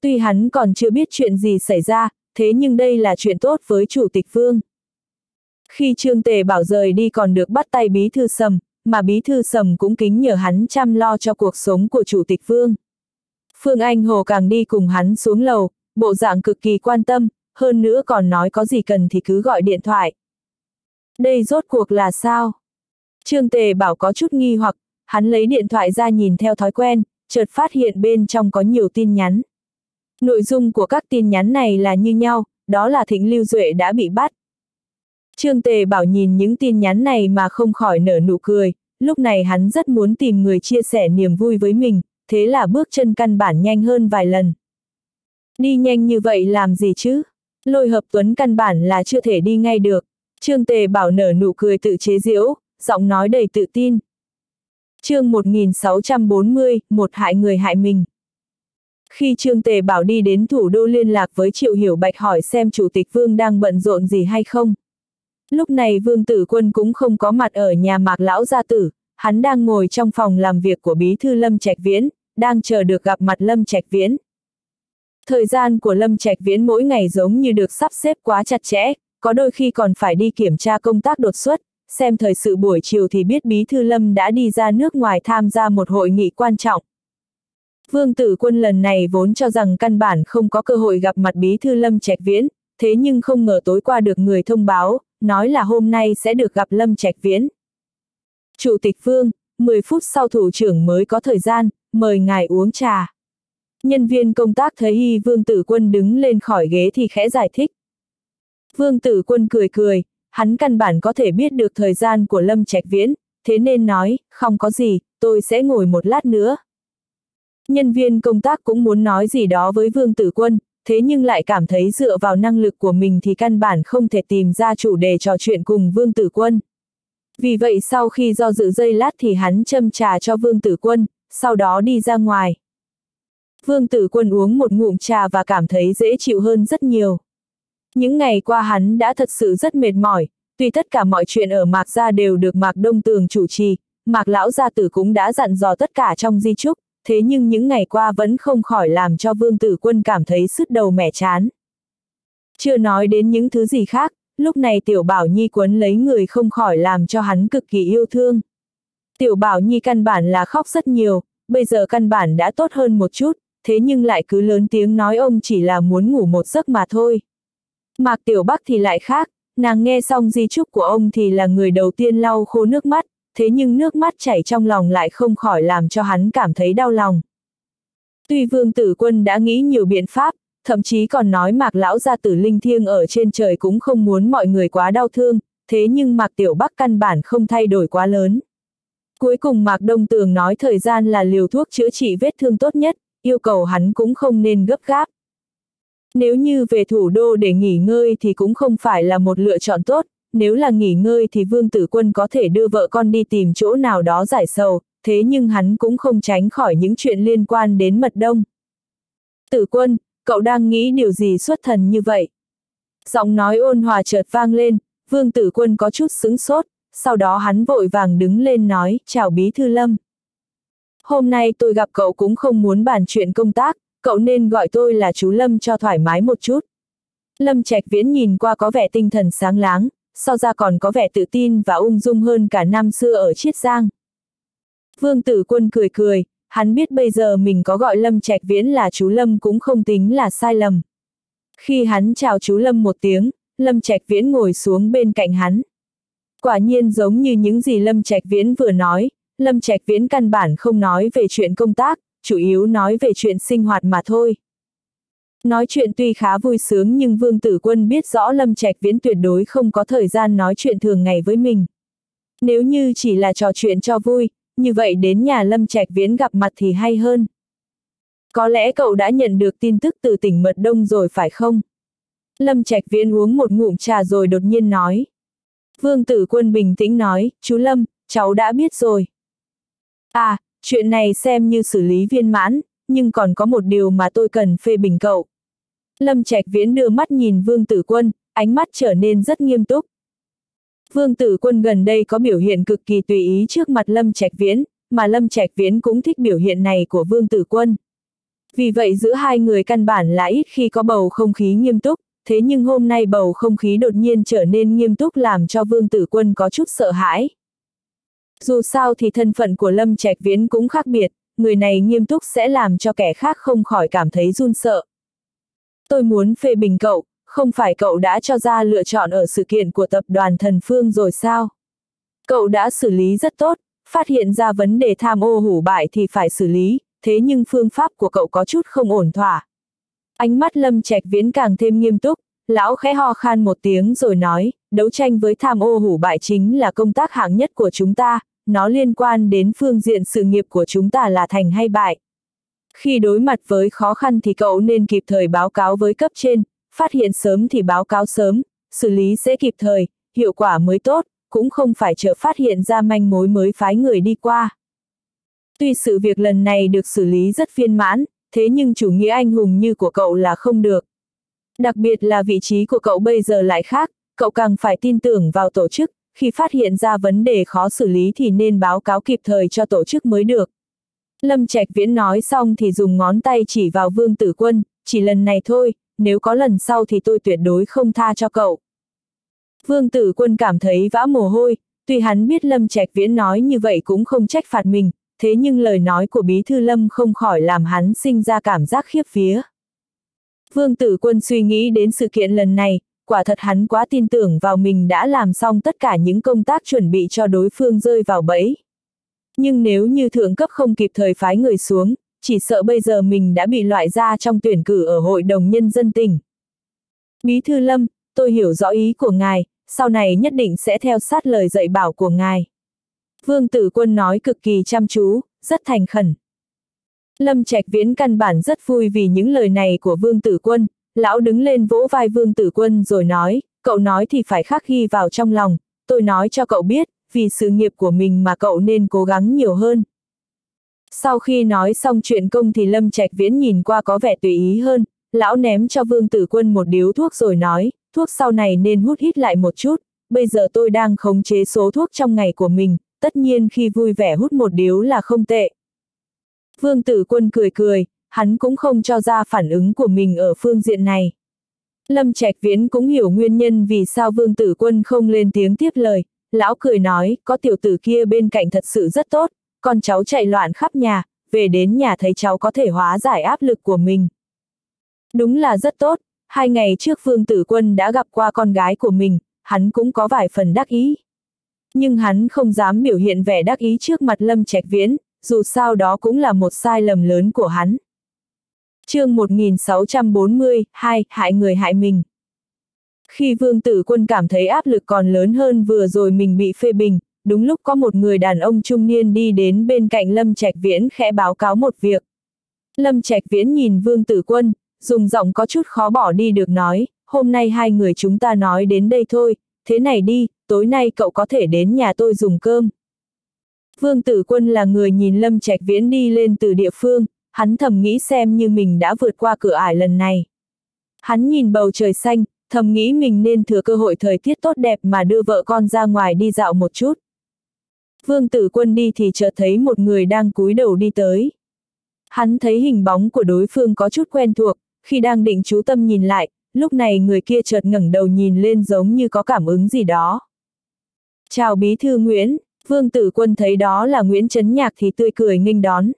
Tuy hắn còn chưa biết chuyện gì xảy ra, thế nhưng đây là chuyện tốt với Chủ tịch Vương. Khi Trương Tề Bảo rời đi còn được bắt tay Bí Thư Sầm, mà Bí Thư Sầm cũng kính nhờ hắn chăm lo cho cuộc sống của Chủ tịch Vương. Phương Anh Hồ càng đi cùng hắn xuống lầu, bộ dạng cực kỳ quan tâm, hơn nữa còn nói có gì cần thì cứ gọi điện thoại. Đây rốt cuộc là sao? Trương Tề Bảo có chút nghi hoặc, hắn lấy điện thoại ra nhìn theo thói quen, chợt phát hiện bên trong có nhiều tin nhắn. Nội dung của các tin nhắn này là như nhau, đó là Thịnh Lưu Duệ đã bị bắt. Trương Tề Bảo nhìn những tin nhắn này mà không khỏi nở nụ cười, lúc này hắn rất muốn tìm người chia sẻ niềm vui với mình, thế là bước chân căn bản nhanh hơn vài lần. Đi nhanh như vậy làm gì chứ? Lôi hợp tuấn căn bản là chưa thể đi ngay được. Trương Tề Bảo nở nụ cười tự chế giễu, giọng nói đầy tự tin. chương 1640, một hại người hại mình. Khi Trương Tề Bảo đi đến thủ đô liên lạc với Triệu Hiểu Bạch hỏi xem Chủ tịch Vương đang bận rộn gì hay không. Lúc này Vương Tử Quân cũng không có mặt ở nhà Mạc Lão Gia Tử, hắn đang ngồi trong phòng làm việc của Bí Thư Lâm Trạch Viễn, đang chờ được gặp mặt Lâm Trạch Viễn. Thời gian của Lâm Trạch Viễn mỗi ngày giống như được sắp xếp quá chặt chẽ, có đôi khi còn phải đi kiểm tra công tác đột xuất, xem thời sự buổi chiều thì biết Bí Thư Lâm đã đi ra nước ngoài tham gia một hội nghị quan trọng. Vương Tử Quân lần này vốn cho rằng căn bản không có cơ hội gặp mặt Bí Thư Lâm Trạch Viễn, thế nhưng không ngờ tối qua được người thông báo, nói là hôm nay sẽ được gặp Lâm Trạch Viễn. Chủ tịch Vương, 10 phút sau thủ trưởng mới có thời gian, mời ngài uống trà. Nhân viên công tác thấy y Vương Tử Quân đứng lên khỏi ghế thì khẽ giải thích. Vương Tử Quân cười cười, hắn căn bản có thể biết được thời gian của Lâm Trạch Viễn, thế nên nói, không có gì, tôi sẽ ngồi một lát nữa. Nhân viên công tác cũng muốn nói gì đó với Vương Tử Quân, thế nhưng lại cảm thấy dựa vào năng lực của mình thì căn bản không thể tìm ra chủ đề trò chuyện cùng Vương Tử Quân. Vì vậy sau khi do dự dây lát thì hắn châm trà cho Vương Tử Quân, sau đó đi ra ngoài. Vương Tử Quân uống một ngụm trà và cảm thấy dễ chịu hơn rất nhiều. Những ngày qua hắn đã thật sự rất mệt mỏi, tuy tất cả mọi chuyện ở Mạc Gia đều được Mạc Đông Tường chủ trì, Mạc Lão Gia Tử cũng đã dặn dò tất cả trong di trúc, thế nhưng những ngày qua vẫn không khỏi làm cho Vương Tử Quân cảm thấy sứt đầu mẻ chán. Chưa nói đến những thứ gì khác, lúc này Tiểu Bảo Nhi quấn lấy người không khỏi làm cho hắn cực kỳ yêu thương. Tiểu Bảo Nhi căn bản là khóc rất nhiều, bây giờ căn bản đã tốt hơn một chút, thế nhưng lại cứ lớn tiếng nói ông chỉ là muốn ngủ một giấc mà thôi. Mạc Tiểu Bắc thì lại khác, nàng nghe xong di chúc của ông thì là người đầu tiên lau khô nước mắt, thế nhưng nước mắt chảy trong lòng lại không khỏi làm cho hắn cảm thấy đau lòng. Tuy vương tử quân đã nghĩ nhiều biện pháp, thậm chí còn nói mạc lão gia tử linh thiêng ở trên trời cũng không muốn mọi người quá đau thương, thế nhưng mạc tiểu bắc căn bản không thay đổi quá lớn. Cuối cùng mạc đông tường nói thời gian là liều thuốc chữa trị vết thương tốt nhất, yêu cầu hắn cũng không nên gấp gáp. Nếu như về thủ đô để nghỉ ngơi thì cũng không phải là một lựa chọn tốt, nếu là nghỉ ngơi thì Vương Tử Quân có thể đưa vợ con đi tìm chỗ nào đó giải sầu, thế nhưng hắn cũng không tránh khỏi những chuyện liên quan đến mật đông. Tử Quân, cậu đang nghĩ điều gì xuất thần như vậy? Giọng nói ôn hòa chợt vang lên, Vương Tử Quân có chút sững sốt, sau đó hắn vội vàng đứng lên nói, chào Bí Thư Lâm. Hôm nay tôi gặp cậu cũng không muốn bàn chuyện công tác, cậu nên gọi tôi là chú Lâm cho thoải mái một chút. Lâm Trạch Viễn nhìn qua có vẻ tinh thần sáng láng, so ra còn có vẻ tự tin và ung dung hơn cả năm xưa ở Chiết Giang. Vương Tử Quân cười cười, hắn biết bây giờ mình có gọi Lâm Trạch Viễn là chú Lâm cũng không tính là sai lầm. Khi hắn chào chú Lâm một tiếng, Lâm Trạch Viễn ngồi xuống bên cạnh hắn. Quả nhiên giống như những gì Lâm Trạch Viễn vừa nói, Lâm Trạch Viễn căn bản không nói về chuyện công tác, chủ yếu nói về chuyện sinh hoạt mà thôi. Nói chuyện tuy khá vui sướng nhưng Vương Tử Quân biết rõ Lâm Trạch Viễn tuyệt đối không có thời gian nói chuyện thường ngày với mình. Nếu như chỉ là trò chuyện cho vui, như vậy đến nhà Lâm Trạch Viễn gặp mặt thì hay hơn. Có lẽ cậu đã nhận được tin tức từ tỉnh Mật Đông rồi phải không? Lâm Trạch Viễn uống một ngụm trà rồi đột nhiên nói. Vương Tử Quân bình tĩnh nói, chú Lâm, cháu đã biết rồi. À, chuyện này xem như xử lý viên mãn, nhưng còn có một điều mà tôi cần phê bình cậu. Lâm Trạch Viễn đưa mắt nhìn Vương Tử Quân, ánh mắt trở nên rất nghiêm túc. Vương Tử Quân gần đây có biểu hiện cực kỳ tùy ý trước mặt Lâm Trạch Viễn, mà Lâm Trạch Viễn cũng thích biểu hiện này của Vương Tử Quân. Vì vậy giữa hai người căn bản là ít khi có bầu không khí nghiêm túc, thế nhưng hôm nay bầu không khí đột nhiên trở nên nghiêm túc làm cho Vương Tử Quân có chút sợ hãi. Dù sao thì thân phận của Lâm Trạch Viễn cũng khác biệt, người này nghiêm túc sẽ làm cho kẻ khác không khỏi cảm thấy run sợ. Tôi muốn phê bình cậu, không phải cậu đã cho ra lựa chọn ở sự kiện của tập đoàn Thần Phương rồi sao? Cậu đã xử lý rất tốt, phát hiện ra vấn đề tham ô hủ bại thì phải xử lý, thế nhưng phương pháp của cậu có chút không ổn thỏa. Ánh mắt Lâm Trạch Viễn càng thêm nghiêm túc, lão khẽ ho khan một tiếng rồi nói, đấu tranh với tham ô hủ bại chính là công tác hạng nhất của chúng ta, nó liên quan đến phương diện sự nghiệp của chúng ta là thành hay bại. Khi đối mặt với khó khăn thì cậu nên kịp thời báo cáo với cấp trên, phát hiện sớm thì báo cáo sớm, xử lý sẽ kịp thời, hiệu quả mới tốt, cũng không phải chờ phát hiện ra manh mối mới phái người đi qua. Tuy sự việc lần này được xử lý rất viên mãn, thế nhưng chủ nghĩa anh hùng như của cậu là không được. Đặc biệt là vị trí của cậu bây giờ lại khác, cậu càng phải tin tưởng vào tổ chức, khi phát hiện ra vấn đề khó xử lý thì nên báo cáo kịp thời cho tổ chức mới được. Lâm Trạch Viễn nói xong thì dùng ngón tay chỉ vào Vương Tử Quân, chỉ lần này thôi, nếu có lần sau thì tôi tuyệt đối không tha cho cậu. Vương Tử Quân cảm thấy vã mồ hôi, tuy hắn biết Lâm Trạch Viễn nói như vậy cũng không trách phạt mình, thế nhưng lời nói của Bí Thư Lâm không khỏi làm hắn sinh ra cảm giác khiếp vía. Vương Tử Quân suy nghĩ đến sự kiện lần này, quả thật hắn quá tin tưởng vào mình đã làm xong tất cả những công tác chuẩn bị cho đối phương rơi vào bẫy. Nhưng nếu như thượng cấp không kịp thời phái người xuống, chỉ sợ bây giờ mình đã bị loại ra trong tuyển cử ở Hội đồng Nhân dân tỉnh. Bí thư Lâm, tôi hiểu rõ ý của ngài, sau này nhất định sẽ theo sát lời dạy bảo của ngài. Vương Tử Quân nói cực kỳ chăm chú, rất thành khẩn. Lâm Trạch Viễn căn bản rất vui vì những lời này của Vương Tử Quân, lão đứng lên vỗ vai Vương Tử Quân rồi nói, cậu nói thì phải khắc ghi vào trong lòng, tôi nói cho cậu biết, vì sự nghiệp của mình mà cậu nên cố gắng nhiều hơn. Sau khi nói xong chuyện công thì Lâm Trạch Viễn nhìn qua có vẻ tùy ý hơn, lão ném cho Vương Tử Quân một điếu thuốc rồi nói, thuốc sau này nên hút hít lại một chút, bây giờ tôi đang khống chế số thuốc trong ngày của mình, tất nhiên khi vui vẻ hút một điếu là không tệ. Vương Tử Quân cười cười, hắn cũng không cho ra phản ứng của mình ở phương diện này. Lâm Trạch Viễn cũng hiểu nguyên nhân vì sao Vương Tử Quân không lên tiếng tiếp lời, lão cười nói, có tiểu tử kia bên cạnh thật sự rất tốt, con cháu chạy loạn khắp nhà, về đến nhà thấy cháu có thể hóa giải áp lực của mình. Đúng là rất tốt, hai ngày trước Vương Tử Quân đã gặp qua con gái của mình, hắn cũng có vài phần đắc ý. Nhưng hắn không dám biểu hiện vẻ đắc ý trước mặt Lâm Trạch Viễn, dù sao đó cũng là một sai lầm lớn của hắn. chương 1640, 2, hại người hại mình. Khi vương tử quân cảm thấy áp lực còn lớn hơn vừa rồi mình bị phê bình, đúng lúc có một người đàn ông trung niên đi đến bên cạnh Lâm Trạch Viễn khẽ báo cáo một việc. Lâm Trạch Viễn nhìn vương tử quân, dùng giọng có chút khó bỏ đi được nói, hôm nay hai người chúng ta nói đến đây thôi, thế này đi, tối nay cậu có thể đến nhà tôi dùng cơm. Vương Tử Quân là người nhìn Lâm Trạch Viễn đi lên từ địa phương, hắn thầm nghĩ xem như mình đã vượt qua cửa ải lần này. Hắn nhìn bầu trời xanh, thầm nghĩ mình nên thừa cơ hội thời tiết tốt đẹp mà đưa vợ con ra ngoài đi dạo một chút. Vương Tử Quân đi thì chợt thấy một người đang cúi đầu đi tới. Hắn thấy hình bóng của đối phương có chút quen thuộc, khi đang định chú tâm nhìn lại, lúc này người kia chợt ngẩng đầu nhìn lên giống như có cảm ứng gì đó. Chào bí thư Nguyễn, Vương Tử Quân thấy đó là Nguyễn Trấn Nhạc thì tươi cười nghênh đón.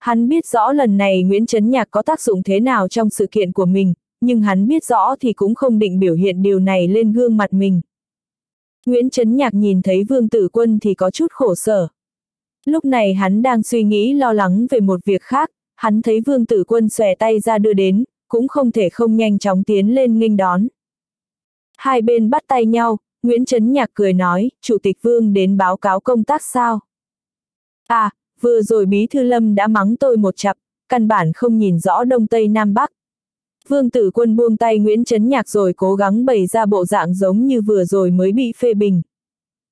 Hắn biết rõ lần này Nguyễn Trấn Nhạc có tác dụng thế nào trong sự kiện của mình, nhưng hắn biết rõ thì cũng không định biểu hiện điều này lên gương mặt mình. Nguyễn Trấn Nhạc nhìn thấy Vương Tử Quân thì có chút khổ sở. Lúc này hắn đang suy nghĩ lo lắng về một việc khác, hắn thấy Vương Tử Quân xòe tay ra đưa đến, cũng không thể không nhanh chóng tiến lên nghênh đón. Hai bên bắt tay nhau, Nguyễn Trấn Nhạc cười nói, Chủ tịch Vương đến báo cáo công tác sao? À, vừa rồi Bí Thư Lâm đã mắng tôi một chặp, căn bản không nhìn rõ Đông Tây Nam Bắc. Vương Tử Quân buông tay Nguyễn Trấn Nhạc rồi cố gắng bày ra bộ dạng giống như vừa rồi mới bị phê bình.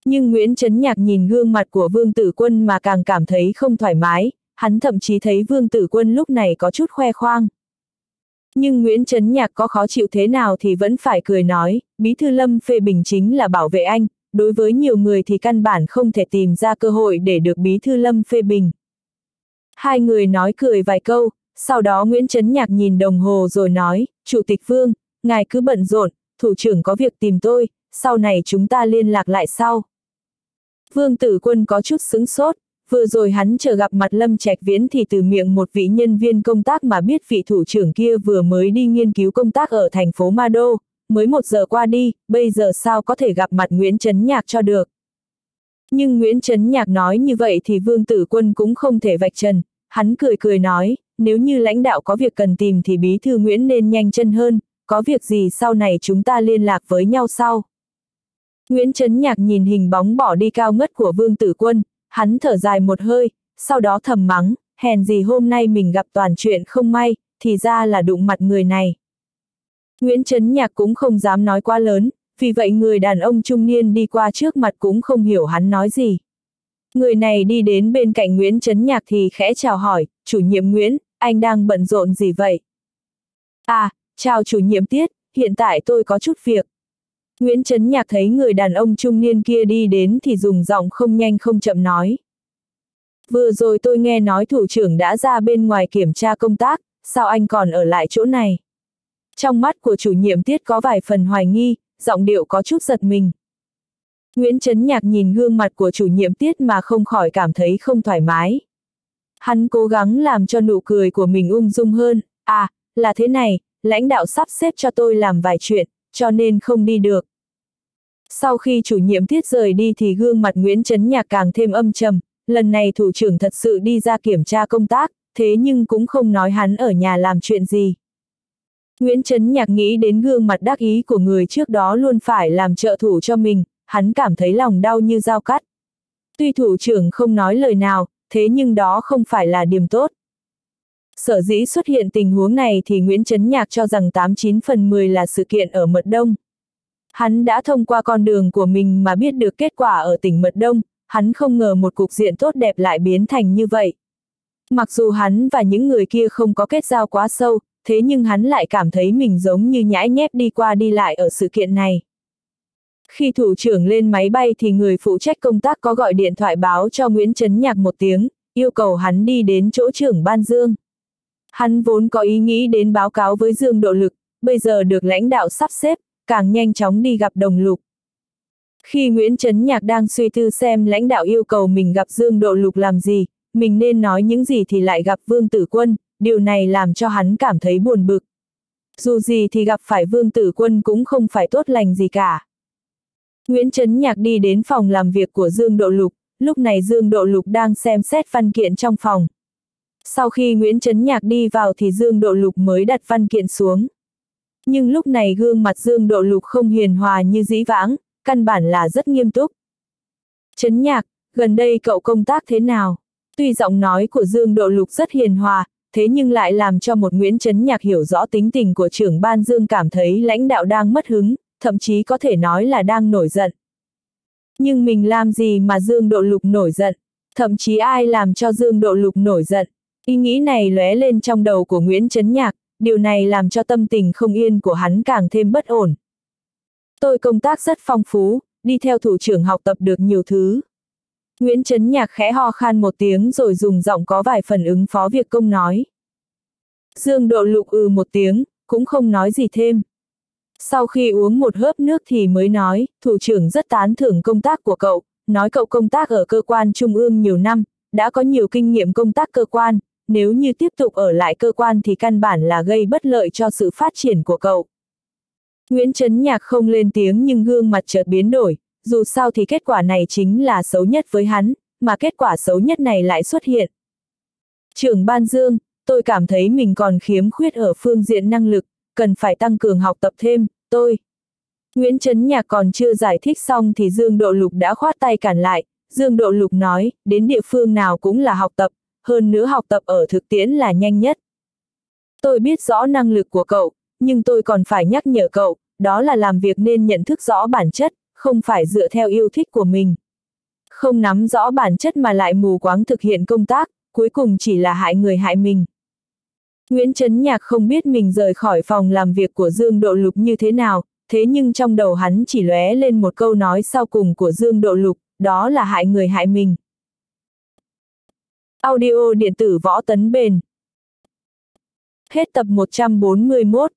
Nhưng Nguyễn Trấn Nhạc nhìn gương mặt của Vương Tử Quân mà càng cảm thấy không thoải mái, hắn thậm chí thấy Vương Tử Quân lúc này có chút khoe khoang. Nhưng Nguyễn Trấn Nhạc có khó chịu thế nào thì vẫn phải cười nói, Bí Thư Lâm phê bình chính là bảo vệ anh, đối với nhiều người thì căn bản không thể tìm ra cơ hội để được Bí Thư Lâm phê bình. Hai người nói cười vài câu, sau đó Nguyễn Trấn Nhạc nhìn đồng hồ rồi nói, Chủ tịch Vương, ngài cứ bận rộn, thủ trưởng có việc tìm tôi, sau này chúng ta liên lạc lại sau. Vương Tử Quân có chút sững sốt, vừa rồi hắn chờ gặp mặt Lâm Trạch Viễn thì từ miệng một vị nhân viên công tác mà biết vị thủ trưởng kia vừa mới đi nghiên cứu công tác ở thành phố Ma Đô, mới một giờ qua đi, bây giờ sao có thể gặp mặt Nguyễn Trấn Nhạc cho được. Nhưng Nguyễn Trấn Nhạc nói như vậy thì Vương Tử Quân cũng không thể vạch trần, hắn cười cười nói, nếu như lãnh đạo có việc cần tìm thì bí thư Nguyễn nên nhanh chân hơn, có việc gì sau này chúng ta liên lạc với nhau sau. Nguyễn Trấn Nhạc nhìn hình bóng bỏ đi cao ngất của Vương Tử Quân, hắn thở dài một hơi, sau đó thầm mắng, hèn gì hôm nay mình gặp toàn chuyện không may, thì ra là đụng mặt người này. Nguyễn Trấn Nhạc cũng không dám nói quá lớn, vì vậy người đàn ông trung niên đi qua trước mặt cũng không hiểu hắn nói gì. Người này đi đến bên cạnh Nguyễn Trấn Nhạc thì khẽ chào hỏi, chủ nhiệm Nguyễn, anh đang bận rộn gì vậy? À, chào chủ nhiệm Tiết, hiện tại tôi có chút việc. Nguyễn Trấn Nhạc thấy người đàn ông trung niên kia đi đến thì dùng giọng không nhanh không chậm nói. Vừa rồi tôi nghe nói thủ trưởng đã ra bên ngoài kiểm tra công tác, sao anh còn ở lại chỗ này? Trong mắt của chủ nhiệm Tiết có vài phần hoài nghi, giọng điệu có chút giật mình. Nguyễn Trấn Nhạc nhìn gương mặt của chủ nhiệm tiết mà không khỏi cảm thấy không thoải mái. Hắn cố gắng làm cho nụ cười của mình ung dung hơn, à, là thế này, lãnh đạo sắp xếp cho tôi làm vài chuyện, cho nên không đi được. Sau khi chủ nhiệm tiết rời đi thì gương mặt Nguyễn Trấn Nhạc càng thêm âm trầm, lần này thủ trưởng thật sự đi ra kiểm tra công tác, thế nhưng cũng không nói hắn ở nhà làm chuyện gì. Nguyễn Trấn Nhạc nghĩ đến gương mặt đắc ý của người trước đó luôn phải làm trợ thủ cho mình, hắn cảm thấy lòng đau như dao cắt. Tuy thủ trưởng không nói lời nào, thế nhưng đó không phải là điểm tốt. Sở dĩ xuất hiện tình huống này thì Nguyễn Trấn Nhạc cho rằng 89 phần 10 là sự kiện ở Mật Đông. Hắn đã thông qua con đường của mình mà biết được kết quả ở tỉnh Mật Đông, hắn không ngờ một cục diện tốt đẹp lại biến thành như vậy. Mặc dù hắn và những người kia không có kết giao quá sâu, thế nhưng hắn lại cảm thấy mình giống như nhãi nhép đi qua đi lại ở sự kiện này. Khi thủ trưởng lên máy bay thì người phụ trách công tác có gọi điện thoại báo cho Nguyễn Trấn Nhạc một tiếng, yêu cầu hắn đi đến chỗ trưởng ban Dương. Hắn vốn có ý nghĩ đến báo cáo với Dương Độ Lực, bây giờ được lãnh đạo sắp xếp, càng nhanh chóng đi gặp đồng lục. Khi Nguyễn Trấn Nhạc đang suy tư xem lãnh đạo yêu cầu mình gặp Dương Độ Lục làm gì, mình nên nói những gì thì lại gặp Vương Tử Quân, điều này làm cho hắn cảm thấy buồn bực. Dù gì thì gặp phải Vương Tử Quân cũng không phải tốt lành gì cả. Nguyễn Trấn Nhạc đi đến phòng làm việc của Dương Độ Lục, lúc này Dương Độ Lục đang xem xét văn kiện trong phòng. Sau khi Nguyễn Trấn Nhạc đi vào thì Dương Độ Lục mới đặt văn kiện xuống. Nhưng lúc này gương mặt Dương Độ Lục không hiền hòa như dĩ vãng, căn bản là rất nghiêm túc. Trấn Nhạc, gần đây cậu công tác thế nào? Tuy giọng nói của Dương Độ Lục rất hiền hòa, thế nhưng lại làm cho một Nguyễn Trấn Nhạc hiểu rõ tính tình của trưởng ban Dương cảm thấy lãnh đạo đang mất hứng, thậm chí có thể nói là đang nổi giận. Nhưng mình làm gì mà Dương Độ Lục nổi giận? Thậm chí ai làm cho Dương Độ Lục nổi giận? Ý nghĩ này lóe lên trong đầu của Nguyễn Trấn Nhạc, điều này làm cho tâm tình không yên của hắn càng thêm bất ổn. Tôi công tác rất phong phú, đi theo thủ trưởng học tập được nhiều thứ. Nguyễn Trấn Nhạc khẽ ho khan một tiếng rồi dùng giọng có vài phần ứng phó việc công nói. Dương Độ Lục ừ một tiếng, cũng không nói gì thêm. Sau khi uống một hớp nước thì mới nói, thủ trưởng rất tán thưởng công tác của cậu, nói cậu công tác ở cơ quan trung ương nhiều năm, đã có nhiều kinh nghiệm công tác cơ quan, nếu như tiếp tục ở lại cơ quan thì căn bản là gây bất lợi cho sự phát triển của cậu. Nguyễn Trấn Nhạc không lên tiếng nhưng gương mặt chợt biến đổi, dù sao thì kết quả này chính là xấu nhất với hắn, mà kết quả xấu nhất này lại xuất hiện. Trưởng Ban Dương, tôi cảm thấy mình còn khiếm khuyết ở phương diện năng lực, cần phải tăng cường học tập thêm, tôi. Nguyễn Trấn Nhạc còn chưa giải thích xong thì Dương Độ Lục đã khoát tay cản lại, Dương Độ Lục nói, đến địa phương nào cũng là học tập, hơn nữa học tập ở thực tiễn là nhanh nhất. Tôi biết rõ năng lực của cậu, nhưng tôi còn phải nhắc nhở cậu, đó là làm việc nên nhận thức rõ bản chất, không phải dựa theo yêu thích của mình. Không nắm rõ bản chất mà lại mù quáng thực hiện công tác, cuối cùng chỉ là hại người hại mình. Nguyễn Trấn Nhạc không biết mình rời khỏi phòng làm việc của Dương Độ Lục như thế nào, thế nhưng trong đầu hắn chỉ lóe lên một câu nói sau cùng của Dương Độ Lục, đó là hại người hại mình. Audio điện tử võ tấn bền Hết tập 141